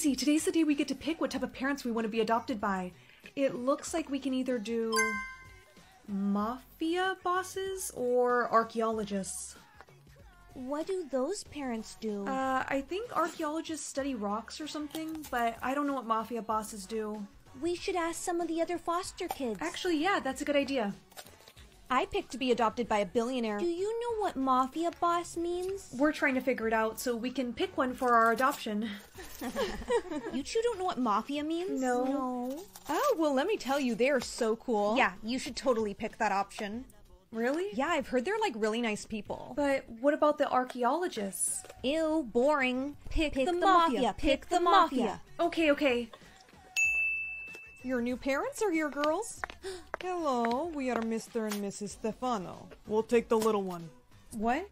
See, today's the day we get to pick what type of parents we want to be adopted by. It looks like we can either do mafia bosses or archaeologists. What do those parents do? Uh, I think archaeologists study rocks or something, but I don't know what mafia bosses do. we should ask some of the other foster kids. Actually, yeah, that's a good idea. I picked to be adopted by a billionaire. do you know what mafia boss means? We're trying to figure it out so we can pick one for our adoption. You two don't know what mafia means? No. No. Oh, well, let me tell you, they are so cool. Yeah, you should totally pick that option. Really? Yeah, I've heard they're like really nice people. But what about the archaeologists? Ew, boring. Pick, Pick the, the mafia. mafia, Pick pick the the mafia. mafia. Okay, okay. Your new parents are here, girls. Hello, we are Mr. and Mrs. Stefano. We'll take the little one. What?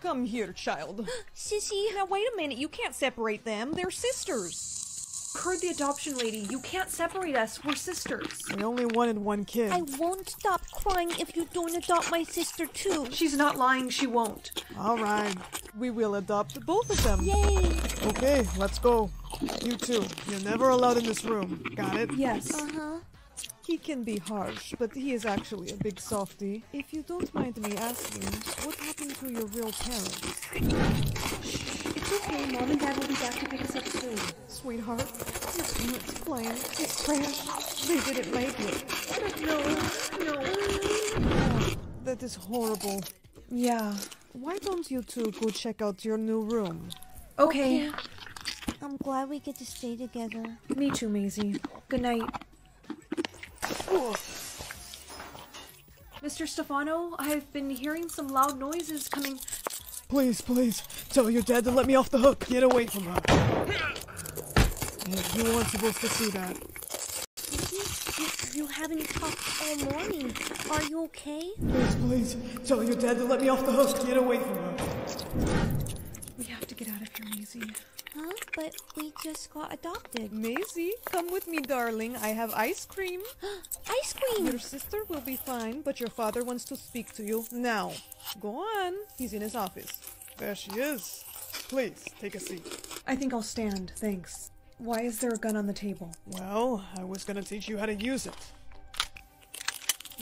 Come here, child. Sissy, now wait a minute. You can't separate them. They're sisters. Heard the adoption lady. You can't separate us. We're sisters. We only wanted one kid. I won't stop crying if you don't adopt my sister too. She's not lying. She won't. All right, we will adopt both of them. Yay! Okay, let's go. You two, you're never allowed in this room. Got it? Yes. Uh-huh. He can be harsh, but he is actually a big softie. If you don't mind me asking, what happened to your real parents? It's okay. Mom and Dad will be back to pick us up soon. Sweetheart, your parents' plan is trash. They didn't make it. No. No. That is horrible. Yeah. Why don't you two go check out your new room? Okay. I'm glad we get to stay together. Me too, Maisie. Good night. Mr. Stefano, I've been hearing some loud noises coming. Please, please, tell your dad to let me off the hook. Get away from her. You weren't supposed to see that. You, you haven't talked all morning. Are you okay? Please, please, tell your dad to let me off the hook. Get away from her. We have to get out of here, Maisie. Huh? But we just got adopted. Maisie, come with me, darling. I have ice cream. Ice cream! Your sister will be fine, but your father wants to speak to you now. Go on. He's in his office. There she is. Please, take a seat. I think I'll stand, thanks. Why is there a gun on the table? Well, I was gonna teach you how to use it.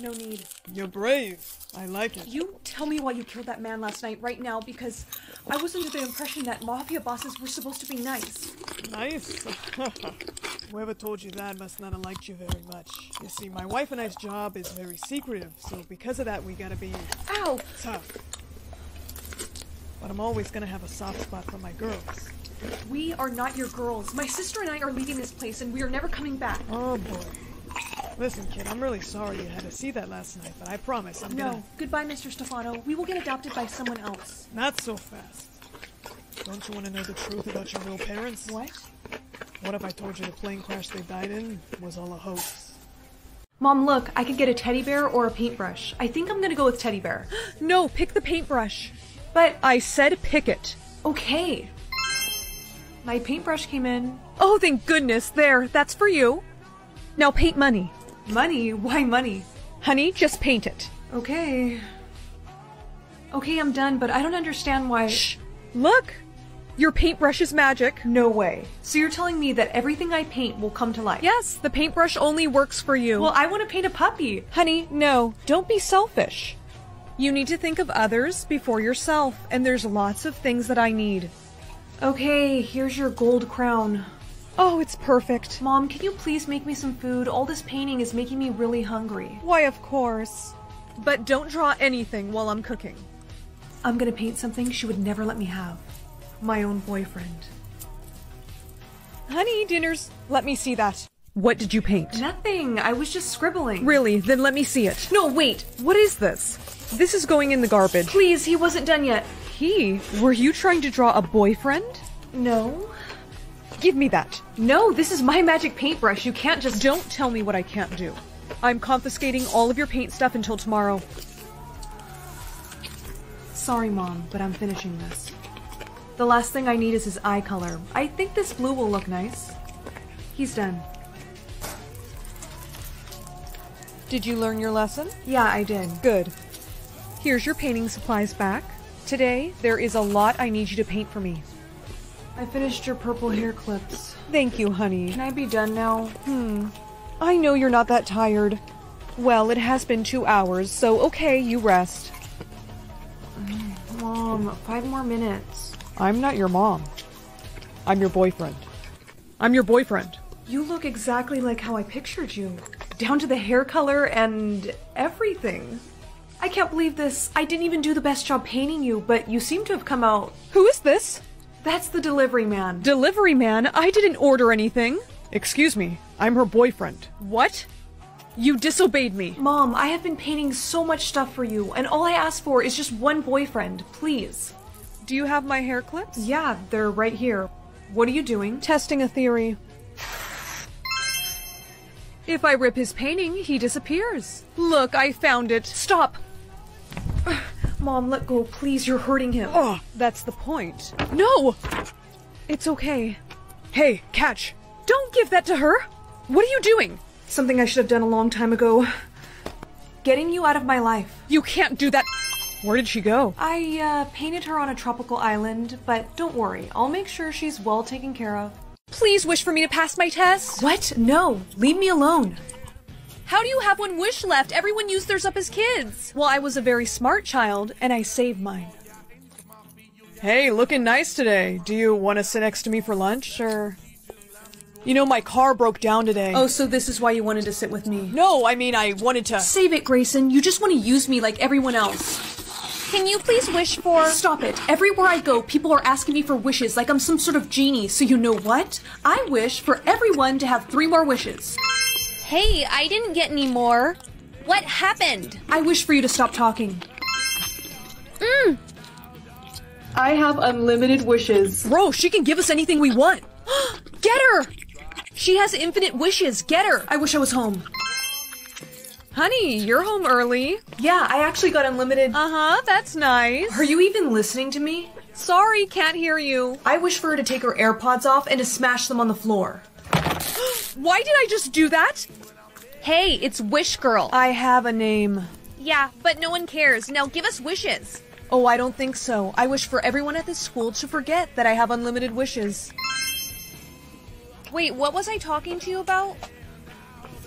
No need. You're brave. I like it. You tell me why you killed that man last night right now because I was under the impression that mafia bosses were supposed to be nice. Nice. Whoever told you that must not have liked you very much. You see, my wife and I's job is very secretive, so because of that, we gotta be Ow! tough. But I'm always gonna have a soft spot for my girls. We are not your girls. My sister and I are leaving this place and we are never coming back. Oh boy. Listen, kid, I'm really sorry you had to see that last night, but I promise I'm No. gonna. Goodbye, Mr. Stefano. We will get adopted by someone else. Not so fast. Don't you want to know the truth about your real parents? What? What if I told you the plane crash they died in was all a hoax? Mom, look, I could get a teddy bear or a paintbrush. I think I'm gonna go with teddy bear. No, pick the paintbrush. But, I said pick it. okay. My paintbrush came in. Oh, thank goodness. There, that's for you. Now paint money. Money? Why money? Honey, just paint it. Okay. Okay, I'm done, but I don't understand why. Shh. Look. Your paintbrush is magic. No way. So you're telling me that everything I paint will come to life? Yes, the paintbrush only works for you. Well, I want to paint a puppy. Honey, no, don't be selfish. You need to think of others before yourself, and there's lots of things that I need. Okay, here's your gold crown. Oh, it's perfect. Mom, can you please make me some food? All this painting is making me really hungry. Why, of course. But don't draw anything while I'm cooking. I'm gonna paint something she would never let me have. My own boyfriend. Honey, dinner's. Let me see that. What did you paint? Nothing. I was just scribbling. Really? Then let me see it. No, wait. What is this? This is going in the garbage. Please, he wasn't done yet. He? Were you trying to draw a boyfriend? No. Give me that. No, this is my magic paintbrush. You can't just. Don't tell me what I can't do. I'm confiscating all of your paint stuff until tomorrow. Sorry, Mom, but I'm finishing this. The last thing I need is his eye color. I think this blue will look nice. He's done. Did you learn your lesson? Yeah, I did. Good. Here's your painting supplies back. Today, there is a lot I need you to paint for me. I finished your purple hair clips. Thank you, honey. Can I be done now? Hmm. I know you're not that tired. Well, it has been two hours, so okay, you rest. Mom, five more minutes. I'm not your mom. I'm your boyfriend. I'm your boyfriend. You look exactly like how I pictured you. Down to the hair color and everything. I can't believe this. I didn't even do the best job painting you, but you seem to have come out. Who is this? That's the delivery man. Delivery man, I didn't order anything. Excuse me, I'm her boyfriend. What? You disobeyed me. Mom, I have been painting so much stuff for you, and all I ask for is just one boyfriend, please. Do you have my hair clips? Yeah, they're right here. What are you doing? Testing a theory. If I rip his painting, he disappears. Look, I found it. Stop! Mom, let go, please. You're hurting him. Oh, that's the point. No! It's okay. Hey, catch! Don't give that to her! What are you doing? Something I should have done a long time ago. Getting you out of my life. You can't do that! Where did she go? I uh, painted her on a tropical island, but don't worry, I'll make sure she's well taken care of. Please wish for me to pass my test. What? No, leave me alone. How do you have one wish left? Everyone used theirs up as kids. Well, I was a very smart child, and I saved mine. Hey, looking nice today. Do you want to sit next to me for lunch? Sure. You know, my car broke down today. Oh, so this is why you wanted to sit with me. no, I mean, I wanted to. Save it, Grayson. You just want to use me like everyone else. Can you please wish for. Stop it. Everywhere I go, people are asking me for wishes like I'm some sort of genie. So you know what? I wish for everyone to have three more wishes. Hey, I didn't get any more. What happened? I wish for you to stop talking. Mm. I have unlimited wishes. Bro, she can give us anything we want. Get her! She has infinite wishes. Get her! I wish I was home. Honey, you're home early. Yeah, I actually got unlimited. Uh huh, that's nice. Are you even listening to me? Sorry, can't hear you. I wish for her to take her AirPods off and to smash them on the floor. Why did I just do that? Hey, it's Wish Girl. I have a name. yeah, but no one cares. Now give us wishes. Oh, I don't think so. I wish for everyone at this school to forget that I have unlimited wishes. Wait, what was I talking to you about?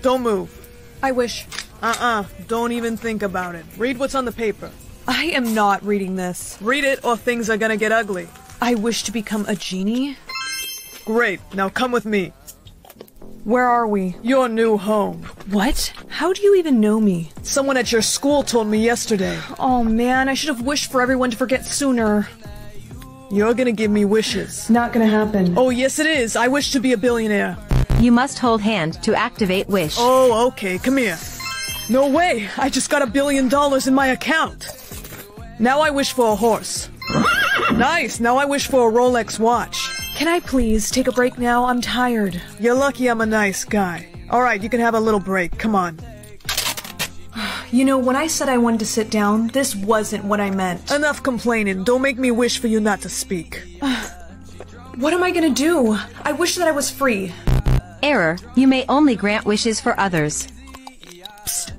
Don't move. I wish. Uh-uh. Don't even think about it. Read what's on the paper. I am not reading this. Read it or things are gonna get ugly. I wish to become a genie. Great. Now come with me. Where are we? Your new home. What? How do you even know me? Someone at your school told me yesterday. Oh man, I should have wished for everyone to forget sooner. You're gonna give me wishes. Not gonna happen. Oh, yes it is. I wish to be a billionaire. You must hold hand to activate wish. Oh, okay. Come here. No way. I just got a billion dollars in my account. Now I wish for a horse. nice. Now I wish for a Rolex watch. Can I please take a break now? I'm tired. You're lucky I'm a nice guy. All right, you can have a little break. Come on. You know, when I said I wanted to sit down, this wasn't what I meant. Enough complaining. Don't make me wish for you not to speak. What am I gonna do? I wish that I was free. Error. You may only grant wishes for others.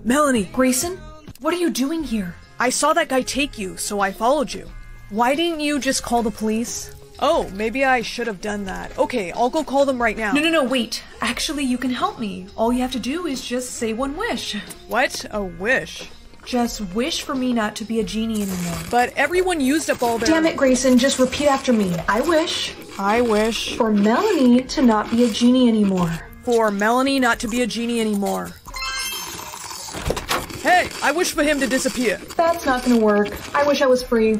Melanie, Grayson, what are you doing here? I saw that guy take you, so I followed you. Why didn't you just call the police? Oh, maybe I should have done that. Okay, I'll go call them right now. No, no, no, wait. Actually, you can help me. All you have to do is just say one wish. What? A wish? Just wish for me not to be a genie anymore. But everyone used up all their. Damn it, Grayson, just repeat after me. I wish I wish for Melanie to not be a genie anymore. for Melanie not to be a genie anymore. Hey, I wish for him to disappear. That's not gonna work. I wish I was free.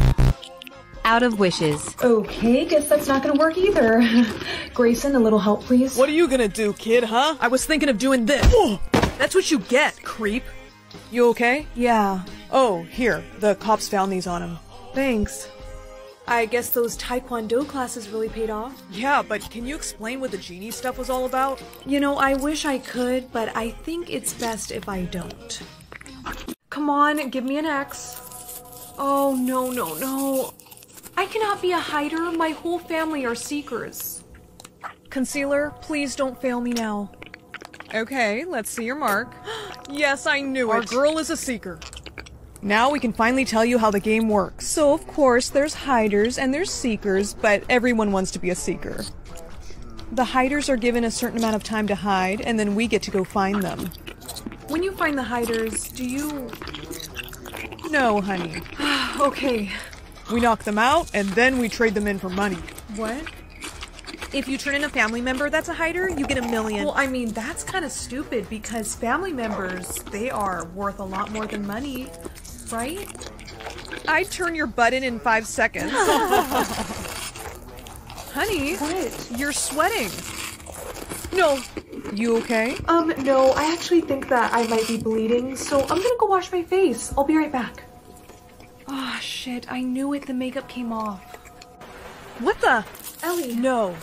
Out of wishes. Okay, guess that's not gonna work either. Grayson, a little help, please. What are you gonna do, kid, huh? I was thinking of doing this. That's what you get, creep. You okay? Yeah, Oh, here. The cops found these on him. thanks. I guess those Taekwondo classes really paid off. Yeah, but can you explain what the genie stuff was all about? You know, I wish I could, but I think it's best if I don't. Come on, give me an X. Oh, no, no, no. I cannot be a hider. My whole family are seekers. Concealer, please don't fail me now. Okay, let's see your mark. yes, I knew Our it. girl is a seeker. Now we can finally tell you how the game works. So, of course, there's hiders and there's seekers, but everyone wants to be a seeker. The hiders are given a certain amount of time to hide, and then we get to go find them. When you find the hiders, do you. No, honey. Okay. We knock them out, and then we trade them in for money. What? If you turn in a family member that's a hider, you get a million. Well, I mean, that's kind of stupid because family members, they are worth a lot more than money, right? I'd turn your butt in in five seconds. Honey, What? you're sweating. No. You okay? Um, no, I actually think that I might be bleeding, so I'm gonna go wash my face. I'll be right back. Ah, shit, I knew it. The makeup came off. What the? Ellie, No.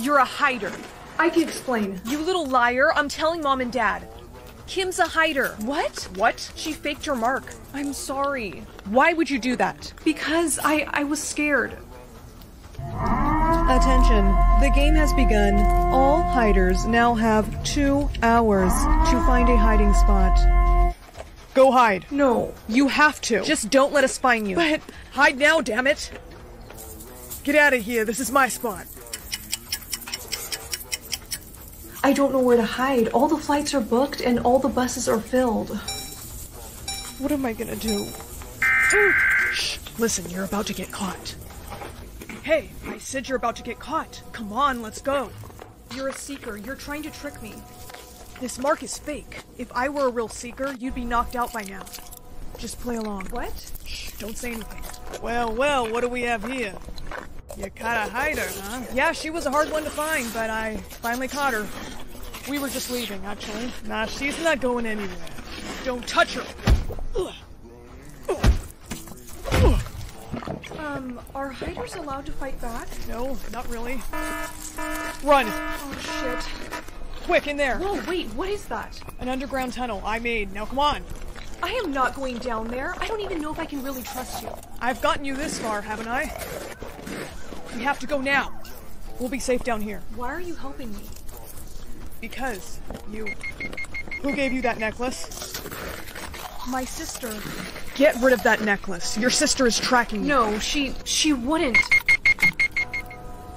You're a hider. I can explain. You little liar. I'm telling mom and dad. Kim's a hider. What? What? She faked her mark. I'm sorry. Why would you do that? Because I, I was scared. Attention. The game has begun. All hiders now have two hours to find a hiding spot. Go hide. No. You have to. Just don't let us find you. But hide now, damn it! Get out of here. This is my spot. I don't know where to hide. All the flights are booked and all the buses are filled. what am I gonna do? Shh. Listen, you're about to get caught. Hey, I said you're about to get caught. Come on, let's go. You're a seeker. You're trying to trick me. This mark is fake. If I were a real seeker, you'd be knocked out by now. Just play along. What? Shh, don't say anything. Well, well, what do we have here? You caught a hider, huh? Yeah, she was a hard one to find, but I finally caught her. We were just leaving, actually. Nah, she's not going anywhere. Don't touch her. Um, are hiders allowed to fight back? No, not really. Run! Oh, shit. Quick, in there! Whoa, wait, what is that? An underground tunnel I made. Now come on. I am not going down there. I don't even know if I can really trust you. I've gotten you this far, haven't I? We have to go now. We'll be safe down here. Why are you helping me? Because you. Who gave you that necklace? My sister. Get rid of that necklace. Your sister is tracking you. No, she she wouldn't.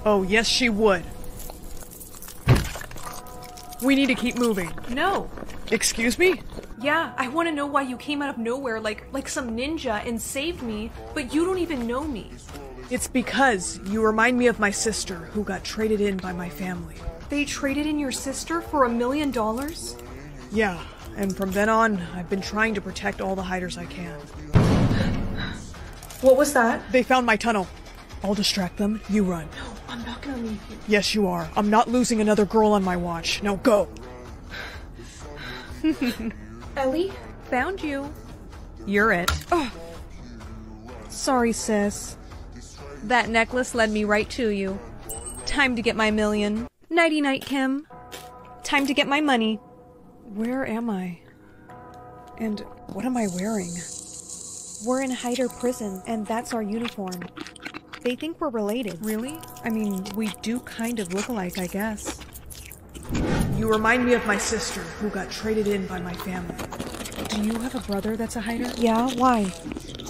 Oh, yes, she would. We need to keep moving. No. Excuse me? Yeah, I want to know why you came out of nowhere like like some ninja and saved me, but you don't even know me. It's because you remind me of my sister who got traded in by my family. They traded in your sister for a million dollars? Yeah, and from then on, I've been trying to protect all the hiders I can. What was that? They found my tunnel. I'll distract them. You run. No, I'm not gonna leave you. Yes, you are. I'm not losing another girl on my watch. Now go. Ellie? Found you. You're it. Oh. Sorry, sis. That necklace led me right to you. Time to get my million. Nighty night, Kim. Time to get my money. Where am I? And what am I wearing? We're in Hider prison, and that's our uniform. They think we're related. Really? I mean, we do kind of look alike, I guess. You remind me of my sister who got traded in by my family. Do you have a brother that's a hider? Yeah, why?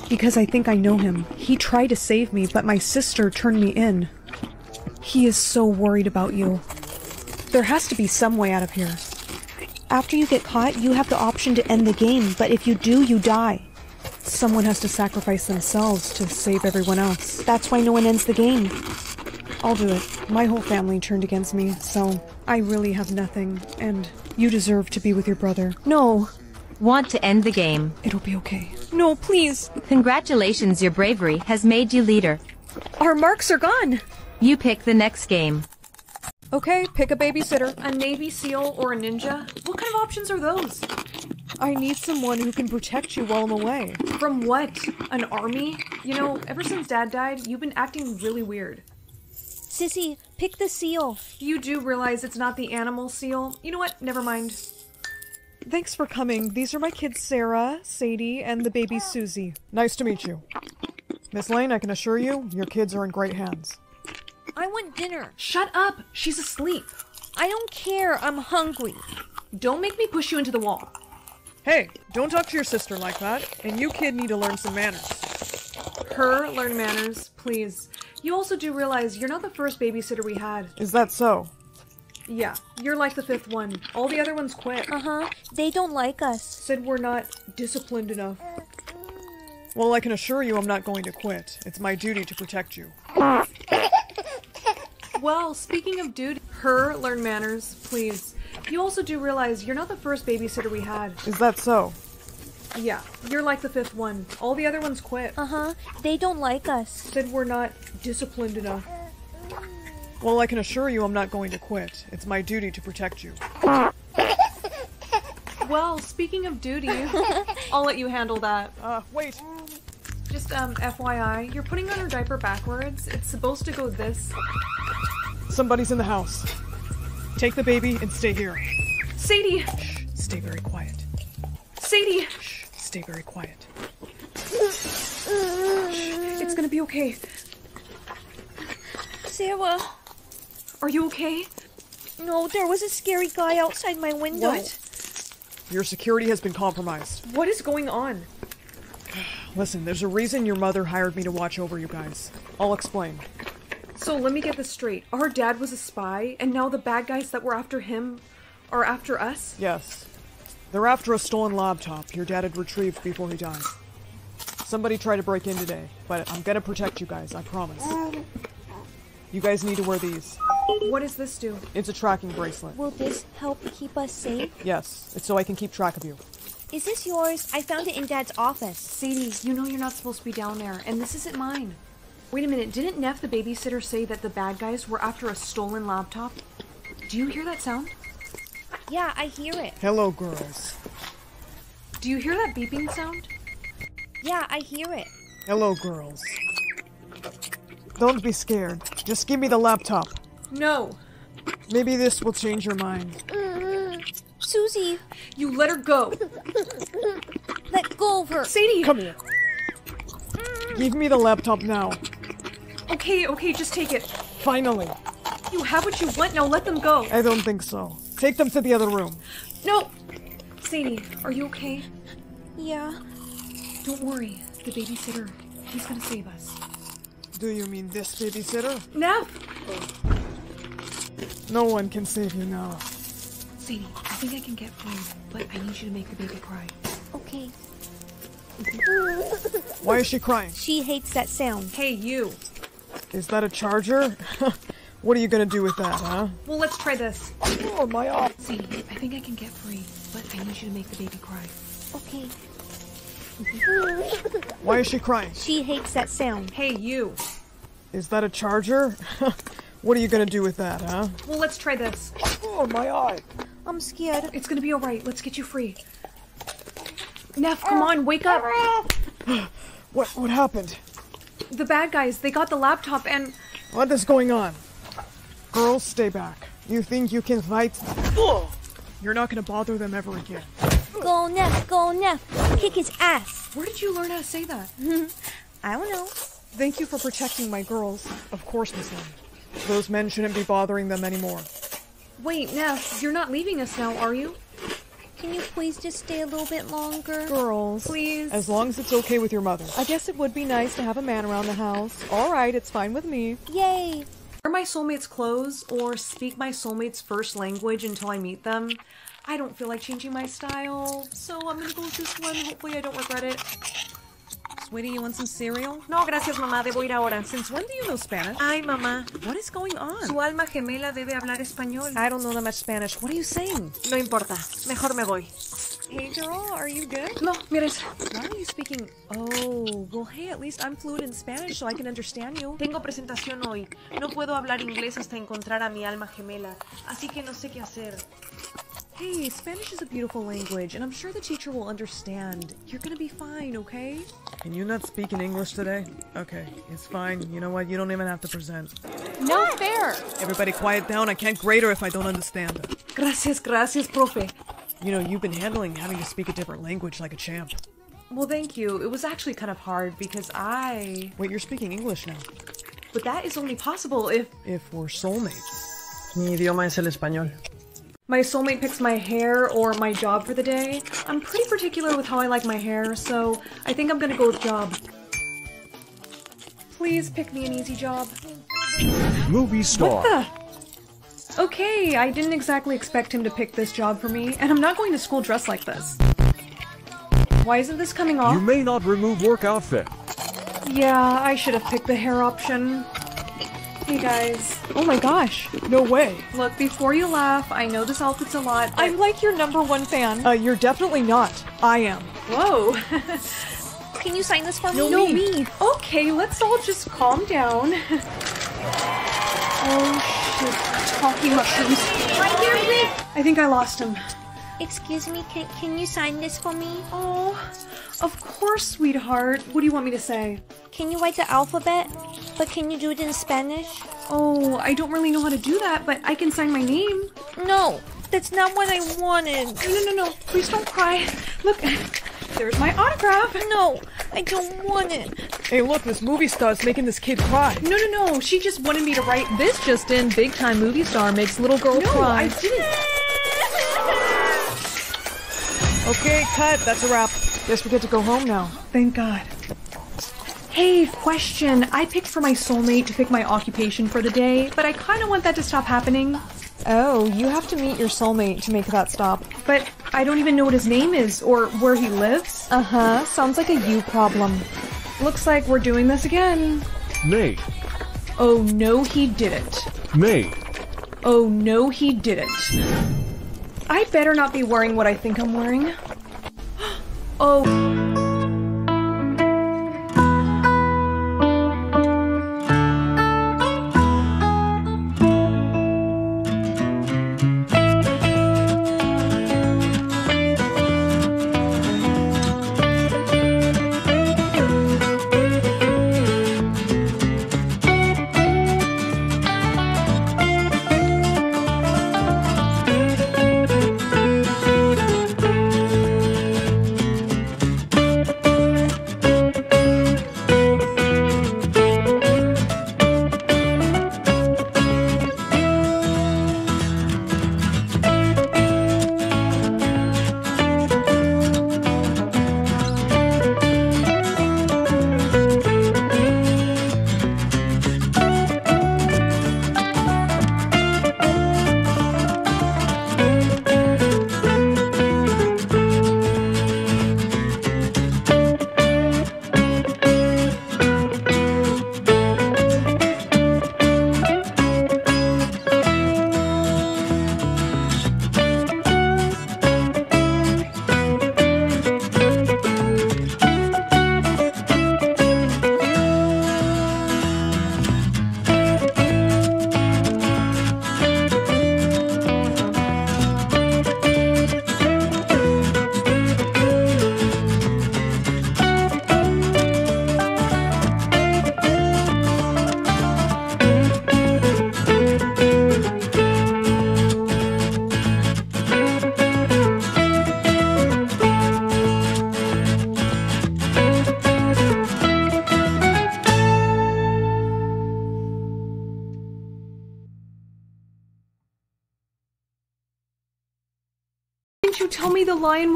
Because I think I know him. He tried to save me, but my sister turned me in. He is so worried about you. There has to be some way out of here. After you get caught, you have the option to end the game, but if you do, you die. Someone has to sacrifice themselves to save everyone else. That's why no one ends the game. I'll do it. My whole family turned against me, so I really have nothing, and you deserve to be with your brother. No, Want to end the game. it'll be okay. No, please. Congratulations, your bravery has made you leader. Our marks are gone. You pick the next game. Okay, pick a babysitter. A Navy SEAL or a ninja? What kind of options are those? I need someone who can protect you while I'm away. From what? An army? You know, ever since Dad died, you've been acting really weird. Sissy, pick the seal. You do realize it's not the animal seal? You know what? Never mind. Thanks for coming. These are my kids Sarah, Sadie, and the baby Susie. Nice to meet you. Miss Lane, I can assure you, your kids are in great hands. I want dinner. Shut up! She's asleep. I don't care. I'm hungry. Don't make me push you into the wall. Hey, don't talk to your sister like that. And you kid need to learn some manners. Her, learn manners, please. You also do realize you're not the first babysitter we had. Is that so? Yeah, you're like the fifth one. All the other ones quit. Uh huh. They don't like us. Said we're not disciplined enough. Well, I can assure you I'm not going to quit. It's my duty to protect you. Well, speaking of duty, her, learn manners, please. You also do realize you're not the first babysitter we had. Is that so? Yeah, you're like the fifth one. All the other ones quit. Uh huh. They don't like us. Said we're not disciplined enough. Well, I can assure you I'm not going to quit. It's my duty to protect you. Well, speaking of duty, I'll let you handle that. Uh, wait. Just um, FYI, you're putting on her diaper backwards. It's supposed to go this. Somebody's in the house. Take the baby and stay here. Sadie! Shh, stay very quiet. Sadie! Shh, stay very quiet. It's gonna be okay. Sarah. Are you okay? No, there was a scary guy outside my window. What? Your security has been compromised. What is going on? Listen, there's a reason your mother hired me to watch over you guys. I'll explain. So let me get this straight. Our dad was a spy, and now the bad guys that were after him are after us? Yes. They're after a stolen laptop your dad had retrieved before he died. Somebody tried to break in today, but I'm gonna protect you guys, I promise. You guys need to wear these. What does this do? It's a tracking bracelet. Will this help keep us safe? Yes, it's so I can keep track of you. Is this yours? I found it in Dad's office. Sadie, you know you're not supposed to be down there, and this isn't mine. Wait a minute, didn't Neff, the babysitter, say that the bad guys were after a stolen laptop? Do you hear that sound? Yeah, I hear it. Hello, girls. Do you hear that beeping sound? Yeah, I hear it. Hello, girls. Don't be scared. Just give me the laptop. No. Maybe this will change your mind. Mm-hmm. Susie, You let her go. let go of her. Sadie! Come here. Mm-hmm. Give me the laptop now. Okay, okay, just take it. Finally. You have what you want, now let them go. I don't think so. Take them to the other room. No! Sadie, are you okay? Yeah. Don't worry. The babysitter, he's gonna save us. Do you mean this babysitter? Neff! No one can save you now. Sadie, I think I can get free, but I need you to make the baby cry. Okay. Why is she crying? She hates that sound. Hey, you. Is that a charger? what are you gonna do with that, huh? Well, let's try this. Oh, my eye. Sadie, I think I can get free, but I need you to make the baby cry. Okay. Why is she crying? She hates that sound. Hey, you. Is that a charger? what are you gonna do with that, huh? Well, let's try this. Oh, my eye. I'm scared. It's gonna be alright. Let's get you free. Neff, come on, wake up. What what happened? The bad guys, they got the laptop and. What is going on? Girls, stay back. You think you can fight? You're not gonna bother them ever again. Go Neff, go Neff. Kick his ass. Where did you learn how to say that? I don't know. Thank you for protecting my girls. Of course, Miss Lynn. Those men shouldn't be bothering them anymore. Wait, Neff, you're not leaving us now, are you? Can you please just stay a little bit longer? Girls. Please. As long as it's okay with your mother. I guess it would be nice to have a man around the house. All right, it's fine with me. Yay! Wear my soulmate's clothes or speak my soulmate's first language until I meet them. I don't feel like changing my style, so I'm gonna go with this one. Hopefully, I don't regret it. Sweetie, you want some cereal? No, gracias, mamá. Debo ir ahora. Since when do you know Spanish? Ay, mamá. What is going on? Su alma gemela debe hablar español. I don't know that much Spanish. What are you saying? No importa. Mejor me voy. Hey girl, are you good? No, mires. Why are you speaking? Oh, well, hey, at least I'm fluent in Spanish, so I can understand you. Tengo presentación hoy. No puedo hablar inglés hasta encontrar a mi alma gemela. Así que no sé qué hacer. Hey, Spanish is a beautiful language, and I'm sure the teacher will understand. You're gonna be fine, okay? Can you not speak in English today? Okay, it's fine. You know what? You don't even have to present. Not fair! Everybody quiet down. I can't grade her if I don't understand her. Gracias, gracias, profe. You know, you've been handling having to speak a different language like a champ. Well, thank you. It was actually kind of hard because I. Wait, you're speaking English now. But that is only possible if. If we're soulmates. Mi idioma es el español. My soulmate picks my hair or my job for the day. I'm pretty particular with how I like my hair, so I think I'm gonna go with job. Please pick me an easy job. Movie star. Okay, I didn't exactly expect him to pick this job for me, and I'm not going to school dressed like this. Why isn't this coming off? You may not remove work outfit. Yeah, I should have picked the hair option. Hey guys, Oh my gosh, no way. look, before you laugh, I know this outfit's a lot, but- I'm like your number one fan. Uh, you're definitely not. I am. Whoa. Can you sign this for me? no, me. Okay, let's all just calm down. oh shit, talking mushrooms. Right here, Rick. I think I lost him. Excuse me, can, can you sign this for me? Oh, of course, sweetheart. What do you want me to say? Can you write the alphabet? But can you do it in Spanish? Oh, I don't really know how to do that, but I can sign my name. No, that's not what I wanted. No, no, no, no. Please don't cry. Look, there's my autograph. No, I don't want it. Hey, look, this movie star's making this kid cry. No, no, no. She just wanted me to write this. This just in, big time movie star makes little girl No, cry. I didn't. Okay, cut. That's a wrap. Guess we get to go home now. Thank God. Hey, question. I picked for my soulmate to pick my occupation for the day, but I kind of want that to stop happening. Oh, you have to meet your soulmate to make that stop. But I don't even know what his name is or where he lives. Uh huh. Sounds like a you problem. Looks like we're doing this again. May. Oh no, he didn't. May. Oh no, he didn't. I better not be wearing what I think I'm wearing. Oh.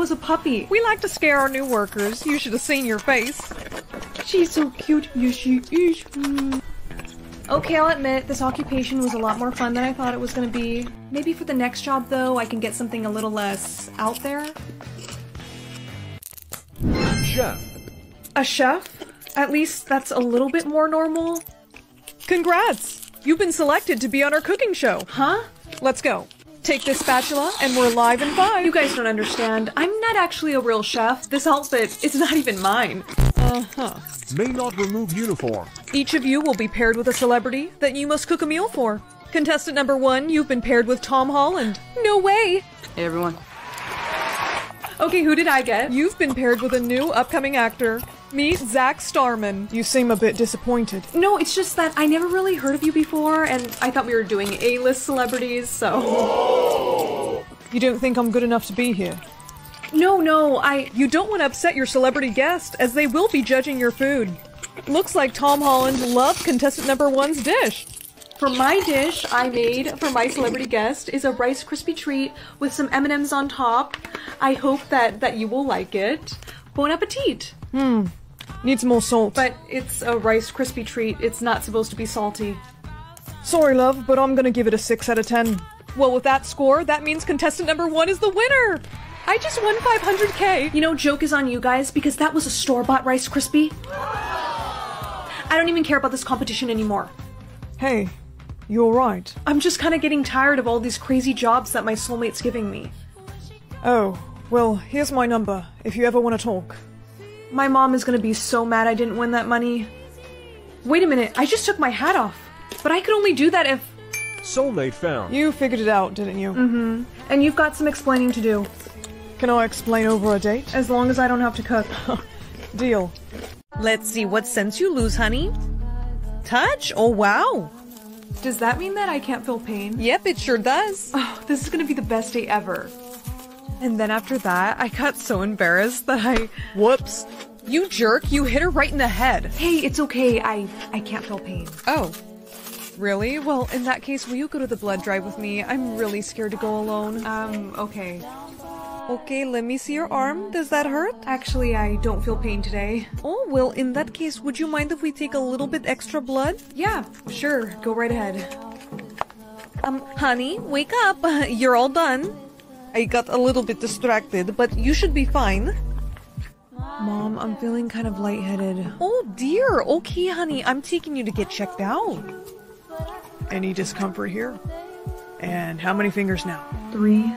Was a puppy? We like to scare our new workers. You should have seen your face. She's so cute. Yes, she is. Mm. Okay, I'll admit, this occupation was a lot more fun than I thought it was going to be. Maybe for the next job, though, I can get something a little less out there. Chef. A chef? At least that's a little bit more normal. Congrats! You've been selected to be on our cooking show. Huh? Let's go. Take this spatula, and we're live in five. You guys don't understand. I'm not actually a real chef. This outfit is not even mine. Uh-huh. May not remove uniform. Each of you will be paired with a celebrity that you must cook a meal for. Contestant number one, you've been paired with Tom Holland. No way! Hey everyone. Okay, who did I get? You've been paired with a new upcoming actor. Meet Zach Starman. You seem a bit disappointed. No, it's just that I never really heard of you before, and I thought we were doing A-list celebrities, so... You don't think I'm good enough to be here? No, no, I... You don't want to upset your celebrity guest, as they will be judging your food. Looks like Tom Holland loved contestant number one's dish. For my dish, I made for my celebrity guest is a Rice Krispie treat with some M&Ms on top. I hope that that you will like it. Bon appetit. Hmm. Needs more salt. But it's a Rice Krispie treat. It's not supposed to be salty. Sorry, love, but I'm gonna give it a 6 out of 10. Well, with that score, that means contestant number one is the winner. I just won 500k. You know, joke is on you guys because that was a store-bought Rice Krispie. I don't even care about this competition anymore. Hey, you're right. I'm just kind of getting tired of all these crazy jobs that my soulmate's giving me. Oh, well, here's my number if you ever want to talk. My mom is gonna be so mad I didn't win that money. Wait a minute, I just took my hat off. But I could only do that if. Soulmate found. You figured it out, didn't you? Mm-hmm. And you've got some explaining to do. Can I explain over a date? As long as I don't have to cook. Deal. Let's see what sense you lose, honey. Touch? Oh, wow. Does that mean that I can't feel pain? Yep, it sure does. Oh, this is gonna be the best day ever. And then after that, I got so embarrassed that I. Whoops. You jerk, you hit her right in the head. Hey, it's okay. I I can't feel pain. Oh. Really? Well, in that case, will you go to the blood drive with me? I'm really scared to go alone. Um, okay. Okay, let me see your arm. Does that hurt? Actually, I don't feel pain today. Oh, well, in that case, would you mind if we take a little bit extra blood? Yeah, sure. Go right ahead. Um, honey, wake up. You're all done. I got a little bit distracted, but you should be fine. Mom, I'm feeling kind of lightheaded. Oh dear. Okay, honey, I'm taking you to get checked out. Any discomfort here? And how many fingers now? Three.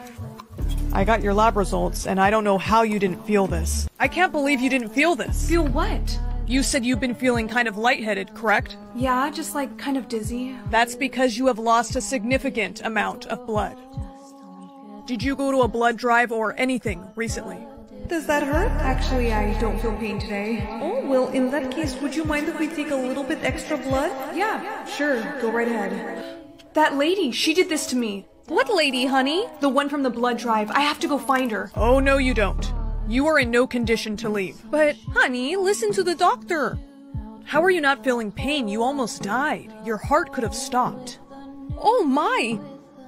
I got your lab results, and I don't know how you didn't feel this. I can't believe you didn't feel this. Feel what? You said you've been feeling kind of lightheaded, correct? Yeah, just like kind of dizzy. That's because you have lost a significant amount of blood. Did you go to a blood drive or anything recently? Does that hurt? Actually, I don't feel pain today. Oh, well, in that case, would you mind if we take a little bit extra blood? Yeah, sure. Go right ahead. That lady, she did this to me. What lady, honey? The one from the blood drive. I have to go find her. Oh, no, you don't. You are in no condition to leave. But, honey, listen to the doctor. How are you not feeling pain? You almost died. Your heart could have stopped. Oh my!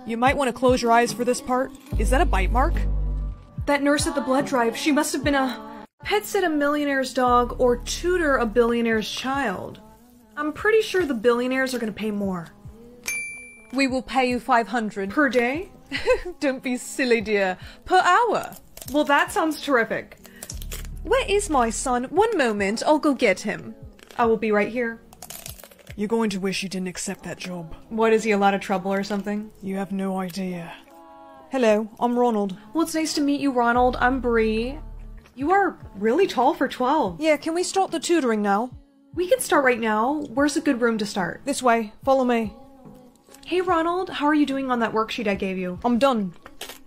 You might want to close your eyes for this part. Is that a bite mark? That nurse at the blood drive, she must have been a pet sit a millionaire's dog or tutor a billionaire's child. I'm pretty sure the billionaires are gonna pay more. We will pay you 500 Per day? Don't be silly, dear. Per hour. Well, that sounds terrific. Where is my son? One moment, I'll go get him. I will be right here. You're going to wish you didn't accept that job. What, is he a lot of trouble or something? You have no idea. Hello, I'm Ronald. Well, it's nice to meet you, Ronald. I'm Bree. You are really tall for 12. Yeah, can we start the tutoring now? We can start right now. Where's a good room to start? This way, follow me. Hey, Ronald, how are you doing on that worksheet I gave you? I'm done.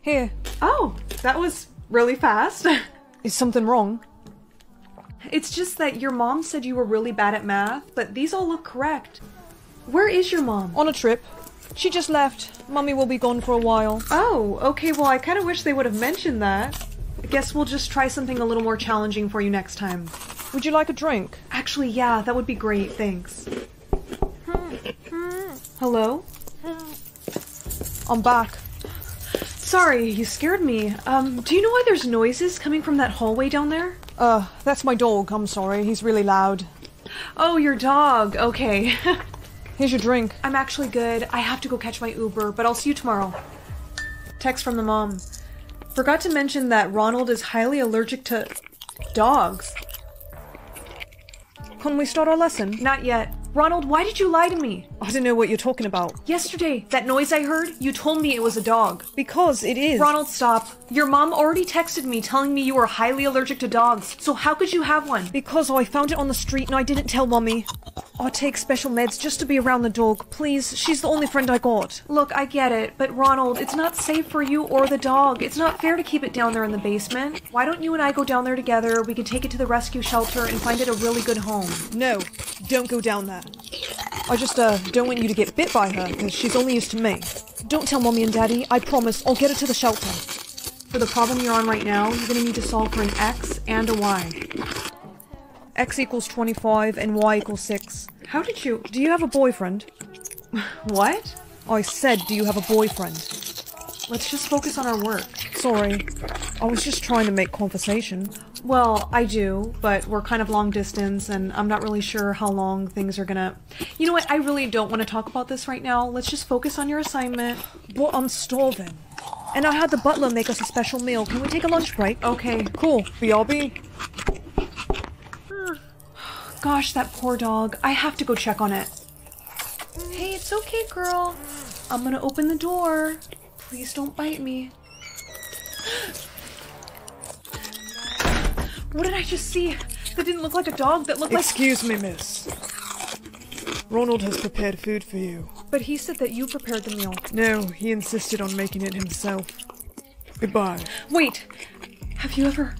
Here, Oh, that was really fast. is something wrong? It's just that your mom said you were really bad at math, but these all look correct. Where is your mom? On a trip. She just left. Mummy will be gone for a while. Oh, okay, well, I kind of wish they would have mentioned that. I guess we'll just try something a little more challenging for you next time. Would you like a drink? Actually, yeah, that would be great, thanks. Hello? I'm back. Sorry, you scared me. Um, do you know why there's noises coming from that hallway down there? Uh, that's my dog. I'm sorry. He's really loud. Oh, your dog. Okay. Here's your drink. I'm actually good. I have to go catch my Uber, but I'll see you tomorrow. Text from the mom. Forgot to mention that Ronald is highly allergic to dogs. Can we start our lesson? Not yet. Ronald, why did you lie to me? I don't know what you're talking about. Yesterday, that noise I heard, you told me it was a dog. Because it is. Ronald, stop. Your mom already texted me telling me you were highly allergic to dogs, so how could you have one? Because I found it on the street and I didn't tell mommy. I take special meds just to be around the dog. Please, she's the only friend I got. Look, I get it, but Ronald, it's not safe for you or the dog. It's not fair to keep it down there in the basement. Why don't you and I go down there together? We can take it to the rescue shelter and find it a really good home. No, don't go down there. I just, uh, don't want you to get bit by her, because she's only used to me. Don't tell Mommy and Daddy. I promise I'll get her to the shelter. For the problem you're on right now, you're gonna need to solve for an X and a Y. X equals 25 and Y equals 6. How did you? Do you have a boyfriend? What? I said, do you have a boyfriend? Let's just focus on our work. Sorry. I was just trying to make conversation. Well, I do, but we're kind of long distance, and I'm not really sure how long things are gonna. You know what? I really don't want to talk about this right now. Let's just focus on your assignment. But I'm starving. And I had the butler make us a special meal. Can we take a lunch break? Okay. Cool. BRB. Gosh, that poor dog. I have to go check on it. Hey, it's okay, girl. I'm gonna open the door. Please don't bite me. What did I just see? That didn't look like a dog. That looked like. Excuse me, miss. Ronald has prepared food for you. But he said that you prepared the meal. No, he insisted on making it himself. Goodbye. Wait! Have you ever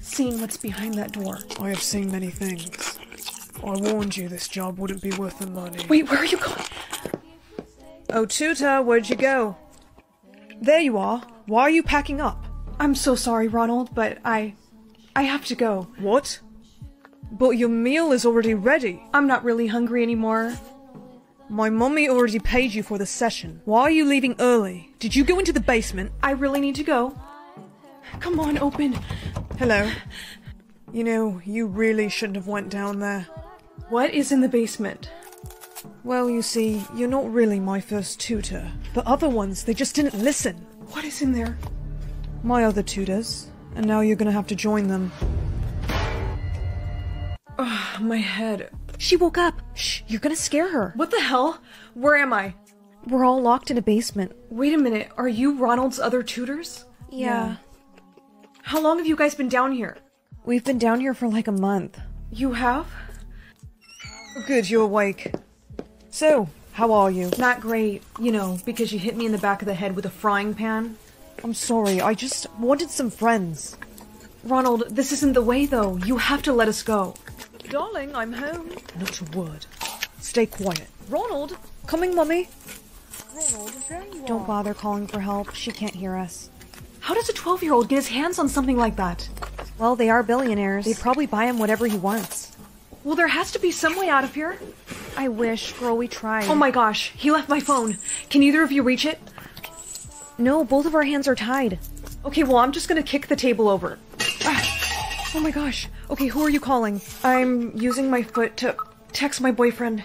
seen what's behind that door? I have seen many things. I warned you this job wouldn't be worth the money. Wait, where are you going? Oh, Tutor, where'd you go? There you are. Why are you packing up? I'm so sorry, Ronald, but I. I have to go. What? But your meal is already ready. I'm not really hungry anymore. My mummy already paid you for the session. Why are you leaving early? Did you go into the basement? I really need to go. Come on, open. Hello. You know, you really shouldn't have went down there. What is in the basement? Well, you see, you're not really my first tutor. The other ones, they just didn't listen. What is in there? My other tutors. And now you're gonna have to join them. Ugh, my head. She woke up. Shh, you're gonna scare her. What the hell? Where am I? We're all locked in a basement. Wait a minute. Are you Ronald's other tutors? Yeah. How long have you guys been down here? We've been down here for like a month. You have? Good, you're awake. So, how are you? Not great, you know, because you hit me in the back of the head with a frying pan. I'm sorry, I just wanted some friends. Ronald, this isn't the way though. You have to let us go. Darling, I'm home. Not a word. Stay quiet. Ronald! Coming, Mummy. Ronald, there you Don't bother calling for help. She can't hear us. How does a 12 year old get his hands on something like that? Well, they are billionaires. They'd probably buy him whatever he wants. Well, there has to be some way out of here. I wish, girl, we tried. Oh my gosh, he left my phone. Can either of you reach it? No, both of our hands are tied. Okay, well, I'm just gonna kick the table over. Oh my gosh. Okay, who are you calling? I'm using my foot to text my boyfriend.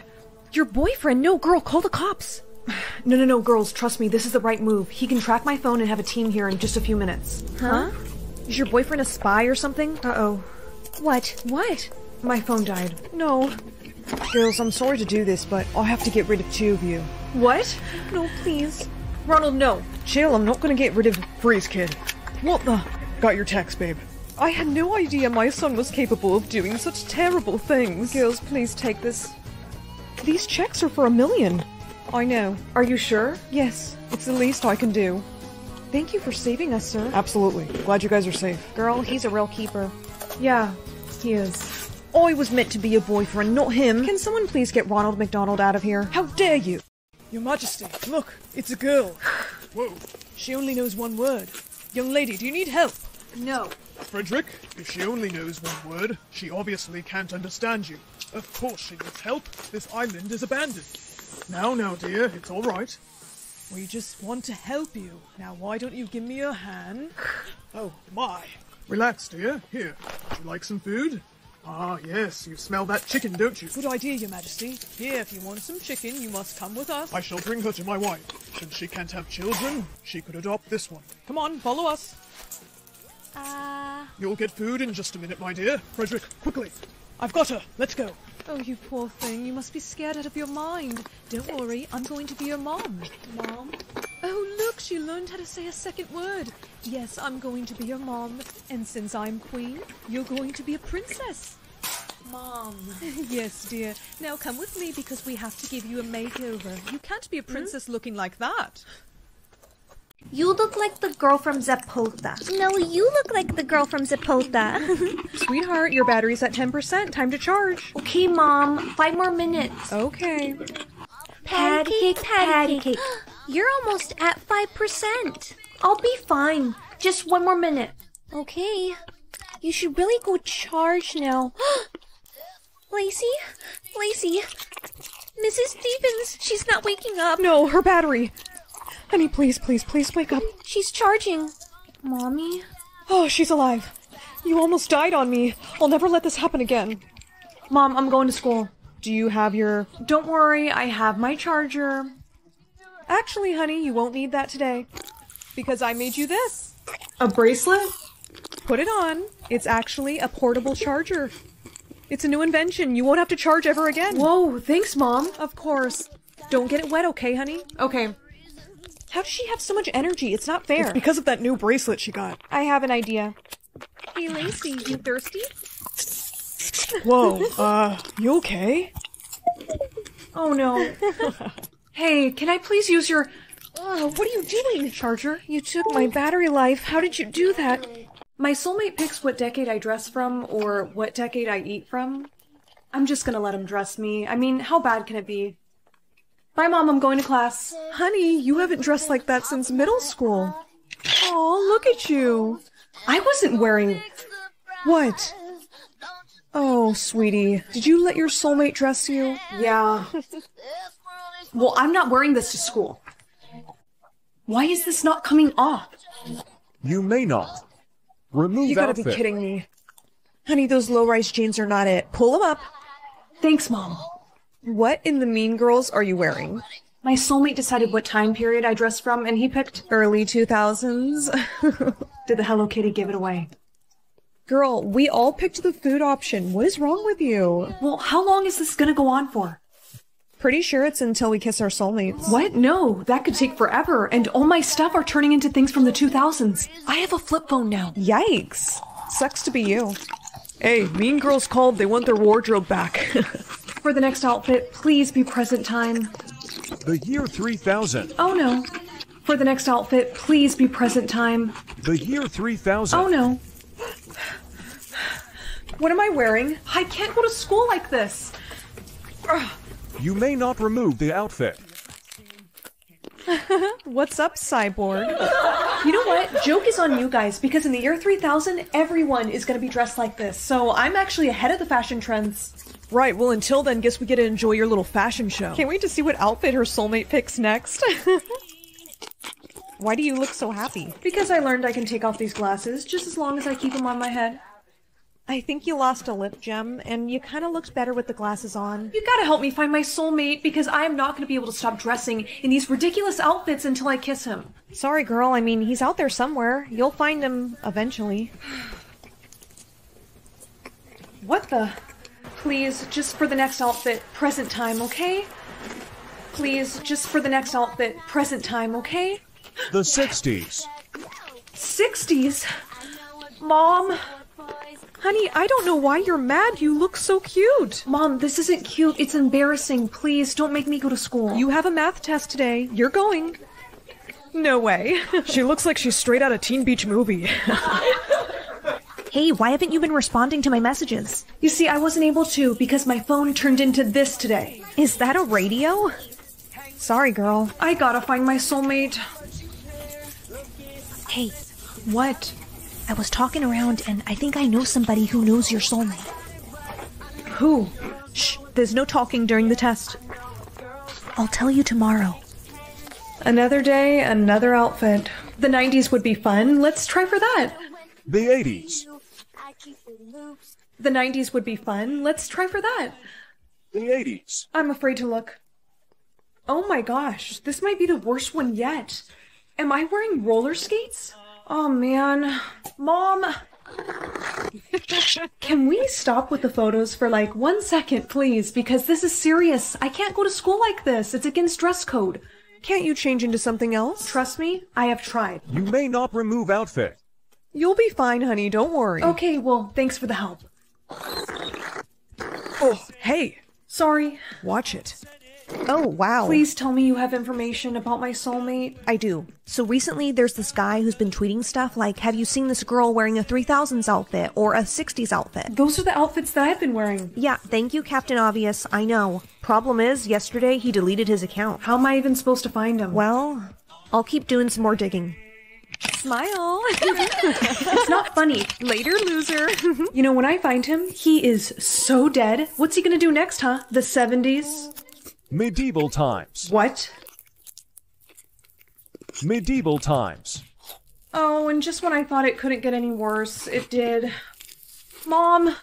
Your boyfriend? No, girl, call the cops. No, no, no, girls, trust me, this is the right move. He can track my phone and have a team here in just a few minutes. Huh? Is your boyfriend a spy or something? Uh oh. What? What? My phone died. No. Girls, I'm sorry to do this, but I'll have to get rid of two of you. What? No, please. Ronald, no. Chill, I'm not gonna get rid of. Freeze, kid. What the? Got your text, babe. I had no idea my son was capable of doing such terrible things. Girls, please take this. These checks are for a million. I know. Are you sure? Yes, it's the least I can do. Thank you for saving us, sir. Absolutely. Glad you guys are safe. Girl, he's a real keeper. Yeah, he is. I was meant to be a boyfriend, not him. Can someone please get Ronald McDonald out of here? How dare you? Your Majesty, look, it's a girl. Whoa. She only knows one word. Young lady, do you need help? No. Frederick, if she only knows one word, she obviously can't understand you. Of course she needs help. This island is abandoned. Now, now, dear, it's all right. We just want to help you. Now, why don't you give me your hand? Oh, my. Relax, dear. Here, would you like some food? Ah, yes, you smell that chicken, don't you? Good idea, Your Majesty. Here, if you want some chicken, you must come with us. I shall bring her to my wife. Since she can't have children, she could adopt this one. Come on, follow us. Uh, You'll get food in just a minute, my dear. Frederick, quickly. I've got her. Let's go. Oh, you poor thing. You must be scared out of your mind. Don't worry, I'm going to be your mom. Mom? Oh, look, she learned how to say a second word. Yes, I'm going to be your mom. And since I'm queen, you're going to be a princess. Mom. yes, dear. Now come with me because we have to give you a makeover. You can't be a hmm? princess looking like that. you look like the girl from Zapota. No, you look like the girl from Zapota. Sweetheart, your battery's at 10%. Time to charge. okay, Mom. Five more minutes. Okay. Patty cake, patty cake. You're almost at 5%. I'll be fine. Just one more minute. Okay. You should really go charge now. Lacey? Lacey? Mrs. Stevens, she's not waking up. No, her battery. Honey, please, please, please wake up. She's charging. Mommy? Oh, she's alive. You almost died on me. I'll never let this happen again. Mom, I'm going to school. Do you have your. Don't worry, I have my charger. Actually, honey, you won't need that today. Because I made you this. A bracelet? Put it on. It's actually a portable charger. It's a new invention. You won't have to charge ever again. Whoa, thanks, Mom. Of course. Don't get it wet, okay, honey? Okay. How does she have so much energy? It's not fair. It's because of that new bracelet she got. I have an idea. Hey, Lacey, you thirsty? Whoa, uh, you okay? Oh no. hey, can I please use your Oh, what are you doing? Charger, you took my battery life. How did you do that? My soulmate picks what decade I dress from or what decade I eat from. I'm just gonna let him dress me. I mean, how bad can it be? Bye, Mom, I'm going to class. Honey, you haven't dressed like that since middle school. Oh, look at you. I wasn't wearing. What? Oh, sweetie, did you let your soulmate dress you? Yeah. well, I'm not wearing this to school. Why is this not coming off? You may not. Remove You gotta outfit. be kidding me. Honey, those low-rise jeans are not it. Pull them up. Thanks, Mom. What in the Mean Girls are you wearing? My soulmate decided what time period I dress from, and he picked. Early 2000s? Did the Hello Kitty give it away? Girl, we all picked the food option. What is wrong with you? Well, how long is this gonna go on for? Pretty sure it's until we kiss our soulmates. What? No, that could take forever, and all my stuff are turning into things from the 2000s. I have a flip phone now. Yikes. Sucks to be you. Hey, Mean Girls called. They want their wardrobe back. For the next outfit, please be present time. The year 3000. Oh no. For the next outfit, please be present time. The year 3000. Oh no. What am I wearing? I can't go to school like this. You may not remove the outfit. What's up, cyborg? You know what? Joke is on you guys because in the year 3000, everyone is going to be dressed like this. So I'm actually ahead of the fashion trends. right, well, until then, guess we get to enjoy your little fashion show. Can't wait to see what outfit her soulmate picks next. Why do you look so happy? Because I learned I can take off these glasses just as long as I keep them on my head. I think you lost a lip gem, and you kind of looked better with the glasses on. You gotta help me find my soulmate because I am not gonna be able to stop dressing in these ridiculous outfits until I kiss him. Sorry, girl. I mean, he's out there somewhere. You'll find him eventually. What the? Please, just for the next outfit, present time, okay? Please, just for the next outfit, present time, okay? The 60s. 60s? Mom? Honey, I don't know why you're mad. You look so cute. Mom, this isn't cute. It's embarrassing. Please, don't make me go to school. You have a math test today. You're going. No way. She looks like she's straight out of Teen Beach movie. Hey, why haven't you been responding to my messages? You see, I wasn't able to because my phone turned into this today. Is that a radio? Sorry, girl. I gotta find my soulmate. Hey, What? I was talking around and I think I know somebody who knows your soulmate. Who? Shh. There's no talking during the test. I'll tell you tomorrow. Another day, another outfit. The 90s would be fun. Let's try for that. The 80s. The 90s would be fun. Let's try for that. The 80s. I'm afraid to look. Oh my gosh, this might be the worst one yet. Am I wearing roller skates? Oh man. Mom! Can we stop with the photos for like one second, please? Because this is serious. I can't go to school like this. It's against dress code. Can't you change into something else? Trust me, I have tried. You may not remove outfit. You'll be fine, honey. Don't worry. Okay, well, thanks for the help. oh, hey, Sorry. watch it. Oh, wow. Please tell me you have information about my soulmate. I do. So recently there's this guy who's been tweeting stuff like, have you seen this girl wearing a 3000s outfit or a 60s outfit? Those are the outfits that I've been wearing. Yeah, thank you, Captain Obvious. I know. Problem is, yesterday he deleted his account. How am I even supposed to find him? Well, I'll keep doing some more digging. Smile. it's not funny. Later, loser. You know, when I find him, he is so dead. What's he gonna do next, huh? The 70s? Medieval times. What? Medieval times. Oh, and just when I thought it couldn't get any worse, it did. Mom!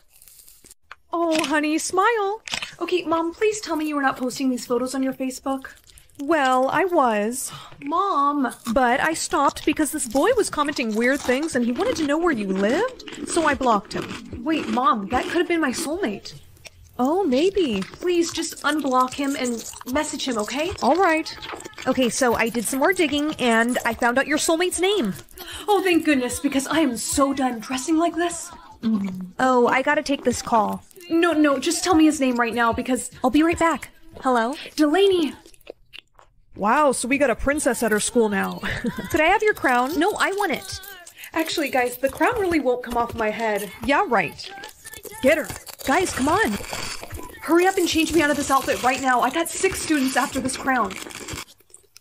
Oh, honey, smile. Okay, Mom, please tell me you were not posting these photos on your Facebook. Well, I was. Mom! But I stopped because this boy was commenting weird things and he wanted to know where you lived, so I blocked him. Wait, Mom, that could have been my soulmate. Oh, maybe. Please just unblock him and message him, okay? All right. Okay, so I did some more digging and I found out your soulmate's name. Oh, thank goodness, because I am so done dressing like this. Oh, I gotta take this call. No, no, just tell me his name right now because. I'll be right back. Hello? Delaney! Wow, so we got a princess at our school now. Could I have your crown? No, I want it. Actually, guys, the crown really won't come off my head. Yeah, right. Get her. Guys, come on. Hurry up and change me out of this outfit right now. I got six students after this crown.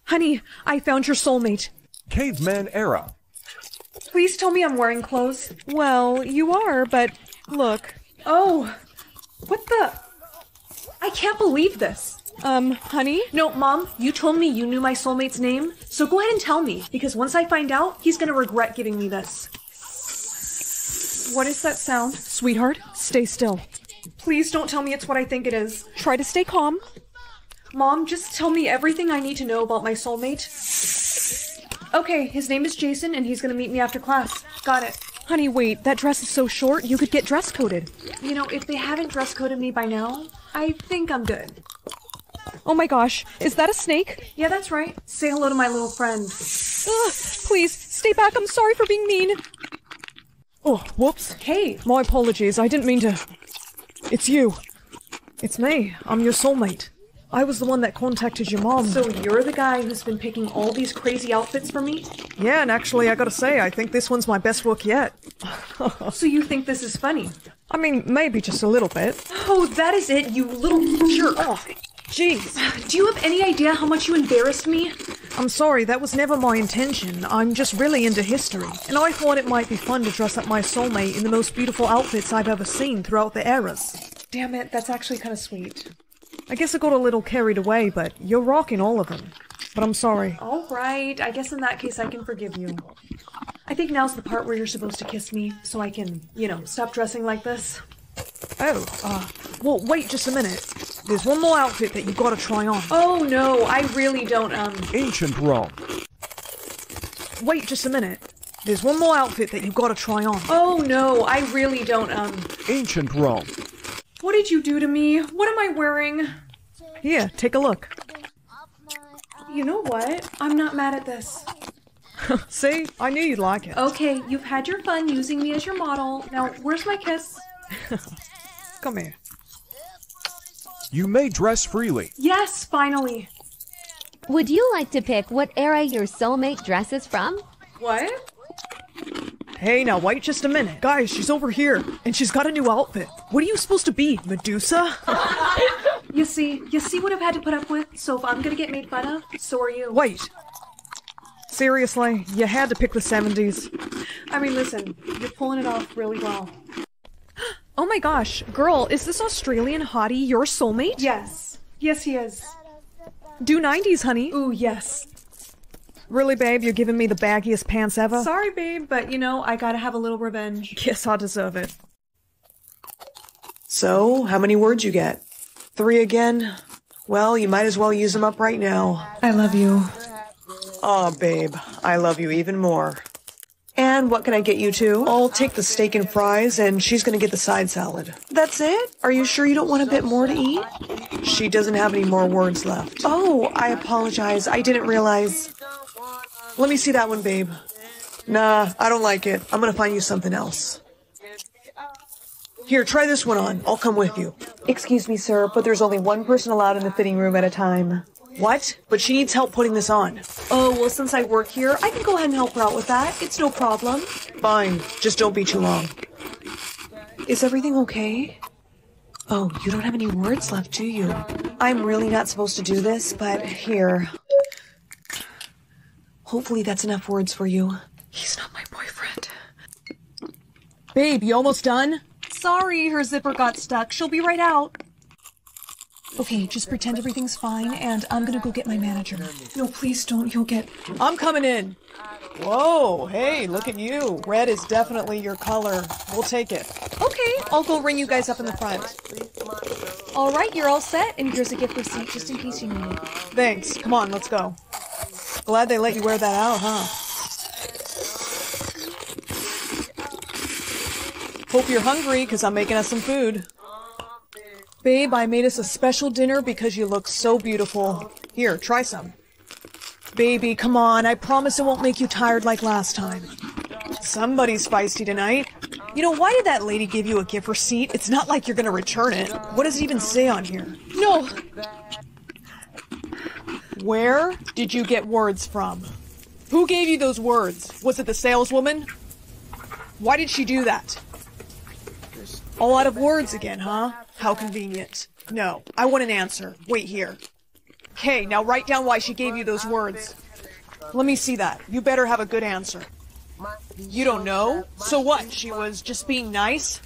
Honey, I found your soulmate. Caveman era. Please tell me I'm wearing clothes. Well, you are, but look. Oh, what the? I can't believe this. Um, honey? No, Mom, you told me you knew my soulmate's name, so go ahead and tell me, because once I find out, he's gonna regret giving me this. What is that sound? Sweetheart, stay still. Please don't tell me it's what I think it is. Try to stay calm. Mom, just tell me everything I need to know about my soulmate. Okay, his name is Jason, and he's gonna meet me after class. Got it. Honey, wait, that dress is so short, you could get dress coded. You know, if they haven't dress coded me by now, I think I'm good. Oh my gosh, is that a snake? Yeah, that's right. Say hello to my little friend. Ugh, please, stay back, I'm sorry for being mean. Oh, whoops. Hey, My apologies, I didn't mean to. It's you. It's me. I'm your soulmate. I was the one that contacted your mom. so you're the guy who's been picking all these crazy outfits for me? yeah, and actually, I gotta say, I think this one's my best work yet. So you think this is funny? I mean, maybe just a little bit. Oh, that is it, you little jerk. Jeez. Do you have any idea how much you embarrassed me? I'm sorry, that was never my intention. I'm just really into history, and I thought it might be fun to dress up my soulmate in the most beautiful outfits I've ever seen throughout the eras. Damn it, that's actually kind of sweet. I guess I got a little carried away, but you're rocking all of them. But I'm sorry. All right, I guess in that case I can forgive you. I think now's the part where you're supposed to kiss me, so I can, you know, stop dressing like this. Oh, uh, well, wait just a minute. There's one more outfit that you gotta try on. Oh no, I really don't, um. Ancient Rome. Wait just a minute. There's one more outfit that you gotta try on. Oh no, I really don't, um. Ancient Rome. What did you do to me? What am I wearing? Here, take a look. You know what? I'm not mad at this. See? I knew you'd like it. Okay, you've had your fun using me as your model. Now, where's my kiss? Come here. You may dress freely. Yes, finally. Would you like to pick what era your soulmate dresses from? What? Hey, now wait just a minute. Guys, she's over here, and she's got a new outfit. What are you supposed to be, Medusa? You see, you see what I've had to put up with? So if I'm gonna get made fun of, so are you. Wait. Seriously, you had to pick the 70s. I mean, listen, you're pulling it off really well. Oh my gosh, girl, is this Australian hottie your soulmate? Yes. Yes, he is. Do 90s, honey. Ooh, yes. Really, babe, you're giving me the baggiest pants ever? Sorry, babe, but you know, I gotta have a little revenge. Yes, I deserve it. So, how many words you get? Three again? Well, you might as well use them up right now. I love you. Aw, babe, I love you even more. And what can I get you too? I'll take the steak and fries, and she's gonna get the side salad. That's it? Are you sure you don't want a bit more to eat? She doesn't have any more words left. Oh, I apologize. I didn't realize. Let me see that one, babe. Nah, I don't like it. I'm gonna find you something else. Here, try this one on. I'll come with you. Excuse me, sir, but there's only one person allowed in the fitting room at a time. What? But she needs help putting this on. Oh, well, since I work here, I can go ahead and help her out with that. It's no problem. Fine. Just don't be too long. Is everything okay? Oh, you don't have any words left, do you? I'm really not supposed to do this, but here. Hopefully that's enough words for you. He's not my boyfriend. Babe, you almost done? Sorry, her zipper got stuck. She'll be right out. Okay, just pretend everything's fine, and I'm gonna go get my manager. No, please don't. You'll get. I'm coming in. Whoa, hey, look at you. Red is definitely your color. We'll take it. Okay, I'll go ring you guys up in the front. All right, you're all set, and here's a gift receipt just in case you need it. Thanks. Come on, let's go. Glad they let you wear that out, huh? Hope you're hungry, because I'm making us some food. Babe, I made us a special dinner because you look so beautiful. Here, try some. Baby, come on. I promise it won't make you tired like last time. Somebody's feisty tonight. You know, why did that lady give you a gift receipt? It's not like you're gonna return it. What does it even say on here? No! Where did you get words from? Who gave you those words? Was it the saleswoman? Why did she do that? All out of words again, huh? How convenient. No, I want an answer. Wait here. Okay, now write down why she gave you those words. Let me see that. You better have a good answer. You don't know? So what? She was just being nice?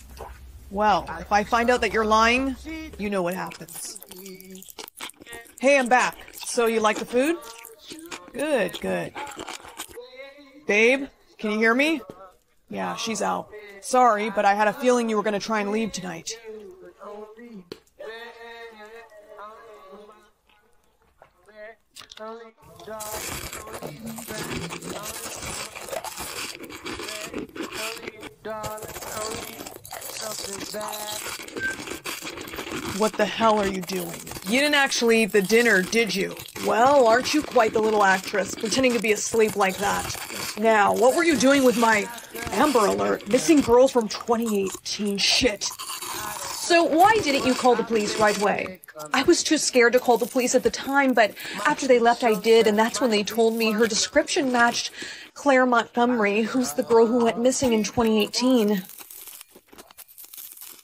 Well, if I find out that you're lying, you know what happens. Hey, I'm back. So you like the food? Good, good. Babe, can you hear me? Yeah, she's out. Sorry, but I had a feeling you were going to try and leave tonight. What the hell are you doing? You didn't actually eat the dinner, did you? Well, aren't you quite the little actress, pretending to be asleep like that? Now, what were you doing with my Amber Alert? Missing girl from 2018 shit. So why didn't you call the police right away? I was too scared to call the police at the time, but after they left, I did, and that's when they told me her description matched Claire Montgomery, who's the girl who went missing in 2018.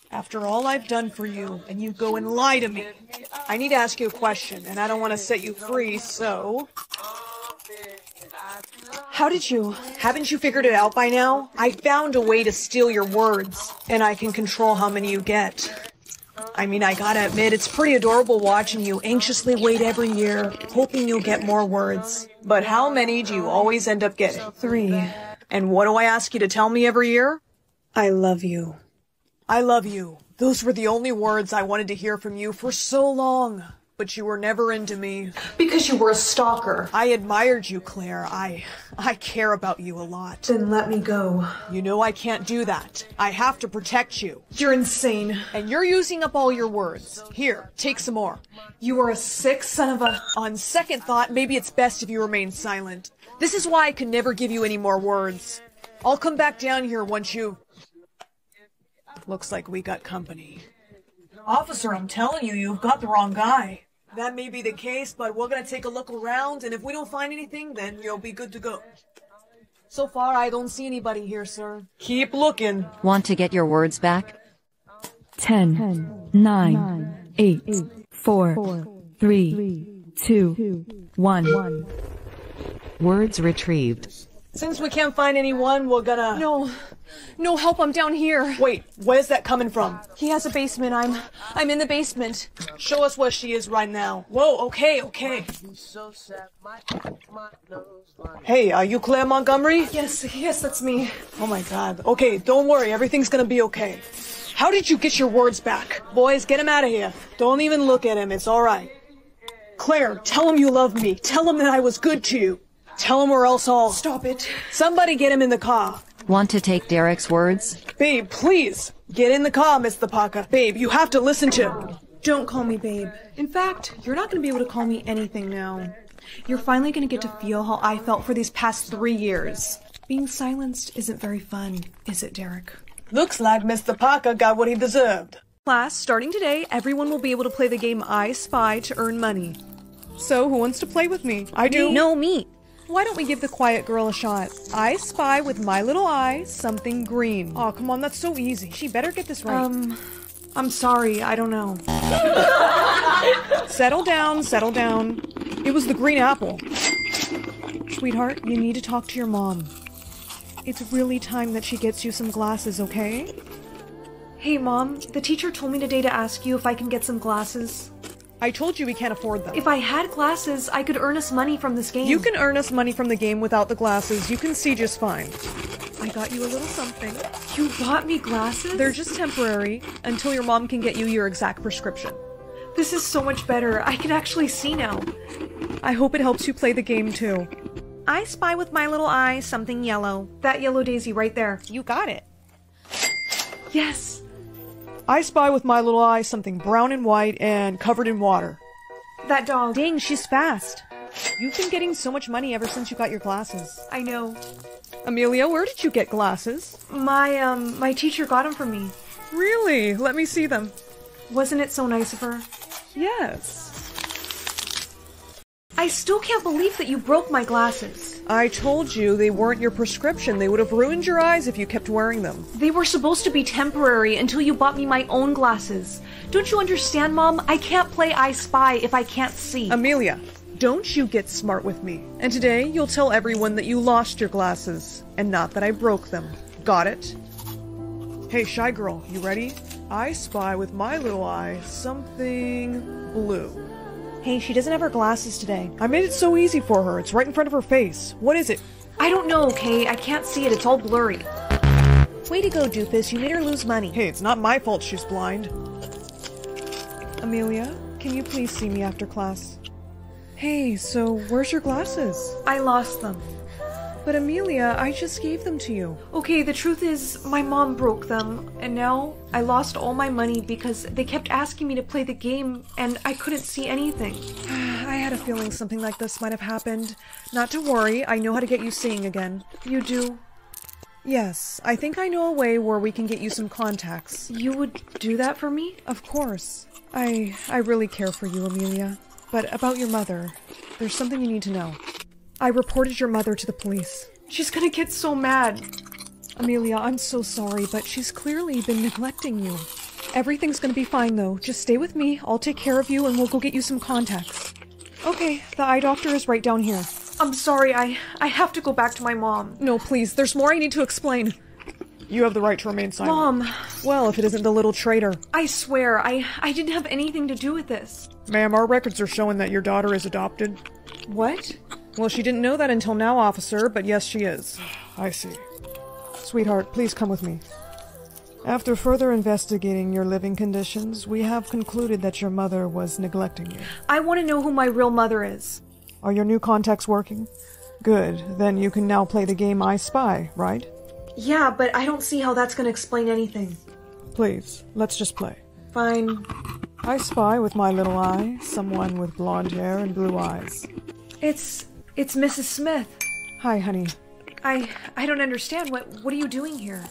After all I've done for you, and you go and lie to me. I need to ask you a question, and I don't want to set you free, so... How did you? Haven't you figured it out by now? I found a way to steal your words, and I can control how many you get. I mean, I gotta admit, it's pretty adorable watching you anxiously wait every year, hoping you'll get more words. But how many do you always end up getting? Three. And what do I ask you to tell me every year? I love you. I love you. Those were the only words I wanted to hear from you for so long. But you were never into me. Because you were a stalker. I admired you, Claire. I I care about you a lot. Then let me go. You know I can't do that. I have to protect you. You're insane. And you're using up all your words. Here, take some more. You are a sick son of a... On second thought, maybe it's best if you remain silent. This is why I can never give you any more words. I'll come back down here once you... Looks like we got company. Officer, I'm telling you, you've got the wrong guy. That may be the case, but we're gonna take a look around, and if we don't find anything, then you'll be good to go. So far, I don't see anybody here, sir. Keep looking. Want to get your words back? 10, 9, 8, 4, 3, 2, 1. Words retrieved. Since we can't find anyone, we're gonna... No. No help, I'm down here. Wait, where's that coming from? He has a basement. I'm... I'm in the basement. Show us where she is right now. Whoa, okay, okay. Hey, are you Claire Montgomery? Yes, yes, that's me. Oh my god. Okay, don't worry, everything's gonna be okay. How did you get your words back? Boys, get him out of here. Don't even look at him, it's alright. Claire, tell him you love me. Tell him that I was good to you. Tell him or else I'll... Stop it. Somebody get him in the car. Want to take Derek's words? Babe, please. Get in the car, Miss Thapaka. Babe, you have to listen to... Don't call me babe. In fact, you're not going to be able to call me anything now. You're finally going to get to feel how I felt for these past three years. Being silenced isn't very fun, is it, Derek? Looks like Mr. Parker got what he deserved. Class, starting today, everyone will be able to play the game I Spy to earn money. So, who wants to play with me? I do. No, me. Why don't we give the quiet girl a shot? I spy with my little eye something green. Oh, come on, that's so easy. She better get this right. Um, I'm sorry, I don't know. settle down, settle down. It was the green apple. Sweetheart, you need to talk to your mom. It's really time that she gets you some glasses, okay? Hey, Mom, the teacher told me today to ask you if I can get some glasses. I told you we can't afford them. If I had glasses, I could earn us money from this game. You can earn us money from the game without the glasses. You can see just fine. I got you a little something. You bought me glasses? They're just temporary until your mom can get you your exact prescription. This is so much better. I can actually see now. I hope it helps you play the game too. I spy with my little eye something yellow. That yellow daisy right there. You got it. Yes. I spy with my little eye something brown and white and covered in water. That dog. Ding, she's fast. You've been getting so much money ever since you got your glasses. I know. Amelia, where did you get glasses? My, um, my teacher got them for me. Really? Let me see them. Wasn't it so nice of her? Yes. I still can't believe that you broke my glasses. I told you they weren't your prescription. They would have ruined your eyes if you kept wearing them. They were supposed to be temporary until you bought me my own glasses. Don't you understand, Mom? I can't play I Spy if I can't see. Amelia, don't you get smart with me. And today you'll tell everyone that you lost your glasses, and not that I broke them. Got it? Hey, shy girl, you ready? I spy with my little eye something blue. Hey, she doesn't have her glasses today. I made it so easy for her. It's right in front of her face. What is it? I don't know, okay? I can't see it. It's all blurry. Way to go, Doofus. You made her lose money. Hey, it's not my fault she's blind. Amelia, can you please see me after class? Hey, so where's your glasses? I lost them. But Amelia, I just gave them to you. Okay, the truth is, my mom broke them, and now I lost all my money because they kept asking me to play the game, and I couldn't see anything. I had a feeling something like this might have happened. Not to worry, I know how to get you seeing again. You do? Yes, I think I know a way where we can get you some contacts. You would do that for me? Of course. I I really care for you, Amelia. But about your mother, there's something you need to know. I reported your mother to the police. She's gonna get so mad. Amelia, I'm so sorry, but she's clearly been neglecting you. Everything's gonna be fine, though. Just stay with me, I'll take care of you, and we'll go get you some contacts. Okay, the eye doctor is right down here. I'm sorry, I I have to go back to my mom. No, please, there's more I need to explain. You have the right to remain silent. Mom! Well, if it isn't the little traitor. I swear, I I didn't have anything to do with this. Ma'am, our records are showing that your daughter is adopted. What? Well, she didn't know that until now, officer, but yes, she is. I see. Sweetheart, please come with me. After further investigating your living conditions, we have concluded that your mother was neglecting you. I want to know who my real mother is. Are your new contacts working? Good. Then you can now play the game I Spy, right? Yeah, but I don't see how that's going to explain anything. Please, let's just play. Fine. I spy with my little eye someone with blonde hair and blue eyes. It's it's Mrs. Smith. Hi, honey. I I don't understand. What what are you doing here?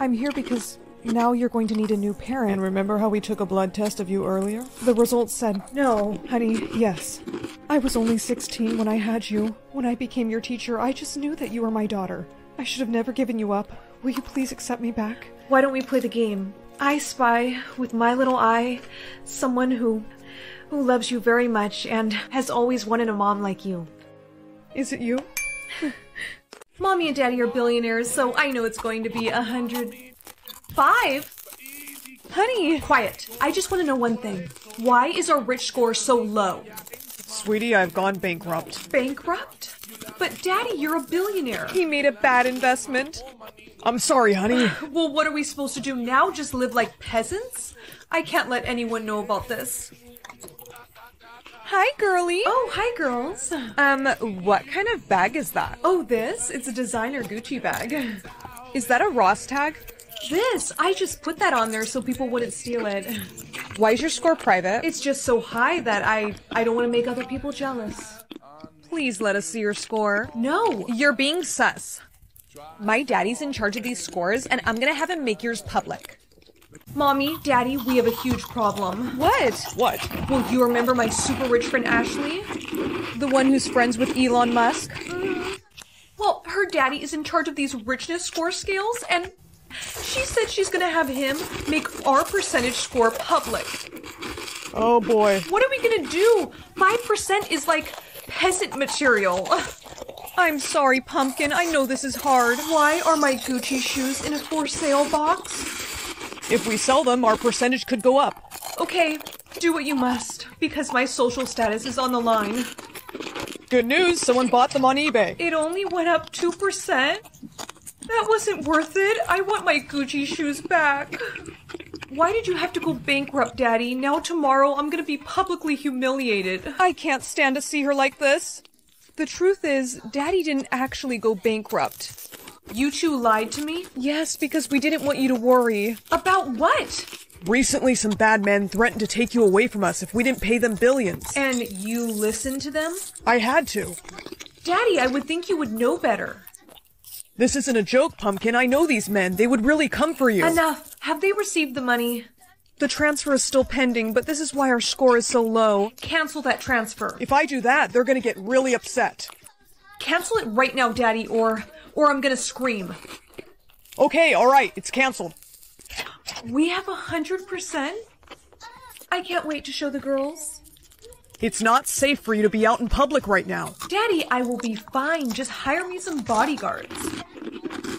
I'm here because now you're going to need a new parent. And remember how we took a blood test of you earlier? The results said, no, honey, yes. I was only 16 when I had you. When I became your teacher, I just knew that you were my daughter. I should have never given you up. Will you please accept me back? Why don't we play the game? I spy with my little eye someone who who loves you very much and has always wanted a mom like you. Is it you? Mommy and Daddy are billionaires, so I know it's going to be a hundred five. Honey! Quiet. I just want to know one thing. Why is our rich score so low? Sweetie, I've gone bankrupt. Bankrupt? But Daddy, you're a billionaire. He made a bad investment. I'm sorry, honey. well, what are we supposed to do now? Just live like peasants? I can't let anyone know about this. Hi, girlie. Oh, hi, girls. Um, what kind of bag is that? Oh, this? It's a designer Gucci bag. Is that a Ross tag? This, I just put that on there so people wouldn't steal it. Why is your score private? It's just so high that I I don't want to make other people jealous. Please let us see your score. No. You're being sus. My daddy's in charge of these scores, and I'm gonna have him make yours public. Mommy, Daddy, we have a huge problem. What? What? Well, you remember my super rich friend Ashley? The one who's friends with Elon Musk? Mm. Well, her daddy is in charge of these richness score scales, and she said she's gonna have him make our percentage score public. Oh boy. What are we gonna do? 5% is like peasant material. I'm sorry, Pumpkin. I know this is hard. Why are my Gucci shoes in a for sale box? If we sell them, our percentage could go up. Okay, Do what you must, because my social status is on the line. Good news, someone bought them on eBay. It only went up 2%? That wasn't worth it. I want my Gucci shoes back. Why did you have to go bankrupt, Daddy? Now tomorrow I'm gonna be publicly humiliated. I can't stand to see her like this. The truth is, Daddy didn't actually go bankrupt. You two lied to me? Yes, because we didn't want you to worry. About what? Recently, some bad men threatened to take you away from us if we didn't pay them billions. And you listened to them? I had to. Daddy, I would think you would know better. This isn't a joke, Pumpkin. I know these men. They would really come for you. Enough. Have they received the money? The transfer is still pending, but this is why our score is so low. Cancel that transfer. If I do that, they're gonna get really upset. Cancel it right now, Daddy, or or I'm gonna scream. Okay, alright, it's canceled. We have a hundred percent? I can't wait to show the girls. It's not safe for you to be out in public right now. Daddy, I will be fine. Just hire me some bodyguards.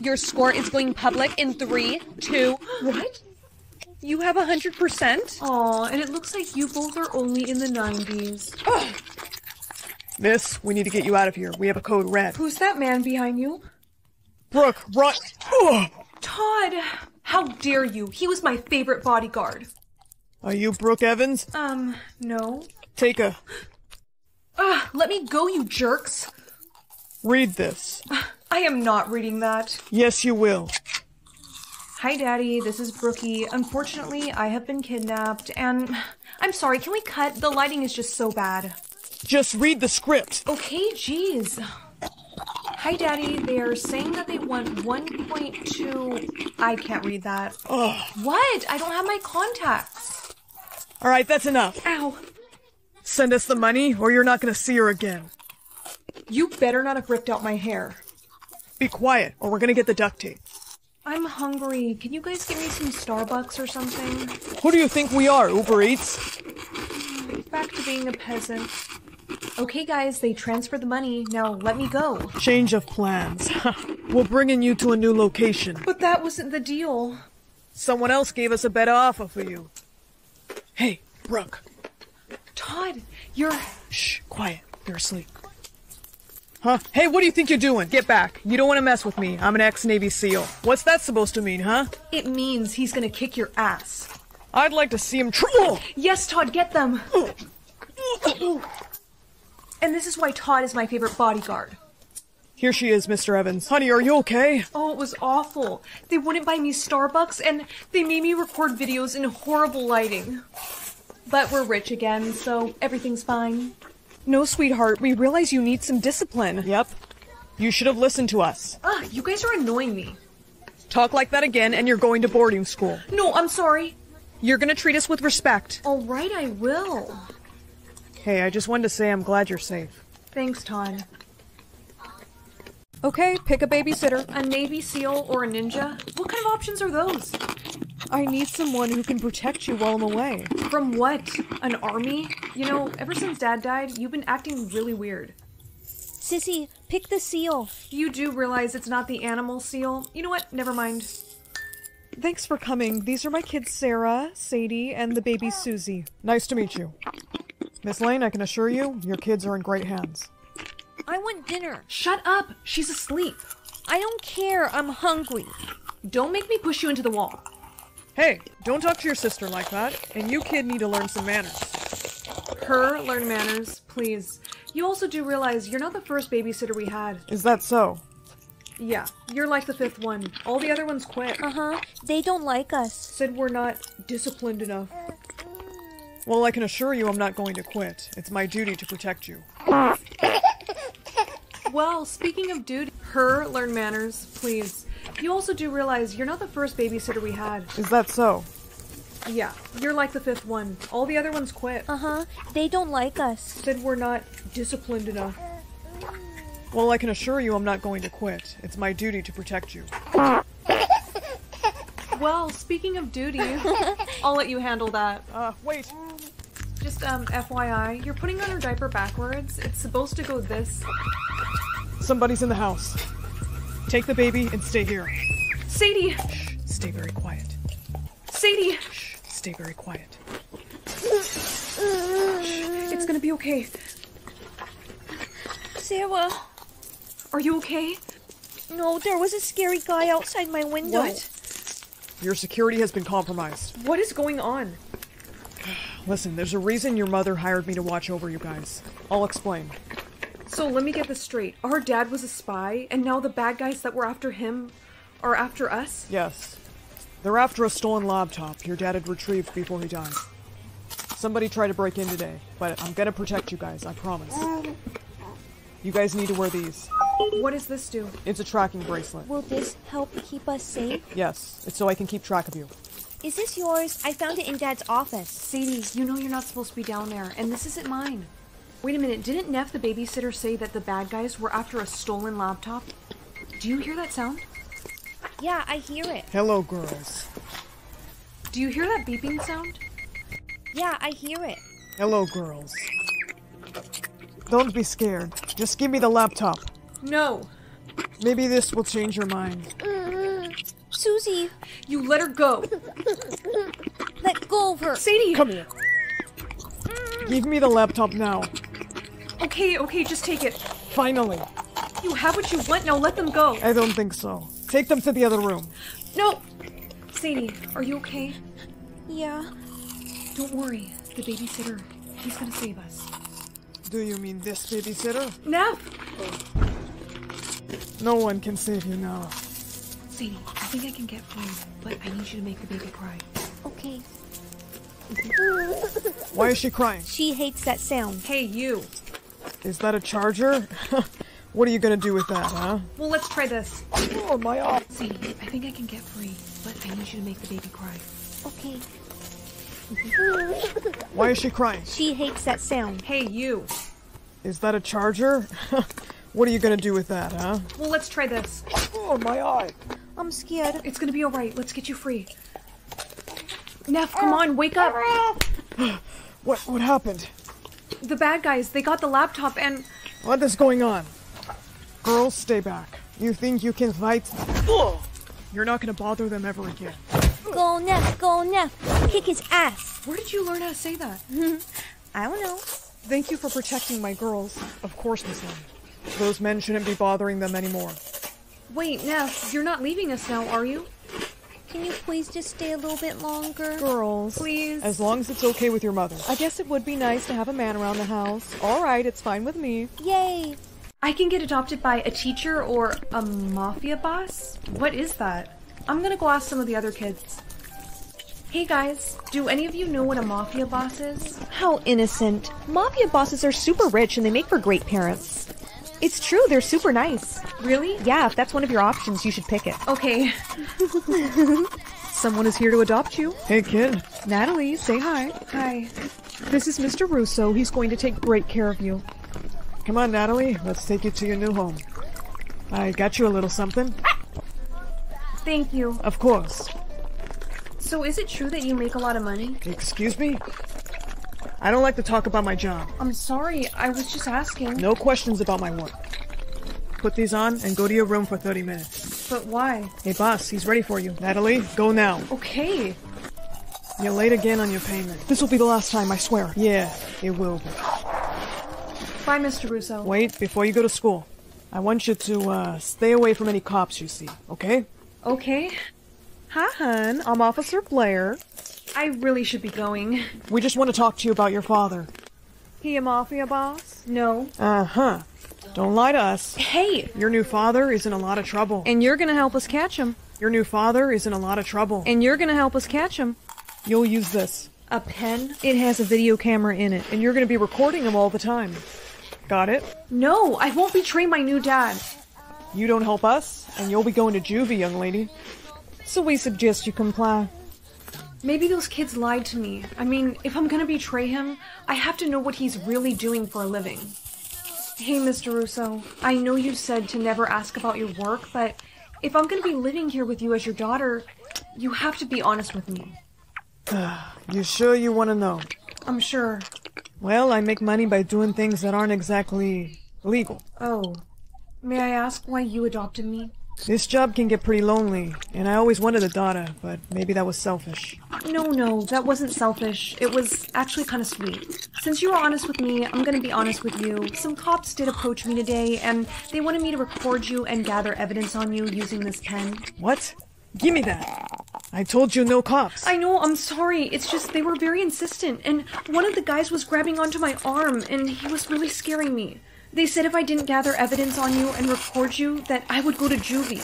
Your score is going public in three, two. What? You have a hundred percent? Aw, and it looks like you both are only in the 90s. Miss, we need to get you out of here. We have a code red. Who's that man behind you? Brooke, run! Ugh. Todd! How dare you? He was my favorite bodyguard. Are you Brooke Evans? Um, no. Take a. Ugh, let me go, you jerks. Read this. I am not reading that. Yes, you will. Hi, Daddy. This is Brookie. Unfortunately, I have been kidnapped, and I'm sorry. Can we cut? The lighting is just so bad. Just read the script. Okay, jeez. Hi, Daddy. They are saying that they want 1.2. I can't read that. Ugh. What? I don't have my contacts. Alright, that's enough. Ow. Send us the money, or you're not gonna see her again. You better not have ripped out my hair. Be quiet, or we're gonna get the duct tape. I'm hungry. Can you guys get me some Starbucks or something? Who do you think we are, Uber Eats? Back to being a peasant. Okay, guys, they transferred the money. Now let me go. Change of plans. we're bringing you to a new location. But that wasn't the deal. Someone else gave us a better offer for you. Hey, Brooke. Todd, you're. Shh, quiet. You're asleep. Huh? Hey, what do you think you're doing? Get back. You don't want to mess with me. I'm an ex-Navy SEAL. What's that supposed to mean, huh? It means he's gonna kick your ass. I'd like to see him tr- Yes, Todd, get them. and this is why Todd is my favorite bodyguard. Here she is, Mr. Evans. Honey, are you okay? Oh, it was awful. They wouldn't buy me Starbucks and they made me record videos in horrible lighting. But we're rich again, so everything's fine. No, sweetheart, we realize you need some discipline. Yep. You should have listened to us. Ah, you guys are annoying me. Talk like that again and you're going to boarding school. No, I'm sorry. You're gonna treat us with respect. All right, I will. Hey, I just wanted to say I'm glad you're safe. Thanks, Ton. Okay, pick a babysitter. A Navy SEAL or a ninja? What kind of options are those? I need someone who can protect you while I'm away. From what? An army? You know, ever since Dad died, you've been acting really weird. Sissy, pick the seal. You do realize it's not the animal seal. You know what? Never mind. Thanks for coming. These are my kids Sarah, Sadie, and the baby Susie. Nice to meet you. Miss Lane, I can assure you, your kids are in great hands. I want dinner. Shut up! She's asleep. I don't care. I'm hungry. Don't make me push you into the wall. Hey, don't talk to your sister like that. And you kid need to learn some manners. Her learn manners, please. You also do realize you're not the first babysitter we had. Is that so? Yeah, you're like the fifth one. All the other ones quit. Uh huh. They don't like us. Said we're not disciplined enough. Well, I can assure you I'm not going to quit. It's my duty to protect you. Well, speaking of duty, her learn manners, please. You also do realize you're not the first babysitter we had. Is that so? Yeah, you're like the fifth one. All the other ones quit. Uh huh. They don't like us. Said we're not disciplined enough. Well, I can assure you I'm not going to quit. It's my duty to protect you. Well, speaking of duty, I'll let you handle that. Uh, wait. Just, um, FYI, you're putting on her diaper backwards. It's supposed to go this. Somebody's in the house. Take the baby and stay here. Sadie! Shh, stay very quiet. Sadie! Shh, stay very quiet. It's gonna be okay. Sarah. Are you okay? No, there was a scary guy outside my window. What? Your security has been compromised. What is going on? Listen, there's a reason your mother hired me to watch over you guys. I'll explain. So let me get this straight. Our dad was a spy, and now the bad guys that were after him are after us? Yes. They're after a stolen laptop your dad had retrieved before he died. Somebody tried to break in today, but I'm gonna protect you guys, I promise. You guys need to wear these. What does this do? It's a tracking bracelet. Will this help keep us safe? Yes, it's so I can keep track of you. Is this yours? I found it in Dad's office. Sadie, you know you're not supposed to be down there, and this isn't mine. Wait a minute, didn't Neff, the babysitter, say that the bad guys were after a stolen laptop? Do you hear that sound? Yeah, I hear it. Hello, girls. Do you hear that beeping sound? Yeah, I hear it. Hello, girls. Don't be scared. Just give me the laptop. No. Maybe this will change your mind. Mm-hmm. Susie, You let her go. let go of her. Sadie! Come here. Mm-hmm. Give me the laptop now. Okay, okay, just take it. Finally. You have what you want, now let them go. I don't think so. Take them to the other room. No! Sadie, are you okay? Yeah. Don't worry. The babysitter, he's gonna save us. Do you mean this babysitter? Neff! No one can save you now. Sadie, I think I can get free, but I need you to make the baby cry. Okay. Why is she crying? She hates that sound. Hey, you. Is that a charger? what are you gonna do with that, huh? Well, let's try this. Oh, my eye. Sadie, I think I can get free, but I need you to make the baby cry. Okay. Why is she crying? She hates that sound. Hey, you. Is that a charger? what are you gonna do with that, huh? Well, let's try this. Oh, my eye. I'm scared. It's gonna be alright. Let's get you free. Neff, come oh. on, wake up. What what happened? The bad guys, they got the laptop and. What is going on? Girls, stay back. You think you can fight? You're not gonna bother them ever again. Go Neff, go Neff. Kick his ass. Where did you learn how to say that? I don't know. Thank you for protecting my girls. Of course, Miss Lynn. Those men shouldn't be bothering them anymore. Wait, Neff, you're not leaving us now, are you? Can you please just stay a little bit longer? Girls. Please. As long as it's okay with your mother. I guess it would be nice to have a man around the house. Alright, it's fine with me. Yay! I can get adopted by a teacher or a mafia boss? What is that? I'm gonna go ask some of the other kids. Hey guys, do any of you know what a mafia boss is? How innocent. Mafia bosses are super rich and they make for great parents. It's true, they're super nice. Really? Yeah, if that's one of your options, you should pick it. Okay. Someone is here to adopt you. Hey, kid. Natalie, say hi. Hi. This is Mr. Russo. He's going to take great care of you. Come on, Natalie. Let's take you to your new home. I got you a little something. Thank you. Of course. So is it true that you make a lot of money? Excuse me? I don't like to talk about my job. I'm sorry, I was just asking. No questions about my work. Put these on and go to your room for 30 minutes. But why? Hey, boss, he's ready for you. Natalie, go now. Okay. You're late again on your payment. This will be the last time, I swear. Yeah, it will be. Bye, Mr. Russo. Wait, before you go to school, I want you to, uh, stay away from any cops you see, okay? Okay. Hi, hun. I'm Officer Blair. I really should be going. We just want to talk to you about your father. He a mafia boss? No. Uh huh. Don't lie to us. Hey! Your new father is in a lot of trouble. And you're gonna help us catch him. Your new father is in a lot of trouble. And you're gonna help us catch him. You'll use this. A pen? It has a video camera in it. And you're gonna be recording him all the time. Got it? No, I won't betray my new dad. You don't help us, and you'll be going to juvie, young lady. So we suggest you comply. Maybe those kids lied to me. I mean, if I'm gonna betray him, I have to know what he's really doing for a living. Hey, Mr. Russo, I know you said to never ask about your work, but if I'm gonna be living here with you as your daughter, you have to be honest with me. you sure you want to know? I'm sure. Well, I make money by doing things that aren't exactly legal. Oh. May I ask why you adopted me? This job can get pretty lonely, and I always wanted a daughter, but maybe that was selfish. No, no, that wasn't selfish. It was actually kind of sweet. Since you were honest with me, I'm gonna be honest with you. Some cops did approach me today, and they wanted me to record you and gather evidence on you using this pen. What? Give me that. I told you no cops. I know, I'm sorry. It's just they were very insistent, and one of the guys was grabbing onto my arm, and he was really scaring me. They said if I didn't gather evidence on you and record you, that I would go to juvie.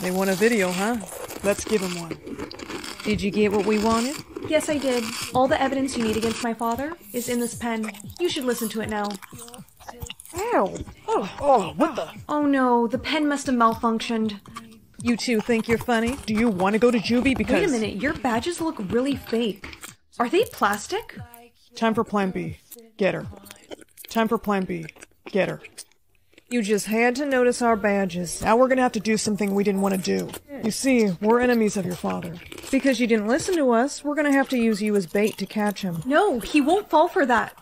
They want a video, huh? Let's give them one. Did you get what we wanted? Yes, I did. All the evidence you need against my father is in this pen. You should listen to it now. Ow! Oh, oh, what the? Oh no, the pen must have malfunctioned. You two think you're funny? Do you want to go to juvie because... Wait a minute, your badges look really fake. Are they plastic? Time for plan B. Get her. Time for plan B. Get her. You just had to notice our badges. Now we're gonna have to do something we didn't want to do. You see, we're enemies of your father. Because you didn't listen to us, we're gonna have to use you as bait to catch him. No, he won't fall for that.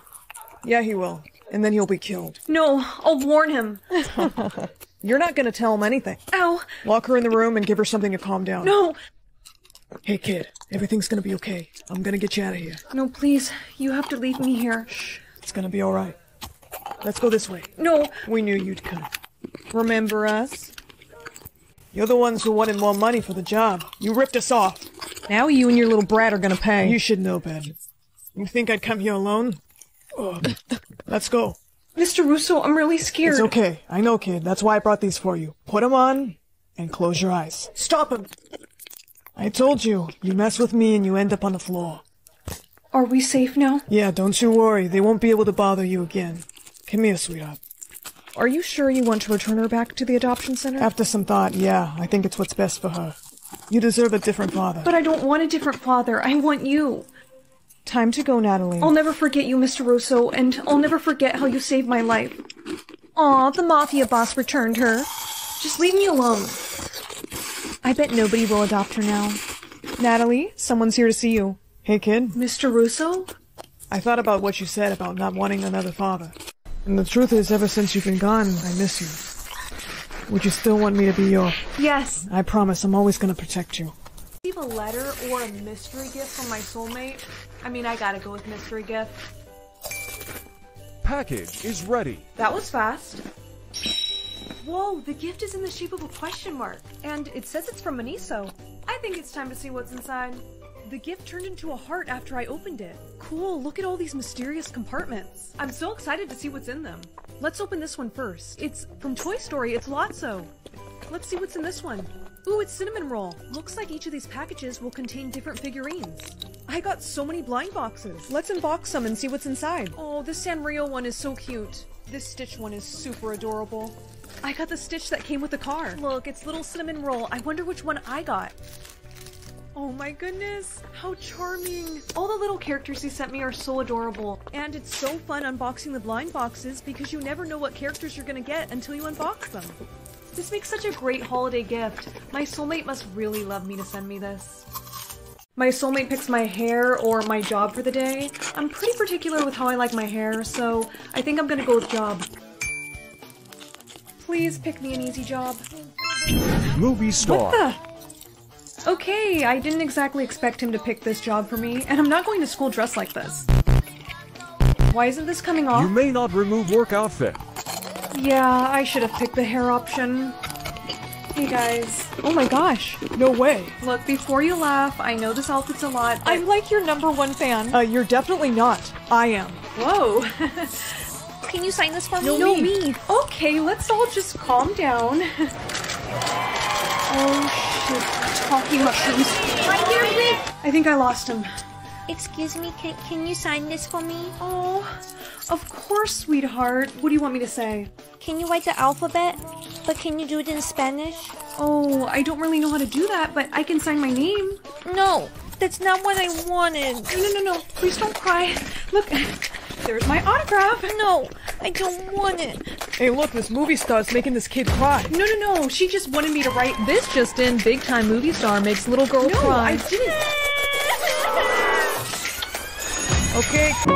Yeah, he will. And then he'll be killed. No, I'll warn him. You're not gonna tell him anything. Ow! Lock her in the room and give her something to calm down. No! Hey kid, everything's gonna be okay. I'm gonna get you out of here. No, please. You have to leave me here. Shh. It's gonna be alright. Let's go this way. No. We knew you'd come. Remember us? You're the ones who wanted more money for the job. You ripped us off. Now you and your little brat are gonna pay. You should know better. You think I'd come here alone? Ugh. Let's go. Mr. Russo, I'm really scared. It's okay. I know, kid. That's why I brought these for you. Put them on and close your eyes. Stop him! I told you, you mess with me and you end up on the floor. Are we safe now? Yeah, don't you worry. They won't be able to bother you again. Come here, sweetheart. Are you sure you want to return her back to the adoption center? After some thought, yeah. I think it's what's best for her. You deserve a different father. But I don't want a different father. I want you. Time to go, Natalie. I'll never forget you, Mr. Russo, and I'll never forget how you saved my life. Aw, the mafia boss returned her. Just leave me alone. I bet nobody will adopt her now. Natalie, someone's here to see you. Hey, kid. Mr. Russo? I thought about what you said about not wanting another father. And the truth is, ever since you've been gone, I miss you. Would you still want me to be your... Yes. I promise I'm always gonna protect you. Leave a letter or a mystery gift from my soulmate? I mean, I gotta go with mystery gift. Package is ready. That was fast. Whoa, the gift is in the shape of a question mark. And it says it's from Miniso. I think it's time to see what's inside. The gift turned into a heart after I opened it. Cool, look at all these mysterious compartments. I'm so excited to see what's in them. Let's open this one first. It's from Toy Story, it's Lotso. Let's see what's in this one. Ooh, it's cinnamon roll. Looks like each of these packages will contain different figurines. I got so many blind boxes. Let's unbox some and see what's inside. Oh, this Sanrio one is so cute. This Stitch one is super adorable. I got the Stitch that came with the car. Look, it's little cinnamon roll. I wonder which one I got. Oh my goodness, how charming. All the little characters he sent me are so adorable. And it's so fun unboxing the blind boxes because you never know what characters you're gonna get until you unbox them. This makes such a great holiday gift. My soulmate must really love me to send me this. My soulmate picks my hair or my job for the day. I'm pretty particular with how I like my hair, so I think I'm gonna go with job. Please pick me an easy job. Movie star. What the? Okay, I didn't exactly expect him to pick this job for me, and I'm not going to school dressed like this. Why isn't this coming off? You may not remove work outfit. Yeah, I should have picked the hair option. Hey guys. Oh my gosh, no way. Look, before you laugh, I know this outfit's a lot. but- I'm like your number one fan. Uh, you're definitely not. I am. Whoa. Can you sign this for me? no, no, me. Okay, let's all just calm down. oh shit. Mushrooms. Right here, Rick. I think I lost him. Excuse me, can, can you sign this for me? Oh, of course, sweetheart. What do you want me to say? Can you write the alphabet? But can you do it in Spanish? Oh, I don't really know how to do that, but I can sign my name. No, that's not what I wanted. No, no, no, no. Please don't cry. Look, there's my autograph. No, I don't want it. Hey, look, this movie star's making this kid cry. No, no, no. She just wanted me to write. This just in, big time movie star makes little girl No, cry. I didn't. Okay.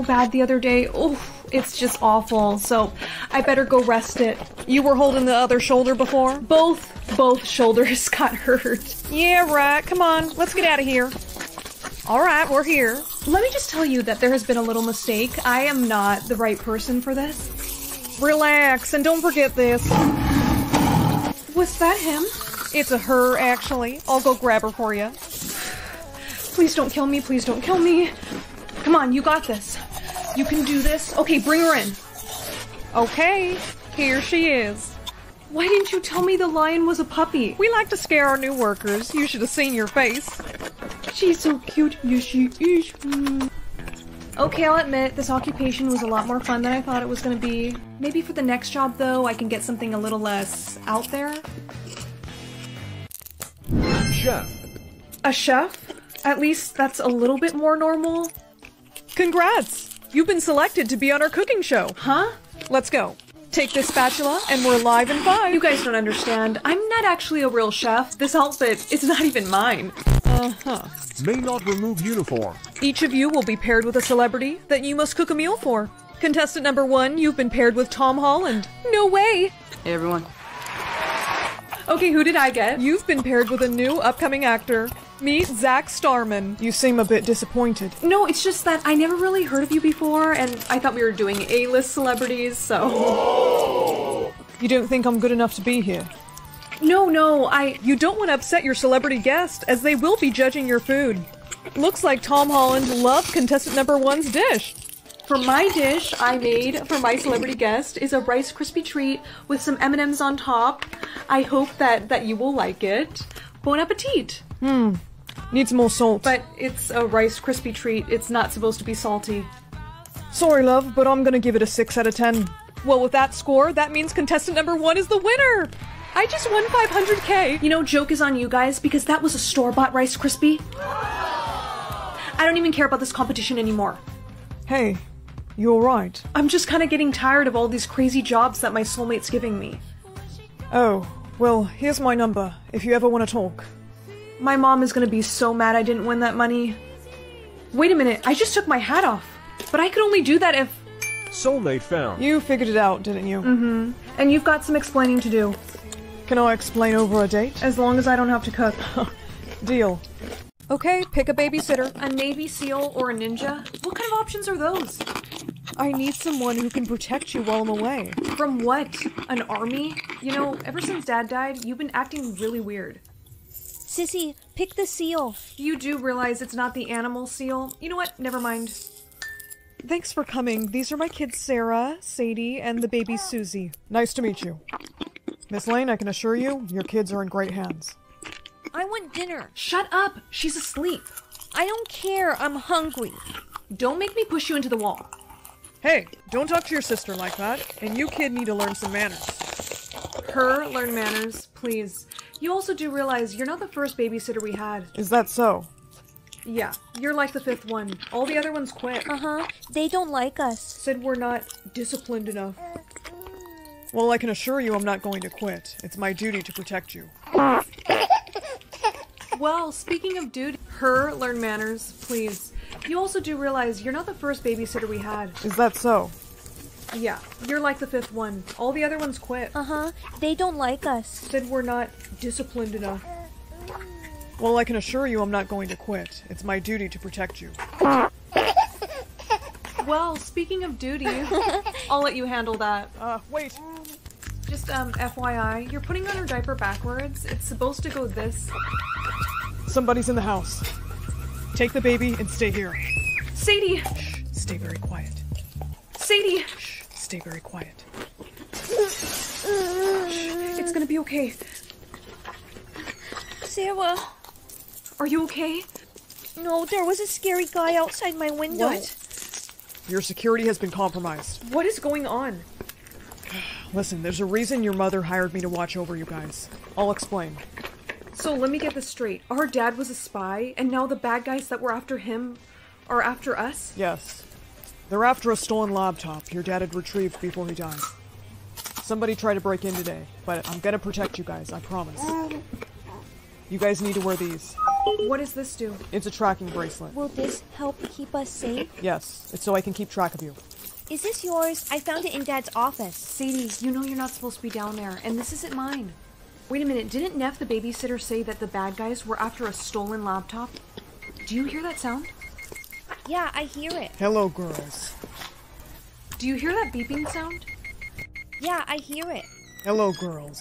So bad the other day. Oh, it's just awful. So I better go rest it. You were holding the other shoulder before? Both, both shoulders got hurt. Yeah, right. Come on, let's get out of here. All right, we're here. Let me just tell you that there has been a little mistake. I am not the right person for this. Relax, and don't forget this. Was that him? It's a her, actually. I'll go grab her for you. Please don't kill me. Please don't kill me. Come on, you got this. You can do this. Okay, bring her in. Okay, here she is. Why didn't you tell me the lion was a puppy? We like to scare our new workers. You should have seen your face. She's so cute. Yes, she is. Mm. Okay, I'll admit, this occupation was a lot more fun than I thought it was going to be. Maybe for the next job, though, I can get something a little less out there. Chef. A chef? At least that's a little bit more normal. Congrats! You've been selected to be on our cooking show. Huh? Let's go. Take this spatula, and we're live in five. You guys don't understand. I'm not actually a real chef. This outfit is not even mine. Uh-huh. May not remove uniform. Each of you will be paired with a celebrity that you must cook a meal for. Contestant number one, you've been paired with Tom Holland. No way! Hey, everyone. Okay, who did I get? You've been paired with a new upcoming actor. Meet Zach Starman. You seem a bit disappointed. No, it's just that I never really heard of you before, and I thought we were doing A-list celebrities, so... You don't think I'm good enough to be here? No, no, I... You don't want to upset your celebrity guest, as they will be judging your food. Looks like Tom Holland loved contestant number one's dish. For my dish I made for my celebrity guest is a Rice Krispie treat with some M&Ms on top. I hope that, that you will like it. Bon appetit! Hmm. Needs more salt. But it's a Rice Krispie treat. It's not supposed to be salty. Sorry, love, but I'm gonna give it a 6 out of 10. Well, with that score, that means contestant number one is the winner! I just won 500k! You know, joke is on you guys because that was a store-bought Rice Krispie. I don't even care about this competition anymore. Hey, you're right. I'm just kind of getting tired of all these crazy jobs that my soulmate's giving me. Oh, well, here's my number, if you ever want to talk. My mom is gonna be so mad I didn't win that money. Wait a minute, I just took my hat off. But I could only do that if... Soulmate found. You figured it out, didn't you? Mm-hmm. And you've got some explaining to do. Can I explain over a date? As long as I don't have to cook. Deal. Okay, pick a babysitter. A Navy SEAL or a ninja? What kind of options are those? I need someone who can protect you while I'm away. From what? An army? You know, ever since Dad died, you've been acting really weird. Sissy, pick the seal. You do realize it's not the animal seal. You know what? Never mind. Thanks for coming. These are my kids Sarah, Sadie, and the baby Susie. Nice to meet you. Miss Lane, I can assure you, your kids are in great hands. I want dinner. Shut up! She's asleep. I don't care. I'm hungry. Don't make me push you into the wall. Hey, don't talk to your sister like that. And you kid need to learn some manners. Her learn manners, please. You also do realize you're not the first babysitter we had. Is that so? Yeah, you're like the fifth one. All the other ones quit. Uh-huh. They don't like us. Said we're not disciplined enough. Well, I can assure you I'm not going to quit. It's my duty to protect you. Well, speaking of duty, her learn manners, please. You also do realize you're not the first babysitter we had. Is that so? Yeah, you're like the fifth one. All the other ones quit. Uh-huh. They don't like us. Said we're not disciplined enough. Well, I can assure you I'm not going to quit. It's my duty to protect you. Well, speaking of duty, I'll let you handle that. Uh, wait. Just, um, FYI, you're putting on her diaper backwards. It's supposed to go this. Somebody's in the house. Take the baby and stay here. Sadie! Shh, stay very quiet. Sadie! Shh, stay very quiet. Shh, it's gonna be okay. Sarah. Are you okay? No, there was a scary guy outside my window. What? Your security has been compromised. What is going on? Listen, there's a reason your mother hired me to watch over you guys. I'll explain. So let me get this straight. Our dad was a spy, and now the bad guys that were after him are after us? Yes. They're after a stolen laptop your dad had retrieved before he died. Somebody tried to break in today, but I'm gonna protect you guys, I promise. You guys need to wear these. What does this do? It's a tracking bracelet. Will this help keep us safe? Yes, it's so I can keep track of you. Is this yours? I found it in Dad's office. Sadie, you know you're not supposed to be down there, and this isn't mine. Wait a minute, didn't Neff, the babysitter, say that the bad guys were after a stolen laptop? Do you hear that sound? Yeah, I hear it. Hello, girls. Do you hear that beeping sound? Yeah, I hear it. Hello, girls.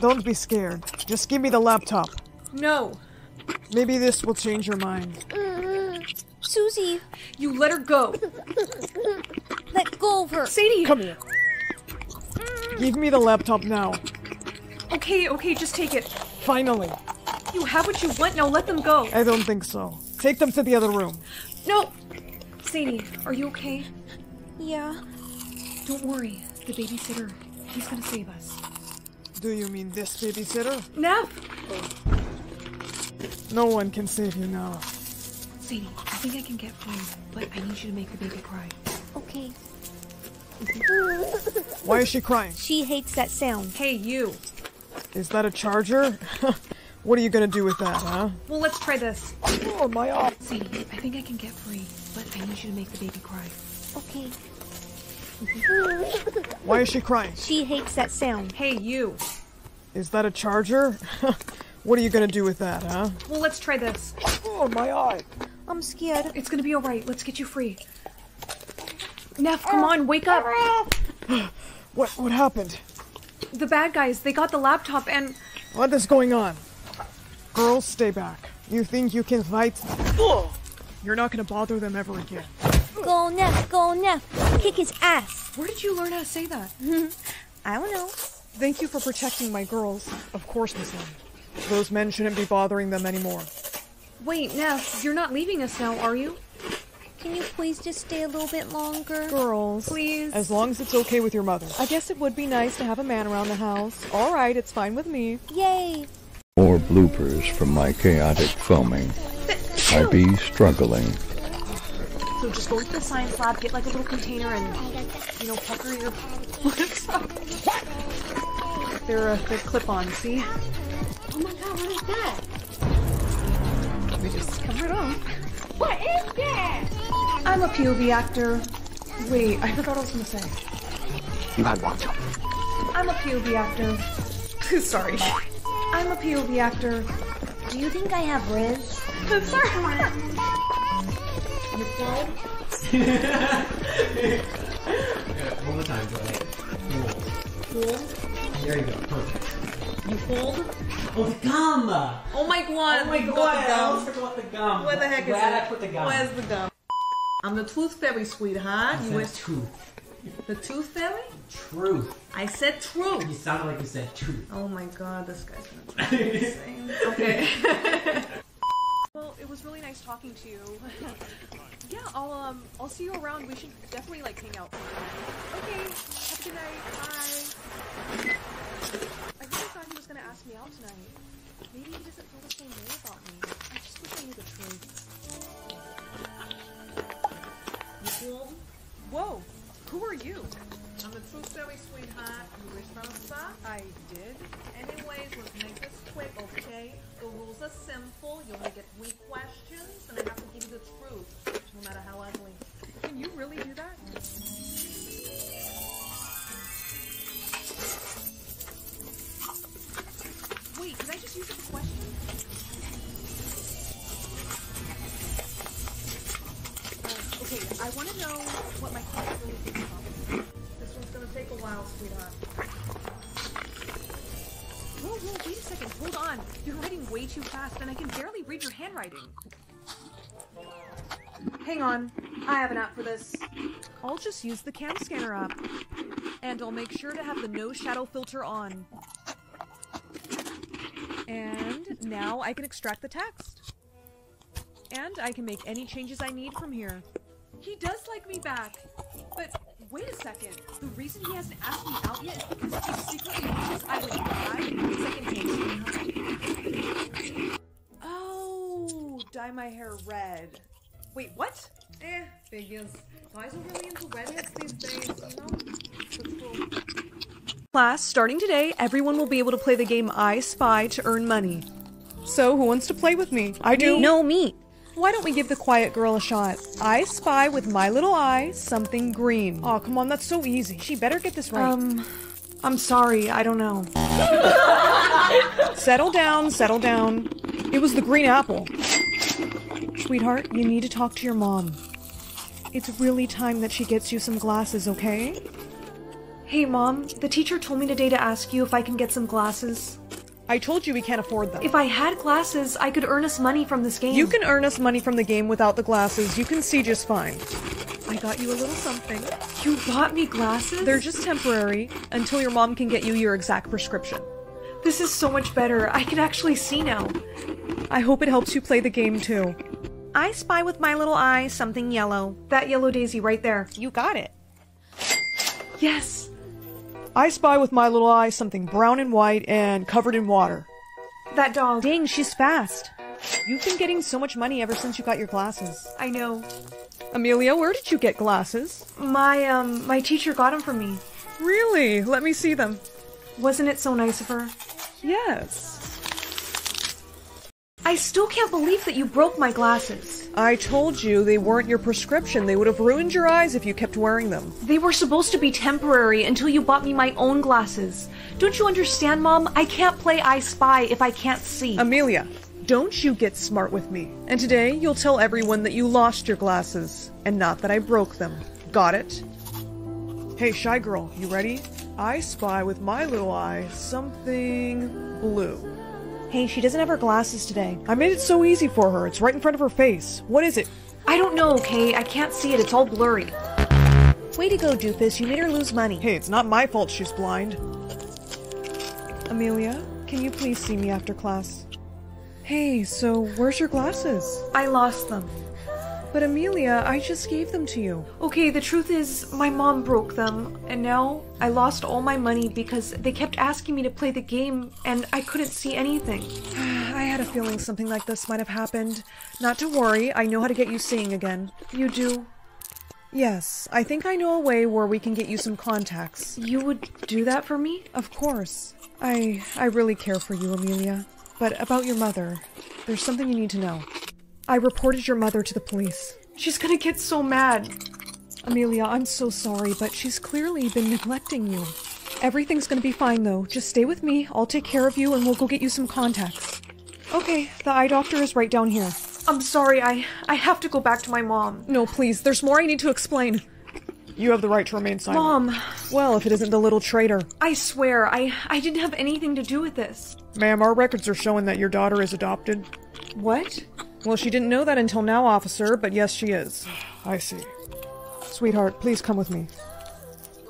Don't be scared. Just give me the laptop. No. Maybe this will change your mind. Mm-hmm. Susie, You let her go. let go of her. Sadie! Come here. Mm-hmm. Give me the laptop now. Okay, okay, just take it. Finally. You have what you want, now let them go. I don't think so. Take them to the other room. No! Sadie, are you okay? Yeah. Don't worry. The babysitter, he's gonna save us. Do you mean this babysitter? Neff! No one can save you now. Sadie, I think I can get free, but I need you to make the baby cry. Okay. Why is she crying? She hates that sound. Hey, you. Is that a charger? what are you gonna do with that, huh? Well, let's try this. Oh, my eye. Sadie, I think I can get free, but I need you to make the baby cry. Okay. Why is she crying? She hates that sound. Hey, you. Is that a charger? what are you gonna do with that, huh? Well, let's try this. Oh, my eye. I'm scared. It's gonna be alright. Let's get you free. Neff, come on, wake up. Ah! What what happened? The bad guys, they got the laptop and. What is going on? Girls, stay back. You think you can fight? You're not gonna bother them ever again. Go Neff, go Neff. Kick his ass. Where did you learn how to say that? I don't know. Thank you for protecting my girls. Of course, Miss Lynn. Those men shouldn't be bothering them anymore. Wait, Neff, you're not leaving us now, are you? Can you please just stay a little bit longer? Girls, Please. As long as it's okay with your mother. I guess it would be nice to have a man around the house. All right, it's fine with me. Yay! More bloopers from my chaotic filming. I be struggling. So just go to the science lab, get like a little container, and you know, pucker your lips up. They're uh, they're clip-on. See? Oh my god, what is that? We just come right off. What is that? I'm a POV actor. Wait, I forgot what I was gonna say. You had one job. I'm a POV actor. Sorry. I'm a POV actor. Do you think I have Riz? Sorry. You could? One more time, Joy. Cool. There you go. Perfect. You hold? Oh, the gum! Oh my god! Oh my god! got the I almost forgot the gum. Where the heck is Glad it? I put the gum. Where's the gum? I'm the tooth fairy, sweetheart. I You said went tooth. The tooth fairy? Truth. I said truth. You sounded like you said tooth. Oh my god, this guy's gonna drive insane. Okay. Well, it was really nice talking to you. yeah, I'll um, I'll see you around. We should definitely like hang out. Okay, have a good night. Bye. I really thought he was gonna ask me out tonight. Maybe he doesn't feel the same way about me. I just wish I knew the truth. Nicole, Whoa, who are you? I'm the tooth fairy, sweetheart. You a? I did. Anyways, let's make this quick, okay? The rules are simple. You only get three questions, Hold on. You're writing way too fast, and I can barely read your handwriting. Hang on. I have an app for this. I'll just use the CamScanner app. And I'll make sure to have the no shadow filter on. And now I can extract the text. And I can make any changes I need from here. He does like me back. But wait a second. The reason he hasn't asked me out yet is because he secretly wishes I would die. Second take. Oh, dye my hair red. Wait, what? Eh, figures. Guys are really into redheads these days, you know? Cool. Class, starting today, everyone will be able to play the game I Spy to earn money. So, who wants to play with me? I do. No, me. Why don't we give the quiet girl a shot? I spy with my little eye something green. Oh, come on, that's so easy. She better get this right. Um, I'm sorry, I don't know. settle down, settle down. It was the green apple. Sweetheart, you need to talk to your mom. It's really time that she gets you some glasses, okay? Hey, Mom, the teacher told me today to ask you if I can get some glasses. I told you we can't afford them. If I had glasses, I could earn us money from this game. You can earn us money from the game without the glasses. You can see just fine. I got you a little something. You bought me glasses? They're just temporary until your mom can get you your exact prescription. This is so much better. I can actually see now. I hope it helps you play the game too. I spy with my little eye something yellow. That yellow daisy right there. You got it. Yes. I spy with my little eye something brown and white and covered in water. That dog. Dang, she's fast. You've been getting so much money ever since you got your glasses. I know. Amelia, where did you get glasses? My, um, my teacher got them for me. Really? Let me see them. Wasn't it so nice of her? Yes. I still can't believe that you broke my glasses. I told you they weren't your prescription. They would have ruined your eyes if you kept wearing them. They were supposed to be temporary until you bought me my own glasses. Don't you understand, Mom? I can't play I Spy if I can't see. Amelia, don't you get smart with me. And today you'll tell everyone that you lost your glasses, and not that I broke them. Got it? Hey, shy girl, you ready? I spy with my little eye something blue. Hey, she doesn't have her glasses today. I made it so easy for her. It's right in front of her face. What is it? I don't know, okay? I can't see it. It's all blurry. Way to go, Doofus. You made her lose money. Hey, it's not my fault she's blind. Amelia, can you please see me after class? Hey, so where's your glasses? I lost them. But Amelia, I just gave them to you. Okay, the truth is, my mom broke them, and now I lost all my money because they kept asking me to play the game, and I couldn't see anything. I had a feeling something like this might have happened. Not to worry, I know how to get you seeing again. You do? Yes, I think I know a way where we can get you some contacts. You would do that for me? Of course. I I really care for you, Amelia. But about your mother, there's something you need to know. I reported your mother to the police. She's gonna get so mad. Amelia, I'm so sorry, but she's clearly been neglecting you. Everything's gonna be fine though. Just stay with me, I'll take care of you, and we'll go get you some contacts. Okay, the eye doctor is right down here. I'm sorry, I I have to go back to my mom. No, please, there's more I need to explain. You have the right to remain silent. Mom. Well, if it isn't the little traitor. I swear, I I didn't have anything to do with this. Ma'am, our records are showing that your daughter is adopted. What? Well, she didn't know that until now, officer, but yes, she is. I see. Sweetheart, please come with me.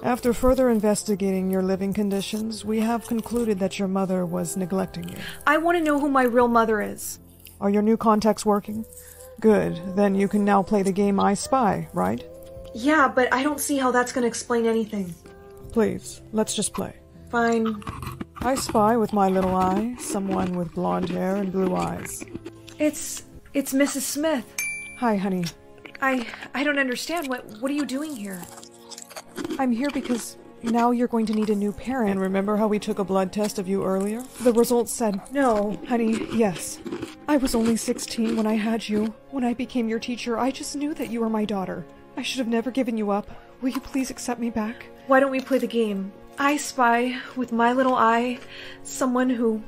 After further investigating your living conditions, we have concluded that your mother was neglecting you. I want to know who my real mother is. Are your new contacts working? Good. Then you can now play the game I Spy, right? Yeah, but I don't see how that's going to explain anything. Please, let's just play. Fine. I spy with my little eye someone with blonde hair and blue eyes. It's it's Mrs. Smith. Hi, honey. I I don't understand. What what are you doing here? I'm here because now you're going to need a new parent. And remember how we took a blood test of you earlier? The results said no, honey. Yes. I was only 16 when I had you. When I became your teacher, I just knew that you were my daughter. I should have never given you up. Will you please accept me back? Why don't we play the game? I spy with my little eye someone who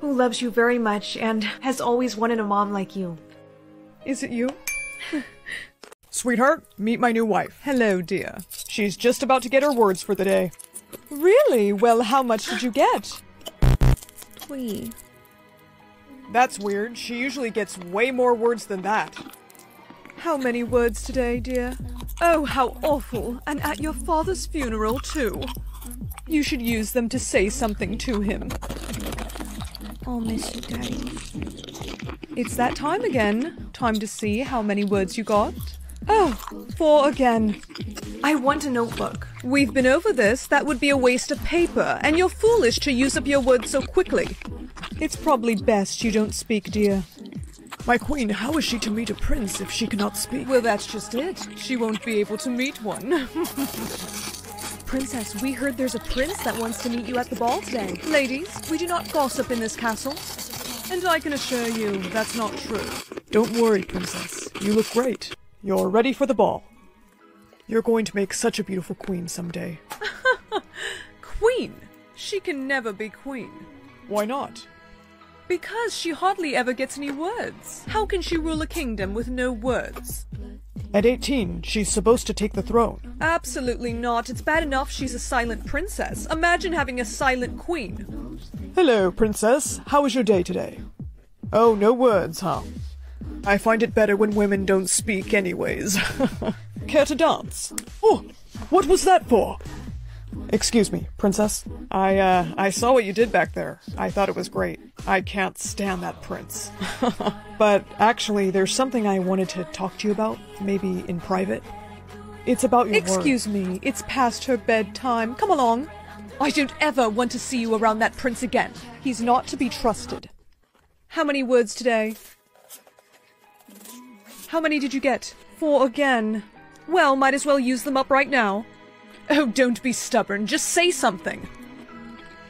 who loves you very much and has always wanted a mom like you. Is it you? Sweetheart, meet my new wife. Hello, dear. She's just about to get her words for the day. Really? Well, how much did you get? Three. That's weird. She usually gets way more words than that. How many words today, dear? Oh, how awful. And at your father's funeral, too. You should use them to say something to him. I'll miss you, Daddy. It's that time again. Time to see how many words you got. Oh, four again. I want a notebook. We've been over this. That would be a waste of paper, and you're foolish to use up your words so quickly. It's probably best you don't speak, dear. My queen, how is she to meet a prince if she cannot speak? Well, that's just it. She won't be able to meet one. Princess, we heard there's a prince that wants to meet you at the ball today. Ladies, we do not gossip in this castle. And I can assure you that's not true. Don't worry, Princess. You look great. You're ready for the ball. You're going to make such a beautiful queen someday. Queen? She can never be queen. Why not? Because she hardly ever gets any words. How can she rule a kingdom with no words? At 18, she's supposed to take the throne. Absolutely not. It's bad enough she's a silent princess. Imagine having a silent queen. Hello, Princess. How was your day today? Oh, no words, huh? I find it better when women don't speak anyways. Care to dance? Oh, what was that for? Excuse me, princess. I, uh, I saw what you did back there. I thought it was great. I can't stand that prince. but actually, there's something I wanted to talk to you about, maybe in private. It's about your Excuse me, it's past her bedtime. Come along. I don't ever want to see you around that prince again. He's not to be trusted. How many words today? How many did you get? Four again. Well, might as well use them up right now. Oh, don't be stubborn. Just say something.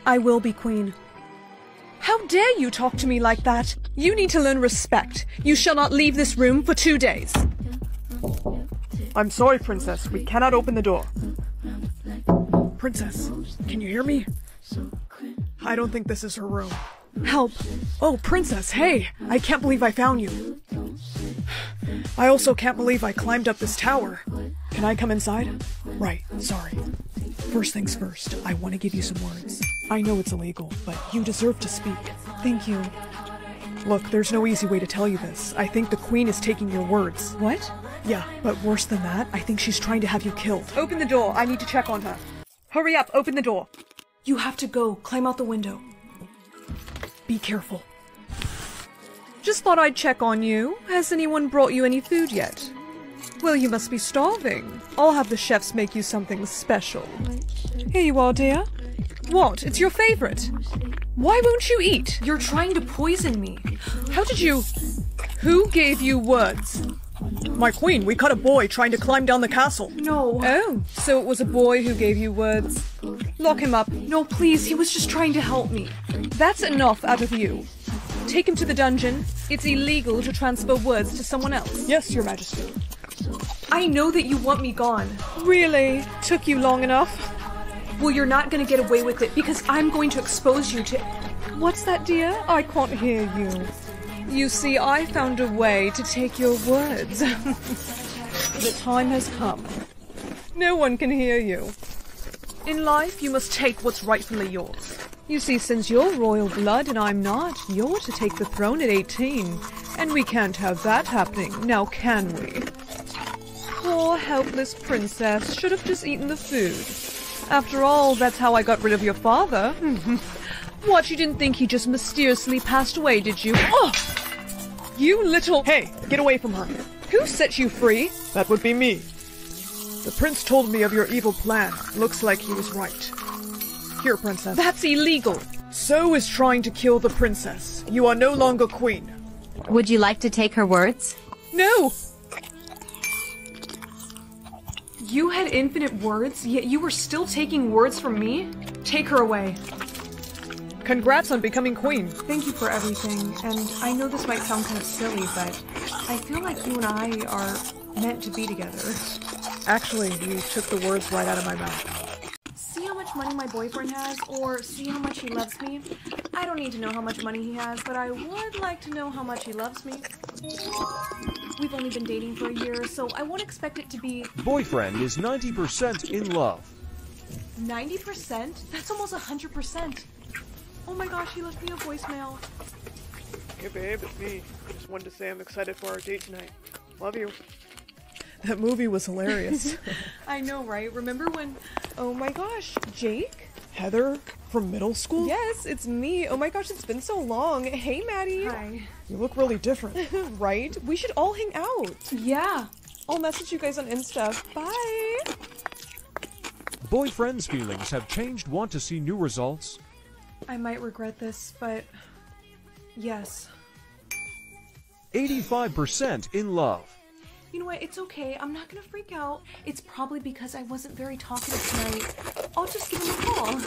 I will be queen. How dare you talk to me like that? You need to learn respect. You shall not leave this room for two days. I'm sorry, Princess. We cannot open the door. Princess, can you hear me? I don't think this is her room. Help. Oh, Princess, hey! I can't believe I found you. I also can't believe I climbed up this tower. Can I come inside? Right, sorry. First things first, I want to give you some words. I know it's illegal, but you deserve to speak. Thank you. Look, there's no easy way to tell you this. I think the Queen is taking your words. What? Yeah, but worse than that, I think she's trying to have you killed. Open the door. I need to check on her. Hurry up, open the door. You have to go. Climb out the window. Be careful. Just thought I'd check on you. Has anyone brought you any food yet? Well, you must be starving. I'll have the chefs make you something special. Here you are, dear. What? It's your favorite. Why won't you eat? You're trying to poison me. How did you... Who gave you words? My queen, we caught a boy trying to climb down the castle. No. Oh, so it was a boy who gave you words. Lock him up. No, please, he was just trying to help me. That's enough out of you. Take him to the dungeon. It's illegal to transfer words to someone else. Yes, your majesty. I know that you want me gone. Really? Took you long enough? Well, you're not gonna get away with it because I'm going to expose you to. What's that, dear? I can't hear you. You see, I found a way to take your words. the time has come. No one can hear you. In life, you must take what's rightfully yours. You see, since you're royal blood and I'm not, you're to take the throne at 18. And we can't have that happening, now can we? Poor helpless princess should have just eaten the food. After all, that's how I got rid of your father. what, you didn't think he just mysteriously passed away, did you? Oh! You little... Hey, get away from her. Who set you free? That would be me. The prince told me of your evil plan. Looks like he was right. Here, princess. That's illegal. So is trying to kill the princess. You are no longer queen. Would you like to take her words? No! You had infinite words, yet you were still taking words from me? Take her away. Congrats on becoming queen. Thank you for everything, and I know this might sound kind of silly, but I feel like you and I are meant to be together. Actually, you took the words right out of my mouth. See how much money my boyfriend has, or see how much he loves me? I don't need to know how much money he has, but I would like to know how much he loves me. We've only been dating for a year, so I won't expect it to be Boyfriend is 90% in love. 90%? That's almost 100%. Oh my gosh, he left me a voicemail. Hey babe, it's me. Just wanted to say I'm excited for our date tonight. Love you. That movie was hilarious. I know, right? Remember when... Oh my gosh, Jake? Heather from middle school? Yes, it's me. Oh my gosh, it's been so long. Hey, Maddie. Hi. You look really different. right? We should all hang out. Yeah. I'll message you guys on Insta. Bye. Boyfriend's feelings have changed. Want to see new results? I might regret this, but yes. 85% in love. You know what? It's okay. I'm not gonna freak out. It's probably because I wasn't very talkative tonight. I'll just give him a call.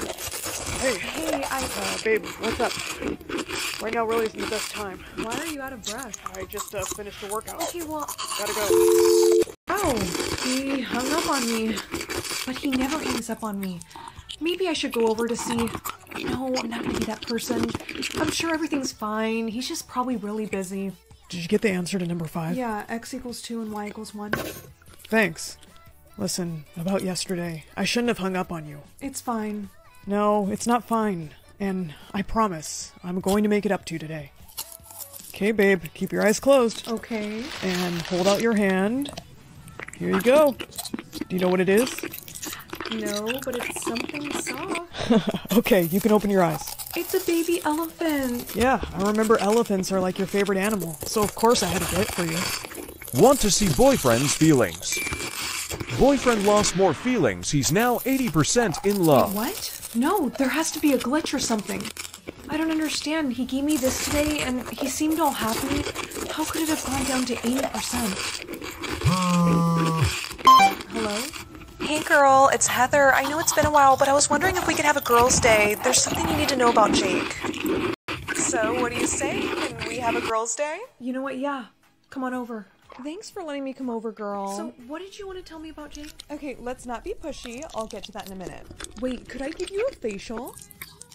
Hey. Hey, I. Uh, babe, what's up? Right now really isn't the best time. Why are you out of breath? I just uh, finished a workout. Okay, well. Gotta go. Ow! He hung up on me. But he never hangs up on me. Maybe I should go over to see. No, I'm not gonna be that person. I'm sure everything's fine. He's just probably really busy. Did you get the answer to number five? Yeah, x equals 2 and y equals 1. Thanks. Listen, about yesterday, I shouldn't have hung up on you. It's fine. No, it's not fine. And I promise, I'm going to make it up to you today. Okay, babe, keep your eyes closed. Okay. And hold out your hand. Here you go. Do you know what it is? No, but it's something soft. okay, you can open your eyes. It's a baby elephant. Yeah, I remember elephants are like your favorite animal, so of course I had to get it for you. Want to see boyfriend's feelings? Boyfriend lost more feelings. He's now 80% in love. What? No, there has to be a glitch or something. I don't understand. He gave me this today and he seemed all happy. How could it have gone down to 80%? Hello? Hey girl, it's Heather. I know it's been a while, but I was wondering if we could have a girls' day. There's something you need to know about Jake. So, what do you say? Can we have a girls' day? You know what? Yeah. Come on over. Thanks for letting me come over, girl. So, what did you want to tell me about Jake? Okay, let's not be pushy. I'll get to that in a minute. Wait, could I give you a facial?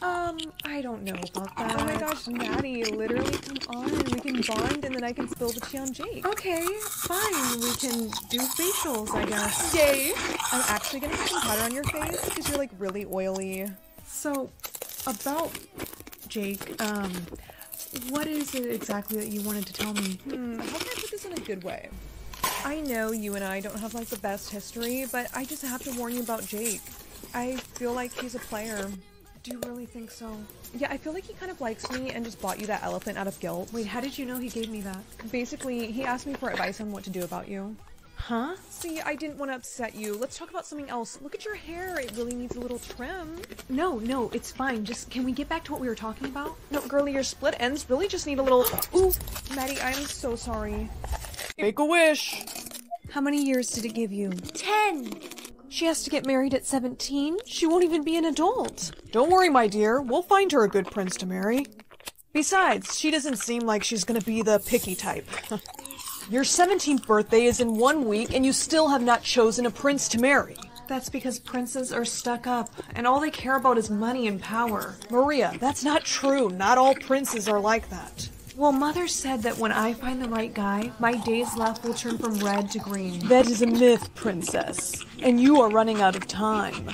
Um, I don't know about that. Oh my gosh, Maddie, literally, come on. We can bond and then I can spill the tea on Jake. Okay, fine. We can do facials, I guess. Yay! I'm actually gonna put some powder on your face because you're like really oily. So, about Jake, um, what is it exactly that you wanted to tell me? Hmm, how can I put this in a good way? I know you and I don't have like the best history, but I just have to warn you about Jake. I feel like he's a player. Do you really think so? Yeah, I feel like he kind of likes me and just bought you that elephant out of guilt. Wait, how did you know he gave me that? Basically, he asked me for advice on what to do about you. Huh? See, I didn't want to upset you. Let's talk about something else. Look at your hair. It really needs a little trim. No, no, it's fine. Just can we get back to what we were talking about? No, girlie, your split ends really just need a little. Ooh, Maddie, I'm so sorry. Make a wish. How many years did it give you? Ten. She has to get married at 17? She won't even be an adult. Don't worry, my dear. We'll find her a good prince to marry. Besides, she doesn't seem like she's gonna be the picky type. Your 17th birthday is in one week, and you still have not chosen a prince to marry. That's because princes are stuck up, and all they care about is money and power. Maria, that's not true. Not all princes are like that. Well, Mother said that when I find the right guy, my days left will turn from red to green. That is a myth, princess, and you are running out of time.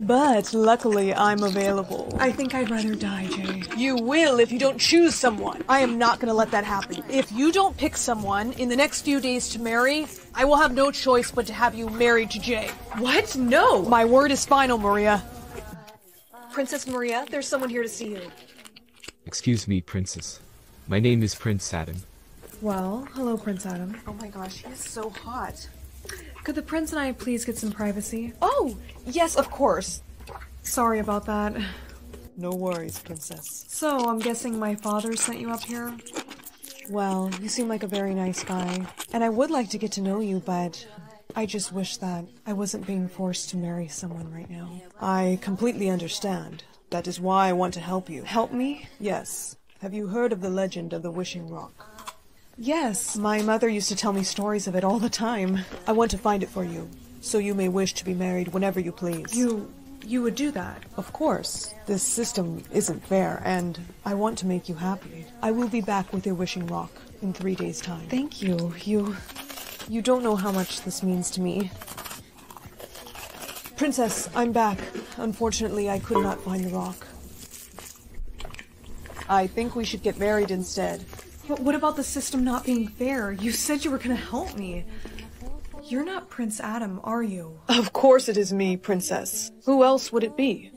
But luckily, I'm available. I think I'd rather die, Jay. You will if you don't choose someone. I am not going to let that happen. If you don't pick someone in the next few days to marry, I will have no choice but to have you married to Jay. What? No! My word is final, Maria. Princess Maria, there's someone here to see you. Excuse me, Princess. My name is Prince Adam. Well, hello, Prince Adam. Oh my gosh, he is so hot. Could the prince and I please get some privacy? Oh, yes, of course. Sorry about that. No worries, princess. So, I'm guessing my father sent you up here? Well, you seem like a very nice guy, and I would like to get to know you, but I just wish that I wasn't being forced to marry someone right now. I completely understand. That is why I want to help you. Help me? Yes. Have you heard of the legend of the Wishing Rock? Yes, my mother used to tell me stories of it all the time. I want to find it for you, so you may wish to be married whenever you please. You. you would do that? Of course. This system isn't fair, and I want to make you happy. I will be back with your wishing rock in three days' time. Thank you. You. you don't know how much this means to me. Princess, I'm back. Unfortunately, I could not find the rock. I think we should get married instead. But what about the system not being fair? You said you were gonna help me. You're not Prince Adam, are you? Of course it is me, Princess. Who else would it be?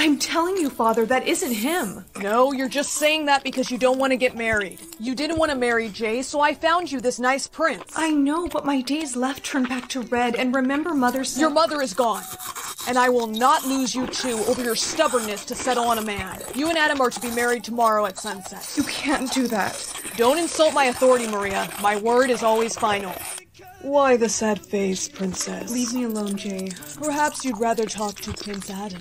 I'm telling you, Father, that isn't him. No, you're just saying that because you don't want to get married. You didn't want to marry Jay, so I found you this nice prince. I know, but my days left turned back to red, and remember Mother said- Your mother is gone. And I will not lose you two over your stubbornness to settle on a man. You and Adam are to be married tomorrow at sunset. You can't do that. Don't insult my authority, Maria. My word is always final. Why the sad face, princess? Leave me alone, Jay. Perhaps you'd rather talk to Prince Adam.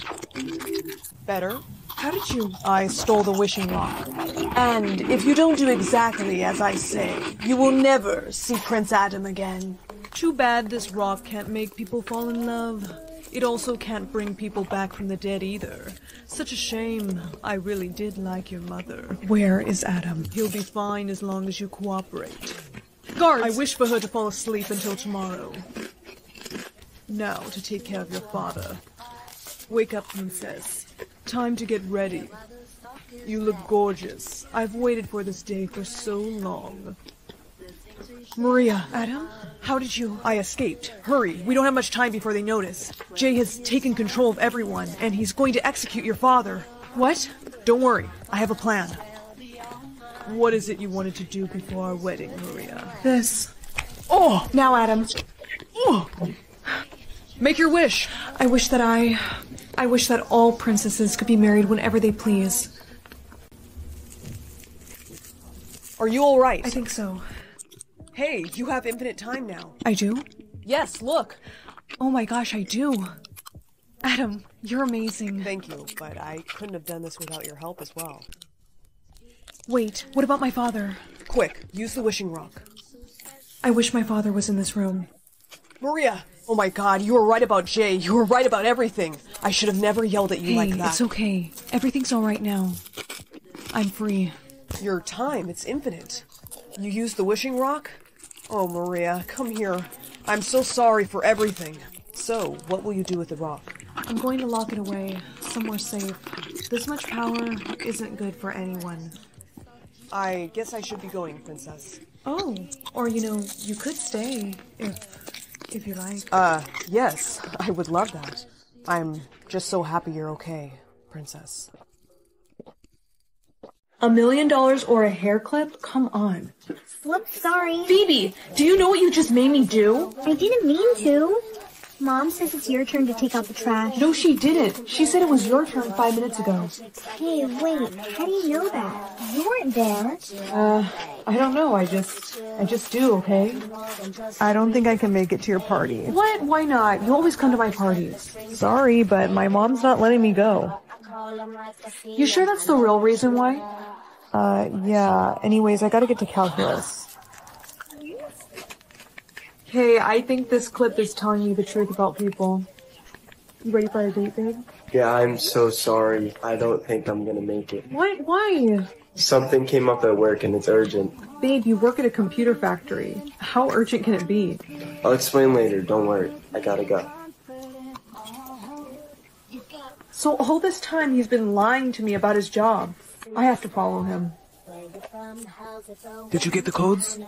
Better? How did you? I stole the wishing rock. And if you don't do exactly as I say, you will never see Prince Adam again. Too bad this rock can't make people fall in love. It also can't bring people back from the dead either. Such a shame. I really did like your mother. Where is Adam? He'll be fine as long as you cooperate. Guards! I wish for her to fall asleep until tomorrow. Now to take care of your father. Wake up, princess. Time to get ready. You look gorgeous. I've waited for this day for so long. Maria. Adam? How did you? I escaped. Hurry. We don't have much time before they notice. Jay has taken control of everyone, and he's going to execute your father. What? Don't worry. I have a plan. What is it you wanted to do before our wedding, Maria? This. Oh! Now, Adam. Oh! Make your wish. I wish that I. I wish that all princesses could be married whenever they please. Are you alright? I think so. Hey, you have infinite time now. I do? Yes, look. Oh my gosh, I do. Adam, you're amazing. Thank you, but I couldn't have done this without your help as well. Wait, what about my father? Quick, use the wishing rock. I wish my father was in this room. Maria! Oh my god, you were right about Jay. You were right about everything. I should have never yelled at you hey, like that. It's okay. Everything's alright now. I'm free. Your time, it's infinite. You used the wishing rock? Oh, Maria, come here. I'm so sorry for everything. So, what will you do with the rock? I'm going to lock it away, somewhere safe. This much power isn't good for anyone. I guess I should be going, Princess. Oh, or you know, you could stay if if you like. Uh, yes, I would love that. I'm just so happy you're okay, Princess. A million dollars or a hair clip? Come on. Whoops, sorry. Phoebe, do you know what you just made me do? I didn't mean to. Mom says it's your turn to take out the trash. No, she didn't. She said it was your turn five minutes ago. Hey, wait. How do you know that? You weren't there. Uh, I don't know. I just, I just do, okay? I don't think I can make it to your party. What? Why not? You always come to my parties. Sorry, but my mom's not letting me go. You sure that's the real reason why? Uh, yeah. Anyways, I gotta get to calculus. Hey, I think this clip is telling you the truth about people. You ready for a date, babe? Yeah, I'm so sorry. I don't think I'm gonna make it. What? Why? Something came up at work and it's urgent. Babe, you work at a computer factory. How urgent can it be? I'll explain later, don't worry. I gotta go. So all this time he's been lying to me about his job. I have to follow him. Did you get the codes?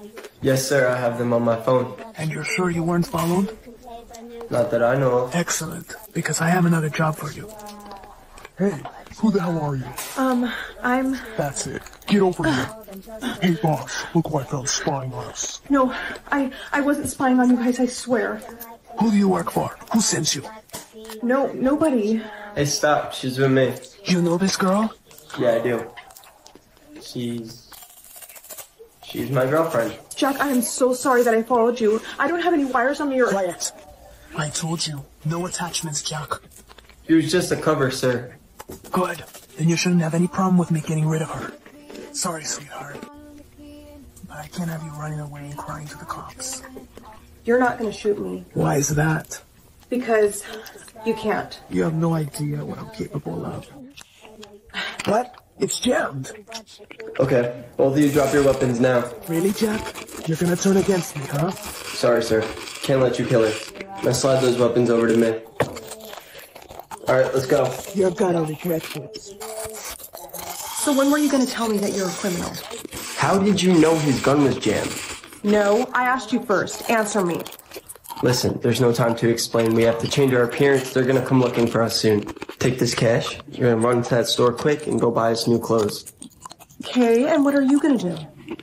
Yes, sir, I have them on my phone. And you're sure you weren't followed? Not that I know of. Excellent, because I have another job for you. Hey, who the hell are you? Um, I'm... That's it. Get over here. Hey, boss, look who I found spying on us. No, I, I wasn't spying on you guys, I swear. Who do you work for? Who sends you? No, nobody. Hey, stop. She's with me. You know this girl? Yeah, I do. She's... She's my girlfriend. Jack, I am so sorry that I followed you. I don't have any wires on me or... Quiet. I told you. No attachments, Jack. She was just a cover, sir. Good. Then you shouldn't have any problem with me getting rid of her. Sorry, sweetheart. But I can't have you running away and crying to the cops. You're not gonna shoot me. Why is that? Because you can't. You have no idea what I'm capable of. What? It's jammed. Okay, both of you drop your weapons now. Really, Jack? You're gonna turn against me, huh? Sorry, sir. Can't let you kill her. Now slide those weapons over to me. Alright, let's go. You're gonna regret this. So when were you gonna tell me that you're a criminal? How did you know his gun was jammed? No, I asked you first. Answer me. Listen, there's no time to explain. We have to change our appearance. They're gonna come looking for us soon. Take this cash. You're gonna run to that store quick and go buy us new clothes. Okay, and what are you gonna do?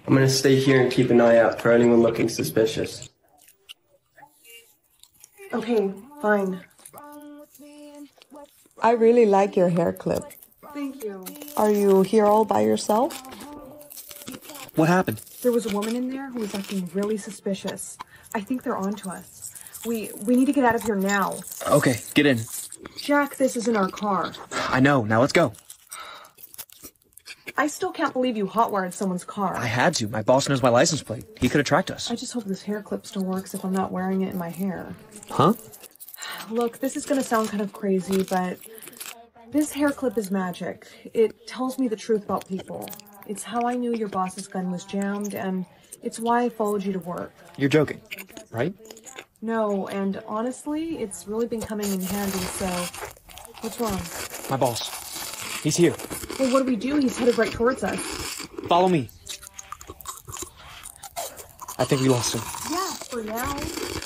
I'm gonna stay here and keep an eye out for anyone looking suspicious. Okay, fine. I really like your hair clip. Thank you. Are you here all by yourself? What happened? There was a woman in there who was acting really suspicious. I think they're onto us. We we need to get out of here now. Okay, get in. Jack, this isn't our car. I know. Now let's go. I still can't believe you hotwired someone's car. I had to. My boss knows my license plate. He could have tracked us. I just hope this hair clip still works if I'm not wearing it in my hair. Huh? Look, this is gonna sound kind of crazy, but this hair clip is magic. It tells me the truth about people. It's how I knew your boss's gun was jammed, and it's why I followed you to work. You're joking, right? No, and honestly, it's really been coming in handy, so what's wrong? My boss. He's here. Well, what do we do? He's headed right towards us. Follow me. I think we lost him. Yeah, for now.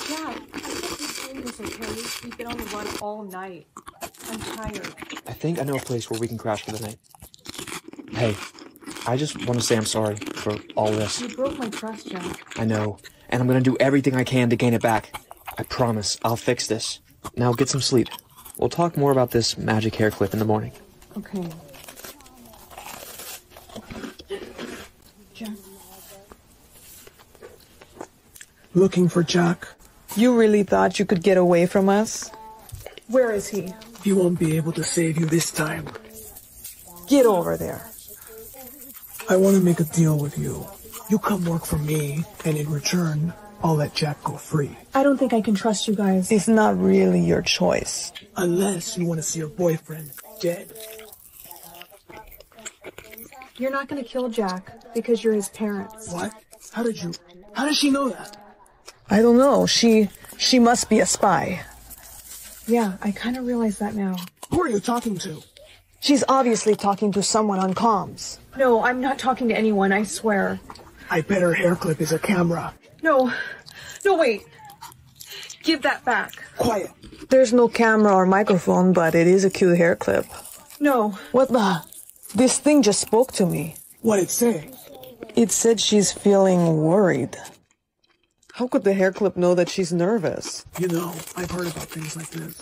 Jack, I can't keep doing this, okay? We've been on the run all night. I'm tired. I think I know a place where we can crash for the night. Hey, I just want to say I'm sorry for all this. You broke my trust, Jack. I know, and I'm gonna do everything I can to gain it back. I promise, I'll fix this. Now get some sleep. We'll talk more about this magic hair clip in the morning. Okay. Jack. Looking for Jack. You really thought you could get away from us? Where is he? He won't be able to save you this time. Get over there. I want to make a deal with you. You come work for me, and in return, I'll let Jack go free. I don't think I can trust you guys. It's not really your choice. Unless you want to see your boyfriend dead. You're not gonna kill Jack because you're his parents. What? How did you? How does she know that? I don't know. She she must be a spy. Yeah, I kind of realize that now. Who are you talking to? She's obviously talking to someone on comms. No, I'm not talking to anyone, I swear. I bet her hair clip is a camera. No. No, wait. Give that back. Quiet. There's no camera or microphone, but it is a cute hair clip. No. What the? This thing just spoke to me. What'd it say? It said she's feeling worried. How could the hair clip know that she's nervous? You know, I've heard about things like this.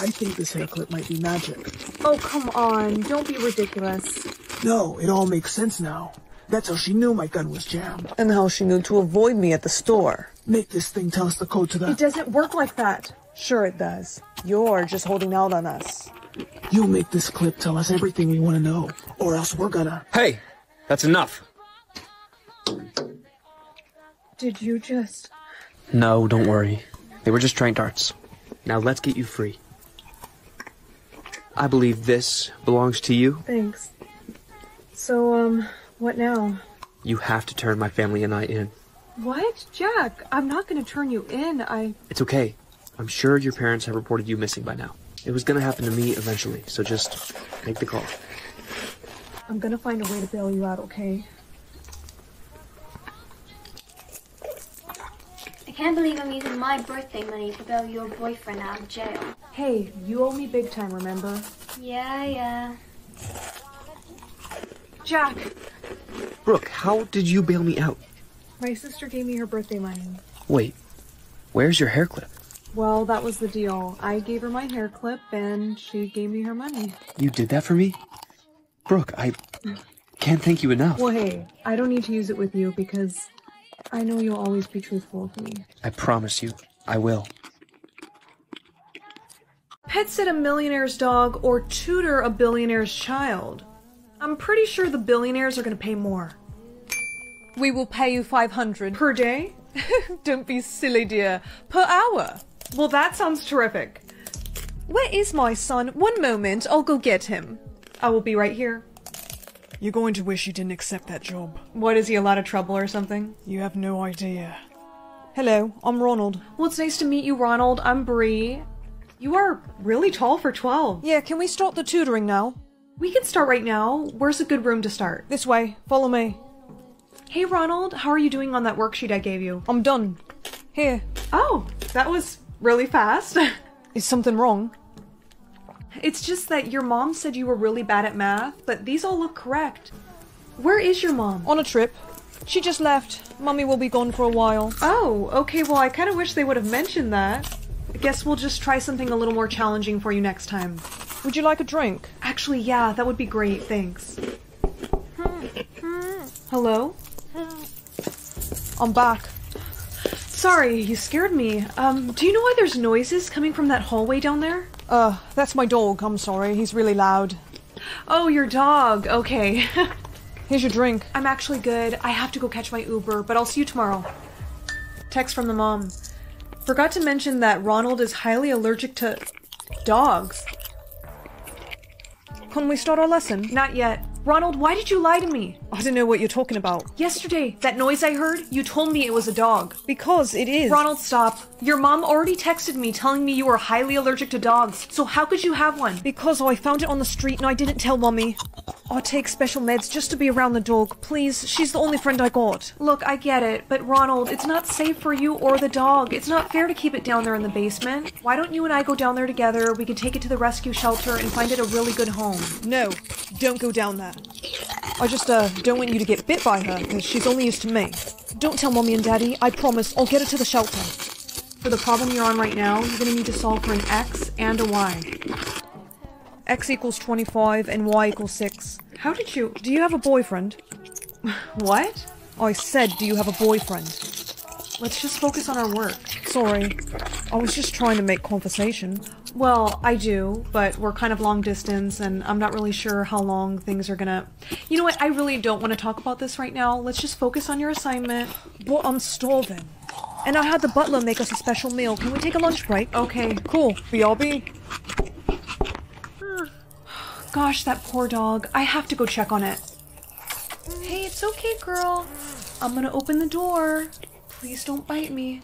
I think this hair clip might be magic. Oh, come on. Don't be ridiculous. No, it all makes sense now. That's how she knew my gun was jammed. And how she knew to avoid me at the store. Make this thing tell us the code to the... It doesn't work like that. Sure it does. You're just holding out on us. You make this clip tell us everything we want to know, or else we're gonna... Hey, that's enough. Did you just... No, don't worry. They were just train darts. Now let's get you free. I believe this belongs to you. Thanks. So, um, what now? You have to turn my family and I in. What? Jack, I'm not gonna turn you in. I... It's okay. I'm sure your parents have reported you missing by now. It was gonna happen to me eventually, so just make the call. I'm gonna find a way to bail you out, okay? I can't believe I'm using my birthday money to bail your boyfriend out of jail. Hey, you owe me big time, remember? Yeah, yeah. Jack, Brooke, how did you bail me out? my sister gave me her birthday money. Wait, where's your hair clip? Well, that was the deal. I gave her my hair clip and she gave me her money. You did that for me? Brooke, I can't thank you enough. Well, hey, I don't need to use it with you because I know you'll always be truthful with me. I promise you, I will. Pet sit a millionaire's dog or tutor a billionaire's child. I'm pretty sure the billionaires are gonna pay more. We will pay you 500 Per day? Don't be silly, dear. Per hour. Well, that sounds terrific. Where is my son? One moment, I'll go get him. I will be right here. You're going to wish you didn't accept that job. What, is he a lot of trouble or something? You have no idea. Hello, I'm Ronald. Well, it's nice to meet you, Ronald. I'm Bree. You are really tall for 12. Yeah, can we start the tutoring now? We can start right now. Where's a good room to start? This way, follow me. Hey, Ronald, how are you doing on that worksheet I gave you? I'm done. Here. Oh, that was really fast. Is something wrong? It's just that your mom said you were really bad at math, but these all look correct. Where is your mom? On a trip. She just left. Mummy will be gone for a while. Oh, okay, well, I kind of wish they would have mentioned that. I guess we'll just try something a little more challenging for you next time. Would you like a drink? Actually, yeah, that would be great. Thanks. Hello? I'm back. Sorry, you scared me. Um, do you know why there's noises coming from that hallway down there? Uh, that's my dog. I'm sorry. He's really loud. Oh, your dog. Okay. Here's your drink. I'm actually good. I have to go catch my Uber, but I'll see you tomorrow. Text from the mom. Forgot to mention that Ronald is highly allergic to dogs. Can we start our lesson? Not yet. Ronald, why did you lie to me? I don't know what you're talking about. Yesterday, that noise I heard, you told me it was a dog. Because it is. Ronald, stop. Your mom already texted me telling me you were highly allergic to dogs. So how could you have one? Because I found it on the street and I didn't tell mommy. I take special meds just to be around the dog. Please, she's the only friend I got. Look, I get it, but Ronald, it's not safe for you or the dog. It's not fair to keep it down there in the basement. Why don't you and I go down there together? We can take it to the rescue shelter and find it a really good home. No, don't go down there. I just, uh, don't want you to get bit by her, because she's only used to me. Don't tell Mommy and Daddy. I promise I'll get her to the shelter. For the problem you're on right now, you're gonna need to solve for an X and a Y. X equals 25 and Y equals 6. How did you... Do you have a boyfriend? What? Oh, I said, do you have a boyfriend? Let's just focus on our work. Sorry. I was just trying to make conversation. Well, I do, but we're kind of long distance, and I'm not really sure how long things are gonna. You know what? I really don't want to talk about this right now. Let's just focus on your assignment. But I'm starving. And I had the butler make us a special meal. Can we take a lunch break? Okay. Cool. BRB. Gosh, that poor dog. I have to go check on it. Hey, it's okay, girl. I'm gonna open the door. Please don't bite me.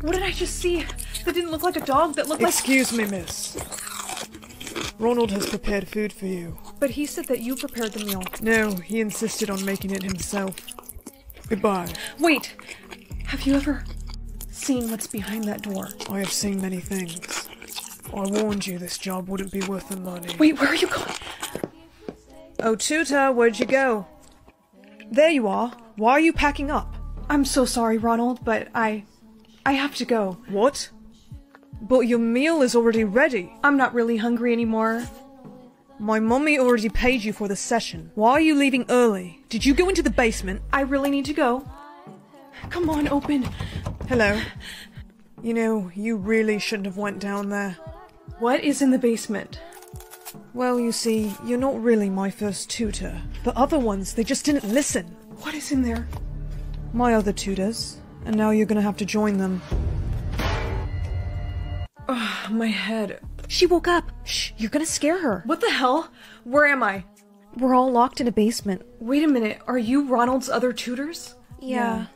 What did I just see? That didn't look like a dog. That looked like. Excuse me, miss. Ronald has prepared food for you. But he said that you prepared the meal. No, he insisted on making it himself. Goodbye. Wait! Have you ever seen what's behind that door? I have seen many things. I warned you this job wouldn't be worth the money. Wait, where are you going? Oh, Tutor, where'd you go? There you are. Why are you packing up? I'm so sorry, Ronald, but I. I have to go. What? But your meal is already ready. I'm not really hungry anymore. My mummy already paid you for the session. Why are you leaving early? Did you go into the basement? I really need to go. Come on, open. Hello. You know, you really shouldn't have went down there. What is in the basement? Well, you see, you're not really my first tutor. The other ones, they just didn't listen. What is in there? My other tutors. And now you're gonna have to join them. Ugh, my head. She woke up. Shh, you're gonna scare her. What the hell? Where am I? We're all locked in a basement. Wait a minute, are you Ronald's other tutors? Yeah.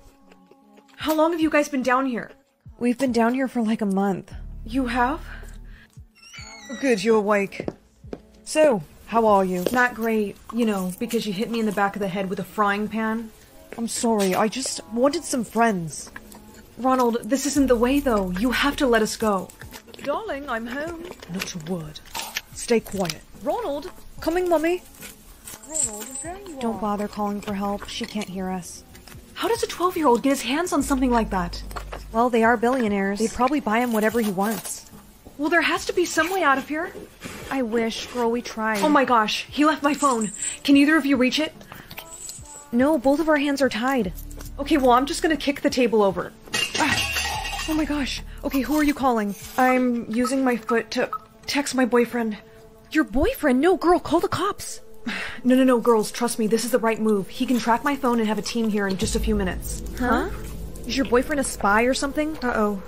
How long have you guys been down here? We've been down here for like a month. You have? Good, you're awake. So, how are you? Not great, you know, because you hit me in the back of the head with a frying pan. I'm sorry, I just wanted some friends. Ronald, this isn't the way though. You have to let us go. Darling, I'm home. Not a word. Stay quiet. Ronald! Coming, Mummy. Ronald, there you Don't bother calling for help. She can't hear us. How does a 12 year old get his hands on something like that? Well, they are billionaires. They'd probably buy him whatever he wants. Well, there has to be some way out of here. I wish, girl, we tried. Oh my gosh, he left my phone. Can either of you reach it? No, both of our hands are tied. Okay, well, I'm just gonna kick the table over. Ah. Oh my gosh. Okay, who are you calling? I'm using my foot to text my boyfriend. Your boyfriend? No, girl, call the cops. No, no, no, girls, trust me, this is the right move. He can track my phone and have a team here in just a few minutes. Huh? Is your boyfriend a spy or something? Uh oh.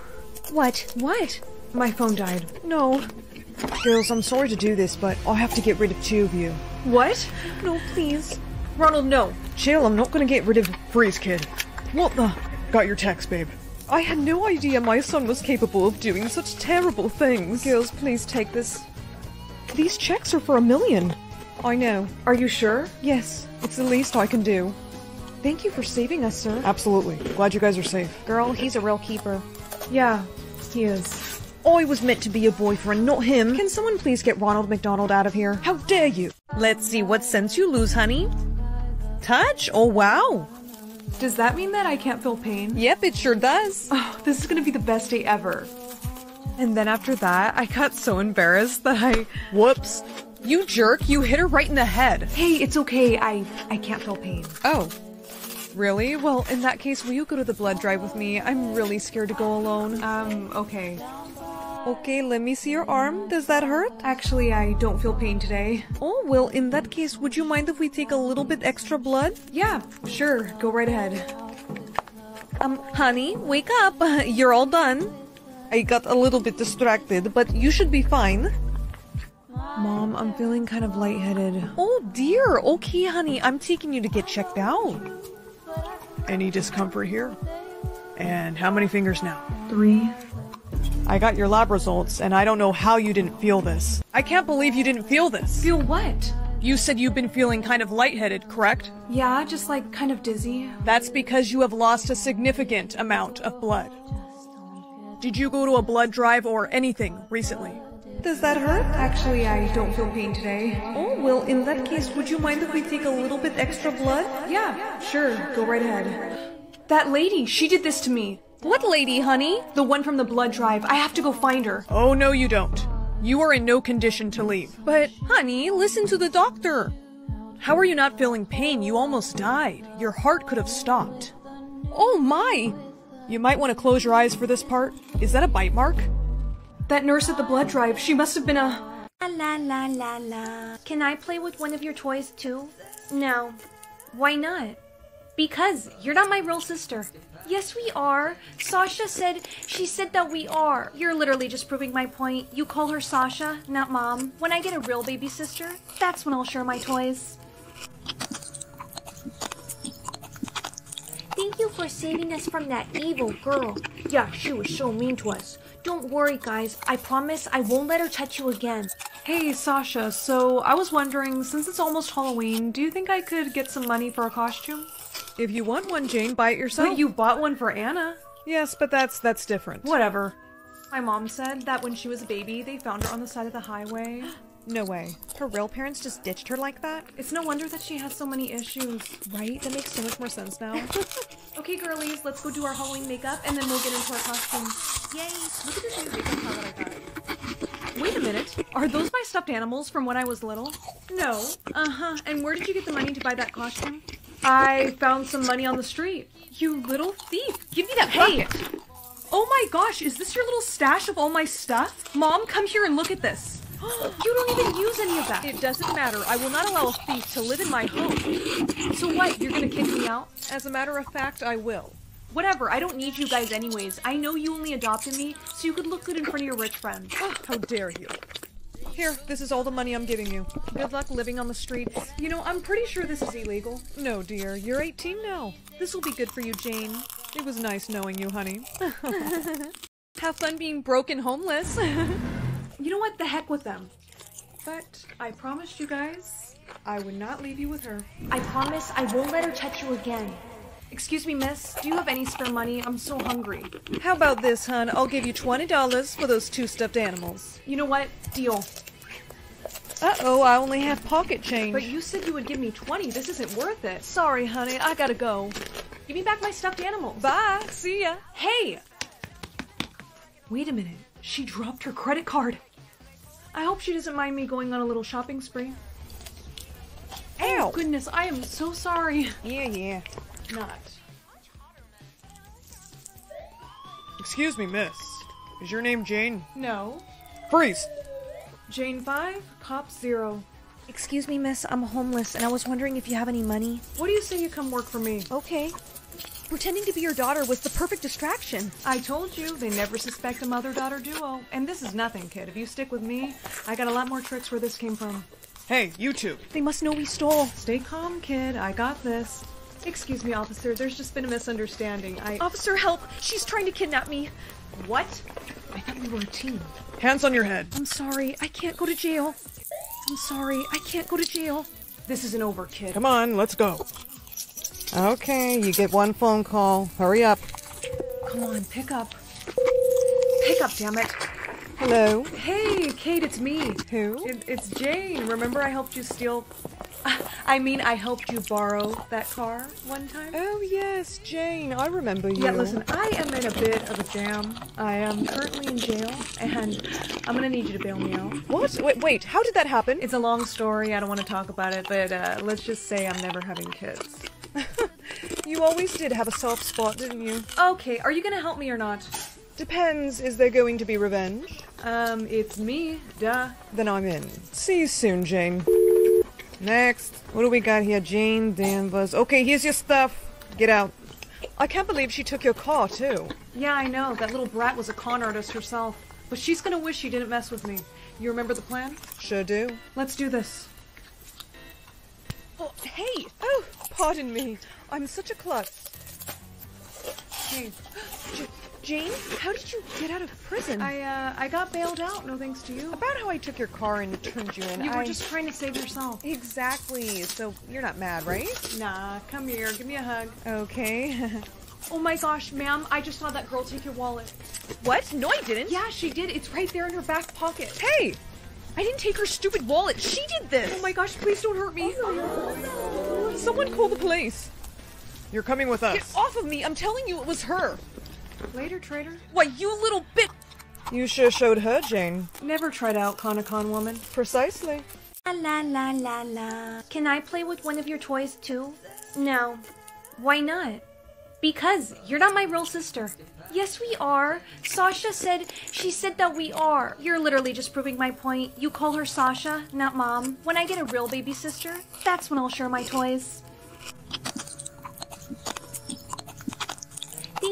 What? What? My phone died. No. Girls, I'm sorry to do this, but I'll have to get rid of two of you. What? No, please. Ronald, no. Chill, I'm not gonna get rid of. Freeze, kid. What the? Got your text, babe. I had no idea my son was capable of doing such terrible things. Girls, please take this. These checks are for a million. I know. Are you sure? Yes, it's the least I can do. Thank you for saving us, sir. Absolutely. Glad you guys are safe. Girl, he's a real keeper. Yeah, he is. I was meant to be your boyfriend, not him. Can someone please get Ronald McDonald out of here? How dare you? Let's see what sense you lose, honey. Touch? Oh, wow. Does that mean that I can't feel pain? Yep, it sure does. Oh, this is gonna be the best day ever. And then after that, I got so embarrassed that I. Whoops. You jerk, you hit her right in the head. Hey, it's okay. I I can't feel pain. Oh. Really? Well, in that case, will you go to the blood drive with me? I'm really scared to go alone. Um, okay. Okay, let me see your arm. Does that hurt? Actually, I don't feel pain today. Oh, well, in that case, would you mind if we take a little bit extra blood? Yeah, sure. Go right ahead. Um, honey, wake up. You're all done. I got a little bit distracted, but you should be fine. Mom, I'm feeling kind of lightheaded. Oh dear. Okay, honey, I'm taking you to get checked out. Any discomfort here? And how many fingers now? Three. I got your lab results, and I don't know how you didn't feel this. I can't believe you didn't feel this. Feel what? You said you've been feeling kind of lightheaded, correct? Yeah, just like kind of dizzy. That's because you have lost a significant amount of blood. Did you go to a blood drive or anything recently? Does that hurt? Actually, I don't feel pain today. Oh, well, in that case, would you mind if we take a little bit extra blood? Yeah, sure. Go right ahead. That lady, she did this to me. What lady, honey? The one from the blood drive. I have to go find her. Oh, no, you don't. You are in no condition to leave. But, honey, listen to the doctor. How are you not feeling pain? You almost died. Your heart could have stopped. Oh, my! You might want to close your eyes for this part. Is that a bite mark? That nurse at the blood drive, she must have been a. La la la la la. Can I play with one of your toys too? No. Why not? Because you're not my real sister. Yes, we are. Sasha said she said that we are. You're literally just proving my point. You call her Sasha, not mom. When I get a real baby sister, that's when I'll share my toys. Thank you for saving us from that evil girl. Yeah, she was so mean to us. Don't worry, guys. I promise I won't let her touch you again. Hey, Sasha, so I was wondering, since it's almost Halloween, do you think I could get some money for a costume? If you want one, Jane, buy it yourself. But you bought one for Anna. Yes, but that's that's different. Whatever. My mom said that when she was a baby, they found her on the side of the highway. No way. Her real parents just ditched her like that? It's no wonder that she has so many issues. Right? That makes so much more sense now. okay, girlies, let's go do our Halloween makeup and then we'll get into our costumes. Yay! Look at this new makeup palette I got. Wait a minute. Are those my stuffed animals from when I was little? No. Uh-huh. And where did you get the money to buy that costume? I found some money on the street. You little thief! Give me that Hey! bucket! Oh my gosh, is this your little stash of all my stuff? Mom, come here and look at this. you don't even use any of that. It doesn't matter. I will not allow a thief to live in my home. So what? You're gonna kick me out? As a matter of fact, I will. Whatever, I don't need you guys anyways. I know you only adopted me so you could look good in front of your rich friends. Oh, how dare you. Here, this is all the money I'm giving you. Good luck living on the streets. You know, I'm pretty sure this is illegal. No, dear, you're 18 now. This will be good for you, Jane. It was nice knowing you, honey. Have fun being broke and homeless. you know what? The heck with them. But I promised you guys I would not leave you with her. I promise I won't let her touch you again. Excuse me, miss. Do you have any spare money? I'm so hungry. How about this, hun? I'll give you $20 for those two stuffed animals. You know what? Deal. Uh-oh, I only have pocket change. But you said you would give me 20. This isn't worth it. Sorry, honey. I gotta go. Give me back my stuffed animals. Bye. See ya. Hey! Wait a minute. She dropped her credit card. I hope she doesn't mind me going on a little shopping spree. Oh, Ow! Oh, goodness, I am so sorry. Yeah, yeah. Not. Excuse me, miss. Is your name Jane? No. Freeze! Jane 5, Cop 0. Excuse me, miss. I'm homeless and I was wondering if you have any money. What do you say you come work for me? Okay. Pretending to be your daughter was the perfect distraction. I told you, they never suspect a mother-daughter duo. And this is nothing, kid. If you stick with me, I got a lot more tricks where this came from. Hey, you two. They must know we stole. Stay calm, kid. I got this. Excuse me, officer. There's just been a misunderstanding. I... Officer, help! She's trying to kidnap me. What? I thought we were a team. Hands on your head. I'm sorry. I can't go to jail. I'm sorry. I can't go to jail. This isn't over, kid. Come on, let's go. Okay, you get one phone call. Hurry up. Come on, pick up. Pick up, damn it. Hello. Hey, Kate, it's me. Who? It, it's Jane. Remember I helped you steal... I mean, I helped you borrow that car one time. Oh, yes, Jane, I remember you. Yeah, listen, I am in a bit of a jam. I am currently in jail, and I'm gonna need you to bail me out. What? Wait, wait, how did that happen? It's a long story. I don't want to talk about it, but uh, let's just say I'm never having kids. You always did have a soft spot, didn't you? Okay, are you gonna help me or not? Depends. Is there going to be revenge? Um, it's me, duh. Then I'm in. See you soon, Jane. Next. What do we got here? Jane Danvers. Okay, here's your stuff. Get out. I can't believe she took your car, too. Yeah, I know. That little brat was a con artist herself. But she's gonna wish she didn't mess with me. You remember the plan? Sure do. Let's do this. Oh, hey! Oh, pardon me. I'm such a klutz. Hey, J- Jane, how did you get out of prison? I, uh, I got bailed out, no thanks to you. About how I took your car and turned you in. You were I- just trying to save yourself. Exactly. So you're not mad, right? Nah, come here, give me a hug. Okay. Oh my gosh, ma'am, I just saw that girl take your wallet. what? No, I didn't. Yeah, she did. It's right there in her back pocket. Hey! I didn't take her stupid wallet. She did this. Oh my gosh, please don't hurt me. Someone call the police. You're coming with us. Get off of me. I'm telling you it was her. Later, traitor. Why, you little bit. You sure showed her, Jane. Never tried out con a con woman. Precisely. La la la la la. Can I play with one of your toys too? No. Why not? Because you're not my real sister. Yes, we are. Sasha said she said that we are. You're literally just proving my point. You call her Sasha, not mom. When I get a real baby sister, that's when I'll share my toys.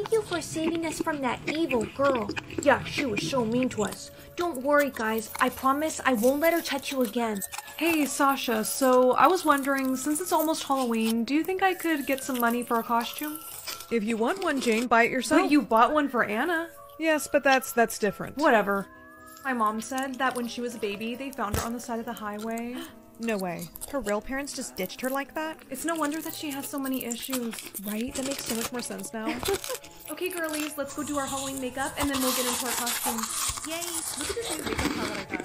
Thank you for saving us from that evil girl. Yeah, she was so mean to us. Don't worry, guys. I promise I won't let her touch you again. Hey, Sasha, so I was wondering, since it's almost Halloween, do you think I could get some money for a costume? If you want one, Jane, buy it yourself. But you bought one for Anna. Yes, but that's that's different. Whatever. My mom said that when she was a baby, they found her on the side of the highway. No way. Her real parents just ditched her like that? It's no wonder that she has so many issues. Right? That makes so much more sense now. Okay, girlies, let's go do our Halloween makeup and then we'll get into our costumes. Yay! Look at this new makeup palette I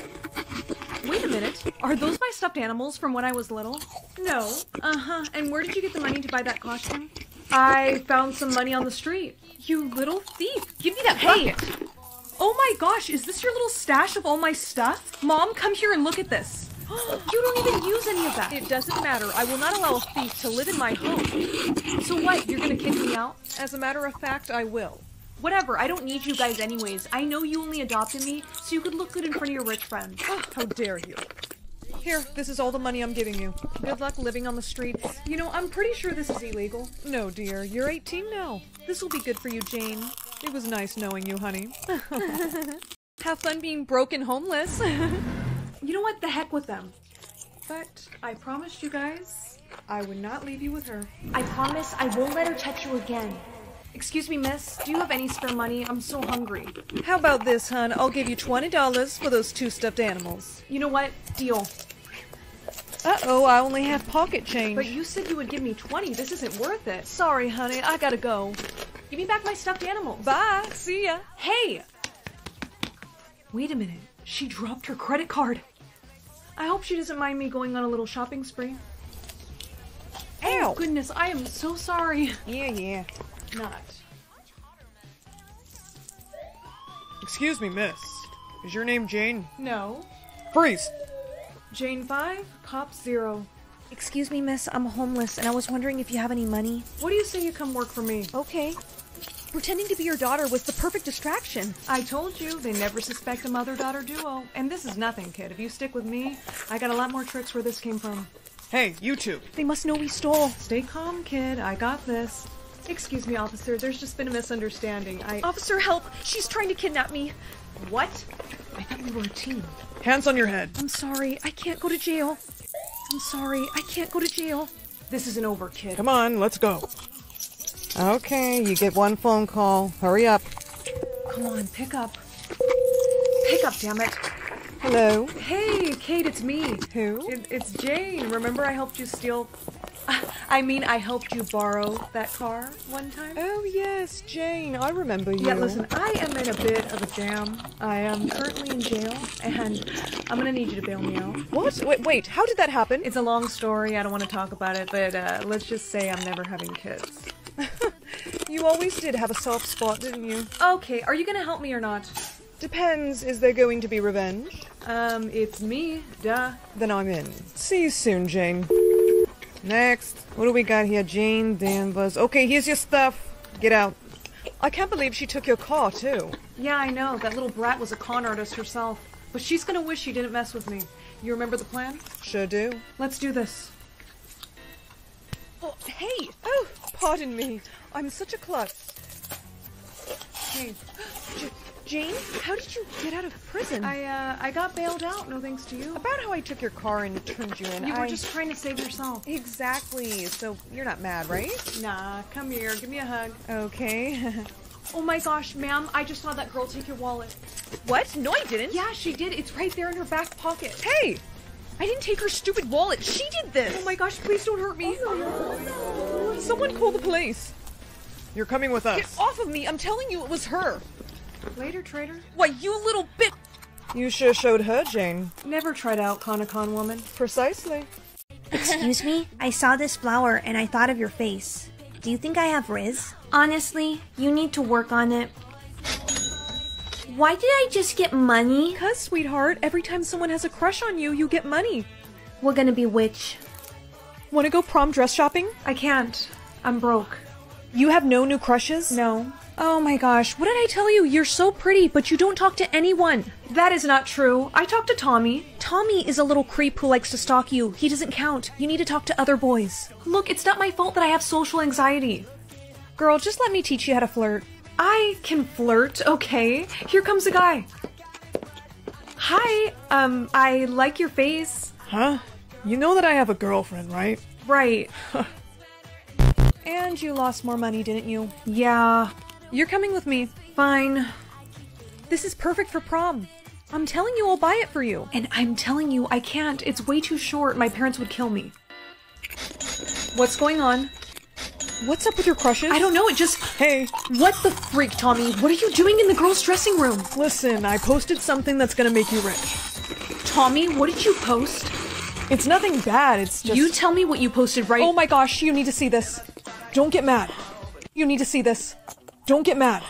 got. Wait a minute. Are those my stuffed animals from when I was little? No. Uh huh. And where did you get the money to buy that costume? I found some money on the street. You little thief! Give me that Hey! bucket! Oh my gosh, is this your little stash of all my stuff? Mom, come here and look at this. You don't even use any of that. It doesn't matter. I will not allow a thief to live in my home. So what? You're gonna kick me out? As a matter of fact, I will. Whatever, I don't need you guys anyways. I know you only adopted me so you could look good in front of your rich friends. Oh, how dare you. Here, this is all the money I'm giving you. Good luck living on the streets. You know, I'm pretty sure this is illegal. No, dear, you're 18 now. This will be good for you, Jane. It was nice knowing you, honey. Have fun being broke and homeless. You know what? The heck with them. But I promised you guys I would not leave you with her. I promise I won't let her touch you again. Excuse me, miss. Do you have any spare money? I'm so hungry. How about this, hun? I'll give you $20 for those two stuffed animals. You know what? Deal. Uh-oh, I only have pocket change. But you said you would give me 20. This isn't worth it. Sorry, honey, I gotta go. Give me back my stuffed animals. Bye. See ya. Hey! Wait a minute. She dropped her credit card. I hope she doesn't mind me going on a little shopping spree. Oh, Ow! Oh, goodness, I am so sorry. Yeah, yeah. Not. Excuse me, miss. Is your name Jane? No. Freeze! Jane 5, Cop 0. Excuse me, miss. I'm homeless and I was wondering if you have any money. What do you say you come work for me? Okay. Pretending to be your daughter was the perfect distraction. I told you, they never suspect a mother-daughter duo. And this is nothing, kid. If you stick with me, I got a lot more tricks where this came from. Hey, you two. They must know we stole. Stay calm, kid. I got this. Excuse me, officer. There's just been a misunderstanding. I... Officer, help! She's trying to kidnap me. What? I thought we were a team. Hands on your head. I'm sorry. I can't go to jail. I'm sorry. I can't go to jail. This isn't over, kid. Come on, let's go. Okay, you get one phone call. Hurry up. Come on, pick up. Pick up, damn it. Hello. Hey, Kate, it's me. Who? It, it's Jane. Remember I helped you steal... I mean, I helped you borrow that car one time. Oh, yes, Jane, I remember you. Yeah, listen, I am in a bit of a jam. I am currently in jail, and I'm gonna need you to bail me out. What? Wait, wait, how did that happen? It's a long story. I don't want to talk about it, but uh, let's just say I'm never having kids. You always did have a soft spot, didn't you? Okay, are you gonna help me or not? Depends. Is there going to be revenge? Um, it's me, duh. Then I'm in. See you soon, Jane. Next. What do we got here? Jane Danvers. Okay, here's your stuff. Get out. I can't believe she took your car, too. Yeah, I know. That little brat was a con artist herself. But she's gonna wish she didn't mess with me. You remember the plan? Sure do. Let's do this. Oh, hey! Oh, pardon me. I'm such a klutz. Hey, J- Jane, how did you get out of prison? I, uh, I got bailed out, no thanks to you. About how I took your car and turned you in. You were I- just trying to save yourself. Exactly. So you're not mad, right? Nah, come here, give me a hug. Okay. Oh my gosh, ma'am, I just saw that girl take your wallet. what? No, I didn't. Yeah, she did. It's right there in her back pocket. Hey! I didn't take her stupid wallet. She did this. Oh my gosh, please don't hurt me. Someone call the police. You're coming with us. Get off of me. I'm telling you it was her. Later, traitor. Why, you little bit. You sure showed her, Jane. Never tried out con a con woman. Precisely. Excuse me? I saw this flower and I thought of your face. Do you think I have Riz? Honestly, you need to work on it. Why did I just get money? Cuz, sweetheart, every time someone has a crush on you, you get money. We're gonna be witch. Want to go prom dress shopping? I can't. I'm broke. You have no new crushes? No. Oh my gosh, what did I tell you? You're so pretty, but you don't talk to anyone. That is not true. I talk to Tommy. Tommy is a little creep who likes to stalk you. He doesn't count. You need to talk to other boys. Look, it's not my fault that I have social anxiety. Girl, just let me teach you how to flirt. I can flirt, okay? Here comes a guy. Hi, um, I like your face. Huh? You know that I have a girlfriend, right? Right. and you lost more money, didn't you? Yeah. You're coming with me. Fine. This is perfect for prom. I'm telling you I'll buy it for you. And I'm telling you I can't. It's way too short. My parents would kill me. What's going on? What's up with your crushes? I don't know. It just. Hey. What the freak, Tommy? What are you doing in the girls' dressing room? Listen, I posted something that's gonna make you rich. Tommy, what did you post? It's nothing bad, it's just. You tell me what you posted, right? Oh my gosh, you need to see this. Don't get mad. You need to see this. Don't get mad.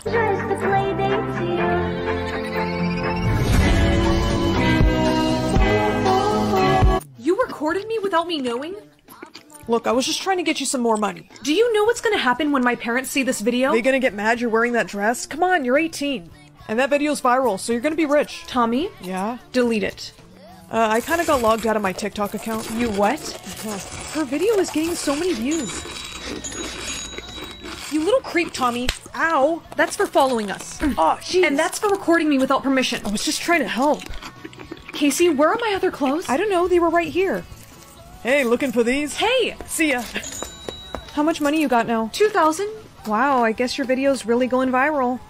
You recorded me without me knowing? Look, I was just trying to get you some more money. Do you know what's gonna happen when my parents see this video? They gonna get mad you're wearing that dress? Come on, you're 18. And that video's viral, so you're gonna be rich. Tommy? Yeah? Delete it. Uh, I kinda got logged out of my TikTok account. You what? Her video is getting so many views. You little creep, Tommy. Ow! That's for following us. Oh, jeez. And that's for recording me without permission. I was just trying to help. Casey, where are my other clothes? I don't know, they were right here. Hey, looking for these? Hey! See ya. How much money you got now? 2000 Wow, I guess your video's really going viral.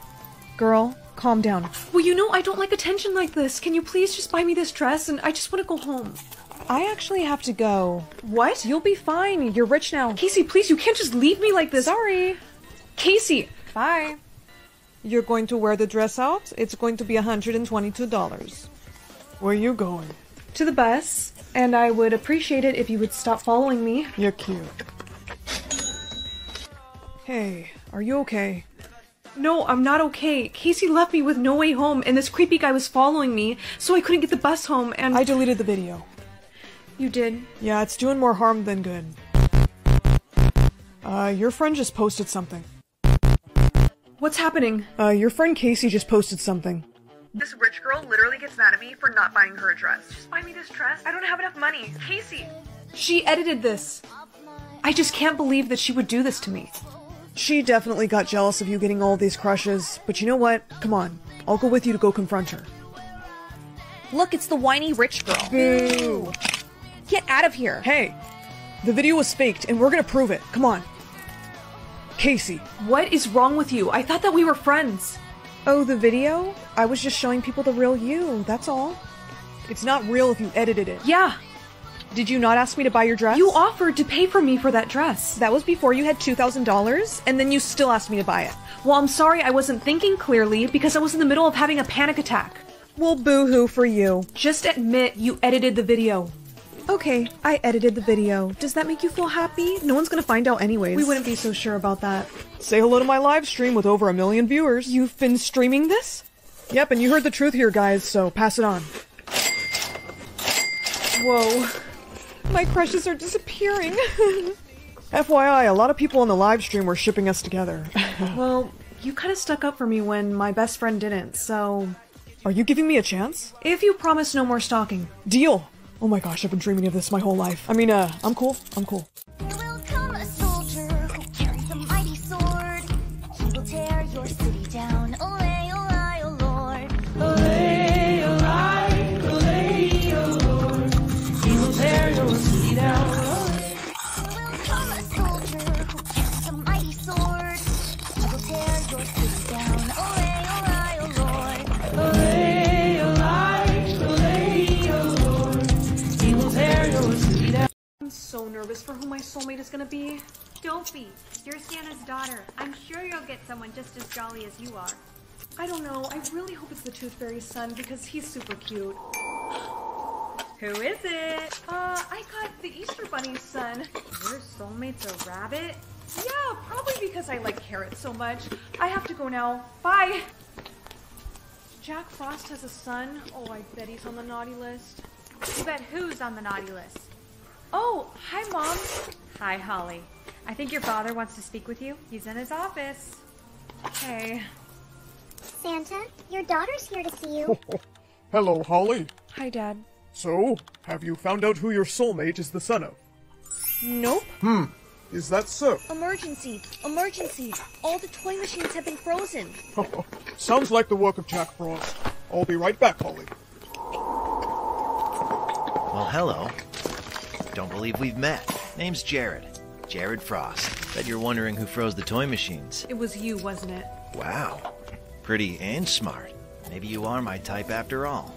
Girl, calm down. Well, you know, I don't like attention like this. Can you please just buy me this dress and I just want to go home? I actually have to go. What? You'll be fine. You're rich now. Casey, please, you can't just leave me like this. Sorry. Casey! Bye. You're going to wear the dress out? It's going to be $122. Where are you going? To the bus, and I would appreciate it if you would stop following me. You're cute. Hey, are you okay? No, I'm not okay. Casey left me with no way home, and this creepy guy was following me, so I couldn't get the bus home, and. I deleted the video. You did? Yeah, it's doing more harm than good. Uh, your friend just posted something. What's happening? Uh, your friend Casey just posted something. This rich girl literally gets mad at me for not buying her a dress. Just buy me this dress. I don't have enough money. Casey! She edited this. I just can't believe that she would do this to me. She definitely got jealous of you getting all these crushes, but you know what? Come on, I'll go with you to go confront her. Look, it's the whiny rich girl. Boo! Get out of here. Hey, the video was faked, and we're gonna prove it. Come on. Casey. What is wrong with you? I thought that we were friends. Oh, the video? I was just showing people the real you, that's all. It's not real if you edited it. Yeah. Did you not ask me to buy your dress? You offered to pay for me for that dress. That was before you had $2,000, and then you still asked me to buy it. Well, I'm sorry I wasn't thinking clearly because I was in the middle of having a panic attack. Well, boo hoo for you. Just admit you edited the video. Okay, I edited the video. Does that make you feel happy? No one's gonna find out anyways. We wouldn't be so sure about that. Say hello to my live stream with over a million viewers. You've been streaming this? Yep, and you heard the truth here, guys, so pass it on. Whoa. My crushes are disappearing. FYI, a lot of people on the live stream were shipping us together. well, you kind of stuck up for me when my best friend didn't, so. Are you giving me a chance? If you promise no more stalking. Deal! Oh my gosh, I've been dreaming of this my whole life. I mean, uh, I'm cool. I'm cool. So nervous for who my soulmate is gonna be. Don't be. You're Santa's daughter. I'm sure you'll get someone just as jolly as you are. I don't know. I really hope it's the Tooth Fairy's son because he's super cute. Who is it? Uh, I got the Easter Bunny's son. Your soulmate's a rabbit? Yeah, probably because I like carrots so much. I have to go now. Bye! Jack Frost has a son. Oh, I bet he's on the naughty list. You bet who's on the naughty list? Oh, hi, Mom. Hi, Holly. I think your father wants to speak with you. He's in his office. Hey. Santa, your daughter's here to see you. Hello, Holly. Hi, Dad. So, have you found out who your soulmate is the son of? Nope. Hmm. Is that so? Emergency! Emergency! All the toy machines have been frozen. Sounds like the work of Jack Frost. I'll be right back, Holly. Well, hello. Don't believe we've met. Name's Jared. Jared Frost. Bet you're wondering who froze the toy machines. It was you, wasn't it? Wow. Pretty and smart. Maybe you are my type after all.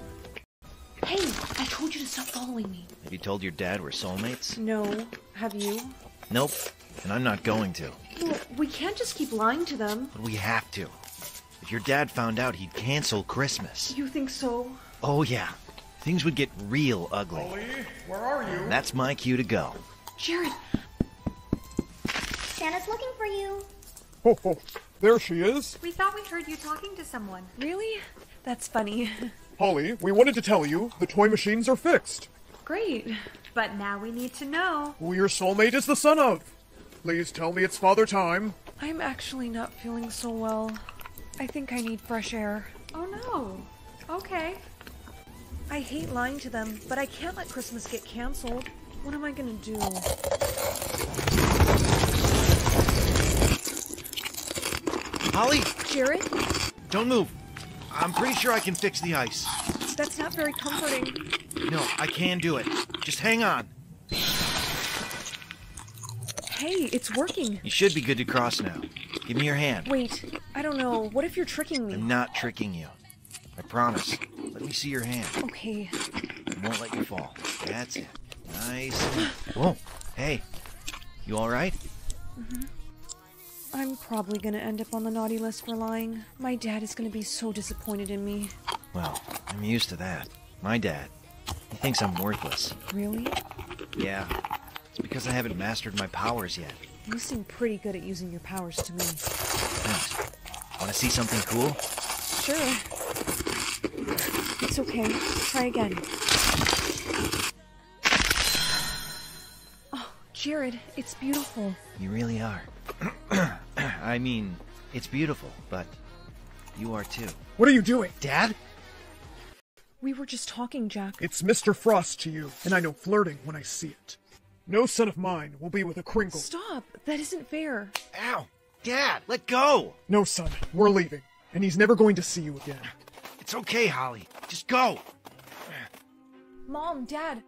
Hey, I told you to stop following me. Have you told your dad we're soulmates? No. Have you? Nope. And I'm not going to. Well, we can't just keep lying to them. But we have to. If your dad found out, he'd cancel Christmas. You think so? Oh, yeah. Things would get real ugly. Holly, where are you? That's my cue to go. Jared! Santa's looking for you. Ho, ho. There she is. We thought we heard you talking to someone. Really? That's funny. Holly, we wanted to tell you the toy machines are fixed. Great. But now we need to know. Who your soulmate is the son of. Please tell me it's father time. I'm actually not feeling so well. I think I need fresh air. Oh no. Okay. I hate lying to them, but I can't let Christmas get canceled. What am I gonna do? Holly! Jared? Don't move. I'm pretty sure I can fix the ice. That's not very comforting. No, I can do it. Just hang on. Hey, it's working. You should be good to cross now. Give me your hand. Wait, I don't know. What if you're tricking me? I'm not tricking you. I promise. Let me see your hand. Okay. I won't let you fall. That's it. Nice. Whoa. Hey. You alright? Mm -hmm. I'm probably gonna end up on the naughty list for lying. My dad is gonna be so disappointed in me. Well, I'm used to that. My dad. He thinks I'm worthless. Really? Yeah. It's because I haven't mastered my powers yet. You seem pretty good at using your powers to me. Thanks. Want to see something cool? Sure. It's okay. Try again. Oh, Jared, it's beautiful. You really are. I mean, it's beautiful, but you are too. What are you doing? Dad? We were just talking, Jack. It's Mr. Frost to you, and I know flirting when I see it. No son of mine will be with a Kringle. Stop! That isn't fair. Ow! Dad, let go! No, son, we're leaving, and he's never going to see you again. It's okay, Holly. Just go. Mom, Dad,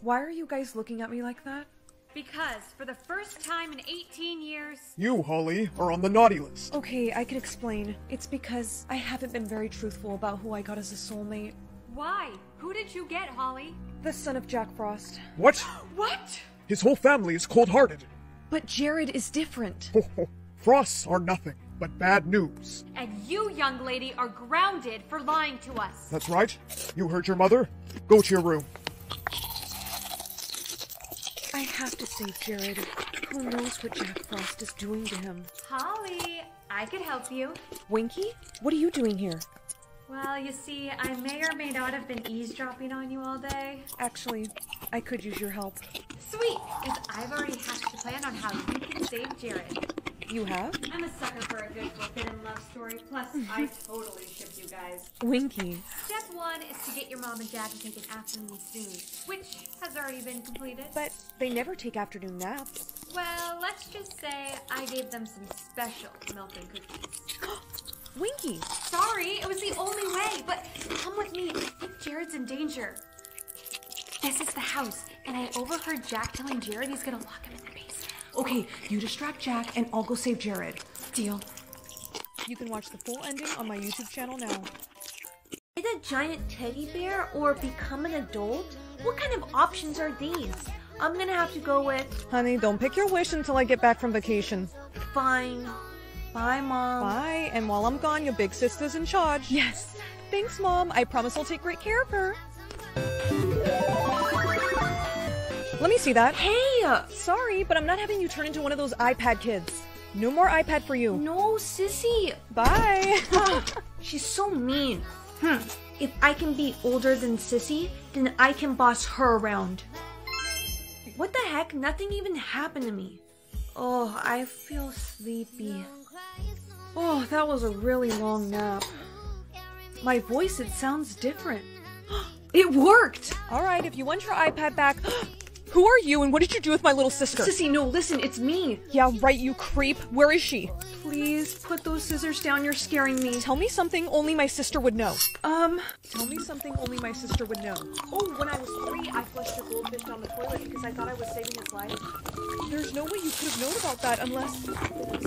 why are you guys looking at me like that? Because for the first time in 18 years, You, Holly, are on the naughty list. Okay, I can explain. It's because I haven't been very truthful about who I got as a soulmate. Why? Who did you get, Holly? The son of Jack Frost. What? What? His whole family is cold-hearted. But Jared is different. Frosts are nothing but bad news. And you, young lady, are grounded for lying to us. That's right. You heard your mother? Go to your room. I have to save Jared. Who knows what Jack Frost is doing to him? Holly, I could help you. Winky, what are you doing here? Well, you see, I may or may not have been eavesdropping on you all day. Actually, I could use your help. Sweet, because I've already hatched a plan on how you can save Jared. You have? I'm a sucker for a good forbidden love story, plus I totally ship you guys. Winky. Step one is to get your mom and dad to take an afternoon snooze, which has already been completed. But they never take afternoon naps. Well, let's just say I gave them some special milk and cookies. Winky! Sorry, it was the only way, but come with me. I think Jared's in danger. This is the house, and I overheard Jack telling Jared he's gonna lock him in. Okay, you distract Jack and I'll go save Jared. Deal. You can watch the full ending on my YouTube channel now. Is a giant teddy bear or become an adult? What kind of options are these? I'm gonna have to go with Honey, don't pick your wish until I get back from vacation. fine. Bye, mom. Bye, and while I'm gone, your big sister's in charge. Yes. Thanks, Mom. I promise I'll take great care of her. Let me see that. Hey! Sorry, but I'm not having you turn into one of those iPad kids. No more iPad for you. No, sissy. Bye. She's so mean. Hmm. If I can be older than Sissy, then I can boss her around. What the heck? Nothing even happened to me. Oh, I feel sleepy. Oh, that was a really long nap. My voice, it sounds different. It worked! Alright, if you want your iPad back. Who are you and what did you do with my little sister? Sissy, no, listen, it's me. Yeah, right, you creep. Where is she? Please put those scissors down. You're scaring me. Tell me something only my sister would know. Um, Tell me something only my sister would know. oh, when I was three, I flushed a goldfish down the toilet because I thought I was saving his life. There's no way you could have known about that unless.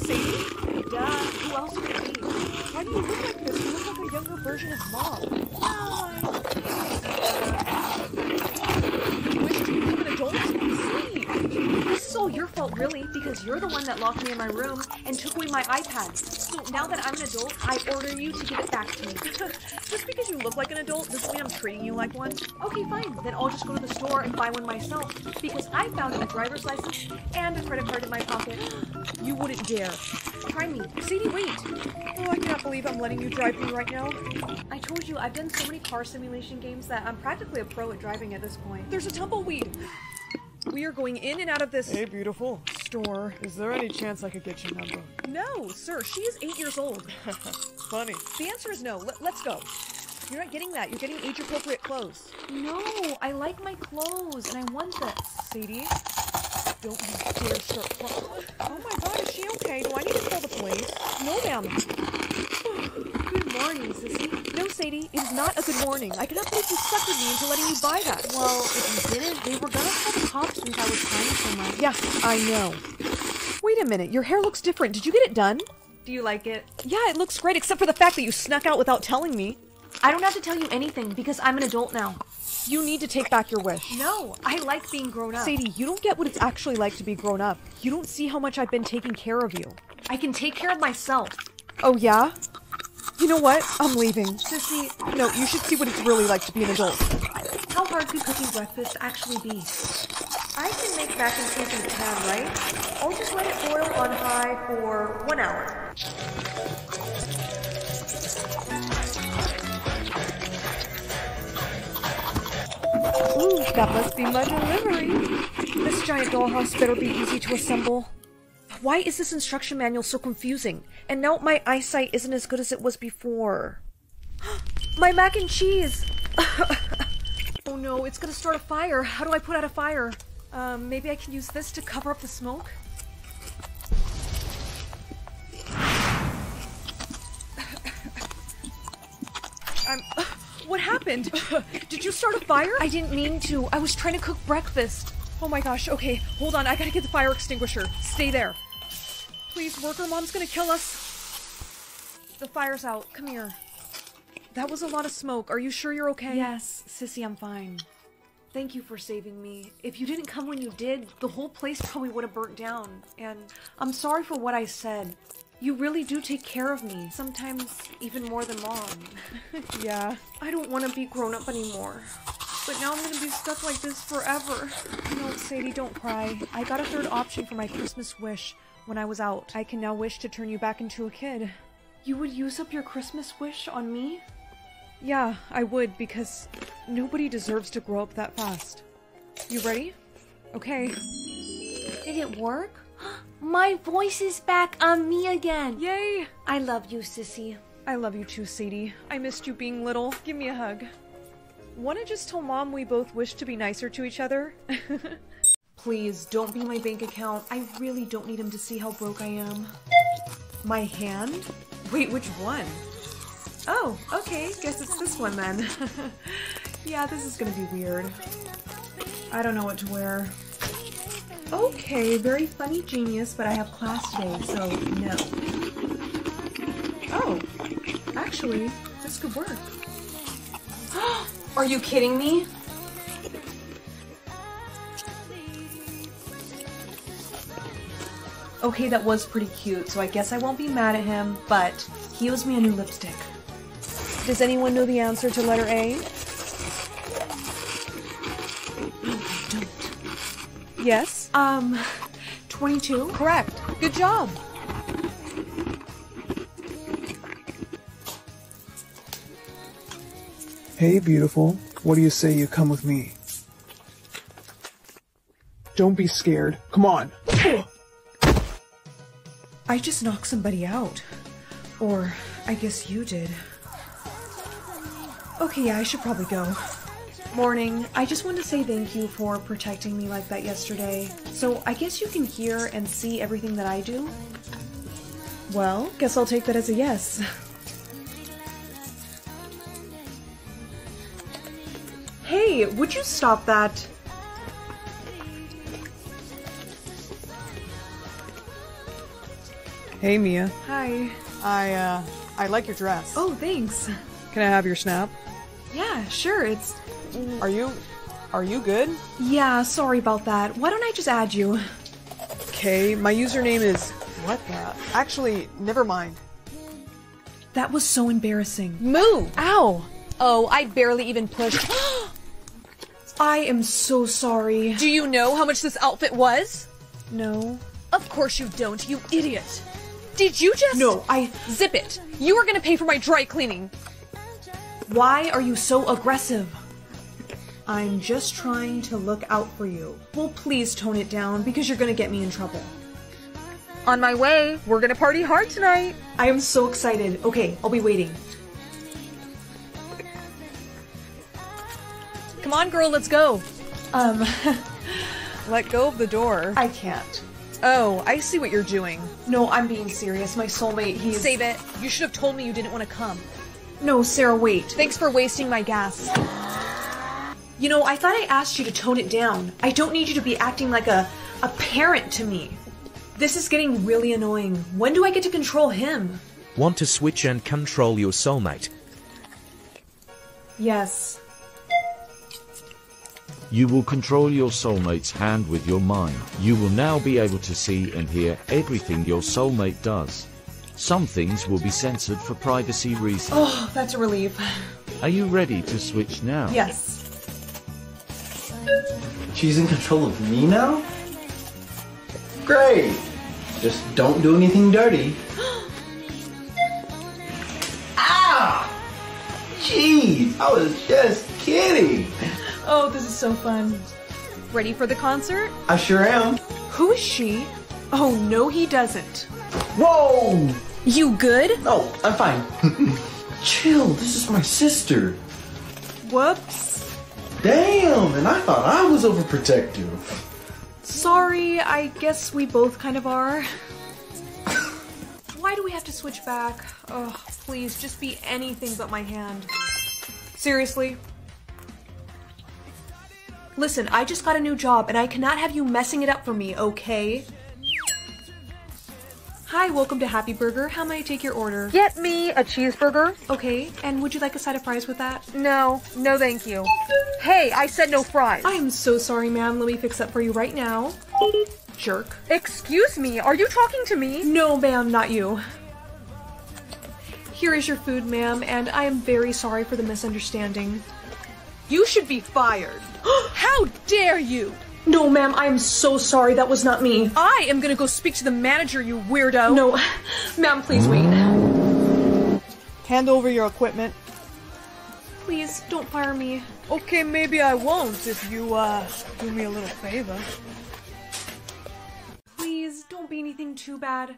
Sadie? Duh, who else would it be? Why do you look like this? You look like a younger version of mom. You wish to become an adult? Sleep. This is all your fault, really, because you're the one that locked me in my room and took away my iPad. So now that I'm an adult, I order you to give it back to me. Just because you look like an adult doesn't mean I'm treating you like one. Okay, fine. Then I'll just go to the store and buy one myself because I found a driver's license and a credit card in my pocket. You wouldn't dare. Try me. Sadie, wait. Oh, I can't believe I'm letting you drive me right now. I told you I've done so many car simulation games that I'm practically a pro at driving at this point. There's a tumbleweed. We are going in and out of this Hey, beautiful. Store. Is there any chance I could get your number? No, sir, she is eight years old. Funny. The answer is no. Let, let's go. You're not getting that. You're getting age appropriate clothes. No, I like my clothes and I want this. Sadie, don't you dare start crying. Oh my god, is she okay? Do I need to call the police? No, ma'am. Good morning, Sissy. Sadie, it is not a good morning. I cannot believe you suckered me into letting you buy that. Well, if you didn't, they were gonna call the cops since I was crying so much. Yeah, I know. Wait a minute, your hair looks different. Did you get it done? Do you like it? Yeah, it looks great, except for the fact that you snuck out without telling me. I don't have to tell you anything because I'm an adult now. You need to take back your wish. No, I like being grown up. Sadie, you don't get what it's actually like to be grown up. You don't see how much I've been taking care of you. I can take care of myself. Oh, yeah? You know what? I'm leaving. Sissy, No, you should see what it's really like to be an adult. how hard could cooking breakfast actually be? I can make mac and cheese in a pan, right? I'll just let it boil on high for one hour. Ooh, that must be my delivery. This giant dollhouse better be easy to assemble. Why is this instruction manual so confusing? And now my eyesight isn't as good as it was before. my mac and cheese! oh no, it's gonna start a fire. How do I put out a fire? Um, maybe I can use this to cover up the smoke? I'm. What happened? Did you start a fire? I didn't mean to. I was trying to cook breakfast. Oh my gosh, okay, hold on, I gotta get the fire extinguisher. Stay there. Please, worker mom's gonna kill us. The fire's out. Come here. That was a lot of smoke. Are you sure you're okay? Yes, Sissy, I'm fine. Thank you for saving me. If you didn't come when you did, the whole place probably would have burnt down. And I'm sorry for what I said. You really do take care of me, sometimes even more than mom. yeah. I don't want to be grown up anymore. But now I'm gonna be stuck like this forever. You No, Sadie, don't cry. I got a third option for my Christmas wish when I was out. I can now wish to turn you back into a kid. You would use up your Christmas wish on me? Yeah, I would, because nobody deserves to grow up that fast. You ready? Okay. Did it work? My voice is back on me again. Yay! I love you, Sissy. I love you too, Sadie. I missed you being little. Give me a hug. Wanna just tell mom we both wish to be nicer to each other? Please, don't be my bank account. I really don't need him to see how broke I am. My hand? Wait, which one? Oh, okay. Guess it's this one then. yeah, this is gonna be weird. I don't know what to wear. Okay, very funny genius, but I have class today, so no. Oh, actually, this could work. Are you kidding me? Okay, that was pretty cute, so I guess I won't be mad at him, but he owes me a new lipstick. Does anyone know the answer to letter A? Yes? Um, 22? Correct. Good job. Hey, beautiful. What do you say you come with me? Don't be scared. Come on. I just knocked somebody out. Or, I guess you did. Okay, yeah, I should probably go. Morning. I just want to say thank you for protecting me like that yesterday. So, I guess you can hear and see everything that I do? Well, guess I'll take that as a yes. Hey, would you stop that? Hey, Mia. Hi. I, uh, I like your dress. Oh, thanks. Can I have your snap? Yeah, sure, it's... Are you... Are you good? Yeah, sorry about that. Why don't I just add you? Okay, my username is... What the... Actually, never mind. That was so embarrassing. Move! Ow! Oh, I barely even pushed. I am so sorry. Do you know how much this outfit was? No. Of course you don't, you idiot. Did you just- No, I- Zip it! You are gonna pay for my dry cleaning! Why are you so aggressive? I'm just trying to look out for you. Well, please tone it down because you're gonna get me in trouble. On my way. We're gonna party hard tonight. I am so excited. Okay, I'll be waiting. Come on, girl, let's go. Um, let go of the door. I can't. Oh, I see what you're doing. No, I'm being serious. My soulmate, he's. Save it. You should have told me you didn't want to come. No, Sarah, wait. Thanks for wasting my gas. You know, I thought I asked you to tone it down. I don't need you to be acting like a, a parent to me. This is getting really annoying. When do I get to control him? Want to switch and control your soulmate? Yes. You will control your soulmate's hand with your mind. You will now be able to see and hear everything your soulmate does. Some things will be censored for privacy reasons. Oh, that's a relief. Are you ready to switch now? Yes. She's in control of me now? Great! Just don't do anything dirty. ah! Jeez, I was just kidding. Oh, this is so fun. Ready for the concert? I sure am. Who is she? Oh, no, he doesn't. Whoa! You good? Oh, I'm fine. Chill, this is my sister. Whoops. Damn, and I thought I was overprotective. Sorry, I guess we both kind of are. Why do we have to switch back? Oh, please, just be anything but my hand. Seriously? Listen, I just got a new job and I cannot have you messing it up for me, okay? Hi, welcome to Happy Burger. How may I take your order? Get me a cheeseburger. Okay, and would you like a side of fries with that? No, no thank you. Hey, I said no fries. I am so sorry, ma'am. Let me fix that for you right now. Jerk. Excuse me, are you talking to me? No, ma'am, not you. Here is your food, ma'am, and I am very sorry for the misunderstanding. You should be fired. How dare you? No, ma'am, I am so sorry. That was not me. I am gonna go speak to the manager, you weirdo. No, ma'am, please wait. Hand over your equipment. Please, don't fire me. Okay, maybe I won't if you, uh, do me a little favor. Please, don't be anything too bad.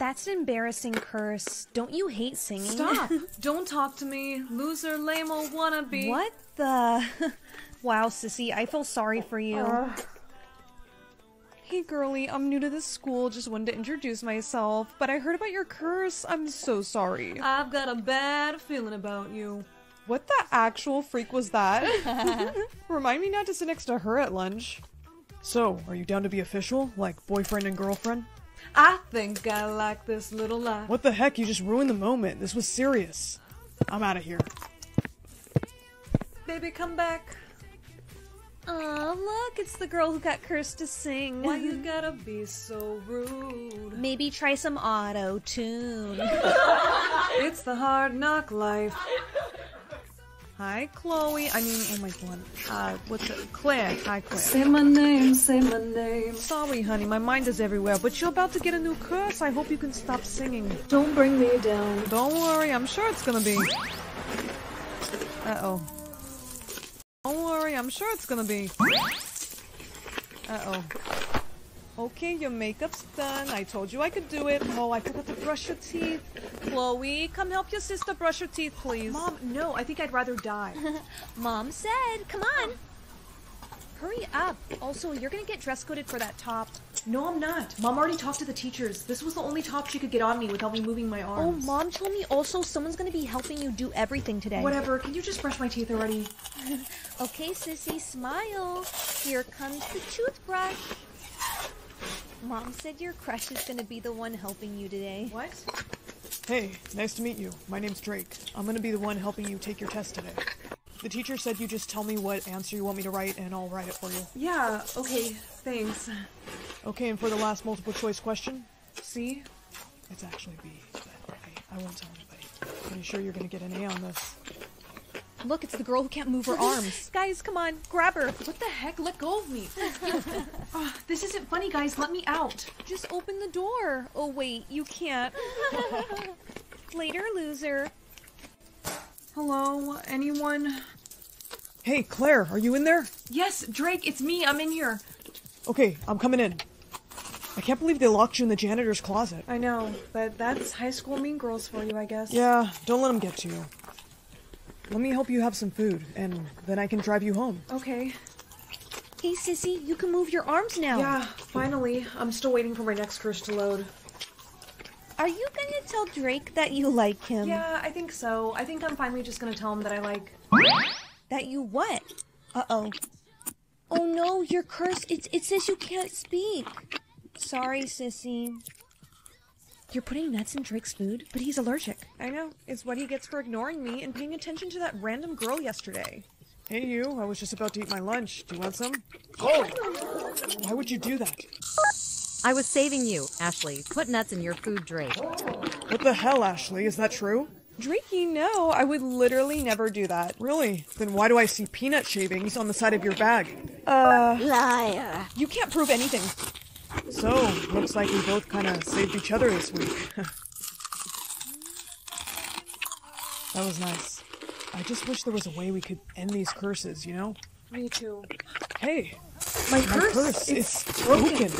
That's an embarrassing curse. Don't you hate singing? Stop! don't talk to me. Loser, lame wannabe. What the? wow, sissy, I feel sorry for you. Uh, Hey girlie, I'm new to this school, just wanted to introduce myself, but I heard about your curse. I'm so sorry. I've got a bad feeling about you. What the actual freak was that? Remind me not to sit next to her at lunch. So, are you down to be official? Like boyfriend and girlfriend? I think I like this little life. What the heck? You just ruined the moment. This was serious. I'm out of here. Baby, come back. Aw, look, it's the girl who got cursed to sing. Why you gotta be so rude? Maybe try some auto tune. it's the hard knock life. Hi, Chloe. I mean, oh my god. Uh, what's it? Claire. Hi, Claire. Say my name, say my name. Sorry, honey, my mind is everywhere, but you're about to get a new curse. I hope you can stop singing. Don't bring me down. Don't worry, I'm sure it's gonna be. Uh oh. Don't worry, I'm sure it's gonna be. Uh oh. Okay, your makeup's done. I told you I could do it. Oh, I forgot to brush your teeth. Chloe, come help your sister brush her teeth, please. Mom, no, I think I'd rather die. Mom said, come on. Hurry up. Also, you're gonna get dress coded for that top. No, I'm not. Mom already talked to the teachers. This was the only top she could get on me without me moving my oh, arms. Oh, mom told me also someone's gonna be helping you do everything today. Whatever, can you just brush my teeth already? okay, sissy, smile. Here comes the toothbrush. Mom said your crush is gonna be the one helping you today. What? Hey, nice to meet you. My name's Drake. I'm gonna be the one helping you take your test today. The teacher said you just tell me what answer you want me to write and I'll write it for you. Yeah, okay, thanks. Okay, and for the last multiple choice question? C? It's actually B, but okay, I won't tell anybody. Pretty sure you're gonna get an A on this. Look, it's the girl who can't move her arms. Guys, come on, grab her. What the heck? Let go of me. Ah, this isn't funny, guys. Let me out. Just open the door. Oh, wait, you can't. Later, loser. Hello? Anyone? Hey, Claire, are you in there? Yes, Drake, it's me. I'm in here. Okay, I'm coming in. I can't believe they locked you in the janitor's closet. I know, but that's high school mean girls for you, I guess. Yeah, don't let them get to you. Let me help you have some food, and then I can drive you home. Okay. Hey, sissy, you can move your arms now. Yeah, finally. I'm still waiting for my next curse to load. Are you gonna tell Drake that you like him? Yeah, I think so. I think I'm finally just gonna tell him that I like. That you what? Uh oh. Oh no, your curse. It, it says you can't speak. Sorry, sissy. You're putting nuts in Drake's food, but he's allergic. I know. It's what he gets for ignoring me and paying attention to that random girl yesterday. Hey, you. I was just about to eat my lunch. Do you want some? Oh! Why would you do that? I was saving you, Ashley. Put nuts in your food, Drake. What the hell, Ashley? Is that true? Drakey, no. I would literally never do that. Really? Then why do I see peanut shavings on the side of your bag? Uh. Liar. You can't prove anything. So, looks like we both kind of saved each other this week. that was nice. I just wish there was a way we could end these curses, you know? Me too. Hey, My my curse, it's it's broken.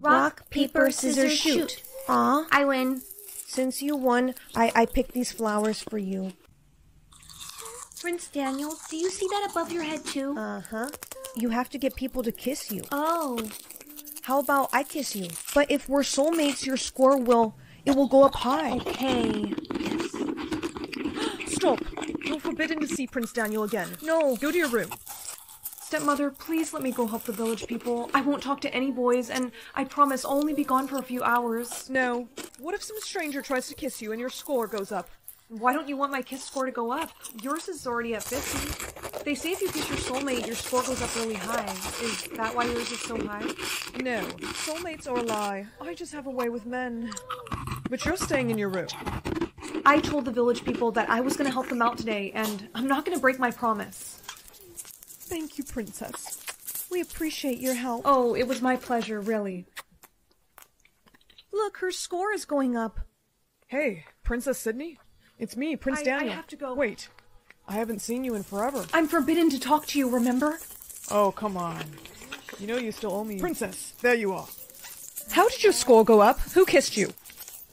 Rock, paper, scissors, shoot. Aw. I win. Since you won, I, I picked these flowers for you. Prince Daniel, do you see that above your head too? Uh huh. You have to get people to kiss you. Oh. How about I kiss you? But if we're soulmates, your score will it will go up high. Okay. Yes. Stop. You're forbidden to see Prince Daniel again. No. Go to your room. Stepmother, please let me go help the village people. I won't talk to any boys, and I promise I'll only be gone for a few hours. No. What if some stranger tries to kiss you and your score goes up? Why don't you want my kiss score to go up? Yours is already at 50. They say if you kiss your soulmate, your score goes up really high. Is that why yours is so high? No. Soulmates are a lie. I just have a way with men. But you're staying in your room. I told the village people that I was going to help them out today, and I'm not going to break my promise. Thank you, Princess. We appreciate your help. Oh, it was my pleasure, really. Look, her score is going up. Hey, Princess Sydney? It's me, Prince I- I have to go. Wait. I haven't seen you in forever. I'm forbidden to talk to you, remember? Oh, come on. You know you still owe me. Princess, there you are. How did your score go up? Who kissed you?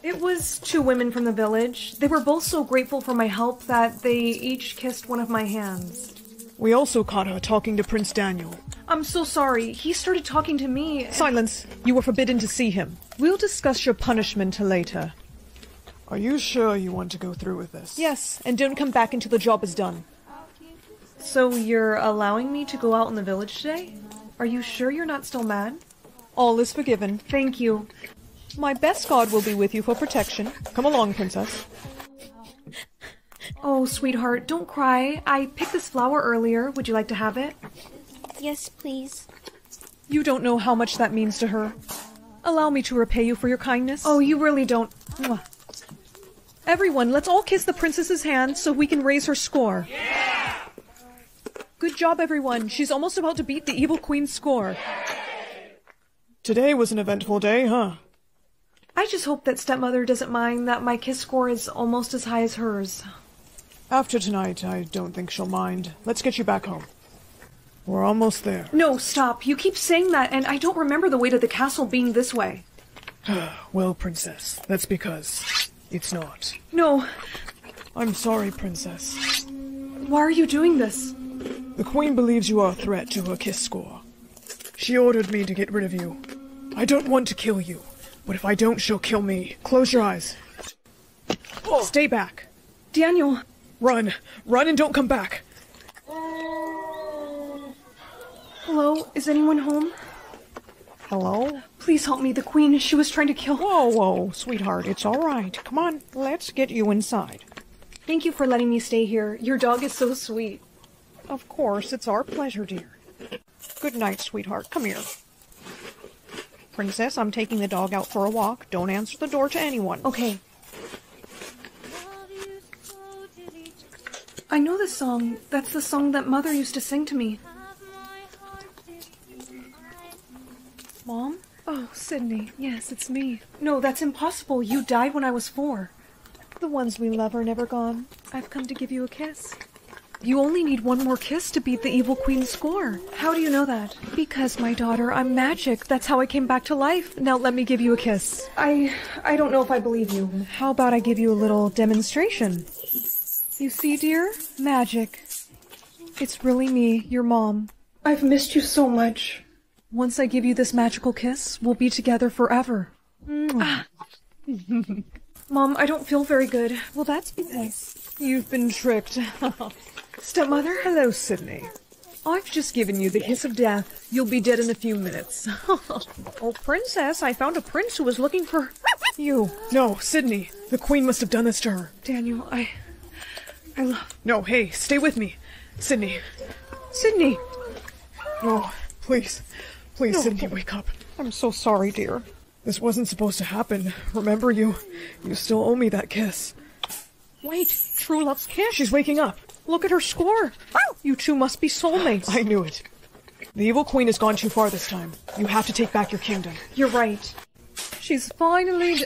It was two women from the village. They were both so grateful for my help that they each kissed one of my hands. We also caught her talking to Prince Daniel. I'm so sorry. He started talking to me. and- Silence. You were forbidden to see him. We'll discuss your punishment later. Are you sure you want to go through with this? Yes, and don't come back until the job is done. So you're allowing me to go out in the village today? Are you sure you're not still mad? All is forgiven. Thank you. My best guard will be with you for protection. Come along, Princess. Oh, sweetheart, don't cry. I picked this flower earlier. Would you like to have it? Yes, please. You don't know how much that means to her. Allow me to repay you for your kindness. Oh, you really don't. Mwah. Everyone, let's all kiss the princess's hand so we can raise her score. Yeah! Good job, everyone. She's almost about to beat the evil queen's score. Today was an eventful day, huh? I just hope that stepmother doesn't mind that my kiss score is almost as high as hers. After tonight, I don't think she'll mind. Let's get you back home. We're almost there. No, stop. You keep saying that, and I don't remember the way to the castle being this way. well, Princess, that's because it's not. No. I'm sorry, Princess. Why are you doing this? The Queen believes you are a threat to her kiss score. She ordered me to get rid of you. I don't want to kill you, but if I don't, she'll kill me. Close your eyes. Stay back. Daniel. Run. Run and don't come back. Hello? Is anyone home? Hello? Please help me. The queen, she was trying to kill. Whoa, whoa, sweetheart, it's all right. Come on, let's get you inside. Thank you for letting me stay here. Your dog is so sweet. Of course, it's our pleasure, dear. Good night, sweetheart. Come here. Princess, I'm taking the dog out for a walk. Don't answer the door to anyone. Okay. I know this song. That's the song that Mother used to sing to me. Mom? Oh, Sydney. Yes, it's me. No, that's impossible. You died when I was four. The ones we love are never gone. I've come to give you a kiss. You only need one more kiss to beat the evil queen's score. How do you know that? Because, my daughter, I'm magic. That's how I came back to life. Now let me give you a kiss. I I don't know if I believe you. How about I give you a little demonstration? You see, dear? Magic. It's really me, your mom. I've missed you so much. Once I give you this magical kiss, we'll be together forever. Ah. Mom, I don't feel very good. Well, that's because you've been tricked. Stepmother? Hello, Sydney. I've just given you the kiss of death. You'll be dead in a few minutes. oh, princess, I found a prince who was looking for you. No, Sydney. The queen must have done this to her. Daniel, I I love No, hey, stay with me. Sydney. Sydney. No, please. Please, No. Sydney, wake up. I'm so sorry, dear. This wasn't supposed to happen. Remember you you still owe me that kiss. Wait, True Love's kiss. She's waking up. Look at her score. Oh. You two must be soulmates. I knew it. The evil queen has gone too far this time. You have to take back your kingdom. You're right. She's finally d-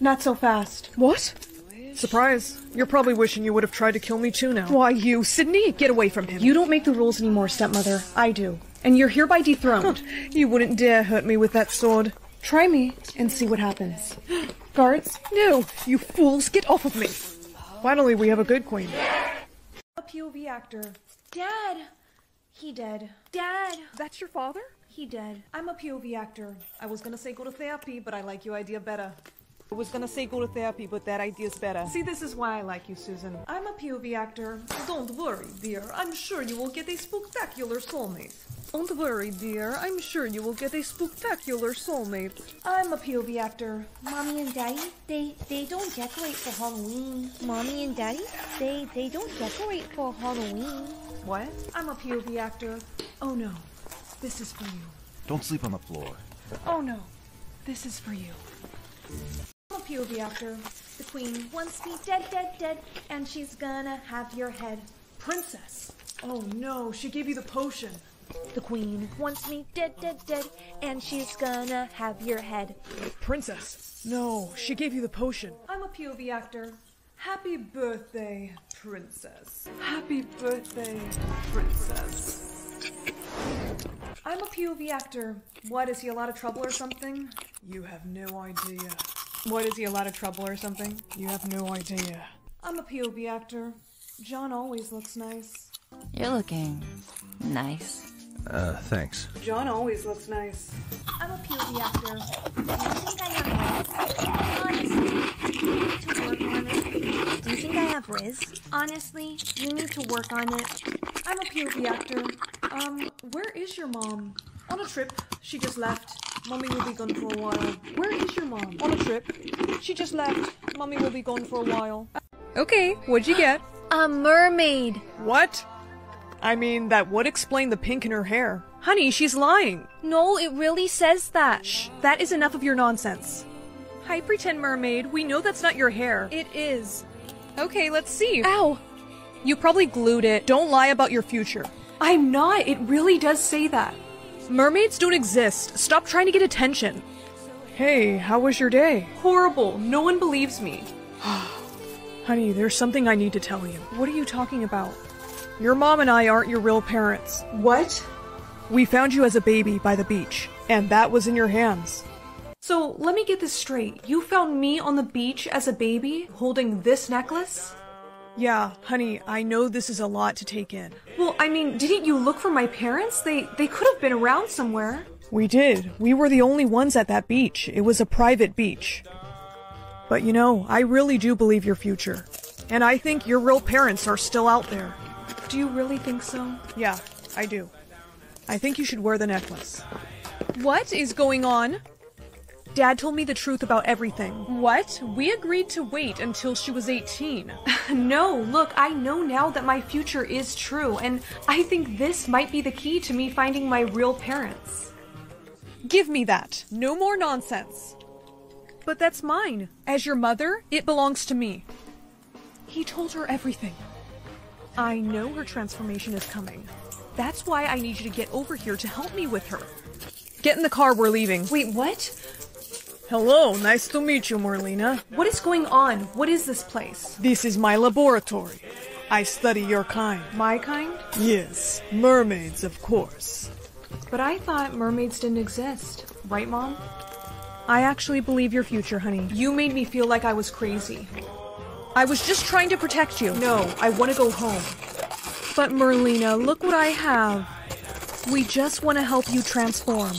Not so fast. What? Surprise. You're probably wishing you would have tried to kill me too now. Why, you, Sydney? Get away from him. You don't make the rules anymore, stepmother. I do. And you're hereby dethroned. you wouldn't dare hurt me with that sword. Try me and see what happens. Guards? No, you fools, get off of me. Finally, we have a good queen. A POV actor. Dad! He dead. Dad! That's your father? He dead. I'm a POV actor. I was gonna say go to therapy, but I like your idea better. I was gonna say go to therapy, but that idea's better. See, this is why I like you, Susan. I'm a POV actor. Don't worry, dear. I'm sure you will get a spectacular soulmate. Don't worry, dear. I'm sure you will get a spectacular soulmate. I'm a POV actor. Mommy and Daddy, they they don't decorate for Halloween. Mommy and Daddy, they they don't decorate for Halloween. What? I'm a POV actor. Oh no, this is for you. Don't sleep on the floor. Oh no, this is for you. I'm a POV actor. The queen wants me dead, dead, dead, and she's gonna have your head. Princess. Oh no, she gave you the potion. The queen wants me dead, dead, dead, and she's gonna have your head. Princess. No, she gave you the potion. I'm a POV actor. Happy birthday, princess. Happy birthday, princess. I'm a POV actor. What, is he a lot of trouble or something? You have no idea. What, is he a lot of trouble or something? You have no idea. I'm a POV actor. John always looks nice. You're looking nice. Uh, thanks. John always looks nice. I'm a POV actor. Do you think I have Riz? Honestly, you need to work on it. Do you think I have Riz? Honestly, you need to work on it. I'm a POV actor. Um, where is your mom? On a trip. She just left. Mommy will be gone for a while. Where is your mom? On a trip. She just left. Mommy will be gone for a while. Okay, what'd you get? A mermaid. What? I mean, that would explain the pink in her hair. Honey, she's lying. No, it really says that. Shh, that is enough of your nonsense. Hi, pretend mermaid. We know that's not your hair. It is. Okay, let's see. Ow! You probably glued it. Don't lie about your future. I'm not. It really does say that. Mermaids don't exist. Stop trying to get attention. Hey, how was your day? Horrible. No one believes me. Honey, there's something I need to tell you. What are you talking about? Your mom and I aren't your real parents. What? We found you as a baby by the beach, and that was in your hands. So, let me get this straight. You found me on the beach as a baby, holding this necklace? Yeah, honey, I know this is a lot to take in. Well, I mean, didn't you look for my parents? They they could have been around somewhere. We did. We were the only ones at that beach. It was a private beach. But you know, I really do believe your future. And I think your real parents are still out there. Do you really think so? Yeah, I do. I think you should wear the necklace. What is going on? Dad told me the truth about everything. What? We agreed to wait until she was 18. no, look, I know now that my future is true, and I think this might be the key to me finding my real parents. Give me that. No more nonsense. But that's mine. As your mother, it belongs to me. He told her everything. I know her transformation is coming. That's why I need you to get over here to help me with her. Get in the car, we're leaving. Wait, what? Hello, nice to meet you, Merlina. What is going on? What is this place? This is my laboratory. I study your kind. My kind? Yes, mermaids, of course. But I thought mermaids didn't exist. Right, Mom? I actually believe your future, honey. You made me feel like I was crazy. I was just trying to protect you. No, I want to go home. But Merlina, look what I have. We just want to help you transform.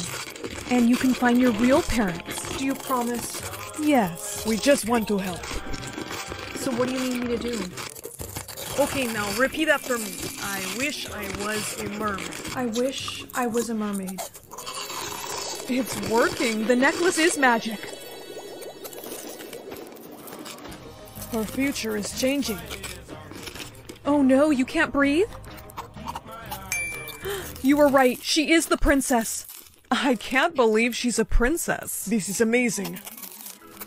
And you can find your real parents. You promise? Yes, we just want to help. So what do you need me to do? Okay, now repeat after me. I wish I was a mermaid. I wish I was a mermaid. It's working. The necklace is magic. Her future is changing. Oh no, you can't breathe? You were right. She is the princess. I can't believe she's a princess. This is amazing.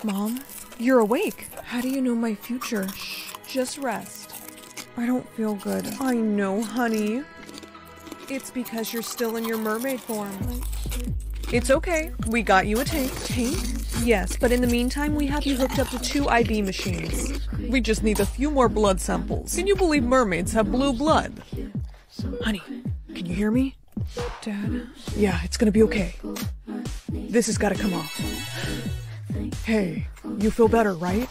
Mom, you're awake. How do you know my future? Shh, just rest. I don't feel good. I know, honey. It's because you're still in your mermaid form. It's okay. We got you a tank. Tank? Yes, but in the meantime, we have you hooked up to two IV machines. We just need a few more blood samples. Can you believe mermaids have blue blood? Honey, can you hear me? Dad? Yeah, it's gonna be okay. This has gotta come off. Hey, you feel better, right?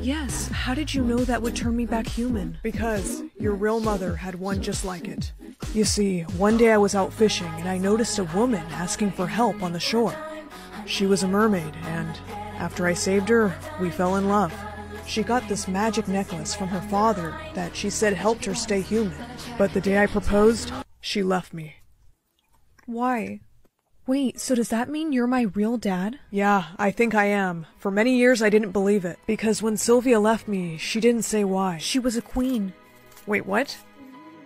Yes. How did you know that would turn me back human? Because your real mother had one just like it. You see, one day I was out fishing and I noticed a woman asking for help on the shore. She was a mermaid and After I saved her, we fell in love. She got this magic necklace from her father that she said helped her stay human. But the day I proposed, she left me. Why? Wait, so does that mean you're my real dad? Yeah, I think I am. For many years I didn't believe it, because when Sylvia left me, she didn't say why. She was a queen. Wait, what?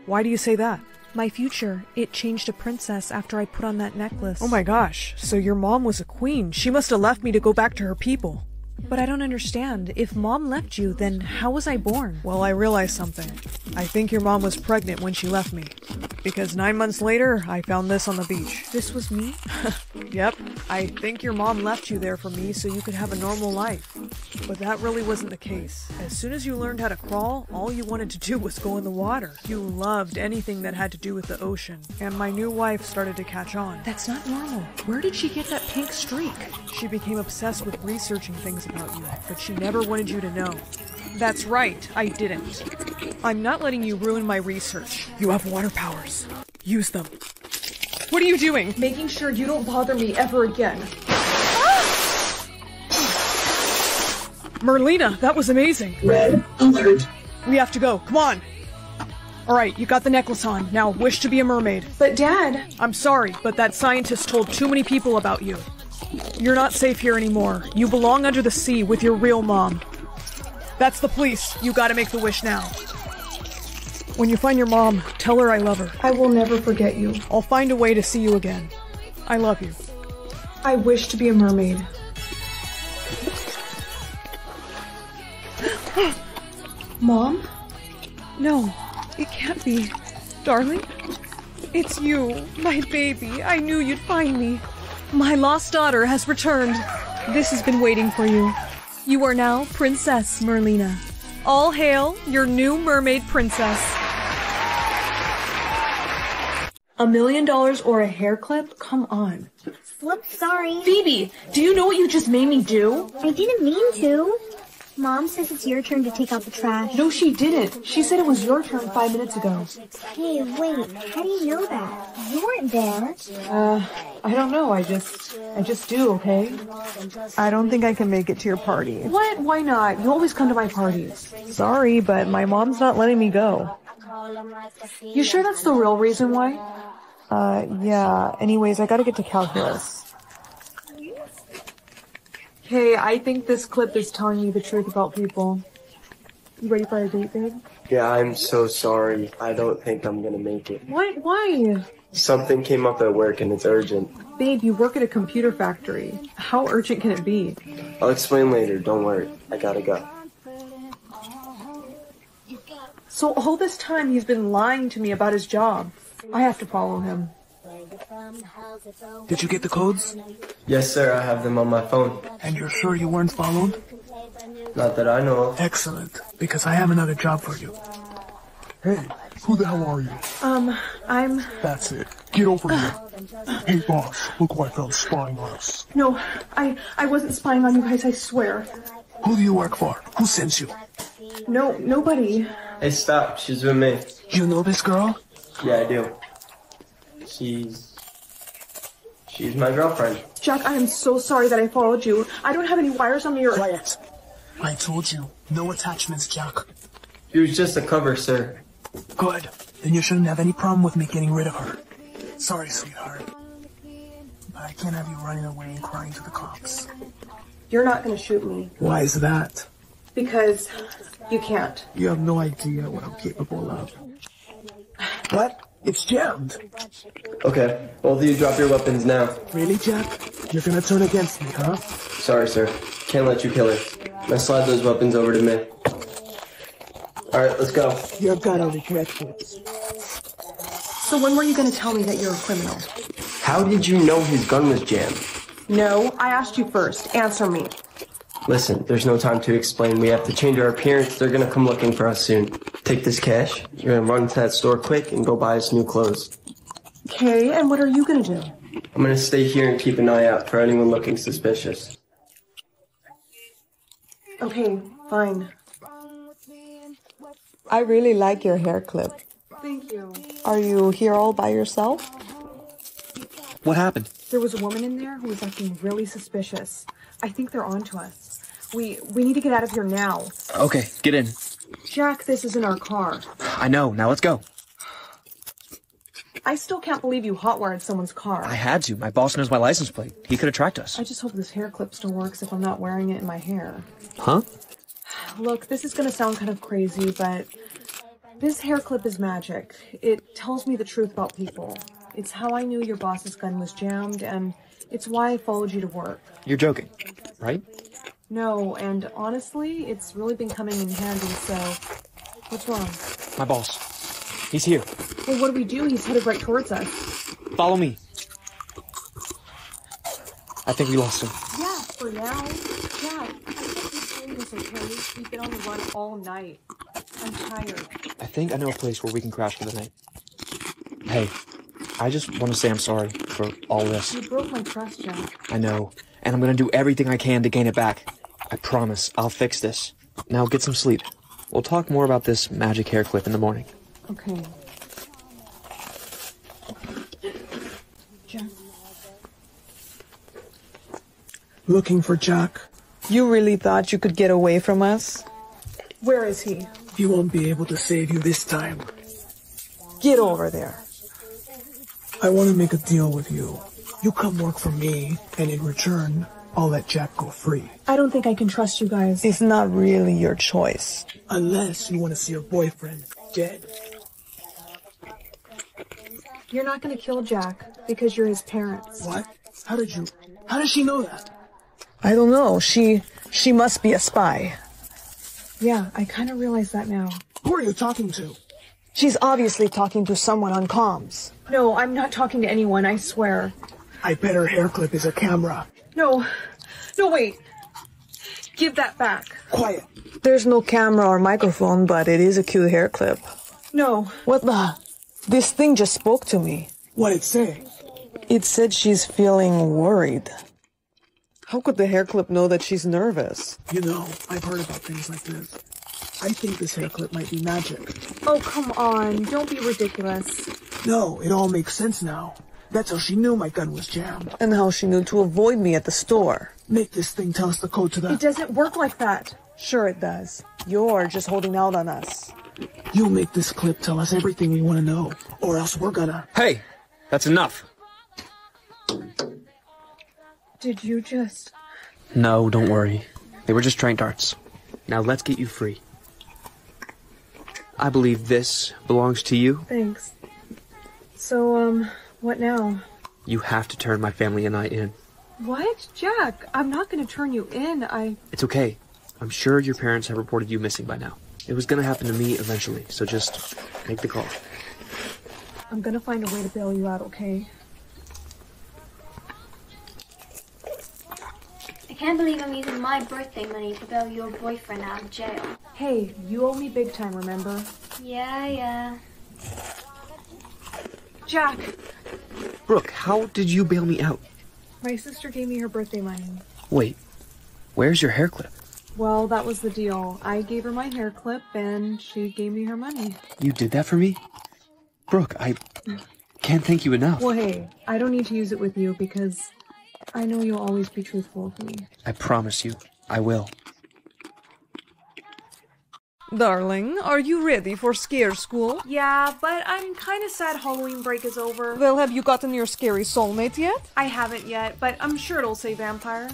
Why do you say that? My future, it changed to princess after I put on that necklace. Oh my gosh, so your mom was a queen. She must have left me to go back to her people. But I don't understand. If mom left you, then how was I born? Well, I realized something. I think your mom was pregnant when she left me. Because nine months later, I found this on the beach. This was me? yep. I think your mom left you there for me so you could have a normal life. But that really wasn't the case. As soon as you learned how to crawl, all you wanted to do was go in the water. You loved anything that had to do with the ocean. And my new wife started to catch on. That's not normal. Where did she get that pink streak? She became obsessed with researching things about you, but she never wanted you to know. That's right, I didn't. I'm not letting you ruin my research. You have water powers. Use them. What are you doing? Making sure you don't bother me ever again. Merlina, that was amazing. Red alert. We have to go. Come on. All right, you got the necklace on. Now wish to be a mermaid. But Dad, I'm sorry, but that scientist told too many people about you. You're not safe here anymore. You belong under the sea with your real mom. That's the police. You gotta make the wish now. When you find your mom, tell her I love her. I will never forget you. I'll find a way to see you again. I love you. I wish to be a mermaid. Mom? No, it can't be. Darling? It's you, my baby. I knew you'd find me. My lost daughter has returned. This has been waiting for you. You are now Princess Merlina. All hail your new mermaid princess. A million dollars or a hair clip? Come on. Whoops, sorry. Phoebe, do you know what you just made me do? I didn't mean to. Mom says it's your turn to take out the trash. No, she didn't. She said it was your turn five minutes ago. Hey, wait. How do you know that? You weren't there. Uh, I don't know. I just, I just do, okay? I don't think I can make it to your party. What? Why not? You always come to my parties. Sorry, but my mom's not letting me go. You sure that's the real reason why? Uh, yeah. Anyways, I gotta get to calculus. Hey, I think this clip is telling you the truth about people. You ready for a date, babe? Yeah, I'm so sorry. I don't think I'm gonna make it. What? Why? Something came up at work and it's urgent. Babe, you work at a computer factory. How urgent can it be? I'll explain later, don't worry. I gotta go. So all this time he's been lying to me about his job. I have to follow him. Did you get the codes? Yes, sir, I have them on my phone. And you're sure you weren't followed? Not that I know of. Excellent, because I have another job for you. Hey, who the hell are you? Um, I'm. That's it. Get over here. Hey, boss, look who I found spying on us. No, I I wasn't spying on you guys. I swear. Who do you work for? Who sends you? No, nobody. Hey, stop. She's with me. You know this girl? Yeah, I do. She's. She's my girlfriend. Jack, I am so sorry that I followed you. I don't have any wires on me or. Quiet. I told you, no attachments, Jack. She was just a cover, sir. Good. Then you shouldn't have any problem with me getting rid of her. Sorry, sweetheart. But I can't have you running away and crying to the cops. You're not gonna shoot me. Why is that? Because you can't. You have no idea what I'm capable of. What? It's jammed. Okay, both of you drop your weapons now. Really, Jack? You're gonna turn against me, huh? Sorry, sir. Can't let you kill her. Now slide those weapons over to me. Alright, let's go. You're gonna regret this. So when were you gonna tell me that you're a criminal? How did you know his gun was jammed? No, I asked you first. Answer me. Listen, there's no time to explain. We have to change our appearance. They're gonna come looking for us soon. Take this cash. You're gonna run to that store quick and go buy us new clothes. Okay, and what are you gonna do? I'm gonna stay here and keep an eye out for anyone looking suspicious. Okay, fine. I really like your hair clip. Thank you. Are you here all by yourself? What happened? There was a woman in there who was acting really suspicious. I think they're onto us. We we need to get out of here now. Okay, get in. Jack, this isn't our car. I know. Now let's go. I still can't believe you hotwired someone's car. I had to. My boss knows my license plate. He could have tracked us. I just hope this hair clip still works if I'm not wearing it in my hair. Huh? Look, this is gonna sound kind of crazy, but this hair clip is magic. It tells me the truth about people. It's how I knew your boss's gun was jammed, and it's why I followed you to work. You're joking, right? No, and honestly, it's really been coming in handy, so what's wrong? My boss. He's here. Well, what do we do? He's headed right towards us. Follow me. I think we lost him. Yeah, for now. Yeah, I think he's doing this okay. We've been on the run all night. I'm tired. I think I know a place where we can crash for the night. Hey, I just want to say I'm sorry for all this. You broke my trust, Jack. I know, and I'm gonna do everything I can to gain it back. I promise, I'll fix this. Now get some sleep. We'll talk more about this magic hair clip in the morning. Okay. Jack. Looking for Jack. You really thought you could get away from us? Where is he? He won't be able to save you this time. Get over there. I want to make a deal with you. You come work for me, and in return, I'll let Jack go free. I don't think I can trust you guys. It's not really your choice. Unless you want to see your boyfriend dead. You're not gonna kill Jack because you're his parents. What? How did you? How does she know that? I don't know. She she must be a spy. Yeah, I kind of realize that now. Who are you talking to? She's obviously talking to someone on comms. No, I'm not talking to anyone, I swear. I bet her hair clip is a camera. No. No, wait. Give that back. Quiet. There's no camera or microphone, but it is a cute hair clip. No. What the? This thing just spoke to me. What'd it say? It said she's feeling worried. How could the hair clip know that she's nervous? You know, I've heard about things like this. I think this hair clip might be magic. Oh, come on. Don't be ridiculous. No, it all makes sense now. That's how she knew my gun was jammed. And how she knew to avoid me at the store. Make this thing tell us the code to the... It doesn't work like that. Sure it does. You're just holding out on us. You'll make this clip tell us everything we want to know, or else we're gonna... Hey, that's enough. Did you just... No, don't worry. They were just tranq darts. Now let's get you free. I believe this belongs to you. Thanks. So, um, what now? You have to turn my family and I in. What? Jack, I'm not gonna turn you in. I. It's okay. I'm sure your parents have reported you missing by now. It was gonna happen to me eventually, so just make the call. I'm gonna find a way to bail you out, okay? I can't believe I'm using my birthday money to bail your boyfriend out of jail. Hey, you owe me big time, remember? Yeah, yeah. Jack, Brooke, how did you bail me out? my sister gave me her birthday money. Wait, where's your hair clip? Well, that was the deal. I gave her my hair clip and she gave me her money. You did that for me? Brooke, I can't thank you enough. Well, hey, I don't need to use it with you because I know you'll always be truthful with me. I promise you, I will. Darling, are you ready for scare school? Yeah, but I'm kind of sad Halloween break is over. Well, have you gotten your scary soulmate yet? I haven't yet, but I'm sure it'll say vampire.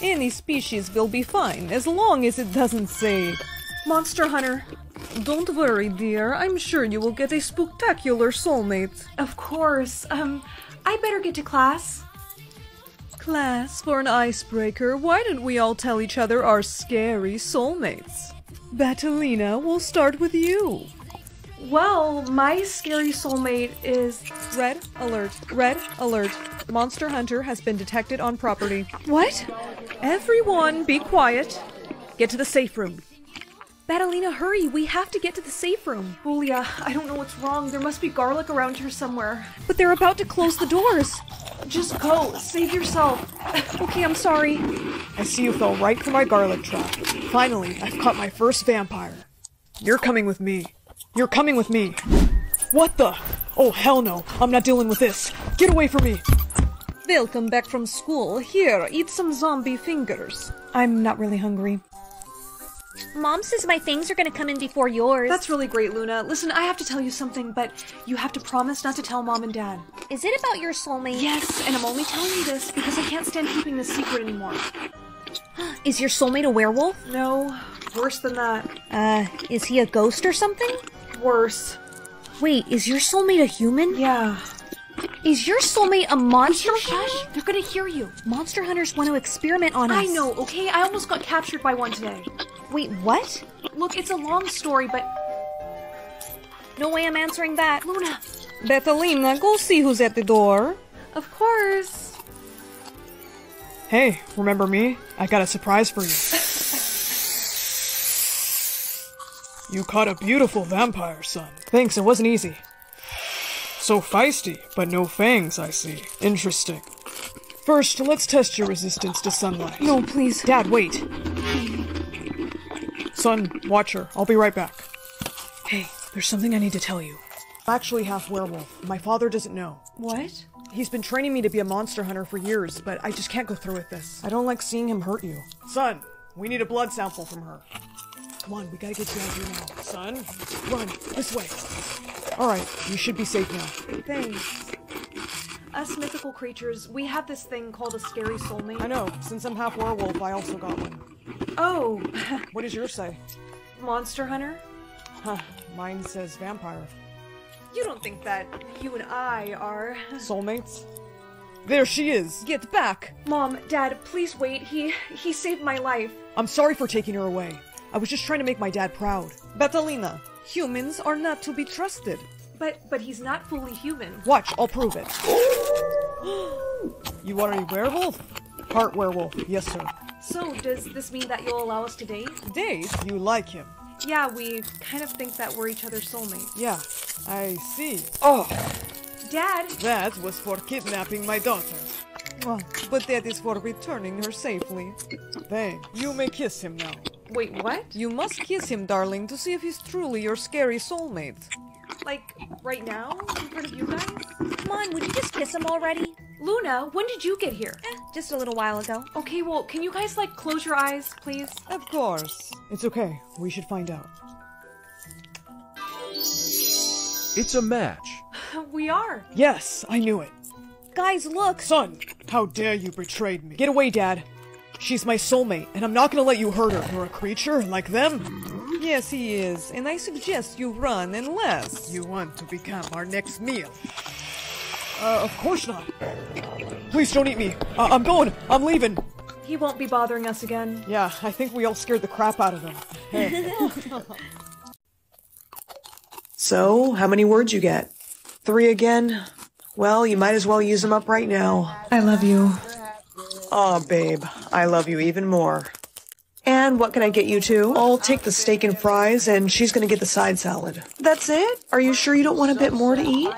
Any species will be fine, as long as it doesn't say Monster Hunter. Don't worry, dear. I'm sure you will get a spectacular soulmate. Of course. Um, I better get to class. Class, for an icebreaker, why don't we all tell each other our scary soulmates? Batalina, we'll start with you. Well, my scary soulmate is. Red alert. Red alert. Monster Hunter has been detected on property. What? Everyone, be quiet. Get to the safe room. Batalina, hurry! We have to get to the safe room. Julia, I don't know what's wrong. There must be garlic around here somewhere. But they're about to close the doors. Just go. Save yourself. Okay, I'm sorry. I see you fell right for my garlic trap. Finally, I've caught my first vampire. You're coming with me. You're coming with me. What the? Oh, hell no. I'm not dealing with this. Get away from me. Welcome back from school. Here, eat some zombie fingers. I'm not really hungry. Mom says my things are gonna come in before yours. That's really great, Luna. Listen, I have to tell you something, but you have to promise not to tell Mom and Dad. Is it about your soulmate? Yes, and I'm only telling you this because I can't stand keeping this secret anymore. Is your soulmate a werewolf? No, worse than that. Uh, is he a ghost or something? Worse. Wait, is your soulmate a human? Yeah. Is your soulmate a monster? Shush! They're gonna hear you. Monster hunters want to experiment on us. I know, okay? I almost got captured by one today. Wait, what? Look, it's a long story, but No way I'm answering that. Luna. Bethelina, go see who's at the door. Of course. Hey, remember me? I got a surprise for you. you caught a beautiful vampire, son. Thanks, it wasn't easy. So feisty, but no fangs, I see. Interesting. First, let's test your resistance to sunlight. No, please. Dad, wait. Son, watch her. I'll be right back. Hey, there's something I need to tell you. I'm actually half werewolf. My father doesn't know. What? He's been training me to be a monster hunter for years, but I just can't go through with this. I don't like seeing him hurt you. Son, we need a blood sample from her. Come on, we gotta get you out of here now. Son, run, this way. Alright, you should be safe now. Thanks. Us mythical creatures, we have this thing called a scary soulmate. I know, since I'm half werewolf, I also got one. Oh, What does yours say? Monster Hunter? Huh, mine says vampire. You don't think that you and I are. Soulmates? There she is! Get back! Mom, Dad, please wait. He he saved my life. I'm sorry for taking her away. I was just trying to make my dad proud. Bethelina, humans are not to be trusted. But but he's not fully human. Watch, I'll prove it. you are a werewolf? Part werewolf, yes sir. So, does this mean that you'll allow us to date? Date? You like him? Yeah, we kind of think that we're each other's soulmates. Yeah, I see. Oh, Dad! that was for kidnapping my daughter. Oh, but that is for returning her safely. Thanks. You may kiss him now. Wait, what? You must kiss him, darling, to see if he's truly your scary soulmate. Like, right now? In front of you guys? Come on, would you just kiss him already? Luna, when did you get here? Eh, just a little while ago. Okay, well, can you guys, like, close your eyes, please? Of course. It's okay. We should find out. It's a match. We are. Yes, I knew it. Guys, look! Son, how dare you betrayed me? Get away, Dad. She's my soulmate, and I'm not gonna let you hurt her. You're a creature like them. Yes, he is, and I suggest you run unless. You want to become our next meal. Uh, of course not. Please don't eat me. Uh, I'm going. I'm leaving. He won't be bothering us again. Yeah, I think we all scared the crap out of him. Hey. So, how many words you get? Three again? Well, you might as well use them up right now. I love you. Aw, babe, I love you even more. And what can I get you too? I'll take the steak and fries, and she's gonna get the side salad. That's it? Are you sure you don't want a bit more to eat?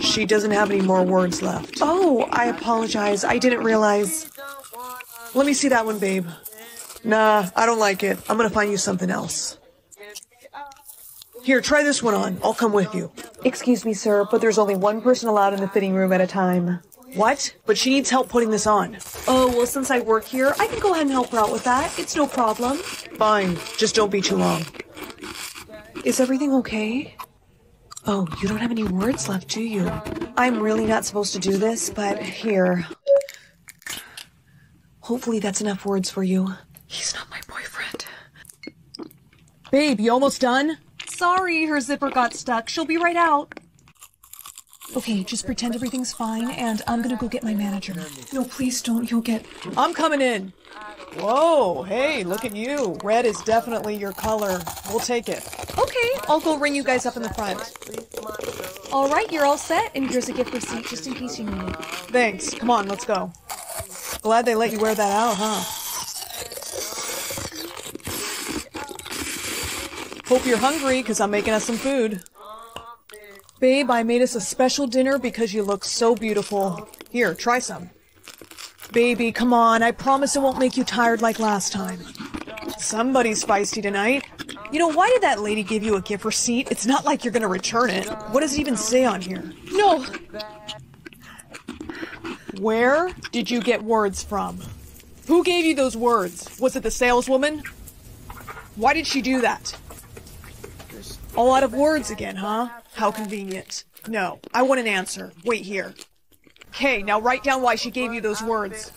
She doesn't have any more words left. Oh, I apologize. I didn't realize. Let me see that one, babe. Nah, I don't like it. I'm gonna find you something else. Here, try this one on. I'll come with you. Excuse me, sir, but there's only one person allowed in the fitting room at a time. What? But she needs help putting this on. Oh, well, since I work here, I can go ahead and help her out with that. It's no problem. Fine. Just don't be too long. Is everything okay? Oh, you don't have any words left, do you? I'm really not supposed to do this, but here. Hopefully that's enough words for you. He's not my boyfriend. Babe, you almost done? Sorry, her zipper got stuck. She'll be right out. Okay, just pretend everything's fine, and I'm gonna go get my manager. No, please don't. You'll get. I'm coming in. Whoa, hey, look at you. Red is definitely your color. We'll take it. Okay, I'll go ring you guys up in the front. All right, you're all set, and here's a gift receipt just in case you need it. Thanks. Come on, let's go. Glad they let you wear that out, huh? Hope you're hungry, because I'm making us some food. Babe, I made us a special dinner because you look so beautiful. Here, try some. Baby, come on. I promise it won't make you tired like last time. Somebody's feisty tonight. You know, why did that lady give you a gift receipt? It's not like you're gonna return it. What does it even say on here? No! Where did you get words from? Who gave you those words? Was it the saleswoman? Why did she do that? All out of words again, huh? How convenient. No, I want an answer. Wait here. Okay, now write down why she gave you those words.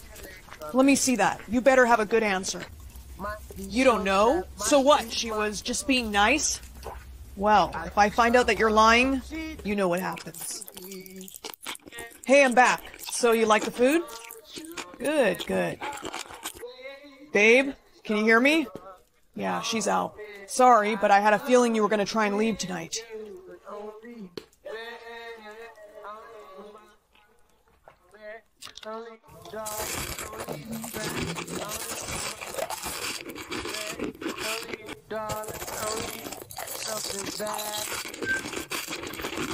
Let me see that. You better have a good answer. You don't know? So what? She was just being nice? Well, if I find out that you're lying, you know what happens. Hey, I'm back. So you like the food? Good, good. Babe, can you hear me? Yeah, she's out. Sorry, but I had a feeling you were gonna try and leave tonight.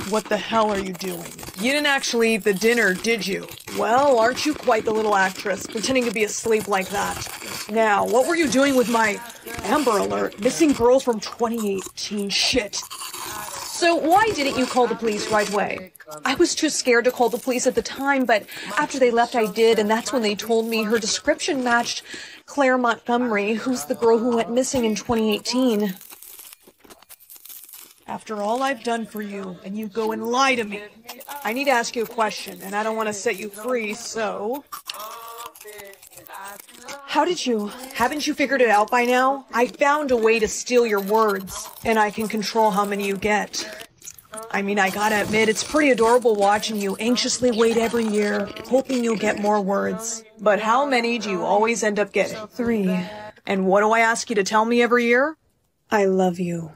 What the hell are you doing? You didn't actually eat the dinner, did you? Well, aren't you quite the little actress, pretending to be asleep like that? Now, what were you doing with my Amber Alert? Missing girls from 2018 shit. So why didn't you call the police right away? I was too scared to call the police at the time, but after they left, I did, and that's when they told me her description matched Claire Montgomery, who's the girl who went missing in 2018. After all I've done for you, and you go and lie to me, I need to ask you a question, and I don't want to set you free, so. How did you? Haven't you figured it out by now? I found a way to steal your words, and I can control how many you get. I mean, I gotta admit, it's pretty adorable watching you anxiously wait every year, hoping you'll get more words. But how many do you always end up getting? Three. And what do I ask you to tell me every year? I love you.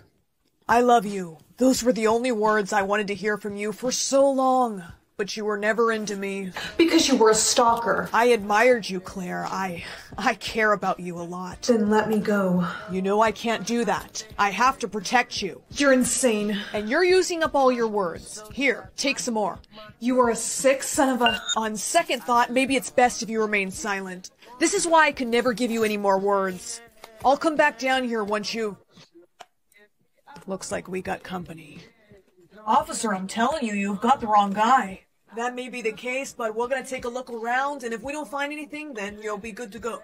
I love you. Those were the only words I wanted to hear from you for so long. But you were never into me. Because you were a stalker. I admired you, Claire. I I care about you a lot. Then let me go. You know I can't do that. I have to protect you. You're insane. And you're using up all your words. Here, take some more. You are a sick son of a... On second thought, maybe it's best if you remain silent. This is why I can never give you any more words. I'll come back down here once you... Looks like we got company. Officer, I'm telling you, you've got the wrong guy. That may be the case, but we're gonna take a look around, and if we don't find anything, then you'll be good to go.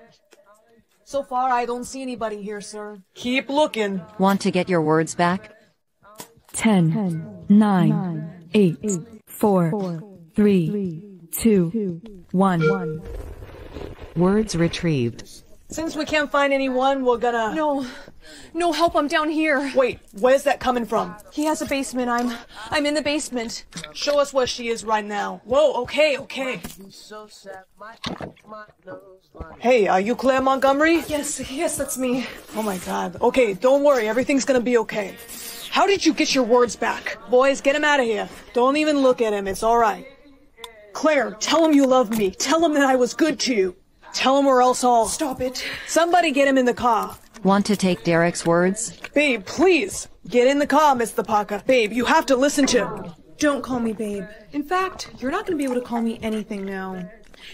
So far, I don't see anybody here, sir. Keep looking. Want to get your words back? 10, 9, 8, 4, 3, 2, 1. Words retrieved. Since we can't find anyone, we're gonna... No. No help, I'm down here. Wait, where's that coming from? He has a basement. I'm... I'm in the basement. Show us where she is right now. Whoa, okay, okay. Hey, are you Claire Montgomery? Yes, yes, that's me. Oh my god. Okay, don't worry, everything's gonna be okay. How did you get your words back? Boys, get him out of here. Don't even look at him, it's alright. Claire, tell him you love me. Tell him that I was good to you. Tell him or else I'll... Stop it. Somebody get him in the car. Want to take Derek's words? Babe, please. Get in the car, Mr. Parker. Babe, you have to listen to... Don't call me babe. In fact, you're not going to be able to call me anything now.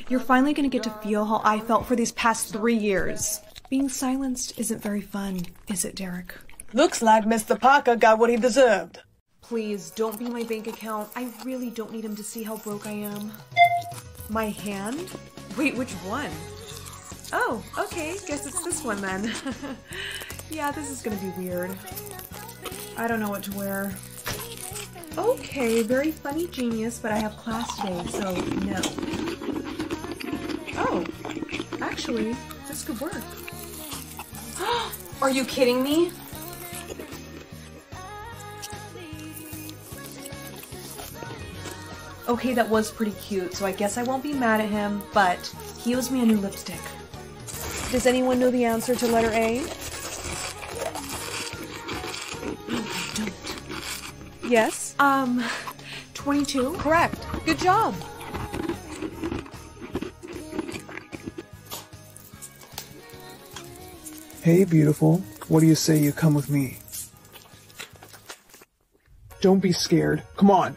You're finally going to get to feel how I felt for these past three years. Being silenced isn't very fun, is it, Derek? Looks like Mr. Parker got what he deserved. Please, don't be my bank account. I really don't need him to see how broke I am. My hand? Wait, which one? Oh, okay, guess it's this one then. yeah, this is gonna be weird. I don't know what to wear. Okay, very funny genius, but I have class today, so no. Oh, actually, this could work. Are you kidding me? Okay, that was pretty cute, so I guess I won't be mad at him, but he owes me a new lipstick. Does anyone know the answer to letter A? Don't. Yes? Um, 22? Correct. Good job. Hey, beautiful. What do you say you come with me? Don't be scared. Come on.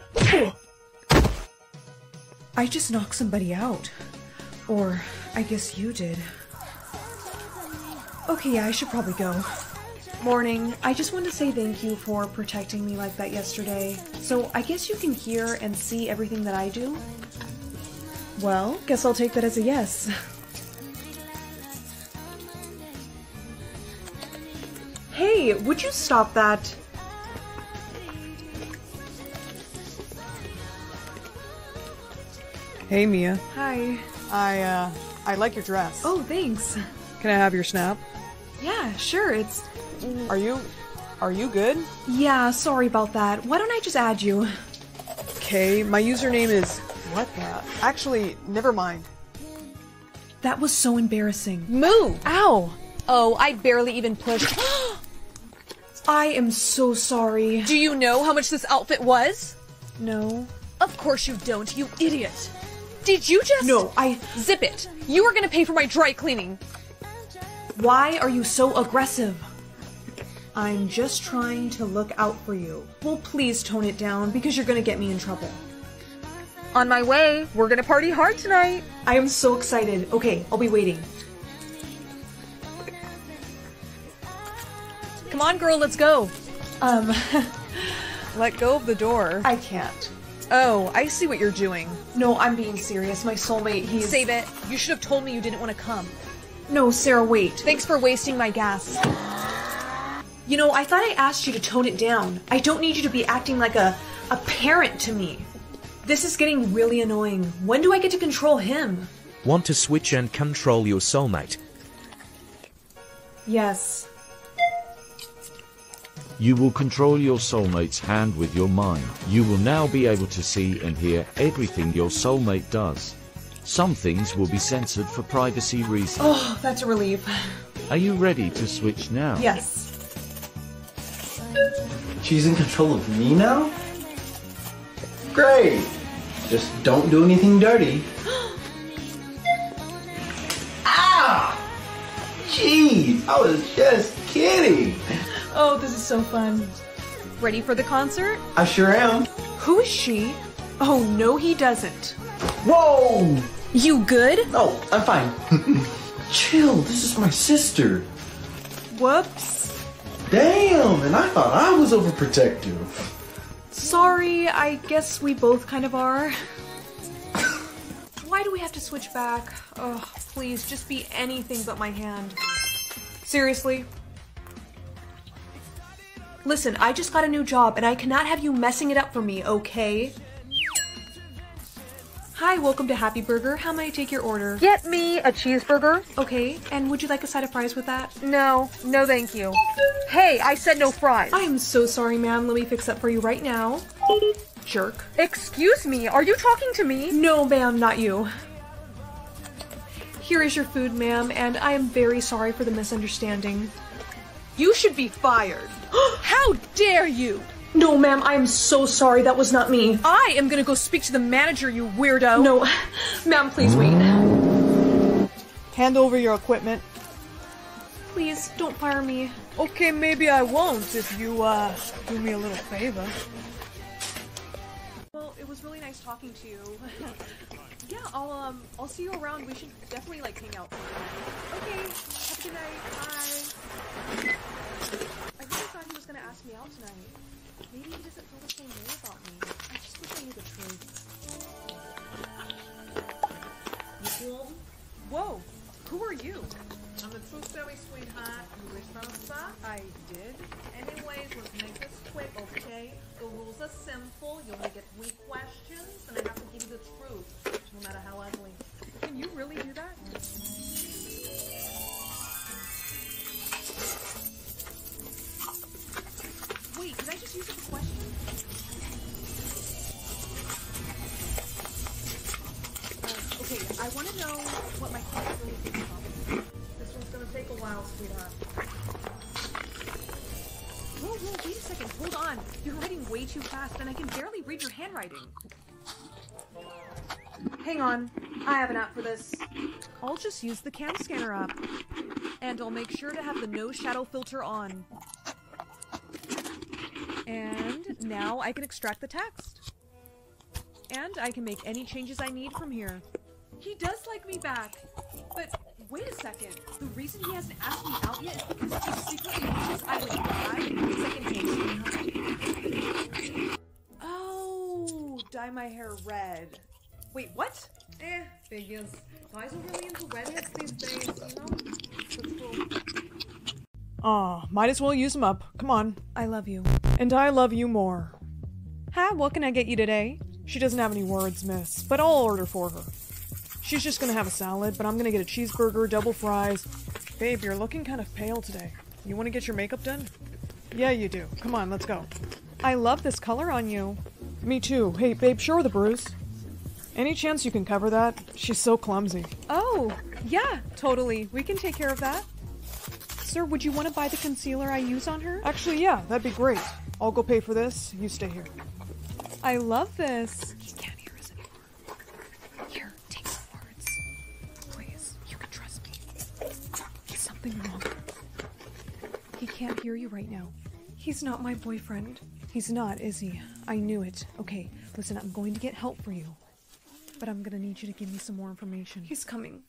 I just knocked somebody out. Or, I guess you did. Okay, yeah, I should probably go. Morning. I just wanted to say thank you for protecting me like that yesterday. So, I guess you can hear and see everything that I do? Well, guess I'll take that as a yes. Hey, would you stop that? Hey, Mia. Hi. I, uh, I like your dress. Oh, thanks. Can I have your snap? Yeah, sure, it's... Are you... are you good? Yeah, sorry about that. Why don't I just add you? Okay, my username is... What the... Actually, never mind. That was so embarrassing. Move! Ow! Oh, I barely even pushed. I am so sorry. Do you know how much this outfit was? No. Of course you don't, you idiot. Did you just- No, I- Zip it. You are gonna pay for my dry cleaning. Why are you so aggressive? I'm just trying to look out for you. Well, please tone it down because you're gonna get me in trouble. On my way. We're gonna party hard tonight. I am so excited. Okay, I'll be waiting. Come on, girl, let's go. Um, Let go of the door. I can't. Oh, I see what you're doing. No, I'm being serious. My soulmate, he's. Save it. You should have told me you didn't want to come. No, Sarah, wait. Thanks for wasting my gas. You know, I thought I asked you to tone it down. I don't need you to be acting like a, a parent to me. This is getting really annoying. When do I get to control him? Want to switch and control your soulmate? Yes. You will control your soulmate's hand with your mind. You will now be able to see and hear everything your soulmate does. Some things will be censored for privacy reasons. Oh, that's a relief. Are you ready to switch now? Yes. She's in control of me now? Great! Just don't do anything dirty. ah! Jeez, I was just kidding. Oh, this is so fun. Ready for the concert? I sure am. Who is she? Oh, no, he doesn't. Whoa! You good? Oh, I'm fine. Chill, this is my sister. Whoops. Damn, and I thought I was overprotective. Sorry, I guess we both kind of are. Why do we have to switch back? Oh, please, just be anything but my hand. Seriously? Listen, I just got a new job and I cannot have you messing it up for me, okay? Hi, welcome to Happy Burger. How may I take your order? Get me a cheeseburger. Okay, and would you like a side of fries with that? No, no thank you. Hey, I said no fries. I am so sorry, ma'am. Let me fix that for you right now. Jerk. Excuse me, are you talking to me? No, ma'am, not you. Here is your food, ma'am, and I am very sorry for the misunderstanding. You should be fired. How dare you? No, ma'am, I am so sorry. That was not me. I am gonna go speak to the manager, you weirdo. No, ma'am, please wait. Hand over your equipment. Please, don't fire me. Okay, maybe I won't if you, uh, do me a little favor. Well, it was really nice talking to you. yeah, I'll um, I'll see you around. We should definitely like hang out. Okay, have a good night. Bye. Who are you? I'm a true story, sweetheart. You wish for a? I did. Anyways, let's make this quick, okay? The rules are simple. You only get three questions, and I have to give you the truth, no matter how ugly. Can you really do that? Wait, did I just use a question? Uh, okay, I want to know what my client Whoa, whoa, wait a second. Hold on. You're writing way too fast, and I can barely read your handwriting. Hang on. I have an app for this. I'll just use the CamScanner app. And I'll make sure to have the no shadow filter on. And now I can extract the text. And I can make any changes I need from here. He does like me back. But wait a second. The reason he hasn't asked me out yet is because he secretly wishes I would die second hand. Oh, dye my hair red. Wait, what? Eh, figures. Guys are really into redheads these days, you know? That's cool. Aw, might as well use them up. Come on. I love you. And I love you more. Hi, what can I get you today? She doesn't have any words, miss, but I'll order for her. She's just gonna have a salad, but I'm gonna get a cheeseburger, double fries. Babe, you're looking kind of pale today. You wanna get your makeup done? Yeah, you do. Come on, let's go. I love this color on you. Me too. Hey, babe, show her the bruise. Any chance you can cover that? She's so clumsy. Oh, yeah, totally. We can take care of that. Sir, would you want to buy the concealer I use on her? Actually, yeah, that'd be great. I'll go pay for this. You stay here. I love this. Something wrong. He can't hear you right now. He's not my boyfriend. He's not, is he? I knew it. Okay, listen, I'm going to get help for you. But I'm gonna need you to give me some more information. He's coming.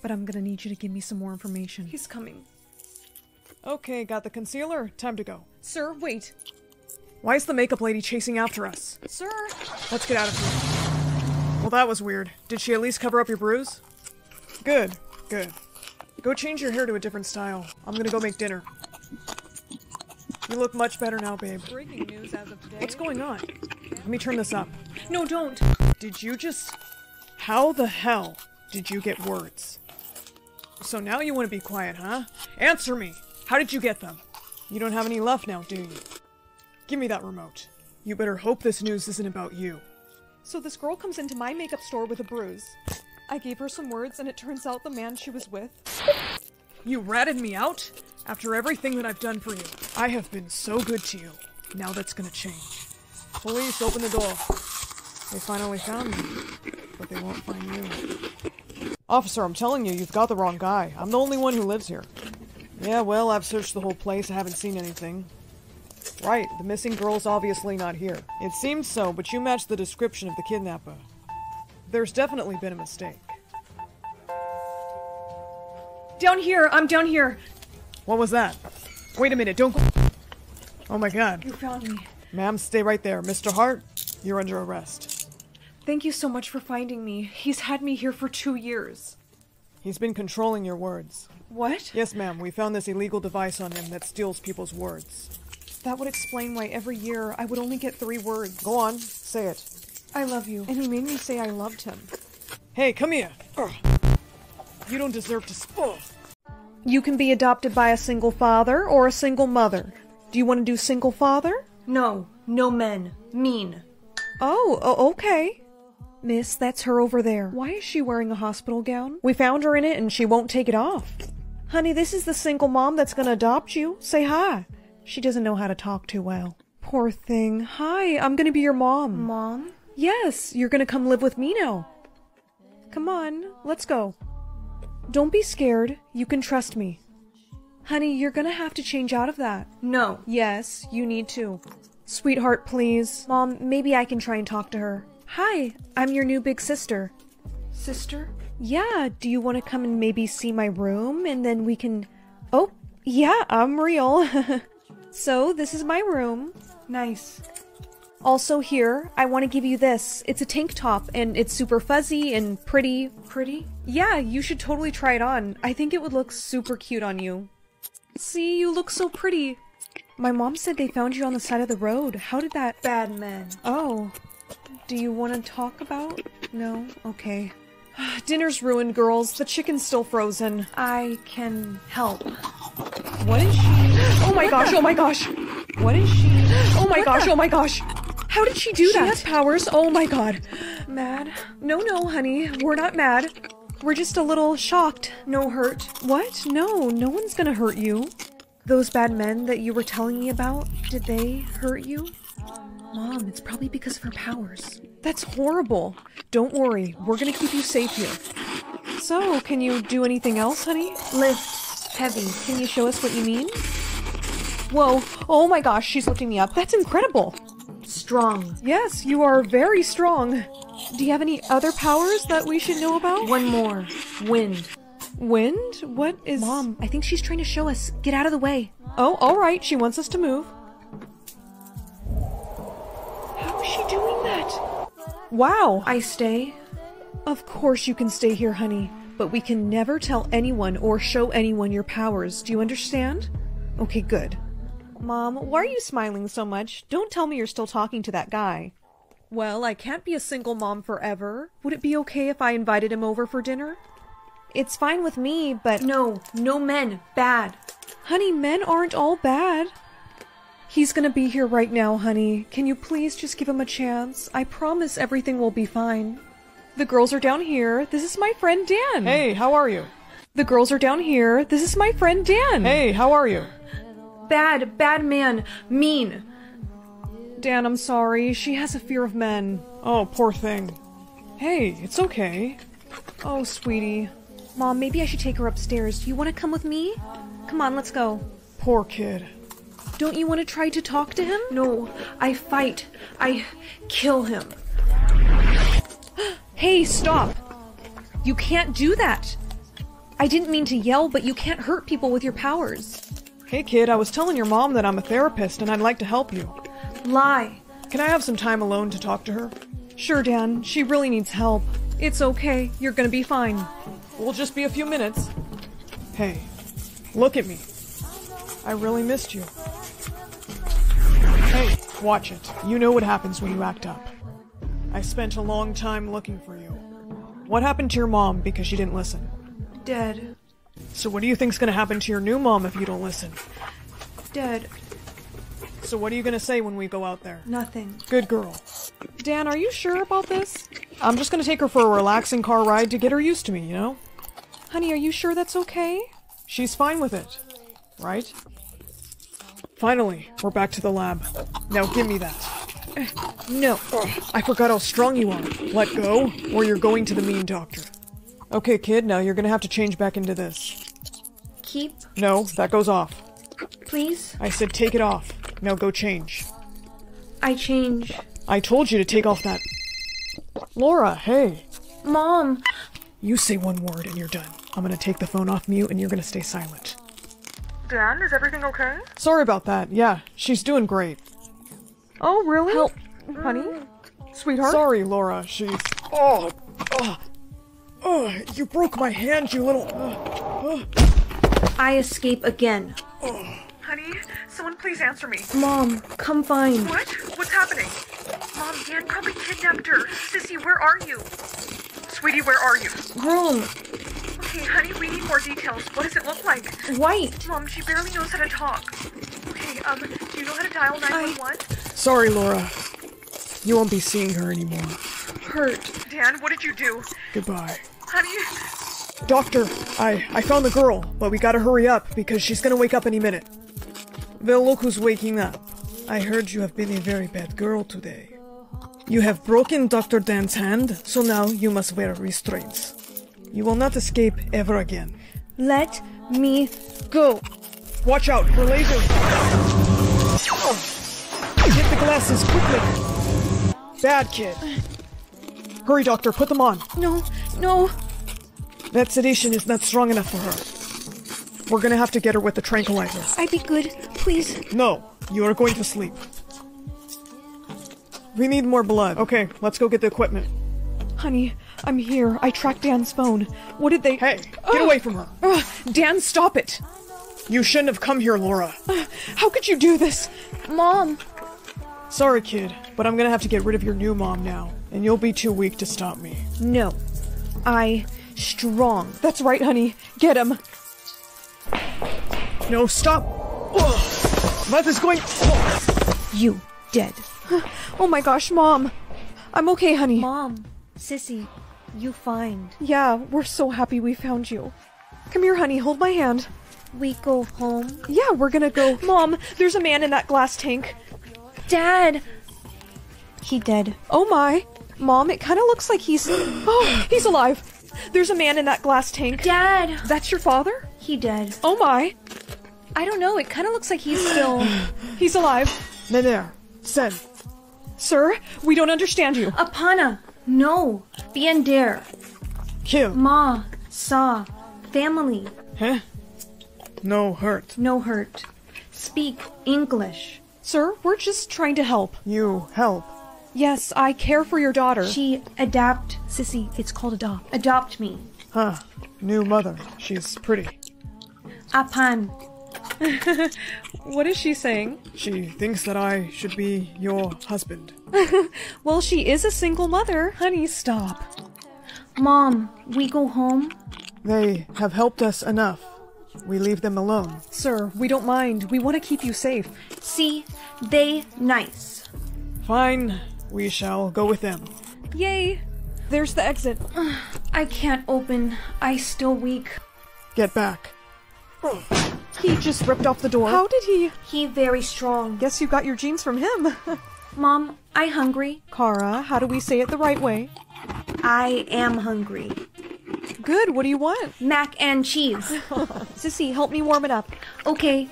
But I'm gonna need you to give me some more information. He's coming. Okay, got the concealer. Time to go. Sir, wait. Why is the makeup lady chasing after us? Sir! Let's get out of here. Well, that was weird. Did she at least cover up your bruise? Good, good. Go change your hair to a different style. I'm gonna go make dinner. You look much better now, babe. Breaking news as of today. What's going on? Let me turn this up. No, don't. Did you just... How the hell did you get words? So now you want to be quiet, huh? Answer me! How did you get them? You don't have any left now, do you? Give me that remote. You better hope this news isn't about you. So this girl comes into my makeup store with a bruise. I gave her some words and it turns out the man she was with. You ratted me out? After everything that I've done for you. I have been so good to you. Now that's gonna change. Police, open the door. They finally found me, but they won't find you. Officer, I'm telling you, you've got the wrong guy. I'm the only one who lives here. Yeah, well, I've searched the whole place. I haven't seen anything. Right, the missing girl's obviously not here. It seems so, but you match the description of the kidnapper. There's definitely been a mistake. Down here! I'm down here! What was that? Wait a minute, don't go. Oh my god. You found me. Ma'am, stay right there. Mr. Hart, you're under arrest. Thank you so much for finding me. He's had me here for two years. He's been controlling your words. What? Yes, ma'am. We found this illegal device on him that steals people's words. That would explain why every year I would only get three words. Go on, say it. I love you. And he made me say I loved him. Hey, come here. Ugh. You don't deserve to. Ugh. You can be adopted by a single father or a single mother. Do you want to do single father? No, no men. Mean. Oh, oh, okay. Miss, that's her over there. Why is she wearing a hospital gown? We found her in it and she won't take it off. Honey, this is the single mom that's gonna adopt you. Say hi. She doesn't know how to talk too well. Poor thing. Hi, I'm gonna be your mom. Mom? Yes, you're gonna come live with me now. Come on, let's go. Don't be scared. You can trust me. Honey, you're gonna have to change out of that. No. Yes, you need to. Sweetheart, please. Mom, maybe I can try and talk to her. Hi, I'm your new big sister. Sister? Yeah, do you want to come and maybe see my room and then we can. Oh, yeah, I'm real. so, this is my room. Nice. Also, here, I want to give you this. It's a tank top and it's super fuzzy and pretty. Pretty? Yeah, you should totally try it on. I think it would look super cute on you. See, you look so pretty. My mom said they found you on the side of the road. How did that. Bad men. Oh. Do you want to talk about? No? Okay. Dinner's ruined, girls. The chicken's still frozen. I can help. What is she? Oh my gosh, oh my gosh! What is she? Oh, oh my gosh, oh my gosh! How did she do She that? has powers. Oh my god. Mad? No, no, honey. We're not mad. We're just a little shocked. No hurt. What? No, no one's gonna hurt you. Those bad men that you were telling me about, did they hurt you? Mom, it's probably because of her powers. That's horrible. Don't worry, we're gonna keep you safe here. So, can you do anything else, honey? Lift. Heavy. Can you show us what you mean? Whoa, oh my gosh, she's lifting me up. That's incredible. Strong. Yes, you are very strong. Do you have any other powers that we should know about? One more. Wind. Wind? What is. Mom, I think she's trying to show us. Get out of the way. Oh, alright, she wants us to move. How is she doing that? Wow. I stay. Of course you can stay here, honey. But we can never tell anyone or show anyone your powers. Do you understand? Okay, good. Mom, why are you smiling so much? Don't tell me you're still talking to that guy. Well, I can't be a single mom forever. Would it be okay if I invited him over for dinner? It's fine with me, but. No, no men. Bad. Honey, men aren't all bad. He's gonna be here right now, honey. Can you please just give him a chance? I promise everything will be fine. The girls are down here. This is my friend Dan. Hey, how are you? The girls are down here. This is my friend Dan. Hey, how are you? Bad, bad man. Mean. Dan, I'm sorry. She has a fear of men. Oh, poor thing. Hey, it's okay. Oh, sweetie. Mom, maybe I should take her upstairs. Do you want to come with me? Come on, let's go. Poor kid. Don't you want to try to talk to him? No, I fight. I kill him. hey, stop! You can't do that! I didn't mean to yell, but you can't hurt people with your powers. Hey kid, I was telling your mom that I'm a therapist and I'd like to help you. Lie. Can I have some time alone to talk to her? Sure, Dan. She really needs help. It's okay. You're gonna be fine. We'll just be a few minutes. Hey, look at me. I really missed you. Hey, watch it. You know what happens when you act up. I spent a long time looking for you. What happened to your mom because she didn't listen? Dead. So what do you think's gonna happen to your new mom if you don't listen? Dead. So what are you gonna say when we go out there? Nothing. Good girl. Dan, are you sure about this? I'm just gonna take her for a relaxing car ride to get her used to me, you know? Honey, are you sure that's okay? She's fine with it. Right? Finally, we're back to the lab. Now give me that. No. I forgot how strong you are. Let go, or you're going to the mean doctor. Okay, kid, now you're gonna have to change back into this. Keep. No, that goes off. Please? I said take it off. Now go change. I change. I told you to take off that. Laura, hey. Mom. You say one word and you're done. I'm gonna take the phone off mute and you're gonna stay silent. Dan, is everything okay? Sorry about that. Yeah, she's doing great. Oh, really? Help, honey? Mm. Sweetheart? Sorry, Laura. She's. Oh! Oh! Oh! You broke my hand, you little. Uh, uh. I escape again. Oh. Honey, someone please answer me. Mom, come find. What? What's happening? Mom, Dan probably kidnapped her. Sissy, where are you? Sweetie, where are you? Room. Okay, honey, we need more details. What does it look like? White. Mom, she barely knows how to talk. Okay, um, do you know how to dial 911? Sorry, Laura. You won't be seeing her anymore. Hurt. Dan, what did you do? Goodbye. Honey. Doctor, I I found the girl, but we gotta hurry up because she's gonna wake up any minute. Well, look who's waking up. I heard you have been a very bad girl today. You have broken Dr. Dan's hand, so now you must wear restraints. You will not escape ever again. Let me go. Watch out for lasers! Get the glasses quickly! Bad kid. Hurry, doctor, put them on. No, no. That sedation is not strong enough for her. We're gonna have to get her with the tranquilizer. I'd be good, please. No, you are going to sleep. We need more blood. Okay, let's go get the equipment. Honey, I'm here. I tracked Dan's phone. What did they. Hey, get away from her! Uh, Dan, stop it! You shouldn't have come here, Laura. Uh, how could you do this? Mom! Sorry, kid, but I'm gonna have to get rid of your new mom now, and you'll be too weak to stop me. No. I. strong. That's right, honey. Get him. No, stop! Ugh. What is going. You dead. Oh my gosh, Mom! I'm okay, honey. Mom, Sissy, you find. Yeah, we're so happy we found you. Come here, honey, hold my hand. We go home? Yeah, we're gonna go. Mom, there's a man in that glass tank. Dad! He dead. Oh my. Mom, it kind of looks like he's. Oh, he's alive. There's a man in that glass tank. Dad! That's your father? He dead. Oh my. I don't know, it kind of looks like he's still. he's alive. Mener, Sen. Sir, we don't understand you. Apana! No! Bien there. Kill. Ma, Sa, family. Huh? No hurt. No hurt. Speak English. Sir, we're just trying to help. You help. Yes, I care for your daughter. She adapt, sissy. It's called adopt. Adopt me. Huh. New mother. She's pretty. Apan. what is she saying? She thinks that I should be your husband. well, she is a single mother. Honey, stop. Mom, we go home? They have helped us enough. We leave them alone. Sir, we don't mind. We want to keep you safe. See, they nice. Fine. We shall go with them. Yay! There's the exit. I can't open. I still weak. Get back. He just ripped off the door. How did he? He very strong. Guess you got your genes from him. Mom, I hungry. Kara, how do we say it the right way? I am hungry. Good, what do you want? Mac and cheese. Sissy, help me warm it up. Okay.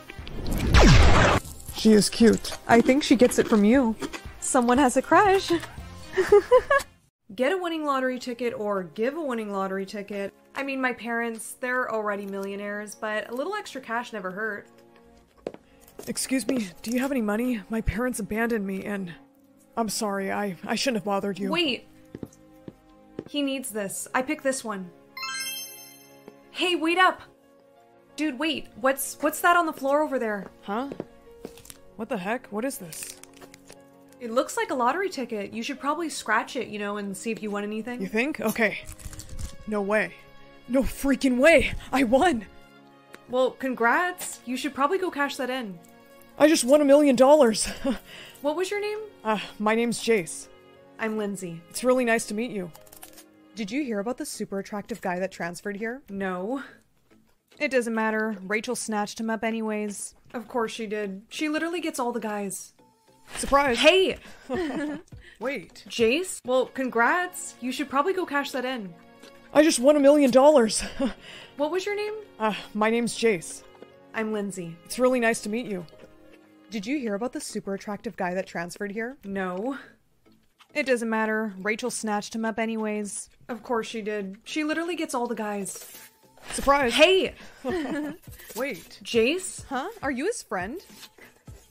She is cute. I think she gets it from you. Someone has a crush. Get a winning lottery ticket or give a winning lottery ticket. I mean, my parents, they're already millionaires, but a little extra cash never hurt. Excuse me, do you have any money? My parents abandoned me and. I'm sorry, I, I shouldn't have bothered you. Wait! He needs this. I picked this one. Hey, wait up! Dude, wait. What's what's that on the floor over there? Huh? What the heck? What is this? It looks like a lottery ticket. You should probably scratch it, you know, and see if you won anything. You think? Okay. No way. No freaking way! I won! Well, congrats. You should probably go cash that in. I just won a million dollars. What was your name? Uh, my name's Jace. I'm Lindsay. It's really nice to meet you. Did you hear about the super attractive guy that transferred here? No. It doesn't matter. Rachel snatched him up anyways. Of course she did. She literally gets all the guys. Surprise! Hey! Wait. Jace? Well, congrats. You should probably go cash that in. I just won a million dollars. What was your name? Uh, my name's Jace. I'm Lindsay. It's really nice to meet you. Did you hear about the super attractive guy that transferred here? No. It doesn't matter. Rachel snatched him up anyways. Of course she did. She literally gets all the guys. Surprise! Hey! Wait. Jace? Huh? Are you his friend?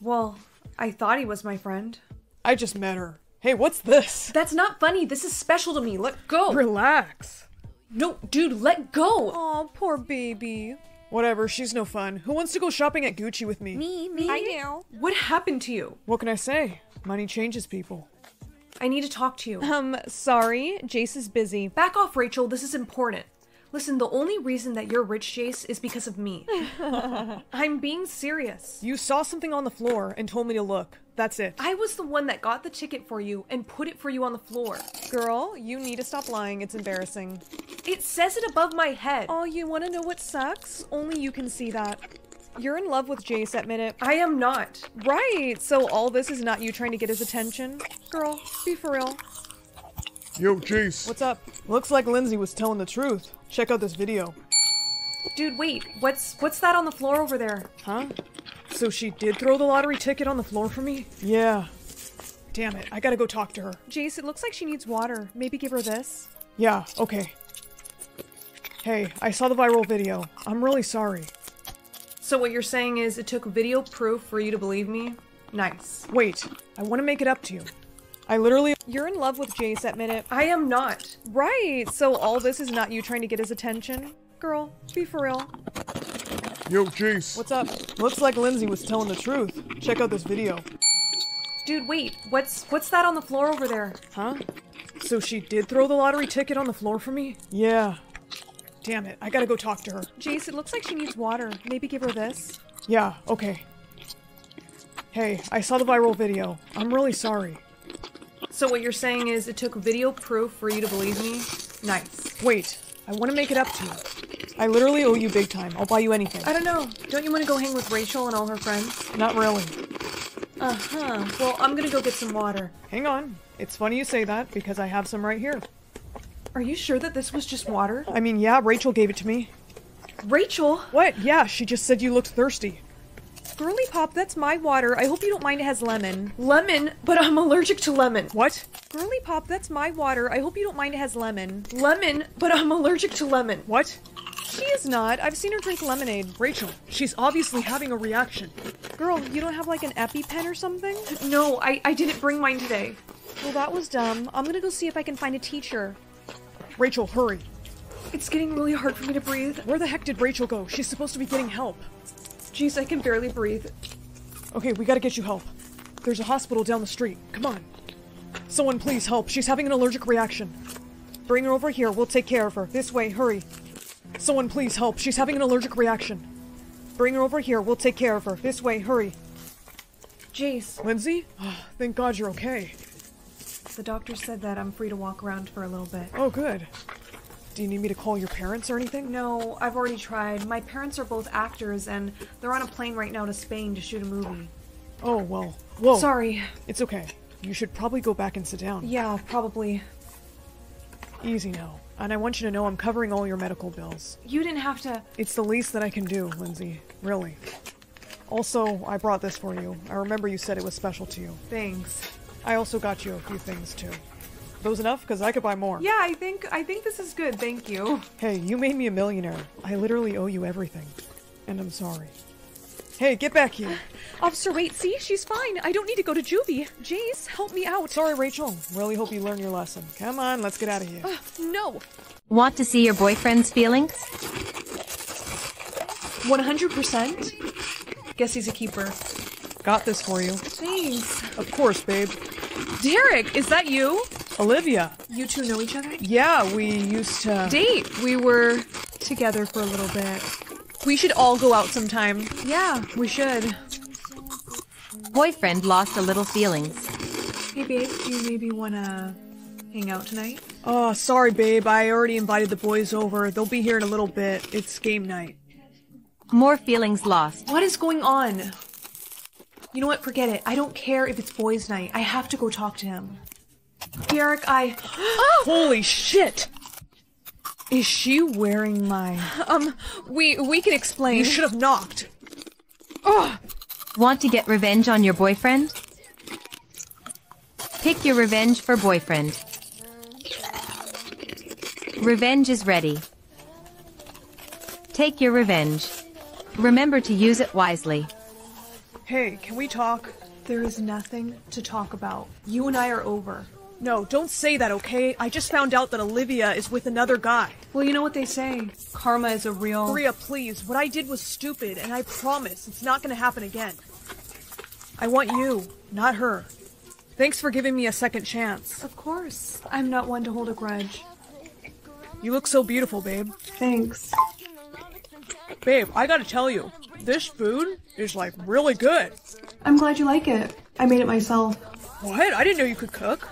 Well, I thought he was my friend. I just met her. Hey, what's this? That's not funny. This is special to me. Let go. Relax. No, dude, let go. Oh, poor baby. Whatever, she's no fun. Who wants to go shopping at Gucci with me? Me, me. I do. What happened to you? What can I say? Money changes people. I need to talk to you. Um, sorry. Jace is busy. Back off, Rachel. This is important. Listen, the only reason that you're rich, Jace, is because of me. I'm being serious. You saw something on the floor and told me to look. That's it. I was the one that got the ticket for you and put it for you on the floor. Girl, you need to stop lying. It's embarrassing. It says it above my head. Oh, you want to know what sucks? Only you can see that. You're in love with Jace, admit it. I am not. Right, so all this is not you trying to get his attention? Girl, be for real. Yo, Jace. What's up? Looks like Lindsay was telling the truth. Check out this video. Dude, wait. What's what's that on the floor over there? Huh? So she did throw the lottery ticket on the floor for me? Yeah. Damn it, I gotta go talk to her. Jace, it looks like she needs water. Maybe give her this? Yeah, okay. Hey, I saw the viral video. I'm really sorry. So what you're saying is it took video proof for you to believe me? Nice. Wait, I want to make it up to you. I literally. You're in love with Jace, admit it. I am not. Right, so all this is not you trying to get his attention? Girl, be for real. Yo, Jace. What's up? Looks like Lindsay was telling the truth. Check out this video. Dude, wait. What's what's that on the floor over there? Huh? So she did throw the lottery ticket on the floor for me? Yeah. Damn it, I gotta go talk to her. Jace, it looks like she needs water. Maybe give her this? Yeah, okay. Hey, I saw the viral video. I'm really sorry. So what you're saying is it took video proof for you to believe me? Nice. Wait, I want to make it up to you. I literally owe you big time. I'll buy you anything. I don't know. Don't you want to go hang with Rachel and all her friends? Not really. Uh-huh. Well, I'm gonna go get some water. Hang on. It's funny you say that because I have some right here. Are you sure that this was just water? I mean, yeah, Rachel gave it to me. Rachel? What? Yeah, she just said you looked thirsty. Girly Pop, that's my water. I hope you don't mind it has lemon. Lemon? But I'm allergic to lemon. What? Girly Pop, that's my water. I hope you don't mind it has lemon. Lemon? But I'm allergic to lemon. What? She is not. I've seen her drink lemonade. Rachel, she's obviously having a reaction. Girl, you don't have like an EpiPen or something? No, I, I didn't bring mine today. Well, that was dumb. I'm gonna go see if I can find a teacher. Rachel, hurry. It's getting really hard for me to breathe. Where the heck did Rachel go? She's supposed to be getting help. Jeez, I can barely breathe. Okay, we gotta get you help. There's a hospital down the street. Come on. Someone please help. She's having an allergic reaction. Bring her over here. We'll take care of her. This way, hurry. Someone please help. She's having an allergic reaction. Bring her over here. We'll take care of her. This way, hurry. Jace. Lindsay? Oh, thank God you're okay. The doctor said that I'm free to walk around for a little bit. Oh, good. Do you need me to call your parents or anything? No, I've already tried. My parents are both actors, and they're on a plane right now to Spain to shoot a movie. Oh, well. Whoa. Sorry. It's okay. You should probably go back and sit down. Yeah, probably. Easy now. And I want you to know I'm covering all your medical bills. You didn't have to. It's the least that I can do, Lindsay. Really. Also, I brought this for you. I remember you said it was special to you. Thanks. I also got you a few things too. Those enough? Because I could buy more. Yeah, I think I think this is good. Thank you. Hey, you made me a millionaire. I literally owe you everything. And I'm sorry. Hey, get back here. Officer, wait, see? She's fine. I don't need to go to juvie. Jace, help me out. Sorry, Rachel. Really hope you learn your lesson. Come on, let's get out of here. Uh, no. Want to see your boyfriend's feelings? 100%. Guess he's a keeper. Got this for you. Thanks. Of course, babe. Derek, is that you? Olivia. You two know each other? Yeah, we used to date. We were together for a little bit. We should all go out sometime. Yeah, we should. Boyfriend lost a little feelings. Hey, babe, do you maybe wanna hang out tonight? Oh, sorry, babe. I already invited the boys over. They'll be here in a little bit. It's game night. More feelings lost. What is going on? You know what? Forget it. I don't care if it's boys' night. I have to go talk to him. Derek, I. oh! Holy shit! Is she wearing my? Um, we we can explain. You should have knocked. Oh. Want to get revenge on your boyfriend? Pick your revenge for boyfriend. Revenge is ready. Take your revenge. Remember to use it wisely. Hey, can we talk? There is nothing to talk about. You and I are over. No, don't say that, okay? I just found out that Olivia is with another guy. Well, you know what they say. Karma is a real. Maria, please. What I did was stupid, and I promise it's not gonna happen again. I want you, not her. Thanks for giving me a second chance. Of course. I'm not one to hold a grudge. You look so beautiful, babe. Thanks. Babe, I gotta tell you, this food is like really good. I'm glad you like it. I made it myself. What? I didn't know you could cook.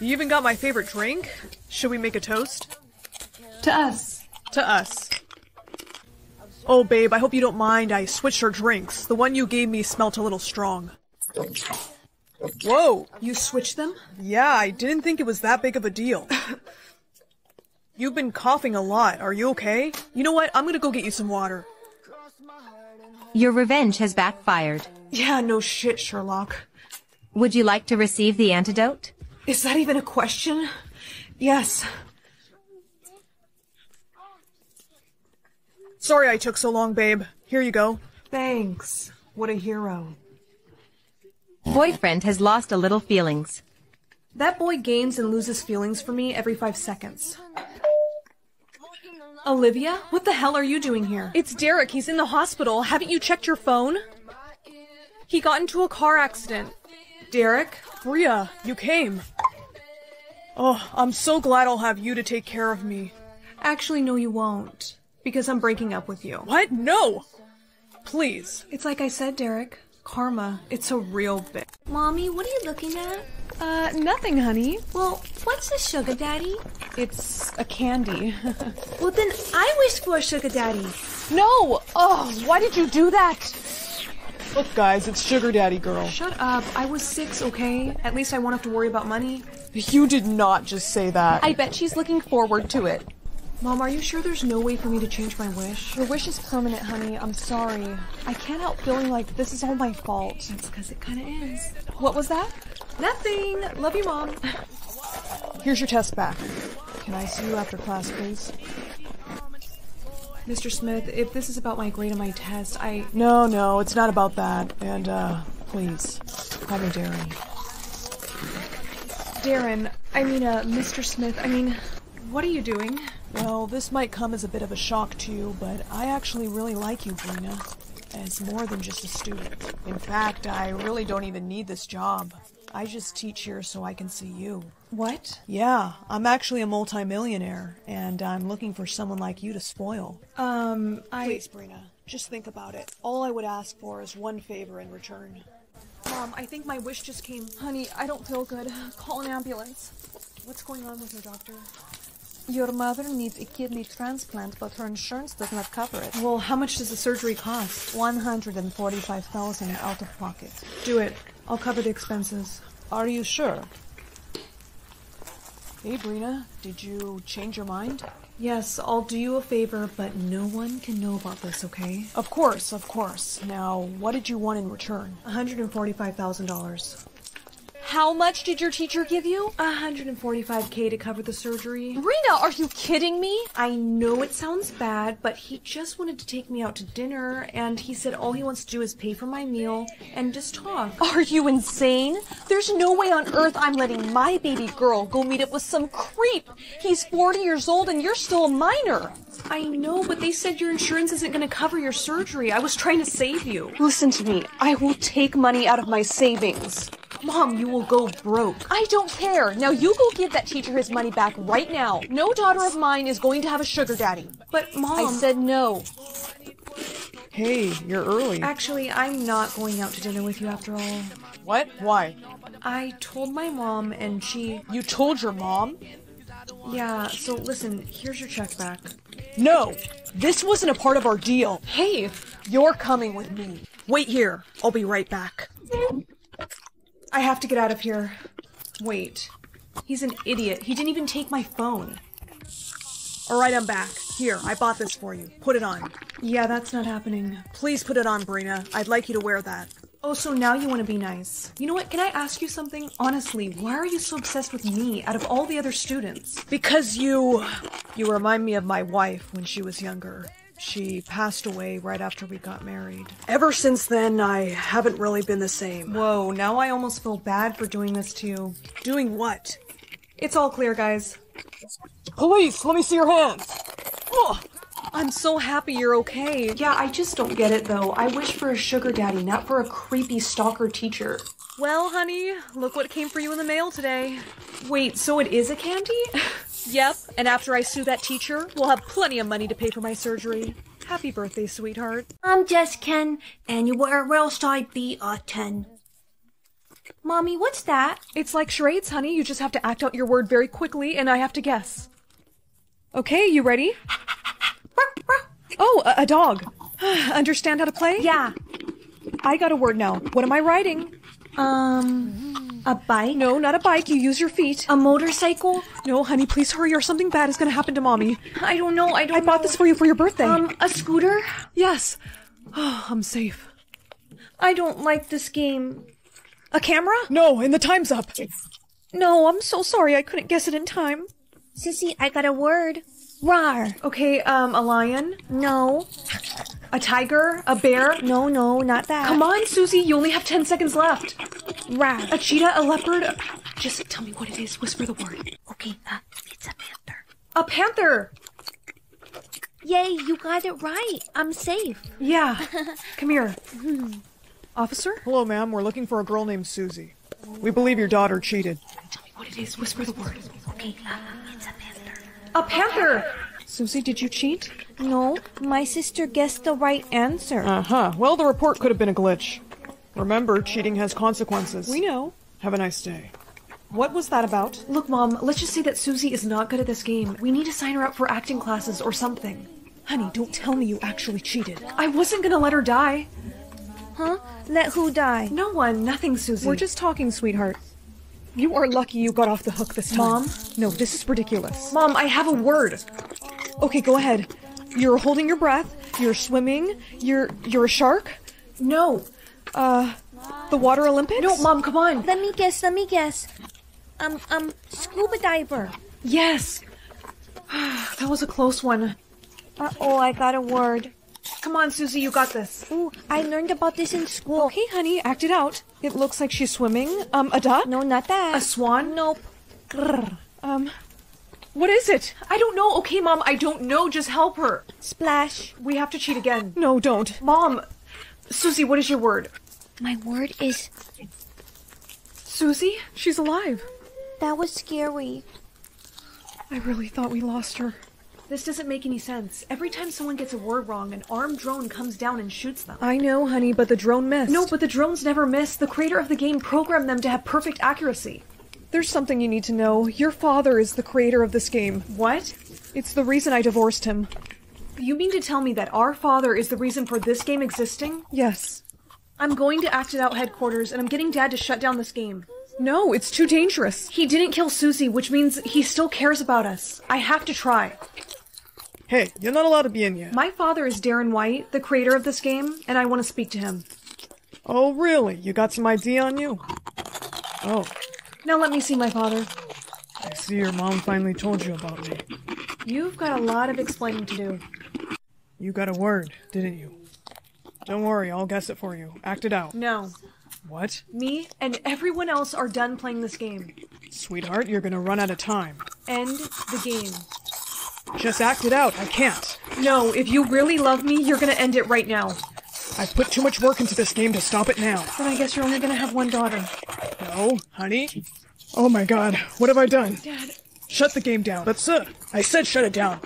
You even got my favorite drink. Should we make a toast? To us. To us. Oh, babe, I hope you don't mind. I switched our drinks. The one you gave me smelt a little strong. Whoa! You switched them? Yeah, I didn't think it was that big of a deal. You've been coughing a lot. Are you okay? You know what? I'm gonna go get you some water. Your revenge has backfired. Yeah, no shit, Sherlock. Would you like to receive the antidote? Is that even a question? Yes. Sorry I took so long, babe. Here you go. Thanks. What a hero. Boyfriend has lost a little feelings. That boy gains and loses feelings for me every five seconds. Olivia, what the hell are you doing here? It's Derek. He's in the hospital. Haven't you checked your phone? He got into a car accident. Derek? Bria, you came. Oh, I'm so glad I'll have you to take care of me. Actually, no, you won't. Because I'm breaking up with you. What? No! Please. It's like I said, Derek. Karma. It's a real bitch. Mommy, what are you looking at? Uh, nothing, honey. Well, what's a sugar daddy? It's a candy. well, then I wish for a sugar daddy. No! Oh, why did you do that? Look, guys, it's Sugar Daddy Girl. Shut up. I was six, okay? At least I won't have to worry about money. You did not just say that. I bet she's looking forward to it. Mom, are you sure there's no way for me to change my wish? Your wish is permanent, honey. I'm sorry. I can't help feeling like this is all my fault. That's because it kind of is. What was that? Nothing. Love you, Mom. Here's your test back. Can I see you after class, please? Mr. Smith, if this is about my grade on my test, I. No, no, it's not about that. And, uh, please, call me Darren. Darren, I mean, uh, Mr. Smith, I mean, what are you doing? Well, this might come as a bit of a shock to you, but I actually really like you, Brina, as more than just a student. In fact, I really don't even need this job. I just teach here so I can see you. What? Yeah, I'm actually a multimillionaire, and I'm looking for someone like you to spoil. Um, I. Please, Brina, just think about it. All I would ask for is one favor in return. Mom, I think my wish just came. Honey, I don't feel good. Call an ambulance. What's going on with her, doctor? Your mother needs a kidney transplant, but her insurance does not cover it. Well, how much does the surgery cost? 145000 out of pocket. Do it. I'll cover the expenses. Are you sure? Hey, Brina, did you change your mind? Yes, I'll do you a favor, but no one can know about this, okay? Of course, of course. Now, what did you want in return? $145,000. How much did your teacher give you? 145k to cover the surgery. Rena, are you kidding me? I know it sounds bad, but he just wanted to take me out to dinner, and he said all he wants to do is pay for my meal and just talk. Are you insane? There's no way on earth I'm letting my baby girl go meet up with some creep. He's 40 years old and you're still a minor. I know, but they said your insurance isn't going to cover your surgery. I was trying to save you. Listen to me. I will take money out of my savings. Mom, you will go broke. I don't care. Now you go give that teacher his money back right now. No daughter of mine is going to have a sugar daddy. But mom, I said no. Hey, you're early. Actually, I'm not going out to dinner with you after all. What? Why? I told my mom and she. You told your mom? Yeah, so listen, here's your check back. No! This wasn't a part of our deal. Hey, You're coming with me. Wait here. I'll be right back. I have to get out of here. Wait. He's an idiot. He didn't even take my phone. Alright, I'm back. Here, I bought this for you. Put it on. Yeah, that's not happening. Please put it on, Brina. I'd like you to wear that. Oh, so now you want to be nice. You know what? Can I ask you something? Honestly, why are you so obsessed with me out of all the other students? Because you. You remind me of my wife when she was younger. She passed away right after we got married. Ever since then, I haven't really been the same. Whoa, now I almost feel bad for doing this to you. Doing what? It's all clear, guys. Police, let me see your hands. Oh, I'm so happy you're okay. Yeah, I just don't get it though. I wish for a sugar daddy, not for a creepy stalker teacher. Well, honey, look what came for you in the mail today. Wait, so it is a candy? Yep, and after I sue that teacher, we'll have plenty of money to pay for my surgery. Happy birthday, sweetheart. Um, I'm just Ken, anywhere else I'd be a 10. Mommy, what's that? It's like charades, honey. You just have to act out your word very quickly, and I have to guess. Okay, you ready? Oh, a, a dog. Understand how to play? Yeah. I got a word now. What am I riding? Um, a bike? No, not a bike. You use your feet. A motorcycle? No, honey, please hurry or something bad is gonna happen to mommy. I don't know. I don't I bought this for you for your birthday. Um, a scooter? yes. Oh, I'm safe. I don't like this game. A camera? No, and the time's up. No, I'm so sorry. I couldn't guess it in time. Sissy, I got a word. Rar. Okay, um, a lion? No. A tiger? A bear? No, no, not that. Come on, Susie, you only have 10 seconds left. Rat. A cheetah? A leopard? Just tell me what it is. Whisper the word. Okay, uh, it's a panther. A panther! Yay, you got it right. I'm safe. Yeah. Come here. Officer? Hello, ma'am. We're looking for a girl named Susie. We believe your daughter cheated. Tell me what it is. Whisper the word. Okay, uh, it's a panther. A panther! Susie, did you cheat? No, my sister guessed the right answer. Uh huh. Well, the report could have been a glitch. Remember, cheating has consequences. We know. Have a nice day. What was that about? Look, Mom, let's just say that Susie is not good at this game. We need to sign her up for acting classes or something. Honey, don't tell me you actually cheated. I wasn't gonna let her die. Huh? Let who die? No one, nothing, Susie. We're just talking, sweetheart. You are lucky you got off the hook this time. Mom? No, this is ridiculous. Mom, I have a word. Okay, go ahead. You're holding your breath. You're swimming. You're you're a shark. No. Uh, the Water Olympics. No, Mom, come on. Let me guess, let me guess. Um, um, scuba diver. Yes. that was a close one. Uh oh, I got a word. Come on, Susie, you got this. Ooh, I learned about this in school. Okay, honey, act it out. It looks like she's swimming. Um, a duck? No, not that. A swan? Nope. Grrr. Um, what is it? I don't know. Okay, Mom, I don't know. Just help her. Splash. We have to cheat again. No, don't. Mom, Susie, what is your word? My word is. Susie? She's alive. That was scary. I really thought we lost her. This doesn't make any sense. Every time someone gets a word wrong, an armed drone comes down and shoots them. I know, honey, but the drone missed. No, but the drones never miss. The creator of the game programmed them to have perfect accuracy. There's something you need to know. Your father is the creator of this game. What? It's the reason I divorced him. You mean to tell me that our father is the reason for this game existing? Yes. I'm going to Act It Out headquarters and I'm getting Dad to shut down this game. No, it's too dangerous. He didn't kill Susie, which means he still cares about us. I have to try. Hey, you're not allowed to be in yet. My father is Darren White, the creator of this game, and I want to speak to him. Oh, really? You got some ID on you? Oh. Now let me see my father. I see your mom finally told you about me. You've got a lot of explaining to do. You got a word, didn't you? Don't worry, I'll guess it for you. Act it out. No. What? Me and everyone else are done playing this game. Sweetheart, you're gonna run out of time. End the game. Just act it out. I can't. No, if you really love me, you're gonna end it right now. I put too much work into this game to stop it now. Then I guess you're only gonna have one daughter. No, honey. Oh my god, what have I done? Dad. Shut the game down. But sir, I said shut it down.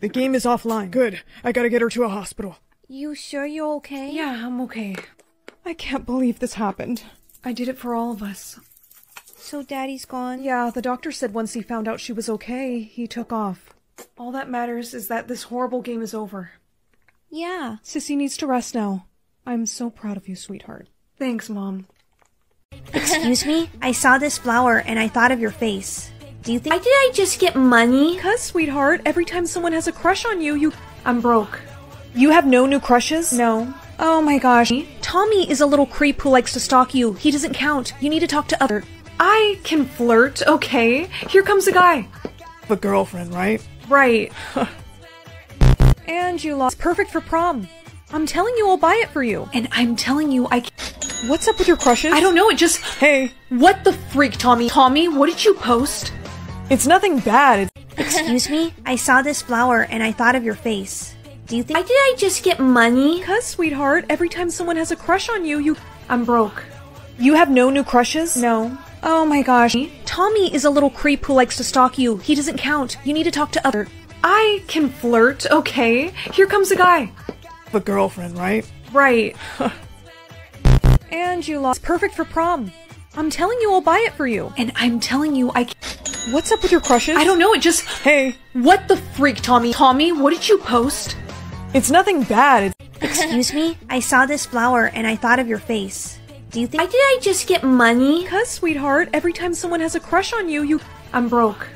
The game is offline. Good. I gotta get her to a hospital. You sure you're okay? Yeah, I'm okay. I can't believe this happened. I did it for all of us. So daddy's gone? Yeah, the doctor said once he found out she was okay, he took off. All that matters is that this horrible game is over. Yeah. Sissy needs to rest now. I'm so proud of you, sweetheart. Thanks, Mom. Excuse me? I saw this flower and I thought of your face. Do you think- Why did I just get money? Cause, sweetheart, every time someone has a crush on you, you- I'm broke. You have no new crushes? No. Oh my gosh. Tommy is a little creep who likes to stalk you. He doesn't count. You need to talk to other- I can flirt, okay? Here comes a guy. The girlfriend, right? Right. and you lost perfect for prom. I'm telling you I'll buy it for you. And I'm telling you I can- What's up with your crushes? I don't know, it just Hey. What the freak, Tommy? Tommy, what did you post? It's nothing bad. It's Excuse me? I saw this flower and I thought of your face. Do you think- Why did I just get money? Cause, sweetheart, every time someone has a crush on you, you- I'm broke. You have no new crushes? No. Oh my gosh. Tommy is a little creep who likes to stalk you. He doesn't count. You need to talk to other- I can flirt, okay? Here comes a guy. The girlfriend, right? Right. and you lost perfect for prom. I'm telling you I'll buy it for you. And I'm telling you I can- What's up with your crushes? I don't know, it just Hey. What the freak, Tommy? Tommy, what did you post? It's nothing bad. It's Excuse me? I saw this flower and I thought of your face. Do you think- Why did I just get money? Cause, sweetheart, every time someone has a crush on you, you- I'm broke.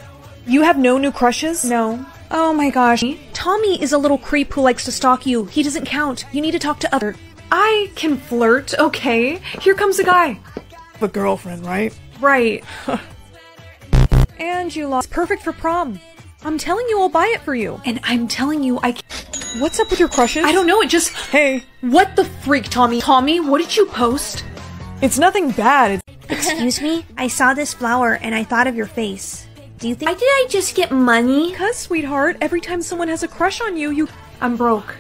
You have no new crushes? No. Oh my gosh. Tommy is a little creep who likes to stalk you. He doesn't count. You need to talk to other- I can flirt, okay? Here comes a guy. The girlfriend, right? Right. and you lost perfect for prom. I'm telling you I'll buy it for you. And I'm telling you I can- What's up with your crushes? I don't know, it just Hey. What the freak, Tommy? Tommy, what did you post? It's nothing bad. It's Excuse me? I saw this flower and I thought of your face. Do you think- Why did I just get money? Cause, sweetheart, every time someone has a crush on you, you- I'm broke.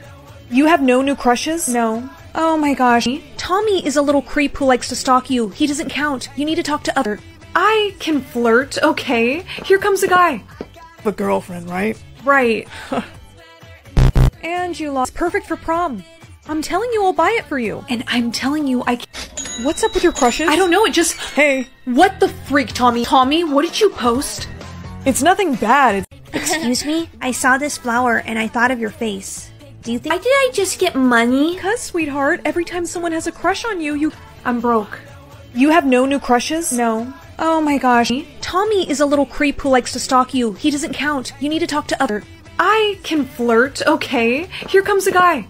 You have no new crushes? No. Oh my gosh. Tommy is a little creep who likes to stalk you. He doesn't count. You need to talk to other- I can flirt, okay? Here comes a guy. The girlfriend, right? Right. and you lost perfect for prom. I'm telling you I'll buy it for you. And I'm telling you I What's up with your crushes? I don't know, it just Hey. What the freak, Tommy? Tommy, what did you post? It's nothing bad. It's Excuse me? I saw this flower and I thought of your face. Do you think- Why did I just get money? Cause, sweetheart, every time someone has a crush on you, you- I'm broke. You have no new crushes? No. Oh my gosh. Tommy is a little creep who likes to stalk you. He doesn't count. You need to talk to other- I can flirt, okay? Here comes a guy.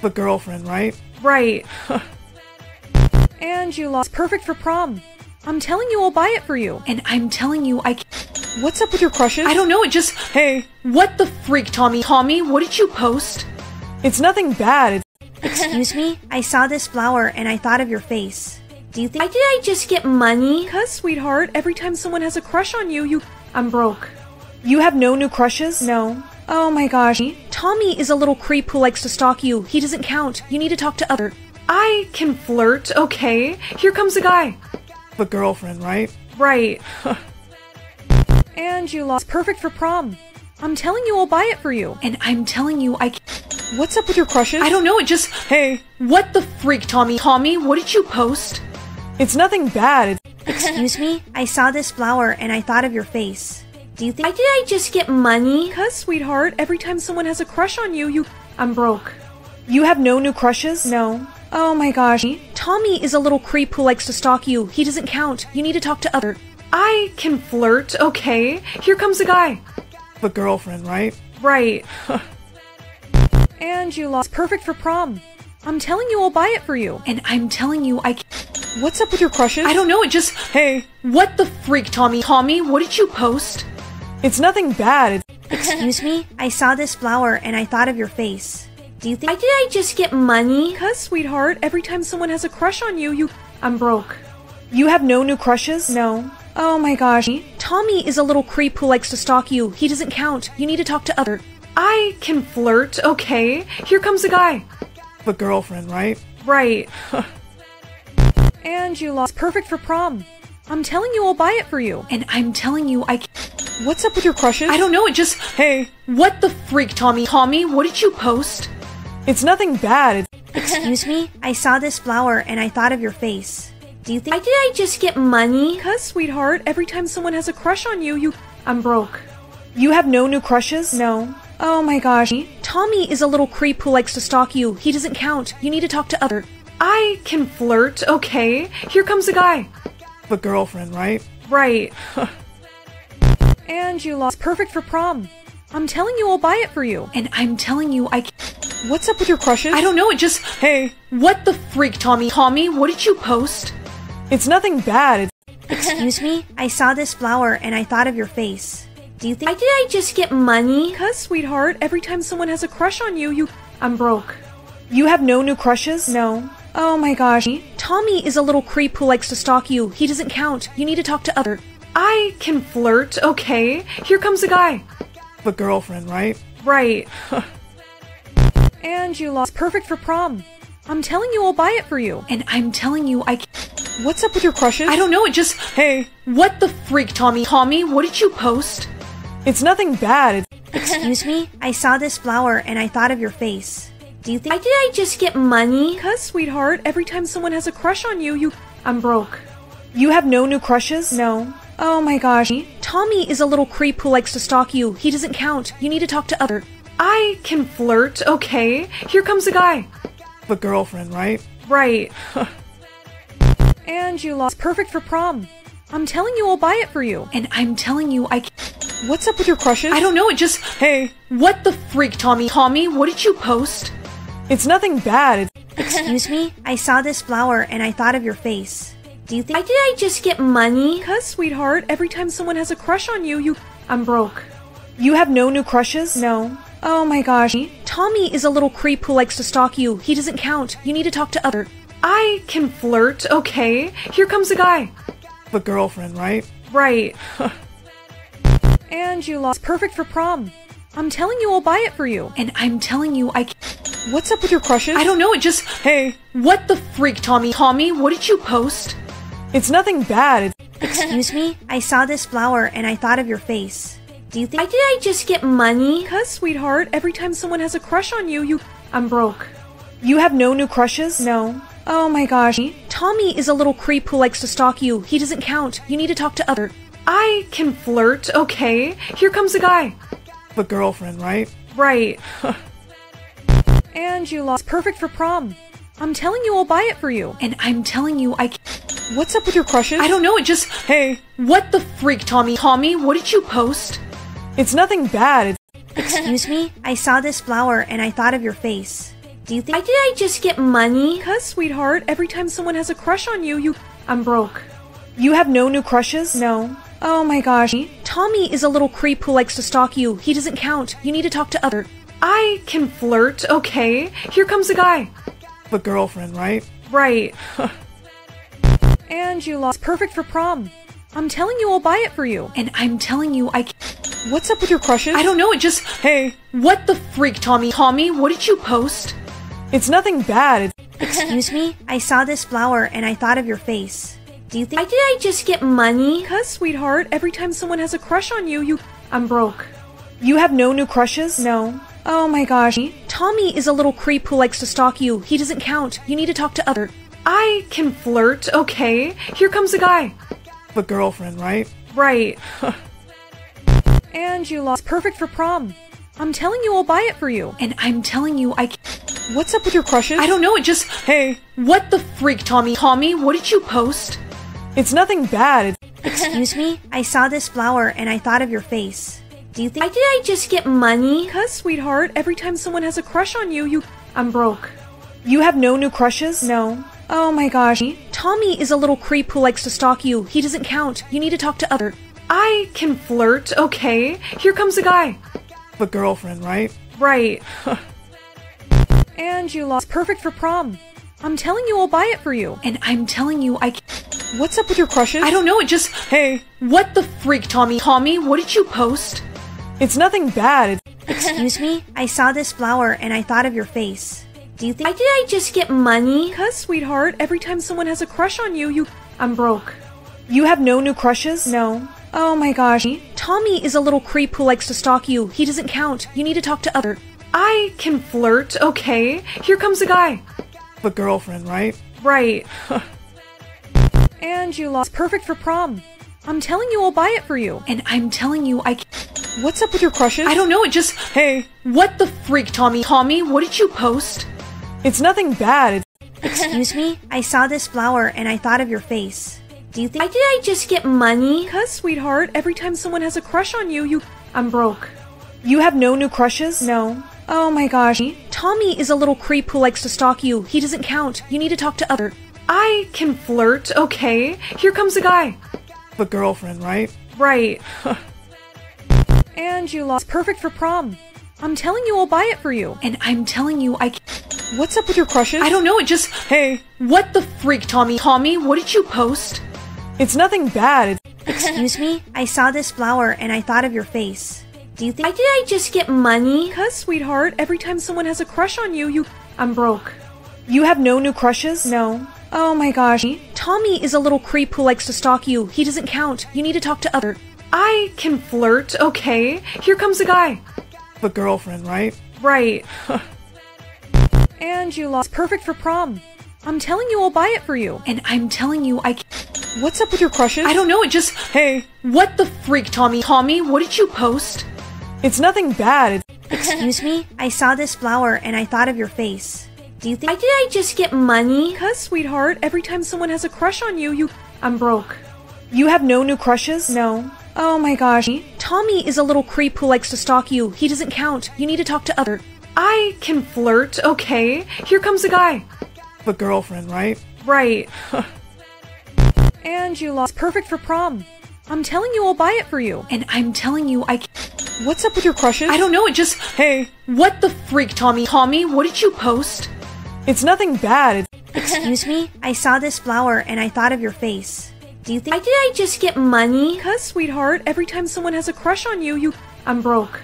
The girlfriend, right? Right. and you lost perfect for prom. I'm telling you I'll buy it for you. And I'm telling you I What's up with your crushes? I don't know, it just Hey. What the freak, Tommy? Tommy, what did you post? It's nothing bad. It's Excuse me? I saw this flower and I thought of your face. Do you think Why did I just get money? Cuz, sweetheart, every time someone has a crush on you, you I'm broke. You have no new crushes? No. Oh my gosh. Tommy is a little creep who likes to stalk you. He doesn't count. You need to talk to other. I can flirt, okay? Here comes a guy. The girlfriend, right? Right. and you lost perfect for prom. I'm telling you I'll buy it for you. And I'm telling you I What's up with your crushes? I don't know, it just Hey. What the freak, Tommy? Tommy, what did you post? It's nothing bad. It's Excuse me? I saw this flower and I thought of your face. Do you think I did I just get money? Cuz, sweetheart, every time someone has a crush on you, you I'm broke. You have no new crushes? No. Oh my gosh. Tommy is a little creep who likes to stalk you. He doesn't count. You need to talk to other. I can flirt, okay? Here comes a guy. The girlfriend, right? Right. and you lost perfect for prom. I'm telling you I'll buy it for you. And I'm telling you I What's up with your crushes? I don't know, it just Hey. What the freak, Tommy? Tommy, what did you post? It's nothing bad. It's Excuse me? I saw this flower and I thought of your face. Do you think I did I just get money? Cuz, sweetheart, every time someone has a crush on you, you I'm broke. You have no new crushes? No. Oh my gosh. Tommy is a little creep who likes to stalk you. He doesn't count. You need to talk to other. I can flirt, okay? Here comes a guy. The girlfriend, right? Right. and you lost perfect for prom. I'm telling you I'll buy it for you. And I'm telling you I What's up with your crushes? I don't know, it just Hey. What the freak, Tommy? Tommy, what did you post? It's nothing bad. It's Excuse me? I saw this flower and I thought of your face. Do you think I did I just get money? Cuz, sweetheart, every time someone has a crush on you, you I'm broke. You have no new crushes? No. Oh my gosh. Tommy is a little creep who likes to stalk you. He doesn't count. You need to talk to other. I can flirt, okay? Here comes a guy. The girlfriend, right? Right. and you lost perfect for prom. I'm telling you I'll buy it for you. And I'm telling you I What's up with your crushes? I don't know, it just Hey. What the freak, Tommy? Tommy, what did you post? It's nothing bad. It's Excuse me? I saw this flower and I thought of your face. Do you think I did I just get money? Cuz, sweetheart, every time someone has a crush on you, you I'm broke. You have no new crushes? No. Oh my gosh. Tommy is a little creep who likes to stalk you. He doesn't count. You need to talk to other. I can flirt, okay? Here comes a guy. The girlfriend, right? Right. and you lost perfect for prom. I'm telling you I'll buy it for you. And I'm telling you I What's up with your crushes? I don't know, it just Hey. What the freak, Tommy? Tommy, what did you post? It's nothing bad. It's Excuse me? I saw this flower and I thought of your face. Do you think I did I just get money? Cuz, sweetheart, every time someone has a crush on you, you I'm broke. You have no new crushes? No. Oh my gosh. Tommy is a little creep who likes to stalk you. He doesn't count. You need to talk to other. I can flirt, okay? Here comes a guy. The girlfriend, right? Right. and you lost perfect for prom. I'm telling you I'll buy it for you. And I'm telling you I What's up with your crushes? I don't know, it just Hey. What the freak, Tommy? Tommy, what did you post? It's nothing bad. It's Excuse me? I saw this flower and I thought of your face. Do you think I did I just get money? Cuz, sweetheart, every time someone has a crush on you, you I'm broke. You have no new crushes? No. Oh my gosh. Tommy is a little creep who likes to stalk you. He doesn't count. You need to talk to other. I can flirt, okay? Here comes a guy. The girlfriend, right? Right. and you lost perfect for prom. I'm telling you I'll buy it for you. And I'm telling you I What's up with your crushes? I don't know, it just Hey. What the freak, Tommy? Tommy, what did you post? It's nothing bad. It's Excuse me? I saw this flower and I thought of your face. Do you think I did I just get money? Cuz, sweetheart, every time someone has a crush on you, you I'm broke. You have no new crushes? No. Oh my gosh. Tommy is a little creep who likes to stalk you. He doesn't count. You need to talk to other. I can flirt, okay? Here comes a guy. The girlfriend, right? Right. and you lost perfect for prom. I'm telling you I'll buy it for you. And I'm telling you I What's up with your crushes? I don't know, it just Hey. What the freak, Tommy? Tommy, what did you post? It's nothing bad. It's Excuse me? I saw this flower and I thought of your face. Do you think I did I just get money? Cuz, sweetheart, every time someone has a crush on you, you I'm broke. You have no new crushes? No. Oh my gosh. Tommy is a little creep who likes to stalk you. He doesn't count. You need to talk to other. I can flirt, okay? Here comes a guy. The girlfriend, right? Right. And you lost perfect for prom. I'm telling you I'll buy it for you. And I'm telling you I What's up with your crushes? I don't know, it just Hey. What the freak, Tommy? Tommy, what did you post? It's nothing bad. It's Excuse me? I saw this flower and I thought of your face. Do you think I did I just get money? Cuz, sweetheart, every time someone has a crush on you, you I'm broke. You have no new crushes? No. Oh my gosh. Tommy is a little creep who likes to stalk you. He doesn't count. You need to talk to other. I can flirt, okay? Here comes a guy. The girlfriend, right? Right. and you lost perfect for prom. I'm telling you I'll buy it for you. And I'm telling you I What's up with your crushes? I don't know, it just Hey. What the freak, Tommy? Tommy, what did you post? It's nothing bad. It's Excuse me? I saw this flower and I thought of your face. Do you think I did I just get money? Cuz, sweetheart, every time someone has a crush on you, you I'm broke. You have no new crushes? No. Oh my gosh. Tommy is a little creep who likes to stalk you. He doesn't count. You need to talk to other. I can flirt, okay? Here comes a guy. The girlfriend, right? Right. and you lost perfect for prom. I'm telling you I'll buy it for you. And I'm telling you I can What's up with your crushes? I don't know, it just Hey. What the freak, Tommy? Tommy, what did you post? It's nothing bad. It's Excuse me? I saw this flower and I thought of your face. Do you think I did I just get money? Cuz, sweetheart, every time someone has a crush on you, you I'm broke. You have no new crushes? No. Oh my gosh. Tommy is a little creep who likes to stalk you. He doesn't count. You need to talk to other. I can flirt, okay? Here comes a guy. The girlfriend, right? Right. and you lost perfect for prom. I'm telling you I'll buy it for you. And I'm telling you I What's up with your crushes? I don't know, it just Hey. What the freak, Tommy? Tommy, what did you post? It's nothing bad. It's Excuse me? I saw this flower and I thought of your face. Do you think I did I just get money? Cuz, sweetheart, every time someone has a crush on you, you I'm broke. You have no new crushes? No. Oh my gosh. Tommy is a little creep who likes to stalk you. He doesn't count. You need to talk to other. I can flirt, okay? Here comes a guy. The girlfriend, right? Right. and you lost perfect for prom. I'm telling you I'll buy it for you. And I'm telling you I What's up with your crushes? I don't know, it just Hey. What the freak, Tommy? Tommy, what did you post? It's nothing bad. It's Excuse me? I saw this flower and I thought of your face. Do you think I did I just get money? Cuz, sweetheart, every time someone has a crush on you, you I'm broke. You have no new crushes? No. Oh my gosh. Tommy is a little creep who likes to stalk you. He doesn't count. You need to talk to other. I can flirt, okay? Here comes a guy. The girlfriend, right? Right. and you lost perfect for prom. I'm telling you I'll buy it for you. And I'm telling you I What's up with your crushes? I don't know, it just Hey. What the freak, Tommy? Tommy, what did you post? It's nothing bad. It's Excuse me? I saw this flower and I thought of your face. Do you think I did I just get money? Cuz, sweetheart, every time someone has a crush on you, you I'm broke. You have no new crushes? No. Oh my gosh. Tommy is a little creep who likes to stalk you. He doesn't count. You need to talk to other. I can flirt, okay? Here comes a guy. The girlfriend, right? Right. and you lost perfect for prom. I'm telling you I'll buy it for you. And I'm telling you I What's up with your crushes? I don't know, it just Hey. What the freak, Tommy? Tommy, what did you post? It's nothing bad. It's Excuse me? I saw this flower and I thought of your face. Do you think I did I just get money? Cuz, sweetheart, every time someone has a crush on you, you I'm broke.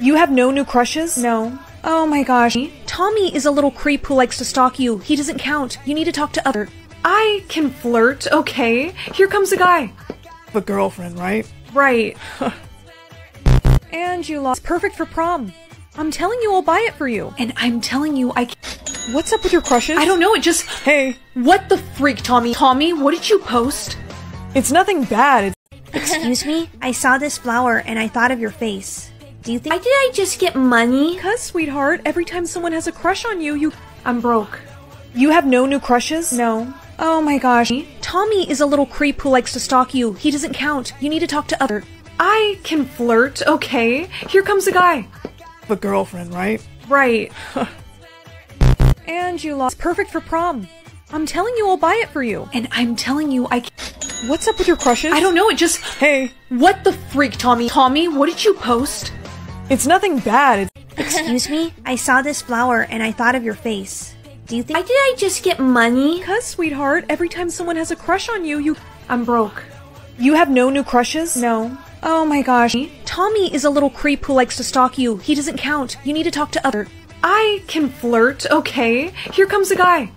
You have no new crushes? No. Oh my gosh. Tommy is a little creep who likes to stalk you. He doesn't count. You need to talk to other. I can flirt, okay? Here comes a guy. The girlfriend, right? Right. and you lost perfect for prom. I'm telling you I'll buy it for you. And I'm telling you I What's up with your crushes? I don't know, it just Hey. What the freak, Tommy? Tommy, what did you post? It's nothing bad. It's Excuse me? I saw this flower and I thought of your face. Do you think I did I just get money? Cuz, sweetheart, every time someone has a crush on you, you I'm broke. You have no new crushes? No. Oh my gosh. Tommy is a little creep who likes to stalk you. He doesn't count. You need to talk to other. I can flirt, okay? Here comes a guy. The girlfriend, right? Right. and you lost perfect for prom. I'm telling you I'll buy it for you. And I'm telling you I can't. What's up with your crushes? I don't know, it just Hey. What the freak, Tommy? Tommy, what did you post? It's nothing bad. It's Excuse me? I saw this flower and I thought of your face. Do you think I did I just get money? Because, sweetheart, every time someone has a crush on you, you. I'm broke. You have no new crushes? No. Oh my gosh. Tommy is a little creep who likes to stalk you. He doesn't count. You need to talk to other. I can flirt, okay? Here comes a guy.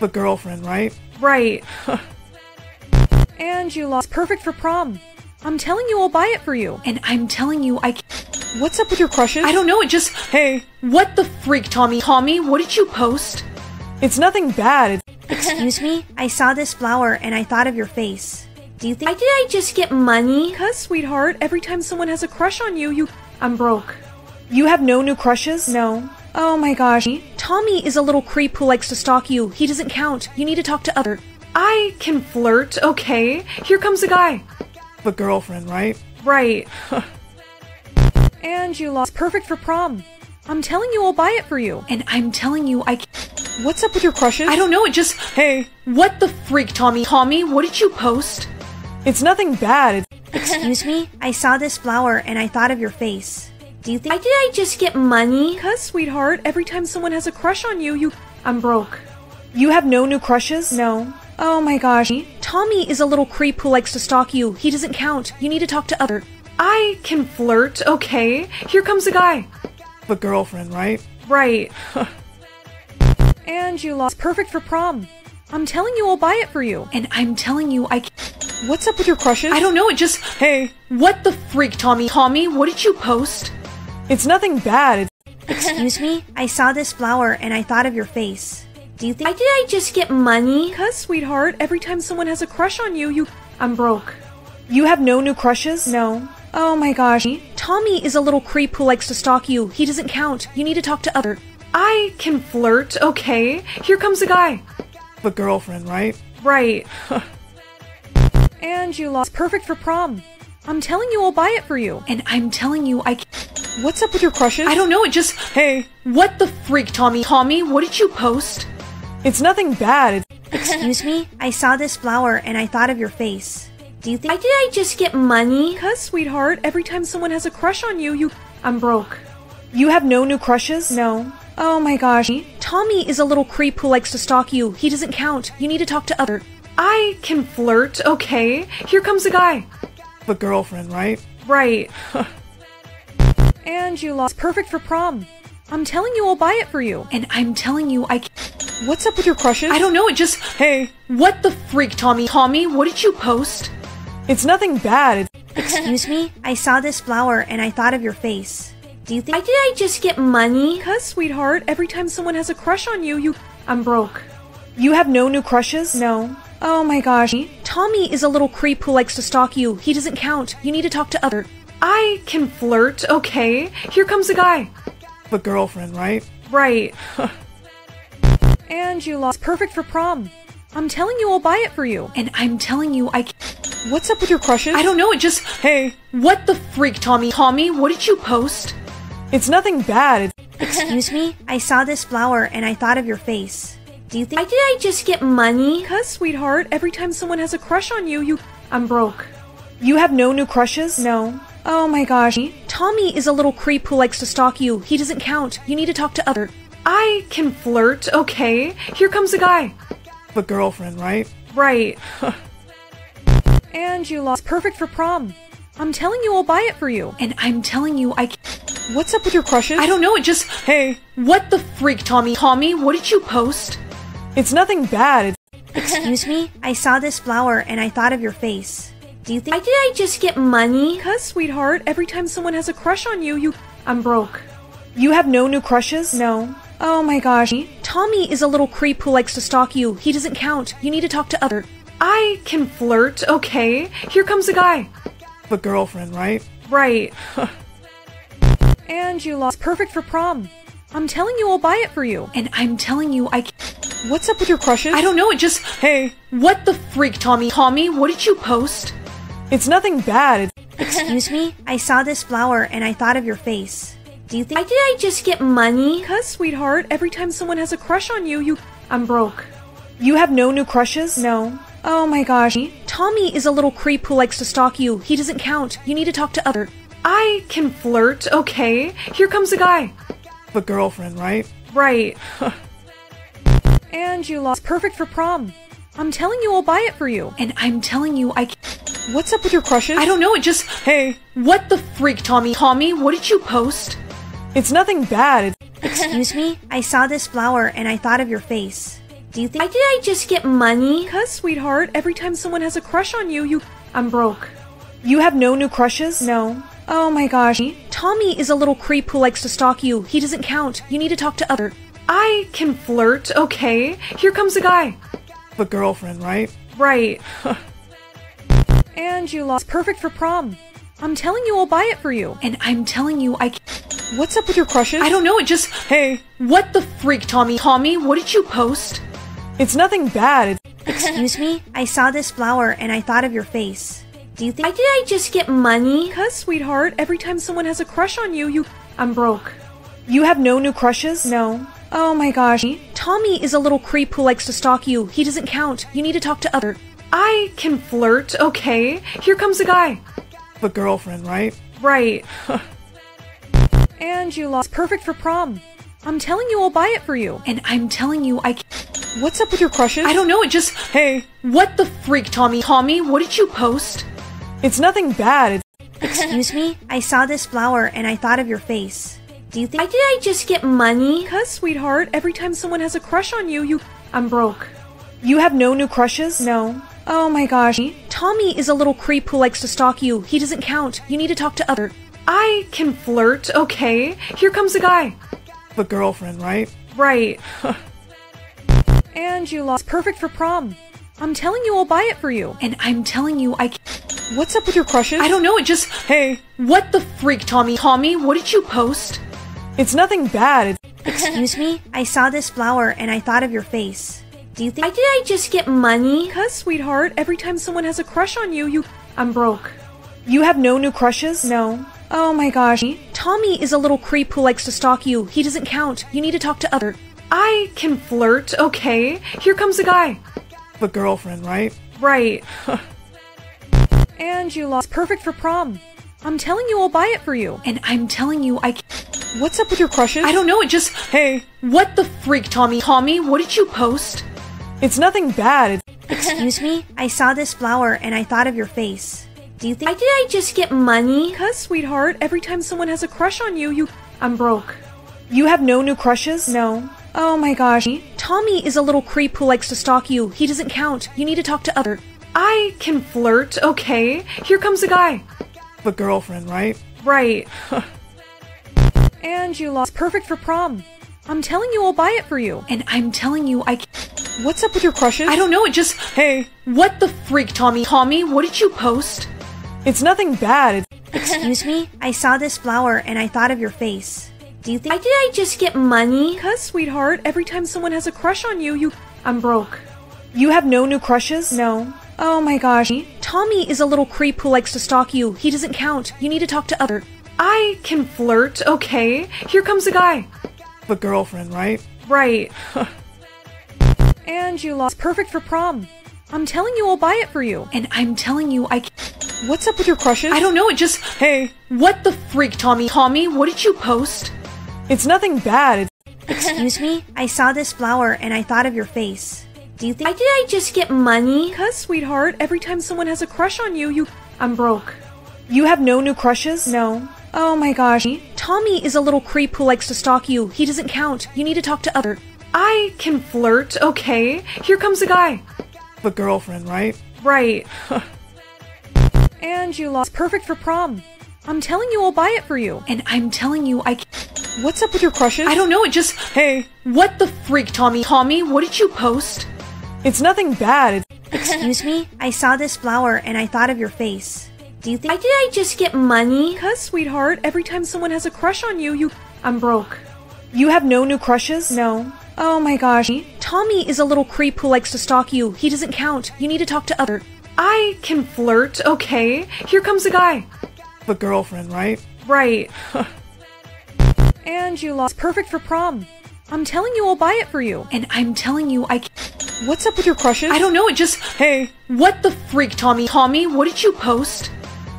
The girlfriend, right? Right. and you lost. Perfect for prom. I'm telling you, I'll buy it for you. And I'm telling you, I. What's up with your crushes? I don't know. It just. Hey. What the freak, Tommy? Tommy, what did you post? It's nothing bad. It's... Excuse me? I saw this flower and I thought of your face. Do you think I did I just get money? Because, sweetheart, every time someone has a crush on you, you. I'm broke. You have no new crushes? No. Oh my gosh. Tommy is a little creep who likes to stalk you. He doesn't count. You need to talk to other. I can flirt, okay? Here comes a guy. The girlfriend, right? Right. and you lost. Perfect for prom. I'm telling you, I'll buy it for you. And I'm telling you, I. What's up with your crushes? I don't know. It just. Hey. What the freak, Tommy? Tommy, what did you post? It's nothing bad. It's... Excuse me? I saw this flower and I thought of your face. Do you think I did I just get money? Because, sweetheart, every time someone has a crush on you, you. I'm broke. You have no new crushes? No. Oh my gosh. Tommy is a little creep who likes to stalk you. He doesn't count. You need to talk to other. I can flirt, okay? Here comes a guy. The girlfriend, right? Right. and you lost. Perfect for prom. I'm telling you, I'll buy it for you. And I'm telling you, I. What's up with your crushes? I don't know. It just. Hey. What the freak, Tommy? Tommy, what did you post? It's nothing bad. It's... Excuse me? I saw this flower and I thought of your face. Do you think I did I just get money? Because, sweetheart, every time someone has a crush on you, you. I'm broke. You have no new crushes? No. Oh my gosh. Tommy is a little creep who likes to stalk you. He doesn't count. You need to talk to other. I can flirt, okay? Here comes a guy. The girlfriend, right? Right. and you lost. Perfect for prom. I'm telling you, I'll buy it for you. And I'm telling you, I. What's up with your crushes? I don't know. It just. Hey. What the freak, Tommy? Tommy, what did you post? It's nothing bad. It's... Excuse me? I saw this flower and I thought of your face. Do you think I did I just get money? Because, sweetheart, every time someone has a crush on you, you. I'm broke. You have no new crushes? No. Oh my gosh. Tommy is a little creep who likes to stalk you. He doesn't count. You need to talk to other. I can flirt, okay? Here comes a guy. The girlfriend, right? Right. and you lost. Perfect for prom. I'm telling you, I'll buy it for you. And I'm telling you, I. What's up with your crushes? I don't know. It just. Hey. What the freak, Tommy? Tommy, what did you post? It's nothing bad. It's... Excuse me? I saw this flower and I thought of your face. Do you think I did I just get money? Because, sweetheart, every time someone has a crush on you, you. I'm broke. You have no new crushes? No. Oh my gosh. Tommy is a little creep who likes to stalk you. He doesn't count. You need to talk to other. I can flirt, okay? Here comes a guy. The girlfriend, right? Right. and you lost. Perfect for prom. I'm telling you, I'll buy it for you. And I'm telling you, I. What's up with your crushes? I don't know. It just. Hey. What the freak, Tommy? Tommy, what did you post? It's nothing bad. Excuse me? I saw this flower and I thought of your face. Do you think I did I just get money? Because, sweetheart, every time someone has a crush on you, you. I'm broke. You have no new crushes? No. Oh my gosh. Tommy is a little creep who likes to stalk you. He doesn't count. You need to talk to other. I can flirt, okay? Here comes a guy. The girlfriend, right? Right. and you lost. Perfect for prom. I'm telling you, I'll buy it for you. And I'm telling you, I. can What's up with your crushes? I don't know. It just. Hey. What the freak, Tommy? Tommy, what did you post? It's nothing bad. It's... Excuse me? I saw this flower and I thought of your face. Do you think I did I just get money? Because, sweetheart, every time someone has a crush on you, you. I'm broke. You have no new crushes? No. Oh my gosh. Tommy is a little creep who likes to stalk you. He doesn't count. You need to talk to other. I can flirt, okay? Here comes a guy. The girlfriend, right? Right. and you lost. Perfect for prom. I'm telling you, I'll buy it for you. And I'm telling you, I. What's up with your crushes? I don't know. It just. Hey. What the freak, Tommy? Tommy, what did you post? It's nothing bad. It's... Excuse me? I saw this flower and I thought of your face. Do you think I did I just get money? Because, sweetheart, every time someone has a crush on you, you. I'm broke. You have no new crushes? No. Oh my gosh. Tommy is a little creep who likes to stalk you. He doesn't count. You need to talk to other. I can flirt, okay? Here comes a guy. The girlfriend, right? Right. And you lost perfect for prom. I'm telling you I'll buy it for you. And I'm telling you I What's up with your crushes? I don't know, it just Hey. What the freak, Tommy? Tommy, what did you post? It's nothing bad. It's Excuse me? I saw this flower and I thought of your face. Do you think I did I just get money? Cuz, sweetheart, every time someone has a crush on you, you I'm broke. You have no new crushes? No. Oh my gosh. Tommy is a little creep who likes to stalk you. He doesn't count. You need to talk to other. I can flirt, okay? Here comes a guy. The girlfriend, right? Right. and you lost perfect for prom. I'm telling you I'll buy it for you. And I'm telling you I What's up with your crushes? I don't know, it just Hey. What the freak, Tommy? Tommy, what did you post? It's nothing bad. It's Excuse me? I saw this flower and I thought of your face. Do you think I did I just get money? Cuz, sweetheart, every time someone has a crush on you, you I'm broke. You have no new crushes? No. Oh my gosh. Tommy is a little creep who likes to stalk you. He doesn't count. You need to talk to other. I can flirt, okay? Here comes a guy. The girlfriend, right? Right. and you lost perfect for prom. I'm telling you I'll buy it for you. And I'm telling you I can- What's up with your crushes? I don't know, it just Hey. What the freak, Tommy? Tommy, what did you post? It's nothing bad. It's Excuse me? I saw this flower and I thought of your face. Do you think I did I just get money? Cuz, sweetheart, every time someone has a crush on you, you I'm broke. You have no new crushes? No. Oh my gosh. Tommy is a little creep who likes to stalk you. He doesn't count. You need to talk to other. I can flirt, okay? Here comes a guy. The girlfriend, right? Right. and you lost perfect for prom. I'm telling you I'll buy it for you. And I'm telling you I What's up with your crushes? I don't know, it just Hey. What the freak, Tommy? Tommy, what did you post? It's nothing bad. It's Excuse me? I saw this flower and I thought of your face. Do you think I did I just get money? Cuz, sweetheart, every time someone has a crush on you, you I'm broke. You have no new crushes? No. Oh my gosh. Tommy is a little creep who likes to stalk you. He doesn't count. You need to talk to other. I can flirt, okay? Here comes a guy. The girlfriend, right? Right. and you lost perfect for prom. I'm telling you I'll buy it for you. And I'm telling you I What's up with your crushes? I don't know, it just Hey. What the freak, Tommy? Tommy, what did you post? It's nothing bad. It's Excuse me? I saw this flower and I thought of your face. Do you think I did I just get money? Cuz, sweetheart, every time someone has a crush on you, you I'm broke. You have no new crushes? No. Oh my gosh. Tommy is a little creep who likes to stalk you. He doesn't count. You need to talk to other. I can flirt, okay? Here comes a guy. The girlfriend, right? Right. and you lost perfect for prom. I'm telling you I'll buy it for you. And I'm telling you I What's up with your crushes? I don't know, it just Hey. What the freak, Tommy? Tommy, what did you post? It's nothing bad. It's Excuse me? I saw this flower and I thought of your face. Do you think I did I just get money? Cuz, sweetheart, every time someone has a crush on you, you I'm broke. You have no new crushes? No. Oh my gosh. Tommy is a little creep who likes to stalk you. He doesn't count. You need to talk to other. I can flirt, okay? Here comes a guy. The girlfriend, right? Right. and you lost perfect for prom. I'm telling you I'll buy it for you. And I'm telling you I What's up with your crushes? I don't know, it just Hey. What the freak, Tommy? Tommy, what did you post? It's nothing bad. It's Excuse me? I saw this flower and I thought of your face. Do you think I did I just get money? Cuz, sweetheart, every time someone has a crush on you, you I'm broke. You have no new crushes? No. Oh my gosh. Tommy is a little creep who likes to stalk you. He doesn't count. You need to talk to other. I can flirt, okay? Here comes a guy. The girlfriend, right? Right. and you lost perfect for prom. I'm telling you I'll buy it for you. And I'm telling you I What's up with your crushes? I don't know, it just Hey. What the freak, Tommy? Tommy, what did you post? It's nothing bad. Excuse me? I saw this flower and I thought of your face. Do you think I did I just get money? Cuz, sweetheart, every time someone has a crush on you, you I'm broke. You have no new crushes? No. Oh my gosh. Tommy is a little creep who likes to stalk you. He doesn't count. You need to talk to other. I can flirt, okay? Here comes a guy. The girlfriend, right? Right. and you lost perfect for prom. I'm telling you I'll buy it for you. And I'm telling you I can't. What's up with your crushes? I don't know, it just Hey. What the freak, Tommy? Tommy, what did you post?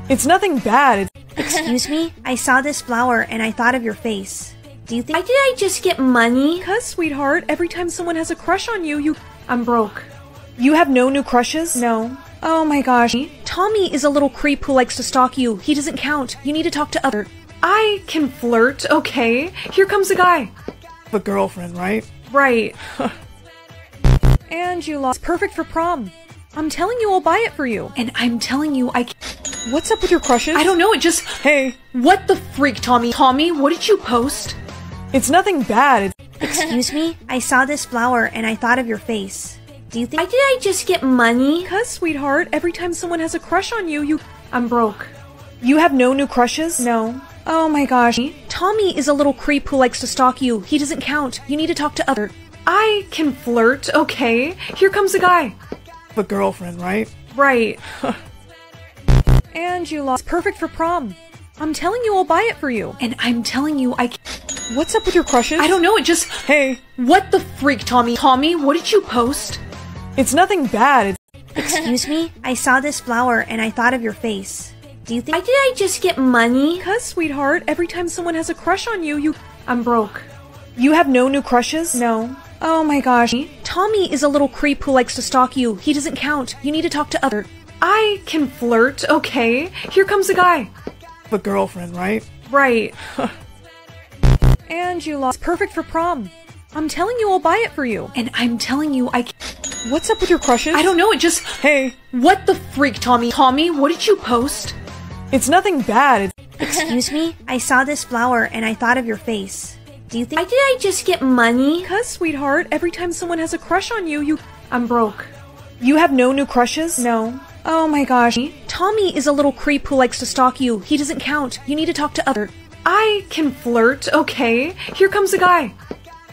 It's nothing bad. It's Excuse me? I saw this flower and I thought of your face. Do you think Why did I just get money? Because, sweetheart, every time someone has a crush on you, you. I'm broke. You have no new crushes? No. Oh my gosh. Tommy is a little creep who likes to stalk you. He doesn't count. You need to talk to other. I can flirt, okay? Here comes a guy. The girlfriend, right? Right. and you lost. Perfect for prom. I'm telling you, I'll buy it for you. And I'm telling you, I. What's up with your crushes? I don't know. It just. Hey. What the freak, Tommy? Tommy, what did you post? It's nothing bad. It's... Excuse me? I saw this flower and I thought of your face. Do you think Why did I just get money? Because, sweetheart, every time someone has a crush on you, you. I'm broke. You have no new crushes? No. Oh my gosh. Tommy is a little creep who likes to stalk you. He doesn't count. You need to talk to other. I can flirt, okay? Here comes a guy. The girlfriend, right? Right. and you lost. Perfect for prom. I'm telling you, I'll buy it for you. And I'm telling you, I. can What's up with your crushes? I don't know. It just. Hey. What the freak, Tommy? Tommy, what did you post? It's nothing bad. It's... Excuse me? I saw this flower and I thought of your face. Do you think Why did I just get money? Because, sweetheart, every time someone has a crush on you, you. I'm broke. You have no new crushes? No. Oh my gosh. Tommy is a little creep who likes to stalk you. He doesn't count. You need to talk to other. I can flirt, okay? Here comes a guy. The girlfriend, right? Right. and you lost. Perfect for prom. I'm telling you, I'll buy it for you. And I'm telling you, I. What's up with your crushes? I don't know. It just. Hey. What the freak, Tommy? Tommy, what did you post? It's nothing bad. It's... Excuse me? I saw this flower and I thought of your face. Do you think Why did I just get money? Because, sweetheart, every time someone has a crush on you, you. I'm broke. You have no new crushes? No. Oh my gosh. Tommy is a little creep who likes to stalk you. He doesn't count. You need to talk to other. I can flirt, okay? Here comes a guy.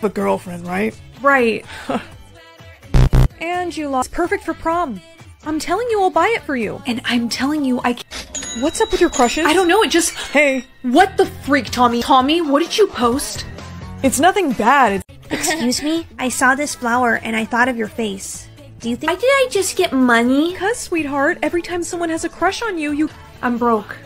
The girlfriend, right? Right. and you lost. Perfect for prom. I'm telling you, I'll buy it for you. And I'm telling you, I. What's up with your crushes? I don't know. It just. Hey. What the freak, Tommy? Tommy, what did you post? It's nothing bad. It's... Excuse me? I saw this flower and I thought of your face. Do you think Why did I just get money? Because, sweetheart, every time someone has a crush on you, you. I'm broke.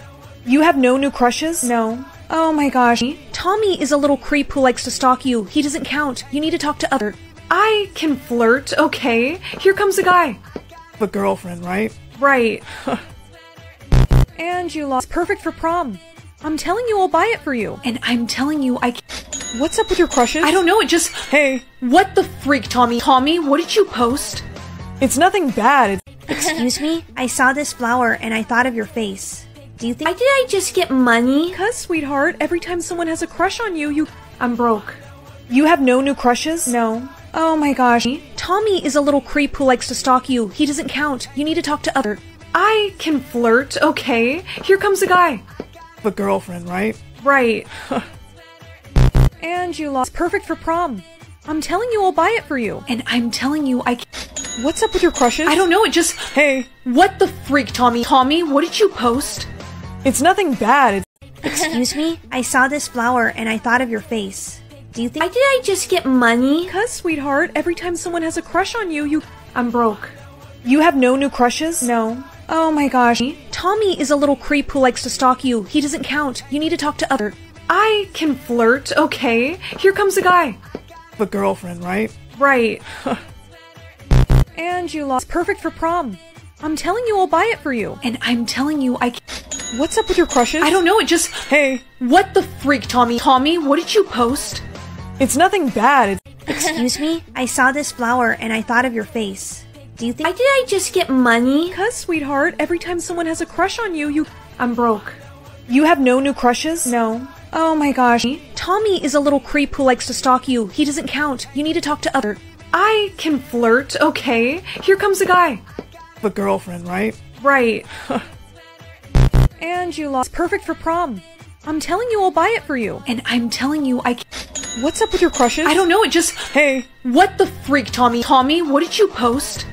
You have no new crushes? No. Oh my gosh. Tommy is a little creep who likes to stalk you. He doesn't count. You need to talk to other. I can flirt, okay? Here comes a guy. The girlfriend, right? Right. and you lost. Perfect for prom. I'm telling you, I'll buy it for you. And I'm telling you, I. What's up with your crushes? I don't know. It just. Hey. What the freak, Tommy? Tommy, what did you post? It's nothing bad. It's... Excuse me? I saw this flower and I thought of your face. Do you think Why did I just get money? Because, sweetheart, every time someone has a crush on you, you. I'm broke. You have no new crushes? No. Oh my gosh. Tommy is a little creep who likes to stalk you. He doesn't count. You need to talk to other. I can flirt, okay? Here comes a guy. The girlfriend, right? Right. and you lost. Perfect for prom. I'm telling you, I'll buy it for you. And I'm telling you, I. can- What's up with your crushes? I don't know. It just. Hey. What the freak, Tommy? Tommy, what did you post? It's nothing bad. It's... Excuse me? I saw this flower and I thought of your face. Do you think Why did I just get money? Because, sweetheart, every time someone has a crush on you, you. I'm broke. You have no new crushes? No. Oh my gosh. Tommy is a little creep who likes to stalk you. He doesn't count. You need to talk to other. I can flirt, okay? Here comes a guy. The girlfriend, right? Right. and you lost. Perfect for prom. I'm telling you, I'll buy it for you. And I'm telling you, I. What's up with your crushes? I don't know. It just. Hey. What the freak, Tommy? Tommy, what did you post? It's nothing bad. It's... Excuse me? I saw this flower and I thought of your face. Do you think Why did I just get money? Because, sweetheart, every time someone has a crush on you, you. I'm broke. You have no new crushes? No. Oh my gosh. Tommy is a little creep who likes to stalk you. He doesn't count. You need to talk to other. I can flirt, okay? Here comes a guy. The girlfriend, right? Right. and you lost. Perfect for prom. I'm telling you, I'll buy it for you. And I'm telling you, I. What's up with your crushes? I don't know. It just. Hey. What the freak, Tommy? Tommy, what did you post?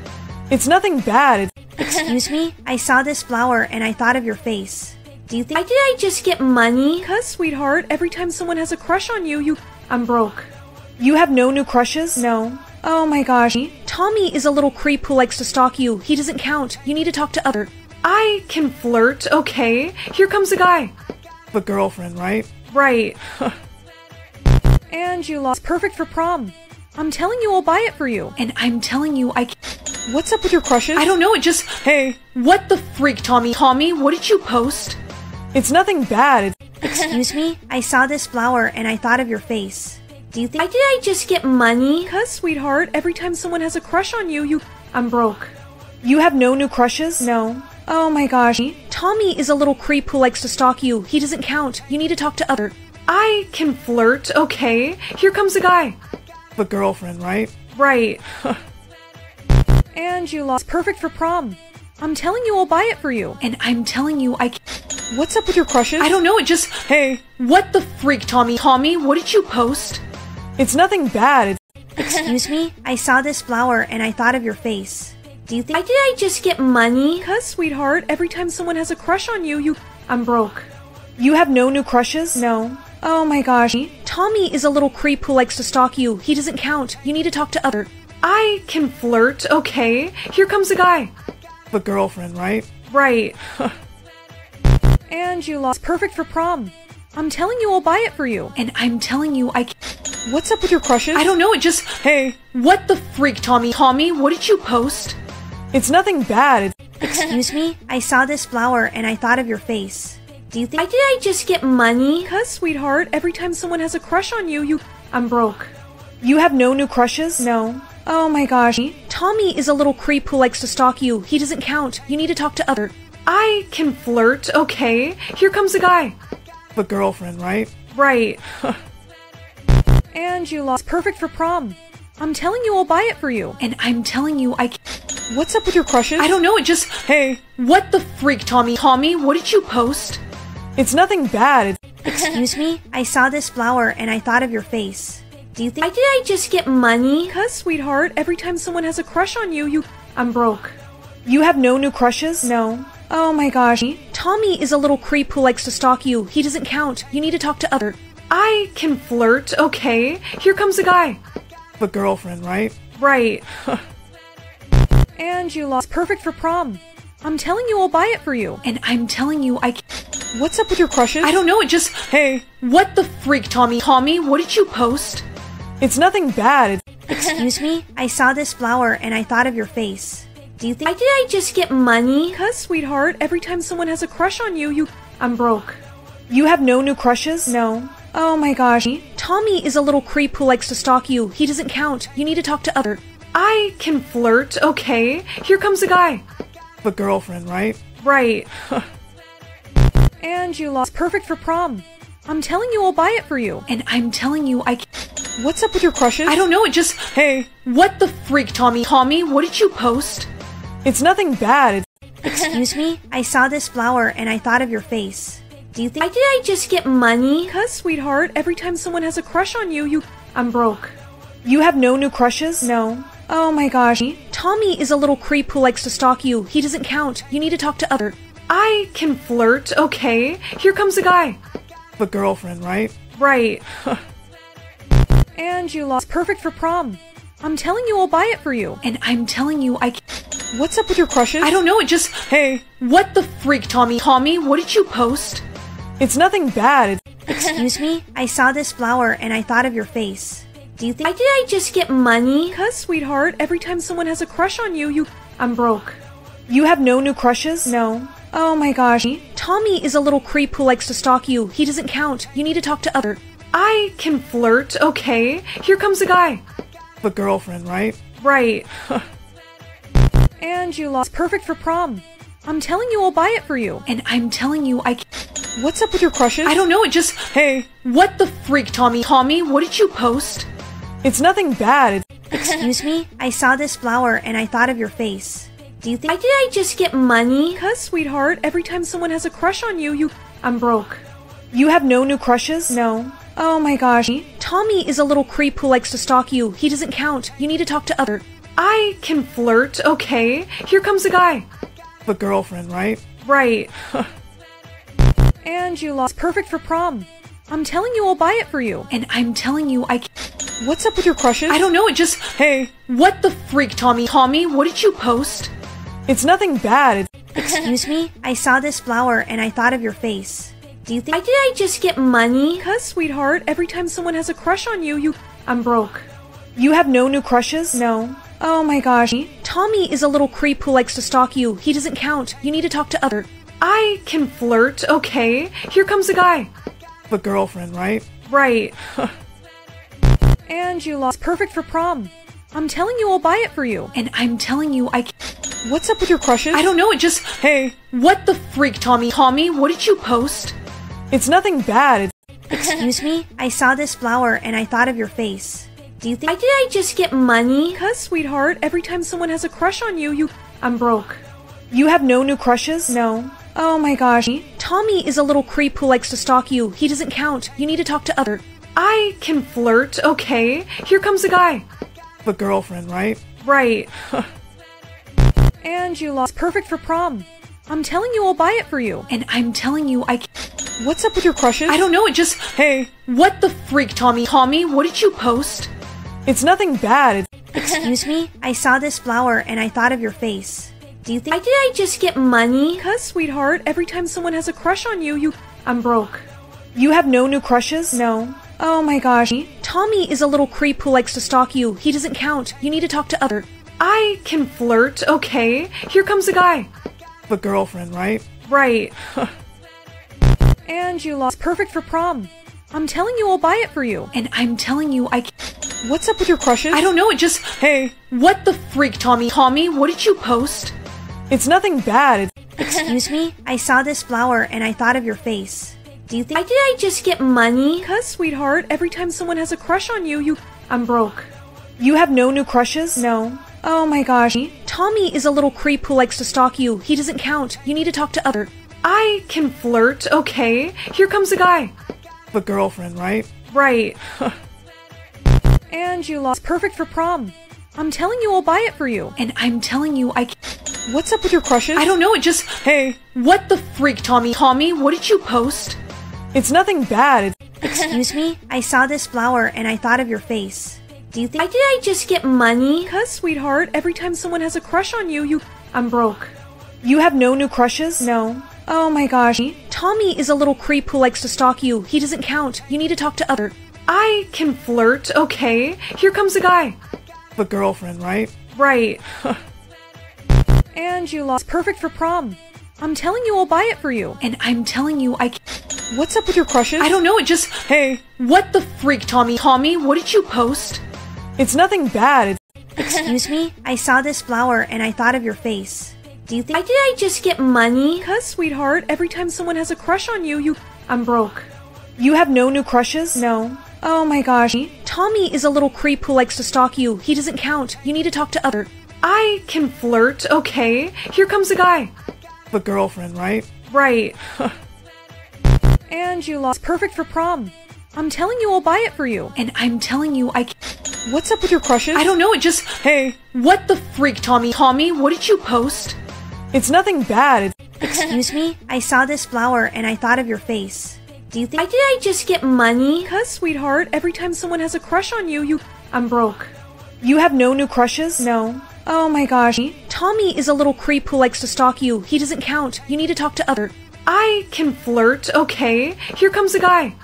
It's nothing bad. It's... Excuse me? I saw this flower and I thought of your face. Do you think Why did I just get money? Because, sweetheart, every time someone has a crush on you, you. I'm broke. You have no new crushes? No. Oh my gosh. Tommy is a little creep who likes to stalk you. He doesn't count. You need to talk to other. I can flirt, okay? Here comes a guy. The girlfriend, right? Right. and you lost perfect for prom. I'm telling you I'll buy it for you. And I'm telling you I What's up with your crushes? I don't know, it just Hey. What the freak, Tommy? Tommy, what did you post? It's nothing bad. It's Excuse me? I saw this flower and I thought of your face. Do you think I did I just get money? Cuz, sweetheart, every time someone has a crush on you, you I'm broke. You have no new crushes? No. Oh my gosh. Tommy is a little creep who likes to stalk you. He doesn't count. You need to talk to other. I can flirt, okay? Here comes a guy. The girlfriend, right? Right. and you lost perfect for prom. I'm telling you I'll buy it for you. And I'm telling you I can- What's up with your crushes? I don't know, it just Hey. What the freak, Tommy? Tommy, what did you post? It's nothing bad. It's Excuse me? I saw this flower and I thought of your face. Do you think I did I just get money? Cuz, sweetheart, every time someone has a crush on you, you I'm broke. You have no new crushes? No. Oh my gosh. Tommy is a little creep who likes to stalk you. He doesn't count. You need to talk to other. I can flirt, okay? Here comes a guy. The girlfriend, right? Right. and you lost perfect for prom. I'm telling you I'll buy it for you. And I'm telling you I What's up with your crushes? I don't know, it just Hey. What the freak, Tommy? Tommy, what did you post? It's nothing bad. Excuse me? I saw this flower and I thought of your face. Do you think I did I just get money? Cuz, sweetheart, every time someone has a crush on you, you I'm broke. You have no new crushes? No. Oh my gosh. Tommy is a little creep who likes to stalk you. He doesn't count. You need to talk to other. I can flirt, okay? Here comes a guy. The girlfriend, right? Right. and you lost perfect for prom. I'm telling you I'll buy it for you. And I'm telling you I can't. What's up with your crushes? I don't know, it just Hey. What the freak, Tommy? Tommy, what did you post? It's nothing bad. It's Excuse me? I saw this flower and I thought of your face. Do you think I did I just get money? Cuz, sweetheart, every time someone has a crush on you, you I'm broke. You have no new crushes? No. Oh my gosh. Tommy is a little creep who likes to stalk you. He doesn't count. You need to talk to other. I can flirt, okay? Here comes a guy. The girlfriend, right? Right. and you lost perfect for prom. I'm telling you I'll buy it for you. And I'm telling you I What's up with your crushes? I don't know, it just Hey. What the freak, Tommy? Tommy, what did you post? It's nothing bad. It's Excuse me? I saw this flower and I thought of your face. Do you think I did I just get money? Cuz, sweetheart, every time someone has a crush on you, you I'm broke. You have no new crushes? No. Oh my gosh. Tommy is a little creep who likes to stalk you. He doesn't count. You need to talk to other. I can flirt, okay? Here comes a guy. The girlfriend, right? Right. and you lost perfect for prom. I'm telling you I'll buy it for you. And I'm telling you I can What's up with your crushes? I don't know, it just Hey. What the freak, Tommy? Tommy, what did you post? It's nothing bad. It's Excuse me? I saw this flower and I thought of your face. Do you think I did I just get money? Cuz, sweetheart, every time someone has a crush on you, you I'm broke. You have no new crushes? No. Oh my gosh. Tommy is a little creep who likes to stalk you. He doesn't count. You need to talk to other. I can flirt, okay? Here comes a guy. The girlfriend, right? Right. and you lost perfect for prom. I'm telling you I'll buy it for you. And I'm telling you I What's up with your crushes? I don't know, it just Hey. What the freak, Tommy? Tommy, what did you post? It's nothing bad. Excuse me? I saw this flower and I thought of your face. Do you think I did I just get money? Cuz, sweetheart, every time someone has a crush on you, you I'm broke. You have no new crushes? No. Oh my gosh. Tommy is a little creep who likes to stalk you. He doesn't count. You need to talk to other. I can flirt, okay? Here comes a guy. The girlfriend, right? Right. and you lost perfect for prom. I'm telling you I'll buy it for you. And I'm telling you I What's up with your crushes? I don't know, it just Hey. What the freak, Tommy? Tommy, what did you post? It's nothing bad. It's Excuse me? I saw this flower and I thought of your face. Do you think I did I just get money? Cuz, sweetheart, every time someone has a crush on you, you I'm broke. You have no new crushes? No. Oh my gosh. Tommy is a little creep who likes to stalk you. He doesn't count. You need to talk to other. I can flirt, okay? Here comes a guy. The girlfriend, right? Right. and you lost perfect for prom. I'm telling you I'll buy it for you. And I'm telling you I What's up with your crushes? I don't know, it just Hey. What the freak, Tommy? Tommy, what did you post? It's nothing bad. It's Excuse me? I saw this flower and I thought of your face. Do you think Why did I just get money? Because, sweetheart, every time someone has a crush on you, you. I'm broke. You have no new crushes? No. Oh my gosh. Tommy is a little creep who likes to stalk you. He doesn't count. You need to talk to other. I can flirt, okay? Here comes a guy. The girlfriend, right? Right. and you lost. Perfect for prom. I'm telling you, I'll buy it for you. And I'm telling you, I. can- What's up with your crushes? I don't know. It just. Hey. What the freak, Tommy? Tommy, what did you post? It's nothing bad. It's. Excuse me? I saw this flower and I thought of your face. Do you think. Why did I just get money? Because, sweetheart, every time someone has a crush on you, you. I'm broke. You have no new crushes? No. Oh my gosh. Tommy is a little creep who likes to stalk you. He doesn't count. You need to talk to other. I can flirt, okay? Here comes a guy. The girlfriend, right? Right. and you lost. Perfect for prom. I'm telling you, I'll buy it for you. And I'm telling you, I. What's up with your crushes? I don't know. It just. Hey. What the freak, Tommy? Tommy, what did you post? It's nothing bad. It's... Excuse me? I saw this flower and I thought of your face. Do you think. Why did I just get money? Because, sweetheart, every time someone has a crush on you, you. I'm broke. You have no new crushes? No. Oh my gosh. Tommy is a little creep who likes to stalk you. He doesn't count. You need to talk to other. I can flirt, okay? Here comes a guy. The girlfriend, right? Right. and you lost. Perfect for prom. I'm telling you, I'll buy it for you. And I'm telling you, I. What's up with your crushes? I don't know. It just. Hey. What the freak, Tommy? Tommy, what did you post? It's nothing bad. It's... Excuse me? I saw this flower and I thought of your face. Do you think. Why did I just get money? Because, sweetheart, every time someone has a crush on you, you. I'm broke. You have no new crushes? No. Oh my gosh. Tommy is a little creep who likes to stalk you. He doesn't count. You need to talk to other. I can flirt, okay? Here comes a guy. The girlfriend, right? Right. and you lost. Perfect for prom. I'm telling you, I'll buy it for you. And I'm telling you, I. What's up with your crushes? I don't know. It just. Hey. What the freak, Tommy? Tommy, what did you post? It's nothing bad. It's... Excuse me? I saw this flower and I thought of your face. Do you think. Why did I just get money? Because, sweetheart, every time someone has a crush on you, you. I'm broke. You have no new crushes? No. Oh my gosh. Tommy is a little creep who likes to stalk you. He doesn't count. You need to talk to other. I can flirt, okay? Here comes a guy. The girlfriend, right? Right. and you lost. Perfect for prom. I'm telling you, I'll buy it for you. And I'm telling you, I. can- What's up with your crushes? I don't know. It just. Hey. What the freak, Tommy? Tommy, what did you post? It's nothing bad. It's... Excuse me? I saw this flower and I thought of your face. Do you think. Why did I just get money? Because, sweetheart, every time someone has a crush on you, you. I'm broke. You have no new crushes? No. Oh my gosh. Tommy is a little creep who likes to stalk you. He doesn't count. You need to talk to other. I can flirt, okay? Here comes a guy. The girlfriend, right? Right. and you lost. Perfect for prom. I'm telling you, I'll buy it for you. And I'm telling you, I. What's up with your crushes? I don't know. It just. Hey. What the freak, Tommy? Tommy, what did you post? It's nothing bad. Excuse me? I saw this flower and I thought of your face. Do you think. Why did I just get money? Because, sweetheart, every time someone has a crush on you, you. I'm broke. You have no new crushes? No. Oh my gosh. Tommy is a little creep who likes to stalk you. He doesn't count. You need to talk to other. I can flirt, okay? Here comes a guy.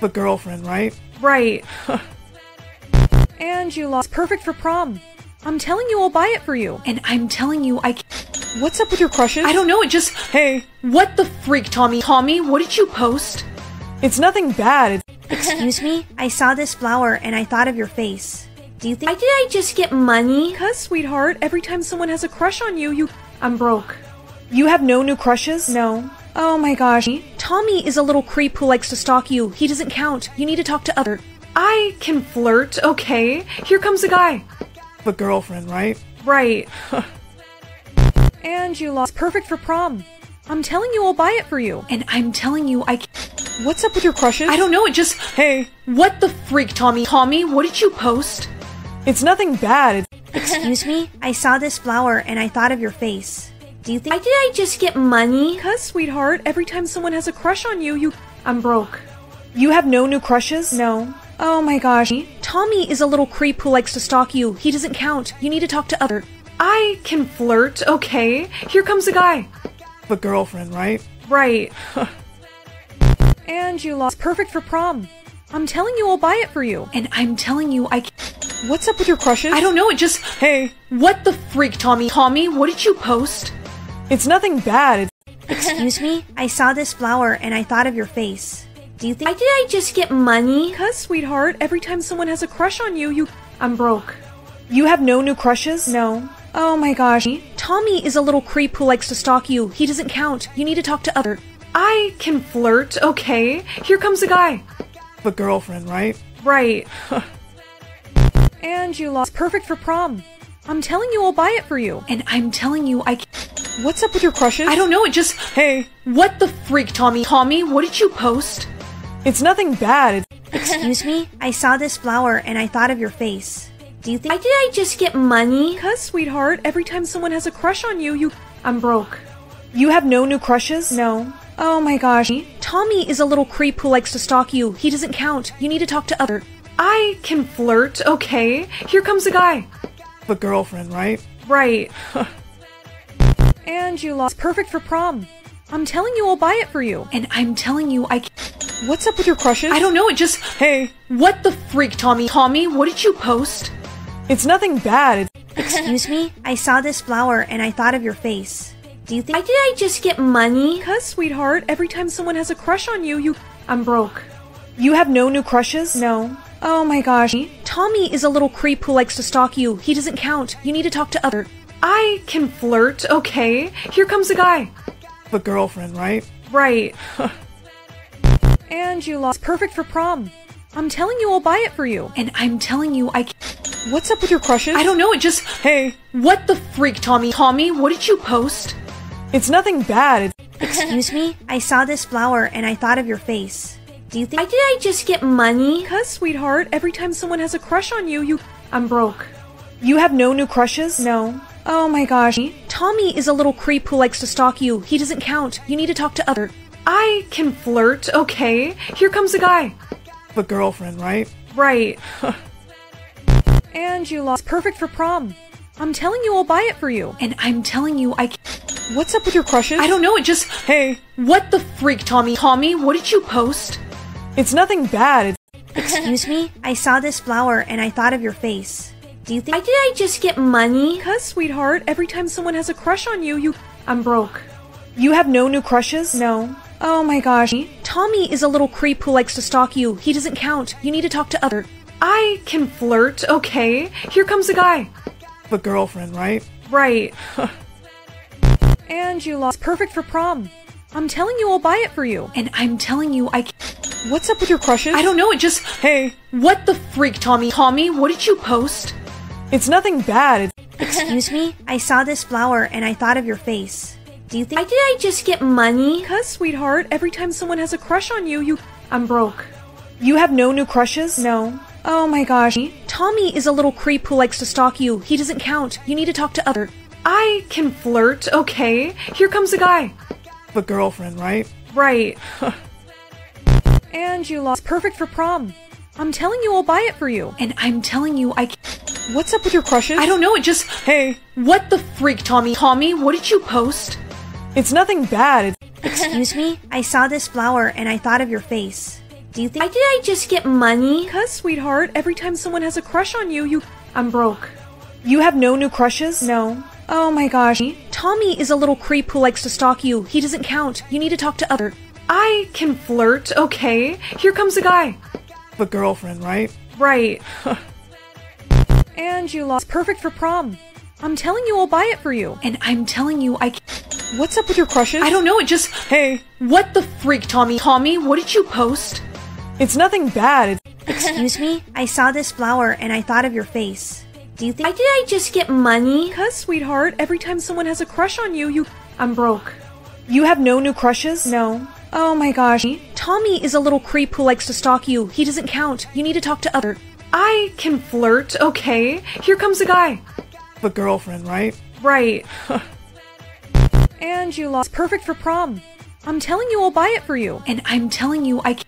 The girlfriend, right? Right. and you lost. Perfect for prom. I'm telling you, I'll buy it for you. And I'm telling you, I. can't. What's up with your crushes? I don't know. It just. Hey. What the freak, Tommy? Tommy, what did you post? It's nothing bad. It's... Excuse me? I saw this flower and I thought of your face. Do you think. Why did I just get money? Because, sweetheart, every time someone has a crush on you, you. I'm broke. You have no new crushes? No. Oh my gosh. Tommy is a little creep who likes to stalk you. He doesn't count. You need to talk to other. I can flirt, okay? Here comes a guy. The girlfriend, right? Right. and you lost. Perfect for prom. I'm telling you, I'll buy it for you. And I'm telling you, I. What's up with your crushes? I don't know. It just. Hey. What the freak, Tommy? Tommy, what did you post? It's nothing bad. It's... Excuse me? I saw this flower and I thought of your face. Do you think. Why did I just get money? Because, sweetheart, every time someone has a crush on you, you. I'm broke. You have no new crushes? No. Oh my gosh. Tommy is a little creep who likes to stalk you. He doesn't count. You need to talk to other. I can flirt, okay? Here comes a guy. The girlfriend, right? Right. And you lost. Perfect for prom. I'm telling you, I'll buy it for you. And I'm telling you, I. can What's up with your crushes? I don't know. It just. Hey. What the freak, Tommy? Tommy, what did you post? It's nothing bad. It's Excuse me? I saw this flower and I thought of your face. Do you think. Why did I just get money? Cuz, sweetheart, every time someone has a crush on you, you. I'm broke. You have no new crushes? No. Oh my gosh. Tommy is a little creep who likes to stalk you. He doesn't count. You need to talk to other. I can flirt, okay? Here comes a guy. The girlfriend, right? Right. and you lost. Perfect for prom. I'm telling you, I'll buy it for you. And I'm telling you, I. What's up with your crushes? I don't know. It just. Hey. What the freak, Tommy? Tommy, what did you post? It's nothing bad. Excuse me? I saw this flower and I thought of your face. Do you think. Why did I just get money? Cuz, sweetheart, every time someone has a crush on you, you. I'm broke. You have no new crushes? No. Oh my gosh. Tommy is a little creep who likes to stalk you. He doesn't count. You need to talk to other. I can flirt, okay? Here comes a guy. The girlfriend, right? Right. and you lost. Perfect for prom. I'm telling you, I'll buy it for you. And I'm telling you, I. What's up with your crushes? I don't know. It just. Hey. What the freak, Tommy? Tommy, what did you post? It's nothing bad. It's Excuse me? I saw this flower and I thought of your face. Do you think. Why did I just get money? Cuz, sweetheart, every time someone has a crush on you, you. I'm broke. You have no new crushes? No. Oh my gosh. Tommy is a little creep who likes to stalk you. He doesn't count. You need to talk to other. I can flirt, okay? Here comes a guy. The girlfriend, right? Right. and you lost. Perfect for prom. I'm telling you, I'll buy it for you. And I'm telling you, I. What's up with your crushes? I don't know. It just. Hey. What the freak, Tommy? Tommy, what did you post? It's nothing bad. It's Excuse me? I saw this flower and I thought of your face. Do you think. Why did I just get money? Cuz, sweetheart, every time someone has a crush on you, you. I'm broke. You have no new crushes? No. Oh my gosh. Tommy is a little creep who likes to stalk you. He doesn't count. You need to talk to other. I can flirt, okay? Here comes a guy. The girlfriend, right? Right. and you lost. Perfect for prom. I'm telling you, I'll buy it for you. And I'm telling you, I. can What's up with your crushes? I don't know. It just. Hey. What the freak, Tommy? Tommy, what did you post? It's nothing bad. It's Excuse me? I saw this flower and I thought of your face. Do you think. Why did I just get money? Cuz, sweetheart, every time someone has a crush on you, you. I'm broke. You have no new crushes? No. Oh my gosh. Tommy is a little creep who likes to stalk you. He doesn't count. You need to talk to other. I can flirt, okay? Here comes a guy. The girlfriend, right? Right. and you lost. Perfect for prom. I'm telling you, I'll buy it for you. And I'm telling you, I. What's up with your crushes? I don't know. It just. Hey. What the freak, Tommy? Tommy, what did you post? It's nothing bad. It's Excuse me? I saw this flower and I thought of your face. Do you think. Why did I just get money? Cuz, sweetheart, every time someone has a crush on you, you. I'm broke. You have no new crushes? No. Oh my gosh. Tommy is a little creep who likes to stalk you. He doesn't count. You need to talk to other. I can flirt, okay? Here comes a guy. The girlfriend, right? Right. and you lost. Perfect for prom. I'm telling you, I'll buy it for you. And I'm telling you, I. What's up with your crushes? I don't know. It just. Hey. What the freak, Tommy? Tommy, what did you post? It's nothing bad. It's Excuse me? I saw this flower and I thought of your face. Do you think. Why did I just get money? Cuz, sweetheart, every time someone has a crush on you, you. I'm broke. You have no new crushes? No. Oh my gosh. Tommy is a little creep who likes to stalk you. He doesn't count. You need to talk to other. I can flirt, okay? Here comes a guy. The girlfriend, right? Right. and you lost. Perfect for prom. I'm telling you, I'll buy it for you. And I'm telling you, I. What's up with your crushes? I don't know. It just. Hey. What the freak, Tommy? Tommy, what did you post? It's nothing bad. It's Excuse me? I saw this flower and I thought of your face. Do you think. Why did I just get money? Cuz, sweetheart, every time someone has a crush on you, you. I'm broke. You have no new crushes? No. Oh my gosh. Tommy is a little creep who likes to stalk you. He doesn't count. You need to talk to other. I can flirt, okay? Here comes a guy. The girlfriend, right? Right. and you lost. Perfect for prom. I'm telling you, I'll buy it for you. And I'm telling you, I.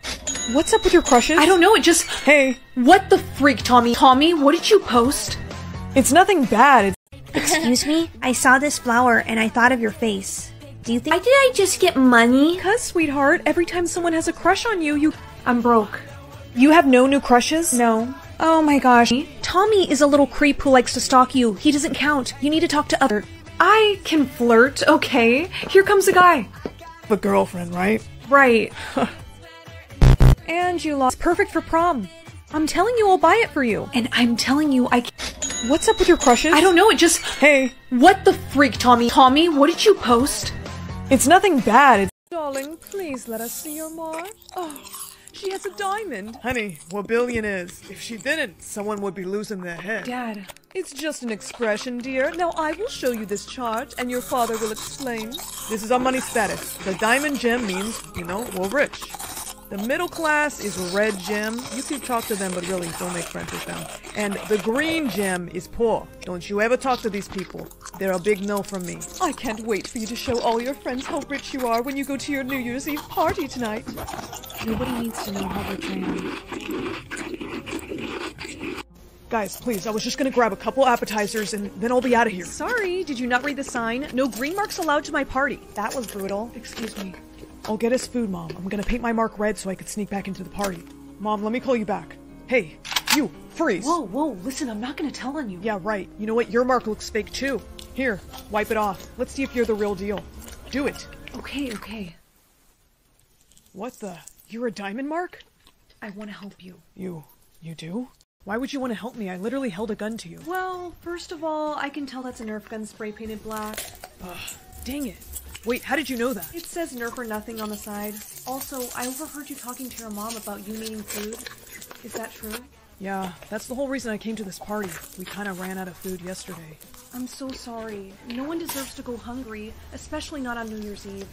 What's up with your crushes? I don't know. It just. Hey. What the freak, Tommy? Tommy, what did you post? It's nothing bad. It's Excuse me? I saw this flower and I thought of your face. Do you think- Why did I just get money? Because, sweetheart, every time someone has a crush on you, you- I'm broke. You have no new crushes? No. Oh my gosh. Tommy is a little creep who likes to stalk you. He doesn't count. You need to talk to other- I can flirt, okay? Here comes a guy. The girlfriend, right? Right. and you lost. Perfect for prom. I'm telling you, I'll buy it for you. And I'm telling you, I. What's up with your crushes? I don't know. It just. Hey. What the freak, Tommy? Tommy, what did you post? It's nothing bad. It's. Darling, please let us see your mark. Oh, she has a diamond. Honey, what billion is? If she didn't, someone would be losing their head. Dad. It's just an expression, dear. Now I will show you this chart, and your father will explain. This is our money status. The diamond gem means, you know, we're rich. The middle class is red gem. You can talk to them, but really don't make friends with them. And the green gem is poor. Don't you ever talk to these people. They're a big no from me. I can't wait for you to show all your friends how rich you are when you go to your New Year's Eve party tonight. Nobody needs to know how rich I am. Guys, please, I was just gonna grab a couple appetizers and then I'll be out of here. Sorry, did you not read the sign? No green marks allowed to my party. That was brutal. Excuse me. I'll get us food, Mom. I'm gonna paint my mark red so I can sneak back into the party. Mom, let me call you back. Hey, you, freeze! Whoa, whoa, listen, I'm not gonna tell on you. Yeah, right. You know what? Your mark looks fake too. Here, wipe it off. Let's see if you're the real deal. Do it. Okay, okay. What the? You're a diamond mark? I want to help you. You. you do? Why would you want to help me? I literally held a gun to you. Well, first of all, I can tell that's a Nerf gun spray painted black. Ugh, dang it. Wait, how did you know that? It says Nerf or nothing on the side. Also, I overheard you talking to your mom about you needing food. Is that true? Yeah, that's the whole reason I came to this party. We kind of ran out of food yesterday. I'm so sorry. No one deserves to go hungry, especially not on New Year's Eve.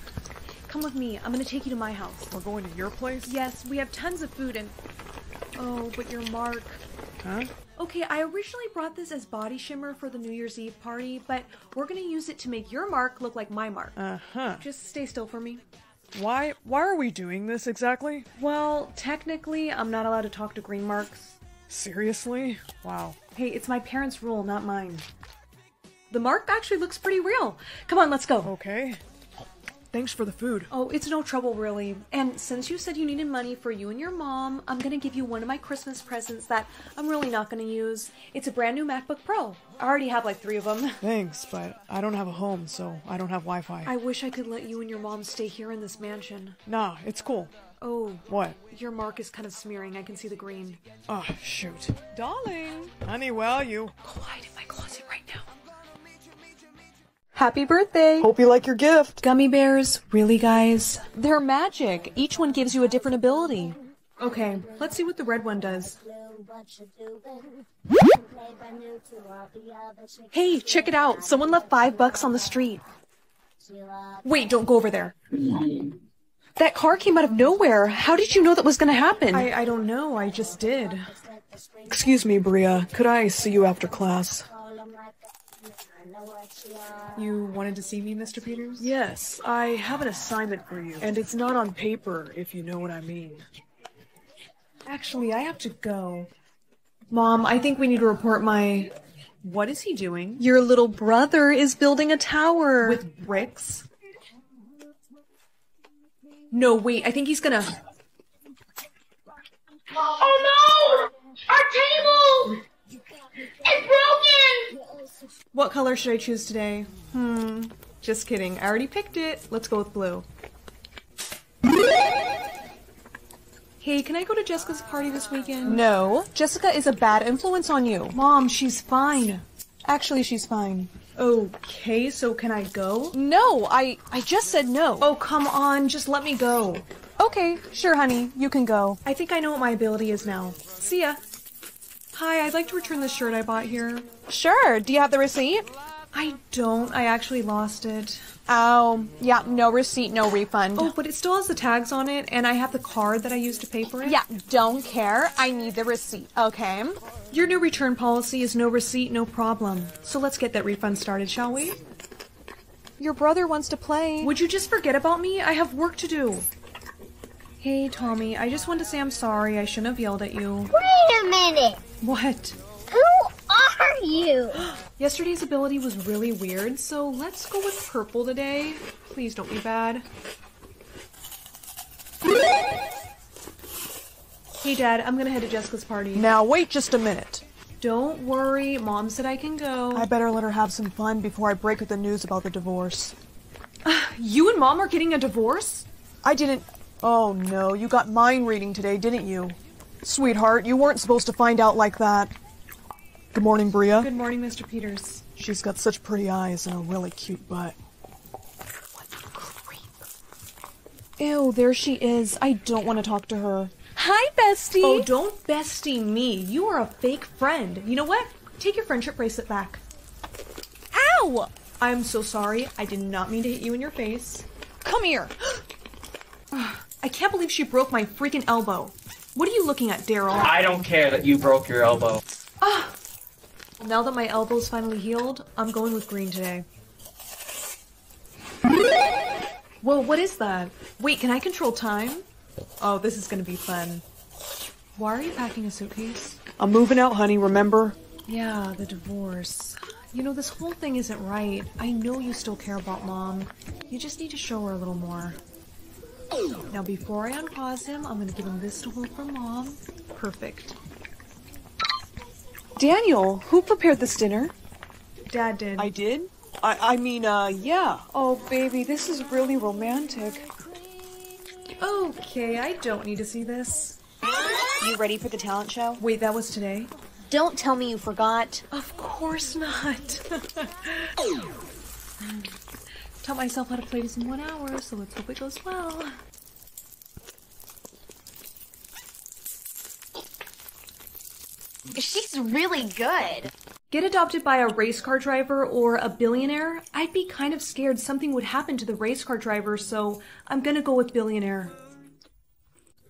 Come with me. I'm gonna take you to my house. We're going to your place? Yes, we have tons of food and. Oh, but your mark. Huh? Okay, I originally brought this as body shimmer for the New Year's Eve party, but we're gonna use it to make your mark look like my mark. Uh huh. Just stay still for me. Why? Why are we doing this exactly? Well, technically, I'm not allowed to talk to green marks. Seriously? Wow. Hey, it's my parents' rule, not mine. The mark actually looks pretty real. Come on, let's go. Okay. Thanks for the food. Oh, it's no trouble, really. And since you said you needed money for you and your mom, I'm gonna give you one of my Christmas presents that I'm really not gonna use. It's a brand new MacBook Pro. I already have like three of them. Thanks, but I don't have a home, so I don't have Wi Fi. I wish I could let you and your mom stay here in this mansion. Nah, it's cool. Oh. What? Your mark is kind of smearing. I can see the green. Oh, shoot. Darling. Honey, well, you. Go hide in my closet right now. Happy birthday! Hope you like your gift. Gummy bears? Really, guys? They're magic. Each one gives you a different ability. Okay, let's see what the red one does. Hey, check it out. Someone left five bucks on the street. Wait, don't go over there. That car came out of nowhere. How did you know that was gonna happen? I, I don't know. I just did. Excuse me, Bria. Could I see you after class? You wanted to see me, Mr. Peters? Yes, I have an assignment for you. And it's not on paper, if you know what I mean. Actually, I have to go. Mom, I think we need to report my. What is he doing? Your little brother is building a tower. With bricks? No, wait, I think he's gonna. Oh no! Our table! It's broken! What color should I choose today? Hmm. Just kidding. I already picked it. Let's go with blue. Hey, can I go to Jessica's party this weekend? No. Jessica is a bad influence on you. Mom, she's fine. Actually, she's fine. Okay, so can I go? No, I I just said no. Oh, come on. Just let me go. Okay, sure, honey. You can go. I think I know what my ability is now. See ya. Hi, I'd like to return the shirt I bought here. Sure. Do you have the receipt? I don't. I actually lost it. Oh, yeah, no receipt, no refund. Oh, but it still has the tags on it, and I have the card that I used to pay for it. Yeah, don't care. I need the receipt, okay? Your new return policy is no receipt, no problem. So let's get that refund started, shall we? Your brother wants to play. Would you just forget about me? I have work to do. Hey, Tommy, I just want to say I'm sorry. I shouldn't have yelled at you. Wait a minute! What? Who are you? Yesterday's ability was really weird, so let's go with purple today. Please don't be bad. Hey, Dad, I'm gonna head to Jessica's party. Now, wait just a minute. Don't worry, Mom said I can go. I better let her have some fun before I break her the news about the divorce. You and Mom are getting a divorce? I didn't. Oh no, you got mind reading today, didn't you? Sweetheart, you weren't supposed to find out like that. Good morning, Bria. Good morning, Mr. Peters. She's got such pretty eyes and a really cute butt. What a creep. Ew, there she is. I don't want to talk to her. Hi, bestie. Oh, don't bestie me. You are a fake friend. You know what? Take your friendship bracelet back. Ow! I'm so sorry. I did not mean to hit you in your face. Come here. I can't believe she broke my freaking elbow. What are you looking at, Daryl? I don't care that you broke your elbow. Ah! Now that my elbow's finally healed, I'm going with green today. Whoa, what is that? Wait, can I control time? Oh, this is gonna be fun. Why are you packing a suitcase? I'm moving out, honey, remember? Yeah, the divorce. You know, this whole thing isn't right. I know you still care about Mom. You just need to show her a little more. Now, before I unpause him, I'm gonna give him this to hold for Mom. Perfect. Daniel, who prepared this dinner? Dad did. I did? I, I mean, uh, yeah. Oh, baby, this is really romantic. Okay, I don't need to see this. You ready for the talent show? Wait, that was today? Don't tell me you forgot. Of course not. Taught myself how to play this in one hour, so let's hope it goes well. She's really good. Get adopted by a race car driver or a billionaire? I'd be kind of scared something would happen to the race car driver, so I'm gonna go with billionaire.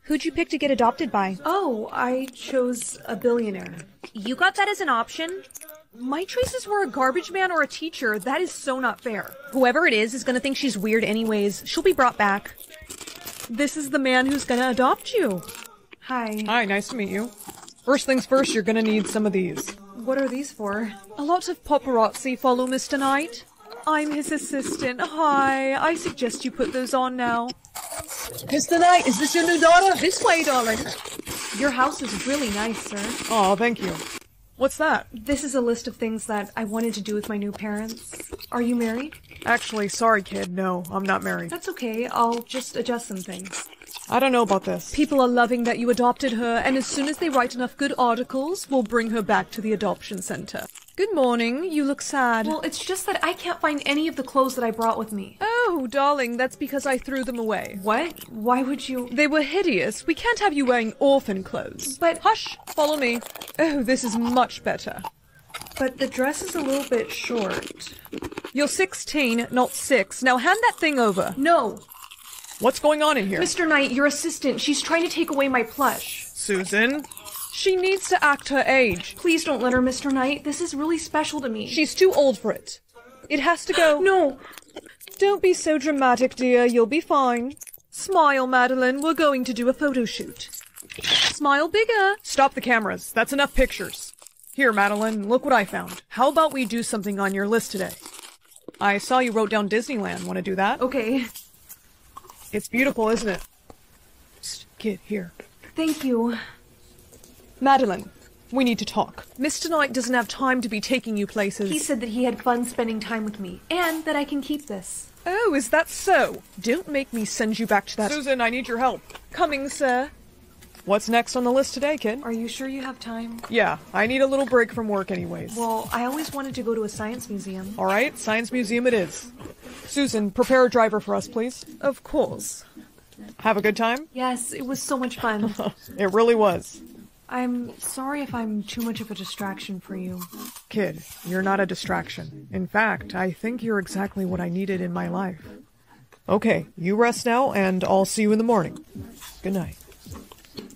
Who'd you pick to get adopted by? Oh, I chose a billionaire. You got that as an option? My choices were a garbage man or a teacher. That is so not fair. Whoever it is is gonna think she's weird anyways. She'll be brought back. This is the man who's gonna adopt you. Hi. Hi, nice to meet you. First things first, you're gonna need some of these. What are these for? A lot of paparazzi follow Mr. Knight. I'm his assistant. Hi, I suggest you put those on now. Mr. Knight, is this your new daughter? This way, darling. Your house is really nice, sir. Oh, thank you. What's that? This is a list of things that I wanted to do with my new parents. Are you married? Actually, sorry, kid. No, I'm not married. That's okay. I'll just adjust some things. I don't know about this. People are loving that you adopted her, and as soon as they write enough good articles, we'll bring her back to the adoption center. Good morning. You look sad. Well, it's just that I can't find any of the clothes that I brought with me. Oh, darling, that's because I threw them away. What? Why would you? They were hideous. We can't have you wearing orphan clothes. But. Hush! Follow me. Oh, this is much better. But the dress is a little bit short. You're 16, not 6. Now hand that thing over. No! What's going on in here? Mr. Knight, your assistant. She's trying to take away my plush. Susan? She needs to act her age. Please don't let her, Mr. Knight. This is really special to me. She's too old for it. It has to go. No! Don't be so dramatic, dear. You'll be fine. Smile, Madeline. We're going to do a photo shoot. Smile bigger. Stop the cameras. That's enough pictures. Here, Madeline, look what I found. How about we do something on your list today? I saw you wrote down Disneyland. Want to do that? Okay. It's beautiful, isn't it? Psst, kid, here. Thank you. Madeline, we need to talk. Mr. Knight doesn't have time to be taking you places. He said that he had fun spending time with me, and that I can keep this. Oh, is that so? Don't make me send you back to that. Susan, I need your help. Coming, sir. What's next on the list today, kid? Are you sure you have time? Yeah, I need a little break from work anyways. Well, I always wanted to go to a science museum. All right, science museum it is. Susan, prepare a driver for us, please. Of course. Have a good time? Yes, it was so much fun. it really was. I'm sorry if I'm too much of a distraction for you. Kid, you're not a distraction. In fact, I think you're exactly what I needed in my life. Okay, you rest now, and I'll see you in the morning. Good night.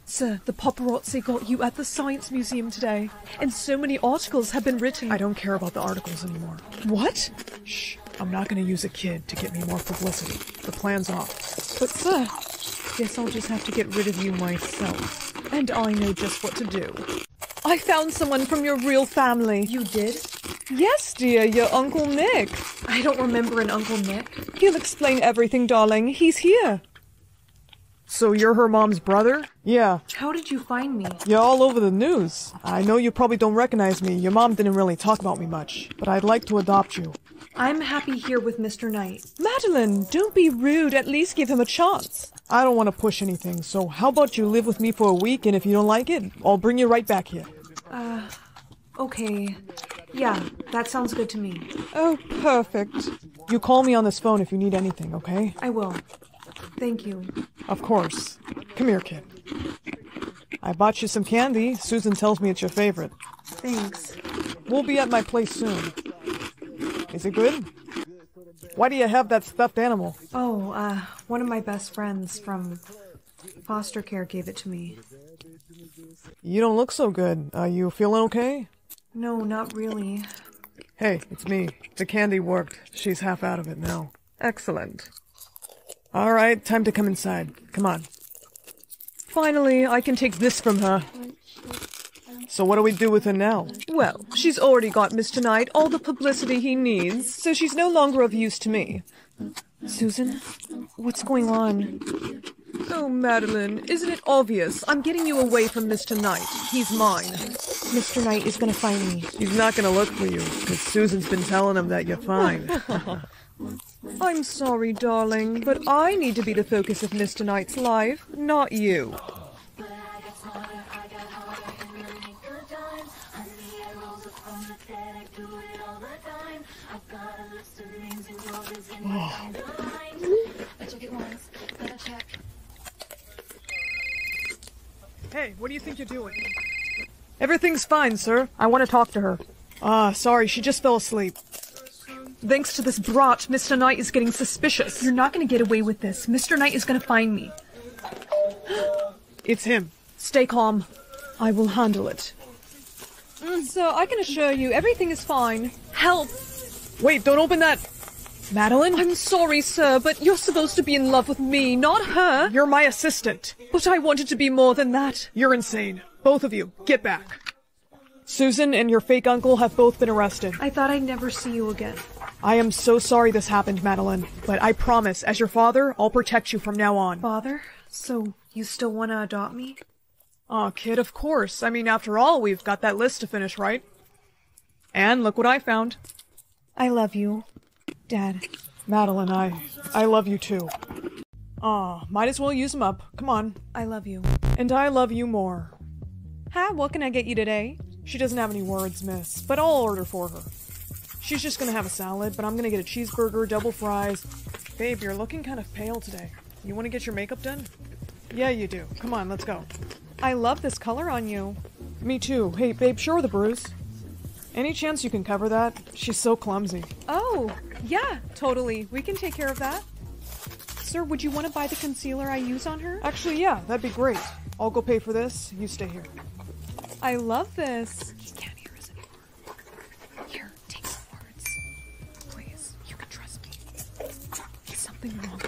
Sir, the paparazzi got you at the Science Museum today, and so many articles have been written. I don't care about the articles anymore. What? Shh. I'm not going to use a kid to get me more publicity. The plan's off. But, sir, guess I'll just have to get rid of you myself. And I know just what to do. I found someone from your real family. You did? Yes, dear, your Uncle Nick. I don't remember an Uncle Nick. He'll explain everything, darling. He's here. So you're her mom's brother? Yeah. How did you find me? You're all over the news. I know you probably don't recognize me. Your mom didn't really talk about me much. But I'd like to adopt you. I'm happy here with Mr. Knight. Madeline, don't be rude. At least give him a chance. I don't want to push anything, so how about you live with me for a week, and if you don't like it, I'll bring you right back here. Uh, okay. Yeah, that sounds good to me. Oh, perfect. You call me on this phone if you need anything, okay? I will. Thank you. Of course. Come here, kid. I bought you some candy. Susan tells me it's your favorite. Thanks. We'll be at my place soon. Is it good? Why do you have that stuffed animal? Oh, uh, one of my best friends from foster care gave it to me. You don't look so good. Are you feeling okay? No, not really. Hey, it's me. The candy worked. She's half out of it now. Excellent. All right, time to come inside. Come on. Finally, I can take this from her. So what do we do with her now? Well, she's already got Mr. Knight all the publicity he needs, so she's no longer of use to me. Susan, what's going on? Oh, Madeline, isn't it obvious? I'm getting you away from Mr. Knight. He's mine. Mr. Knight is gonna find me. He's not gonna look for you, because Susan's been telling him that you're fine. I'm sorry, darling, but I need to be the focus of Mr. Knight's life, not you. Hey, what do you think you're doing? Everything's fine, sir. I want to talk to her. Ah, sorry, she just fell asleep. Thanks to this brat, Mr. Knight is getting suspicious. You're not gonna get away with this. Mr. Knight is gonna find me. It's him. Stay calm. I will handle it. Mm, sir, I can assure you everything is fine. Help! Wait, don't open that! Madeline? I'm sorry, sir, but you're supposed to be in love with me, not her. You're my assistant. But I wanted to be more than that. You're insane. Both of you, get back. Susan and your fake uncle have both been arrested. I thought I'd never see you again. I am so sorry this happened, Madeline, but I promise, as your father, I'll protect you from now on. Father? So, you still want to adopt me? Aw, kid, of course. I mean, after all, we've got that list to finish, right? And look what I found. I love you, Dad. Madeline, I... I love you too. Aw, might as well use them up. Come on. I love you. And I love you more. Hi, what can I get you today? She doesn't have any words, miss, but I'll order for her. She's just gonna have a salad, but I'm gonna get a cheeseburger, double fries. Babe, you're looking kind of pale today. You wanna get your makeup done? Yeah, you do. Come on, let's go. I love this color on you. Me too. Hey, babe, show her the bruise. Any chance you can cover that? She's so clumsy. Oh, yeah, totally. We can take care of that. Sir, would you want to buy the concealer I use on her? Actually, yeah, that'd be great. I'll go pay for this. You stay here. I love this. He can't hear us anymore. Here, take some words. Please, you can trust me. Is something wrong?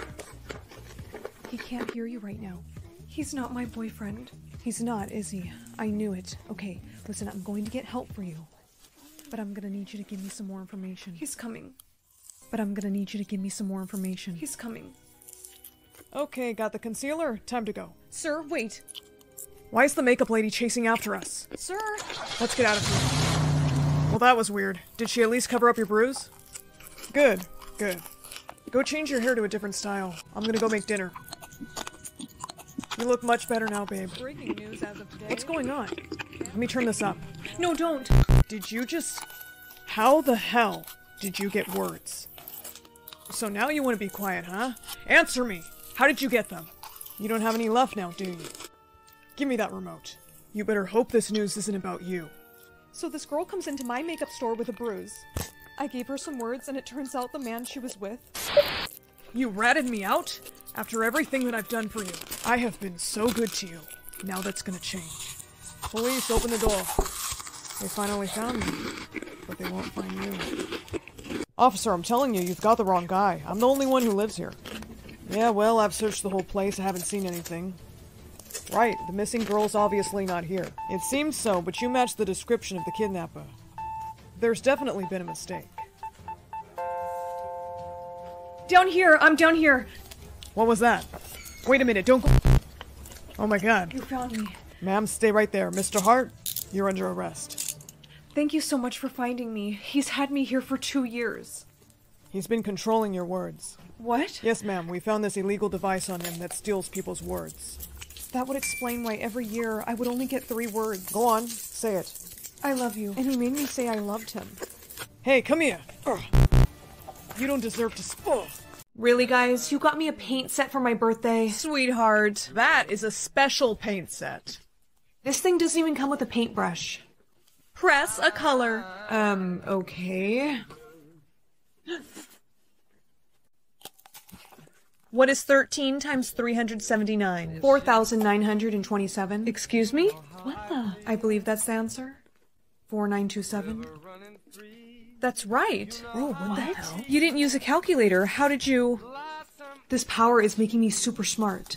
He can't hear you right now. He's not my boyfriend. He's not, is he? I knew it. Okay, listen, I'm going to get help for you. But I'm gonna need you to give me some more information. He's coming. But I'm gonna need you to give me some more information. He's coming. Okay, got the concealer. Time to go. Sir, wait. Why is the makeup lady chasing after us? Sir! Let's get out of here. Well, that was weird. Did she at least cover up your bruise? Good, good. Go change your hair to a different style. I'm gonna go make dinner. You look much better now, babe. Breaking news as of today. What's going on? Let me turn this up. No, don't. Did you just... How the hell did you get words? So now you want to be quiet, huh? Answer me! How did you get them? You don't have any left now, do you? Give me that remote. You better hope this news isn't about you. So this girl comes into my makeup store with a bruise. I gave her some words and it turns out the man she was with. You ratted me out? After everything that I've done for you. I have been so good to you. Now that's gonna change. Police, open the door. They finally found me, but they won't find you. Officer, I'm telling you, you've got the wrong guy. I'm the only one who lives here. Yeah, well, I've searched the whole place. I haven't seen anything. Right, the missing girl's obviously not here. It seems so, but you match the description of the kidnapper. There's definitely been a mistake. Down here, I'm down here. What was that? Wait a minute, don't go. Oh my god. You found me. Ma'am, stay right there. Mr. Hart, you're under arrest. Thank you so much for finding me. He's had me here for two years. He's been controlling your words. What? Yes, ma'am. We found this illegal device on him that steals people's words. That would explain why every year I would only get three words. Go on, say it. I love you. And he made me say I loved him. Hey, come here. Ugh. You don't deserve to. Ugh. Really, guys? You got me a paint set for my birthday. Sweetheart, that is a special paint set. This thing doesn't even come with a paintbrush. Press a color. Um, okay. What is 13 times 379? 4,927. Excuse me? What the? I believe that's the answer. 4927. That's right. Oh, what, the hell? You didn't use a calculator. How did you. This power is making me super smart.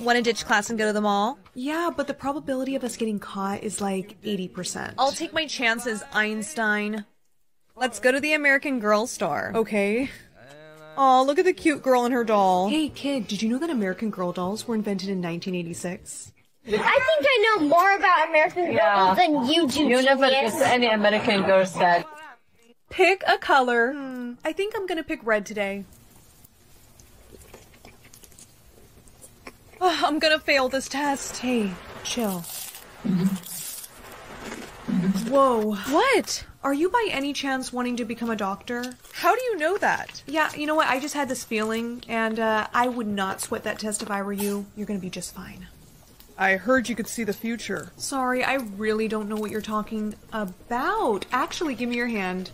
Want to ditch class and go to the mall? Yeah, but the probability of us getting caught is like 80%. I'll take my chances, Einstein. Let's go to the American Girl store. Okay. Oh, look at the cute girl and her doll. Hey, kid, did you know that American Girl dolls were invented in 1986? I think I know more about American Yeah. Girl than you do. You never genius. get any American Girl set. Pick a color. Hmm, I think I'm gonna pick red today. Oh, I'm gonna fail this test. Hey, chill. Whoa. What? Are you by any chance wanting to become a doctor? How do you know that? Yeah, you know what? I just had this feeling, and uh, I would not sweat that test if I were you. You're gonna be just fine. I heard you could see the future. Sorry, I really don't know what you're talking about. Actually, give me your hand.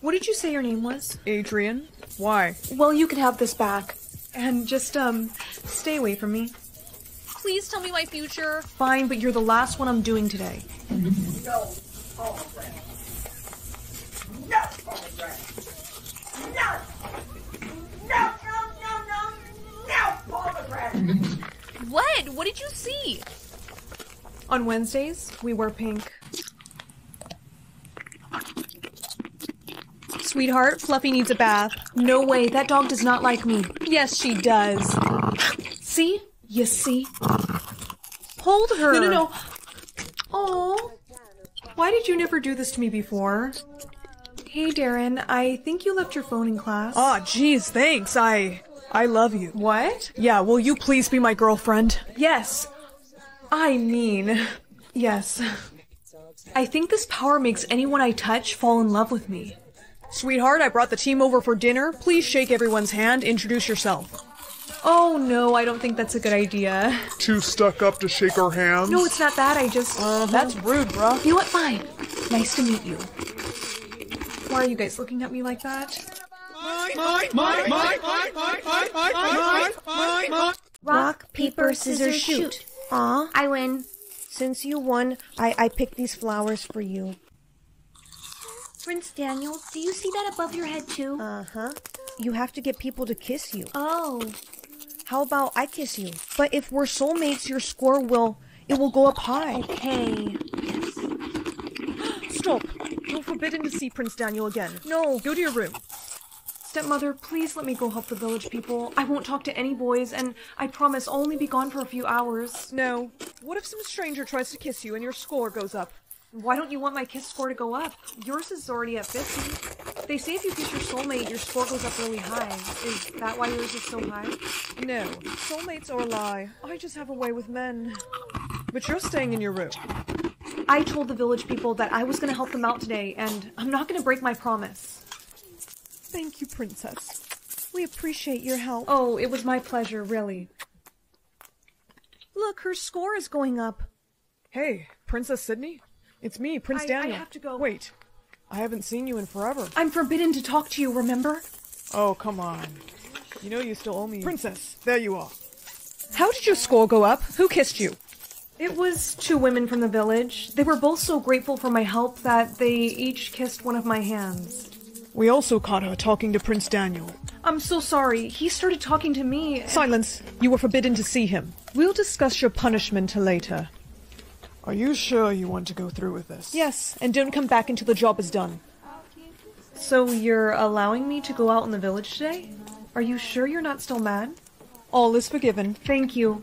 What did you say your name was? Adrian? Why? Well, you can have this back. And just, um, stay away from me. Please tell me my future. Fine, but you're the last one I'm doing today. No, Pomegranate. No, Pomegranate. No, Pomegranate. No, Pomegranate. What? What did you see? On Wednesdays, we wear pink. Sweetheart, Fluffy needs a bath. No way, that dog does not like me. Yes, she does. See? You see? Hold her. No, no, no. Oh. Why did you never do this to me before? Hey, Darren, I think you left your phone in class. Aw, jeez, thanks. I. I love you. What? Yeah, will you please be my girlfriend? Yes. I mean, yes. I think this power makes anyone I touch fall in love with me. Sweetheart, I brought the team over for dinner. Please shake everyone's hand. Introduce yourself. Oh no, I don't think that's a good idea. Too stuck up to shake our hands? No, it's not that. I just. Uh, that's rude, bruh. You know what? Fine. Nice to meet you. Why are you guys looking at me like that? Rock, paper, scissors, shoot. Aw. I win. Since you won, I, I picked these flowers for you. Prince Daniel, do you see that above your head too? Uh huh. You have to get people to kiss you. Oh. How about I kiss you? But if we're soulmates, your score will it will go up high. Okay. Yes. Stop. You're forbidden to see Prince Daniel again. No. Go to your room. Stepmother, please let me go help the village people. I won't talk to any boys, and I promise I'll only be gone for a few hours. No. What if some stranger tries to kiss you and your score goes up? Why don't you want my kiss score to go up? Yours is already at 50. They say if you kiss your soulmate, your score goes up really high. Is that why yours is so high? No. Soulmates or a lie. I just have a way with men. But you're staying in your room. I told the village people that I was going to help them out today, and I'm not going to break my promise. Thank you, Princess. We appreciate your help. Oh, it was my pleasure, really. Look, her score is going up. Hey, Princess Sydney? It's me, Prince I- I Daniel. have to go. Wait. I haven't seen you in forever. I'm forbidden to talk to you, remember? Oh, come on. You know you still owe me. Princess, there you are. How did your score go up? Who kissed you? It was two women from the village. They were both so grateful for my help that they each kissed one of my hands. We also caught her talking to Prince Daniel. I'm so sorry. He started talking to me. Silence. You were forbidden to see him. We'll discuss your punishment later. Are you sure you want to go through with this? Yes, and don't come back until the job is done. So you're allowing me to go out in the village today? Are you sure you're not still mad? All is forgiven. Thank you.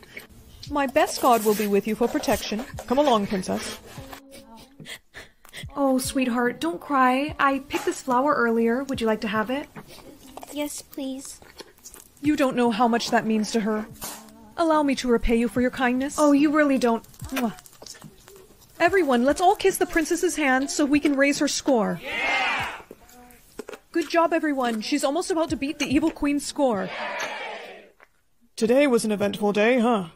My best god will be with you for protection. Come along, princess. Oh, sweetheart, don't cry. I picked this flower earlier. Would you like to have it? Yes, please. You don't know how much that means to her. Allow me to repay you for your kindness. Oh, you really don't. Mwah. Everyone, let's all kiss the princess's hand so we can raise her score. Yeah! Good job, everyone. She's almost about to beat the evil queen's score. Today was an eventful day, huh?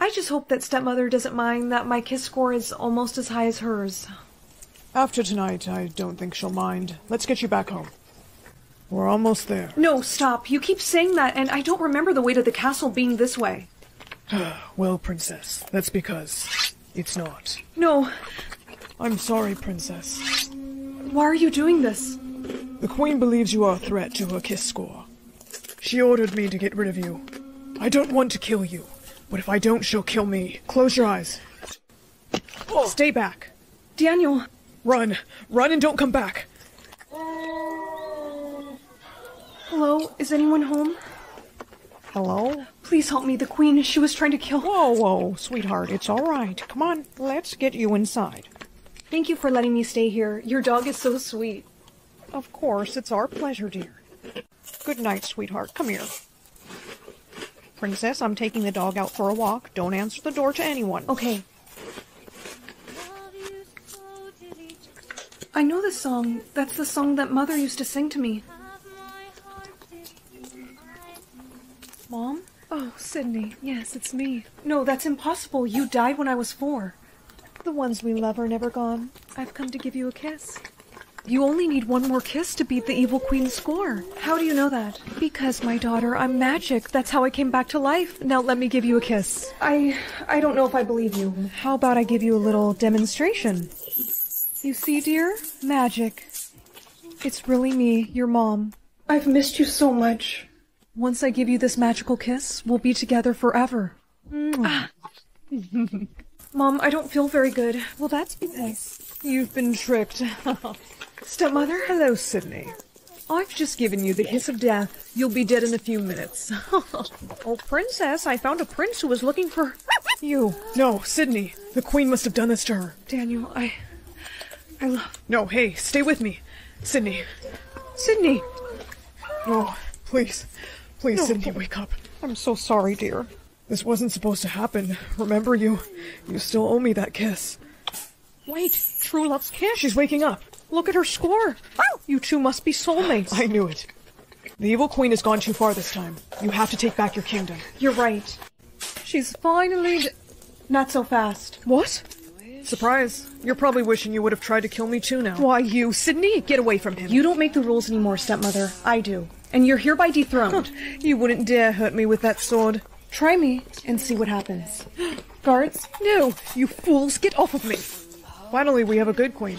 I just hope that stepmother doesn't mind that my kiss score is almost as high as hers. After tonight, I don't think she'll mind. Let's get you back home. We're almost there. No, stop. You keep saying that, and I don't remember the way to the castle being this way. well, princess, that's because it's not. No. I'm sorry, princess. Why are you doing this? The queen believes you are a threat to her kiss score. She ordered me to get rid of you. I don't want to kill you, but if I don't, she'll kill me. Close your eyes. Oh. Stay back. Daniel. Run. Run and don't come back. Hello? Is anyone home? Hello? Please help me. The queen, she was trying to kill. Whoa, whoa, sweetheart. It's all right. Come on, let's get you inside. Thank you for letting me stay here. Your dog is so sweet. Of course, it's our pleasure, dear. Good night, sweetheart. Come here. Princess, I'm taking the dog out for a walk. Don't answer the door to anyone. Okay. I know this song. That's the song that Mother used to sing to me. Mom? Oh, Sydney. Yes, it's me. No, that's impossible. You died when I was four. The ones we love are never gone. I've come to give you a kiss. You only need one more kiss to beat the evil queen's score. How do you know that? Because, my daughter, I'm magic. That's how I came back to life. Now let me give you a kiss. I... I don't know if I believe you. How about I give you a little demonstration? You see, dear? Magic. It's really me, your mom. I've missed you so much. Once I give you this magical kiss, we'll be together forever. Ah. Mom, I don't feel very good. Well, that's because you've been tricked. Stepmother? Hello, Sydney. I've just given you the kiss of death. You'll be dead in a few minutes. oh, princess, I found a prince who was looking for you. No, Sydney. The queen must have done this to her. Daniel, I... I love... No, hey, stay with me. Sydney. Sydney! No, please. Please, No. Sydney, wake up. I'm so sorry, dear. This wasn't supposed to happen. Remember, you... You still owe me that kiss. Wait, true love's kiss. She's waking up. Look at her score. Oh. You two must be soulmates. I knew it. The evil queen has gone too far this time. You have to take back your kingdom. You're right. She's finally... d- Not so fast. What? Surprise. You're probably wishing you would have tried to kill me too now. Why, you, Sydney? Get away from him. You don't make the rules anymore, stepmother. I do. And you're hereby dethroned. You wouldn't dare hurt me with that sword. Try me and see what happens. Guards? No, you fools, get off of me. Finally, we have a good queen.